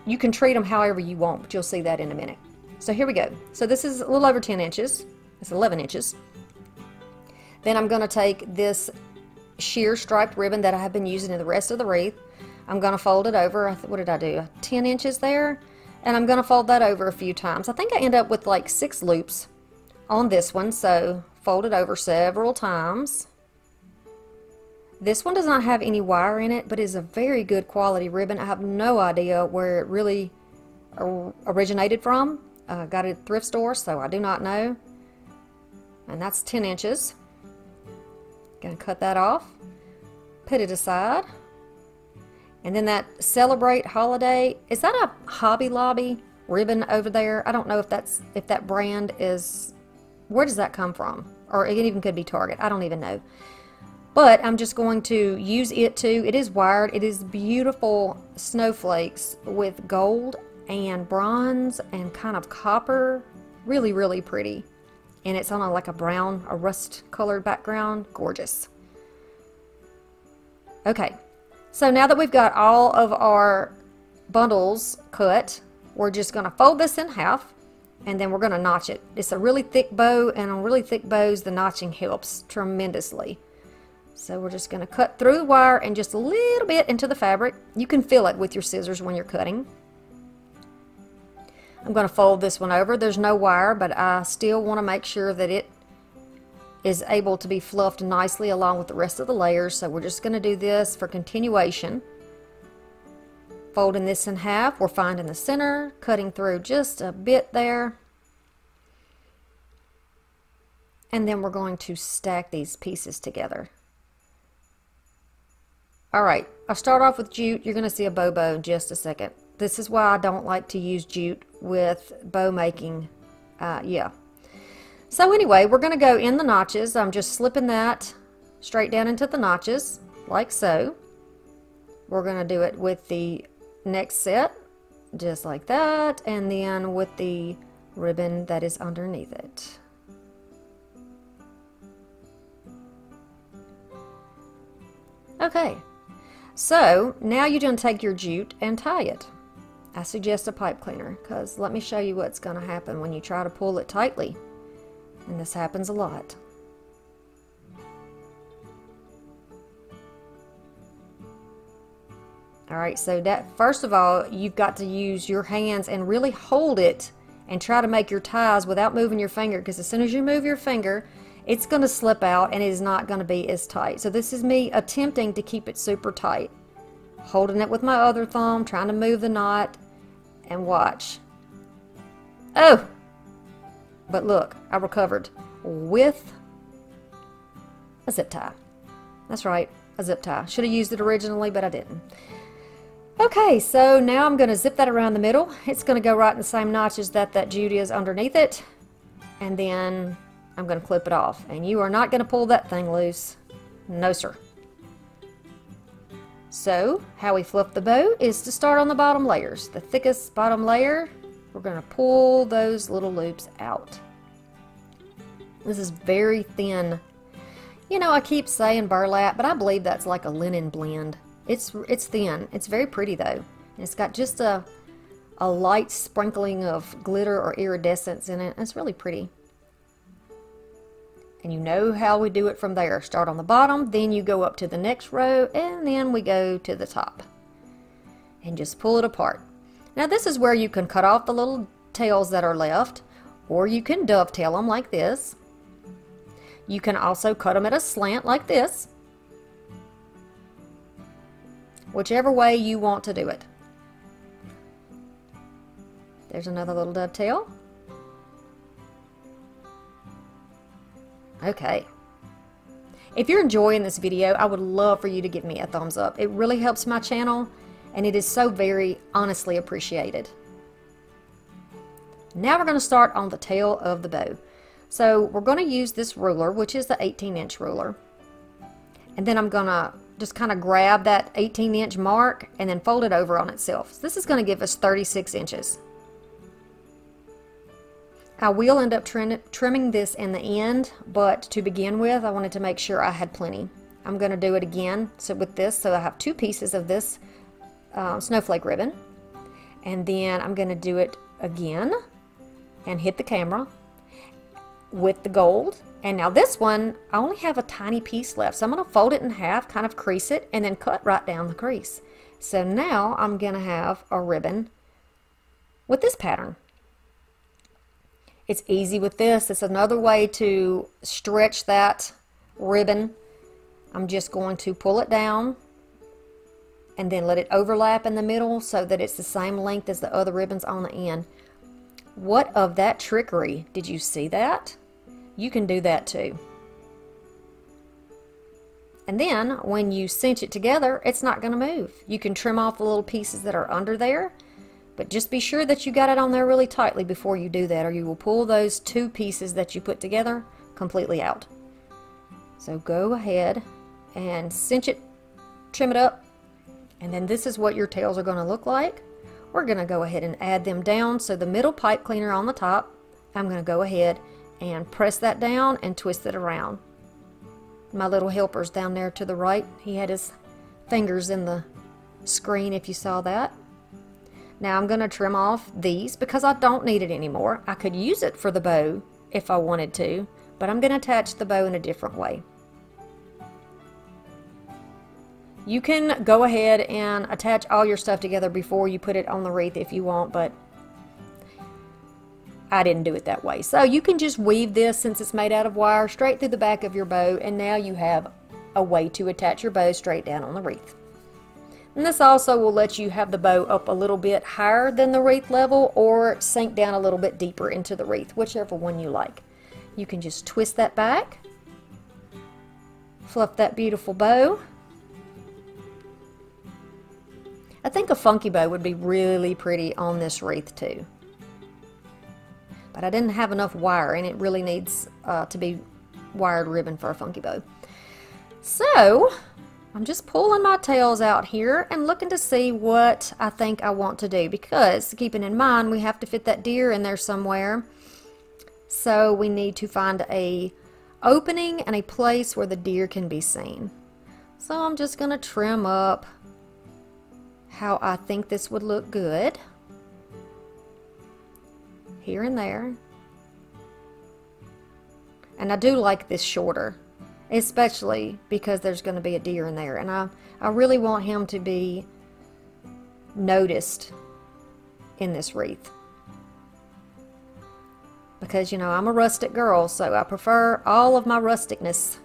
you can treat them however you want, but you'll see that in a minute. So here we go. So this is a little over 10 inches. It's 11 inches. Then I'm going to take this sheer striped ribbon that I have been using in the rest of the wreath. I'm going to fold it over. What did I do? 10 inches there. And I'm going to fold that over a few times. I think I end up with like six loops on this one. So fold it over several times. This one does not have any wire in it, but is a very good quality ribbon. I have no idea where it really originated from. Uh, got it at thrift store, so I do not know. And that's 10 inches. Gonna cut that off, put it aside. And then that Celebrate Holiday, is that a Hobby Lobby ribbon over there? I don't know if that's if that brand is, where does that come from? Or it even could be Target, I don't even know. But I'm just going to use it too. It is wired. It is beautiful snowflakes with gold and bronze and kind of copper. Really, really pretty and it's on a, like a brown, a rust colored background. Gorgeous. Okay, so now that we've got all of our bundles cut, we're just going to fold this in half and then we're going to notch it. It's a really thick bow and on really thick bows the notching helps tremendously. So we're just going to cut through the wire and just a little bit into the fabric. You can feel it with your scissors when you're cutting. I'm going to fold this one over. There's no wire, but I still want to make sure that it is able to be fluffed nicely along with the rest of the layers. So we're just going to do this for continuation. Folding this in half, we're finding the center, cutting through just a bit there. And then we're going to stack these pieces together. Alright, I'll start off with jute. You're going to see a bobo in just a second. This is why I don't like to use jute with bow making. Uh, yeah. So anyway, we're going to go in the notches. I'm just slipping that straight down into the notches, like so. We're going to do it with the next set, just like that, and then with the ribbon that is underneath it. Okay, so now you're going to take your jute and tie it. I suggest a pipe cleaner because let me show you what's going to happen when you try to pull it tightly. And this happens a lot. Alright, so that first of all, you've got to use your hands and really hold it and try to make your ties without moving your finger because as soon as you move your finger, it's going to slip out and it is not going to be as tight. So this is me attempting to keep it super tight. Holding it with my other thumb, trying to move the knot, and watch. Oh! But look, I recovered with a zip tie. That's right, a zip tie. Should have used it originally, but I didn't. Okay, so now I'm going to zip that around the middle. It's going to go right in the same notches that that jute is underneath it. And then I'm going to clip it off. And you are not going to pull that thing loose. No, sir. So, how we flip the bow is to start on the bottom layers. The thickest bottom layer, we're going to pull those little loops out. This is very thin. You know, I keep saying burlap, but I believe that's like a linen blend. It's it's thin. It's very pretty though. It's got just a a light sprinkling of glitter or iridescence in it. It's really pretty. And you know how we do it from there. Start on the bottom, then you go up to the next row, and then we go to the top. And just pull it apart. Now this is where you can cut off the little tails that are left, or you can dovetail them like this. You can also cut them at a slant like this. Whichever way you want to do it. There's another little dovetail. Okay. If you're enjoying this video, I would love for you to give me a thumbs up. It really helps my channel and it is so very honestly appreciated. Now we're going to start on the tail of the bow. So we're going to use this ruler, which is the 18 inch ruler. And then I'm going to just kind of grab that 18 inch mark and then fold it over on itself. So this is going to give us 36 inches. I will end up trim trimming this in the end, but to begin with, I wanted to make sure I had plenty. I'm going to do it again so with this, so I have two pieces of this uh, snowflake ribbon. And then I'm going to do it again and hit the camera with the gold. And now this one, I only have a tiny piece left. So I'm going to fold it in half, kind of crease it, and then cut right down the crease. So now I'm going to have a ribbon with this pattern. It's easy with this. It's another way to stretch that ribbon. I'm just going to pull it down and then let it overlap in the middle so that it's the same length as the other ribbons on the end. What of that trickery? Did you see that? You can do that too. And then when you cinch it together, it's not going to move. You can trim off the little pieces that are under there but just be sure that you got it on there really tightly before you do that or you will pull those two pieces that you put together completely out. So go ahead and cinch it, trim it up, and then this is what your tails are going to look like. We're going to go ahead and add them down. So the middle pipe cleaner on the top, I'm going to go ahead and press that down and twist it around. My little helper's down there to the right. He had his fingers in the screen if you saw that. Now I'm going to trim off these because I don't need it anymore. I could use it for the bow if I wanted to, but I'm going to attach the bow in a different way. You can go ahead and attach all your stuff together before you put it on the wreath if you want, but I didn't do it that way. So you can just weave this, since it's made out of wire, straight through the back of your bow, and now you have a way to attach your bow straight down on the wreath. And this also will let you have the bow up a little bit higher than the wreath level or sink down a little bit deeper into the wreath, whichever one you like. You can just twist that back, fluff that beautiful bow. I think a funky bow would be really pretty on this wreath too. But I didn't have enough wire and it really needs uh, to be wired ribbon for a funky bow. So, I'm just pulling my tails out here and looking to see what I think I want to do because keeping in mind we have to fit that deer in there somewhere. So we need to find a opening and a place where the deer can be seen. So I'm just gonna trim up how I think this would look good here and there. And I do like this shorter especially because there's going to be a deer in there. And I, I really want him to be noticed in this wreath. Because you know I'm a rustic girl so I prefer all of my rusticness.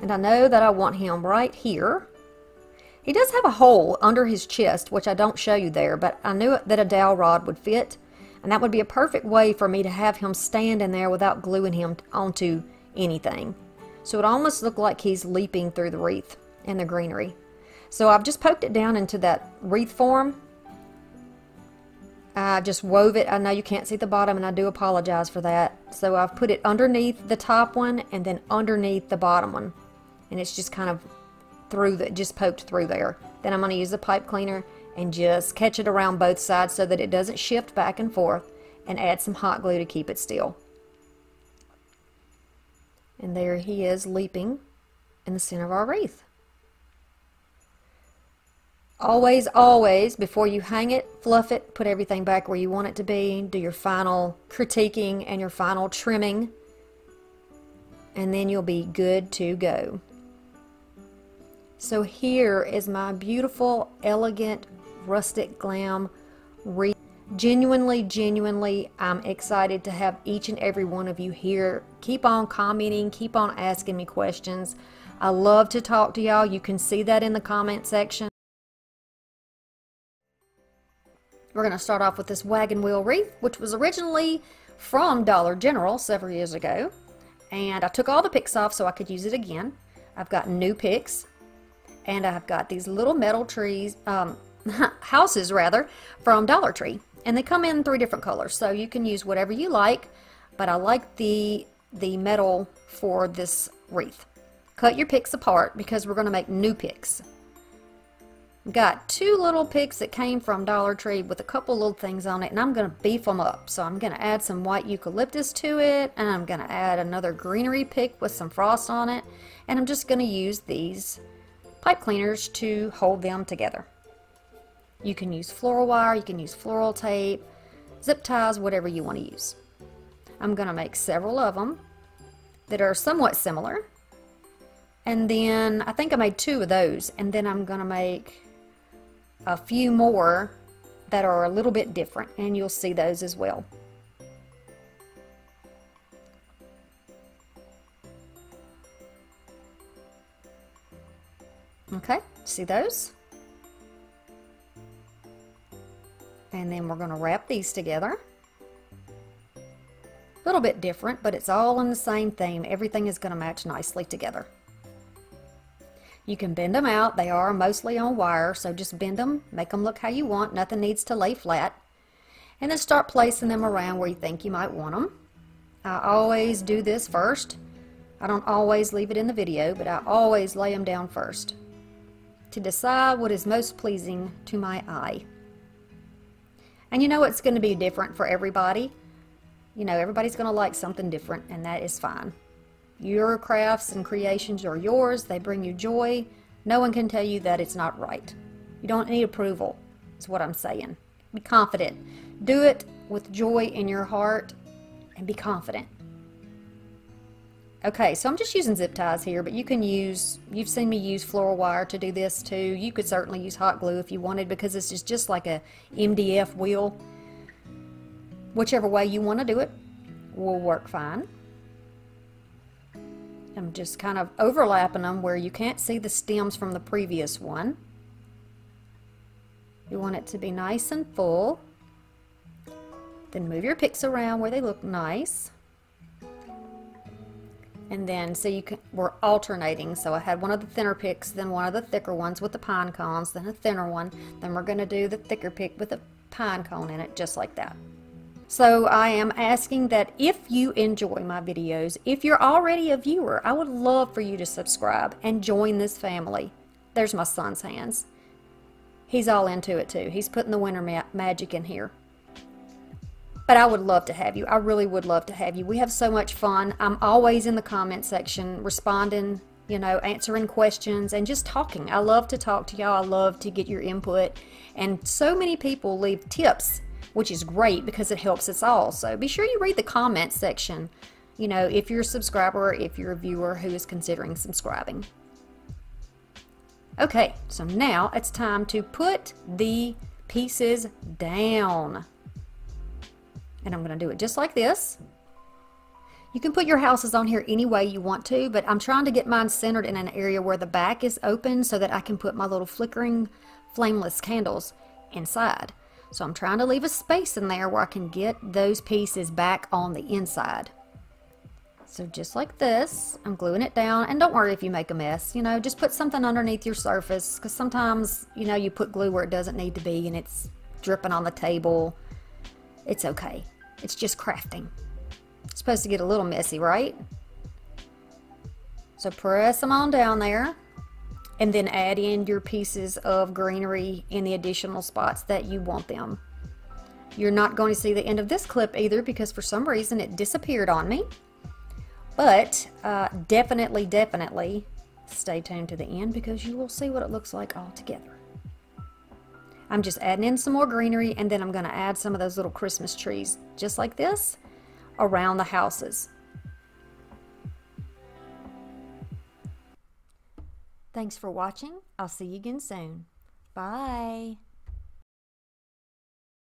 And I know that I want him right here. He does have a hole under his chest which I don't show you there but I knew that a dowel rod would fit and that would be a perfect way for me to have him stand in there without gluing him onto anything. So it almost looked like he's leaping through the wreath and the greenery. So I've just poked it down into that wreath form. I just wove it. I know you can't see the bottom and I do apologize for that. So I've put it underneath the top one and then underneath the bottom one. And it's just kind of through the, just poked through there. Then I'm going to use the pipe cleaner and just catch it around both sides so that it doesn't shift back and forth and add some hot glue to keep it still. And there he is leaping in the center of our wreath. Always, always, before you hang it, fluff it, put everything back where you want it to be, do your final critiquing and your final trimming, and then you'll be good to go. So here is my beautiful, elegant, rustic glam wreath. Genuinely, genuinely, I'm excited to have each and every one of you here. Keep on commenting, keep on asking me questions. I love to talk to y'all. You can see that in the comment section. We're going to start off with this wagon wheel wreath, which was originally from Dollar General several years ago. And I took all the picks off so I could use it again. I've got new picks. And I've got these little metal trees, um, houses rather, from Dollar Tree. And they come in three different colors, so you can use whatever you like. But I like the, the metal for this wreath. Cut your picks apart because we're going to make new picks. Got two little picks that came from Dollar Tree with a couple little things on it and I'm going to beef them up. So I'm going to add some white eucalyptus to it and I'm going to add another greenery pick with some frost on it and I'm just going to use these pipe cleaners to hold them together. You can use floral wire, you can use floral tape, zip ties, whatever you want to use. I'm going to make several of them that are somewhat similar. And then I think I made two of those and then I'm going to make a few more that are a little bit different and you'll see those as well. Okay, see those? And then we're going to wrap these together. A little bit different, but it's all in the same theme. Everything is going to match nicely together. You can bend them out. They are mostly on wire, so just bend them, make them look how you want. Nothing needs to lay flat. And then start placing them around where you think you might want them. I always do this first. I don't always leave it in the video, but I always lay them down first to decide what is most pleasing to my eye. And you know it's going to be different for everybody. You know, everybody's going to like something different, and that is fine. Your crafts and creations are yours. They bring you joy. No one can tell you that it's not right. You don't need approval, is what I'm saying. Be confident. Do it with joy in your heart and be confident. Okay, so I'm just using zip ties here, but you can use, you've seen me use floral wire to do this too. You could certainly use hot glue if you wanted because this is just like a MDF wheel. Whichever way you want to do it will work fine. I'm just kind of overlapping them where you can't see the stems from the previous one. You want it to be nice and full. Then move your picks around where they look nice. And then, so you can, we're alternating. So I had one of the thinner picks, then one of the thicker ones with the pine cones, then a thinner one. Then we're going to do the thicker pick with a pine cone in it, just like that. So I am asking that if you enjoy my videos, if you're already a viewer, I would love for you to subscribe and join this family. There's my son's hands. He's all into it too. He's putting the winter ma magic in here. But I would love to have you. I really would love to have you. We have so much fun. I'm always in the comment section responding, you know, answering questions and just talking. I love to talk to y'all. I love to get your input. And so many people leave tips which is great because it helps us all. So be sure you read the comment section, you know, if you're a subscriber if you're a viewer who is considering subscribing. Okay, so now it's time to put the pieces down. And I'm going to do it just like this. You can put your houses on here any way you want to, but I'm trying to get mine centered in an area where the back is open so that I can put my little flickering flameless candles inside. So I'm trying to leave a space in there where I can get those pieces back on the inside. So just like this, I'm gluing it down. And don't worry if you make a mess, you know, just put something underneath your surface because sometimes, you know, you put glue where it doesn't need to be and it's dripping on the table. It's okay. It's just crafting. It's supposed to get a little messy, right? So press them on down there and then add in your pieces of greenery in the additional spots that you want them. You're not going to see the end of this clip either because for some reason it disappeared on me. But uh, definitely, definitely stay tuned to the end because you will see what it looks like all together. I'm just adding in some more greenery and then I'm going to add some of those little Christmas trees just like this around the houses. Thanks for watching. I'll see you again soon. Bye.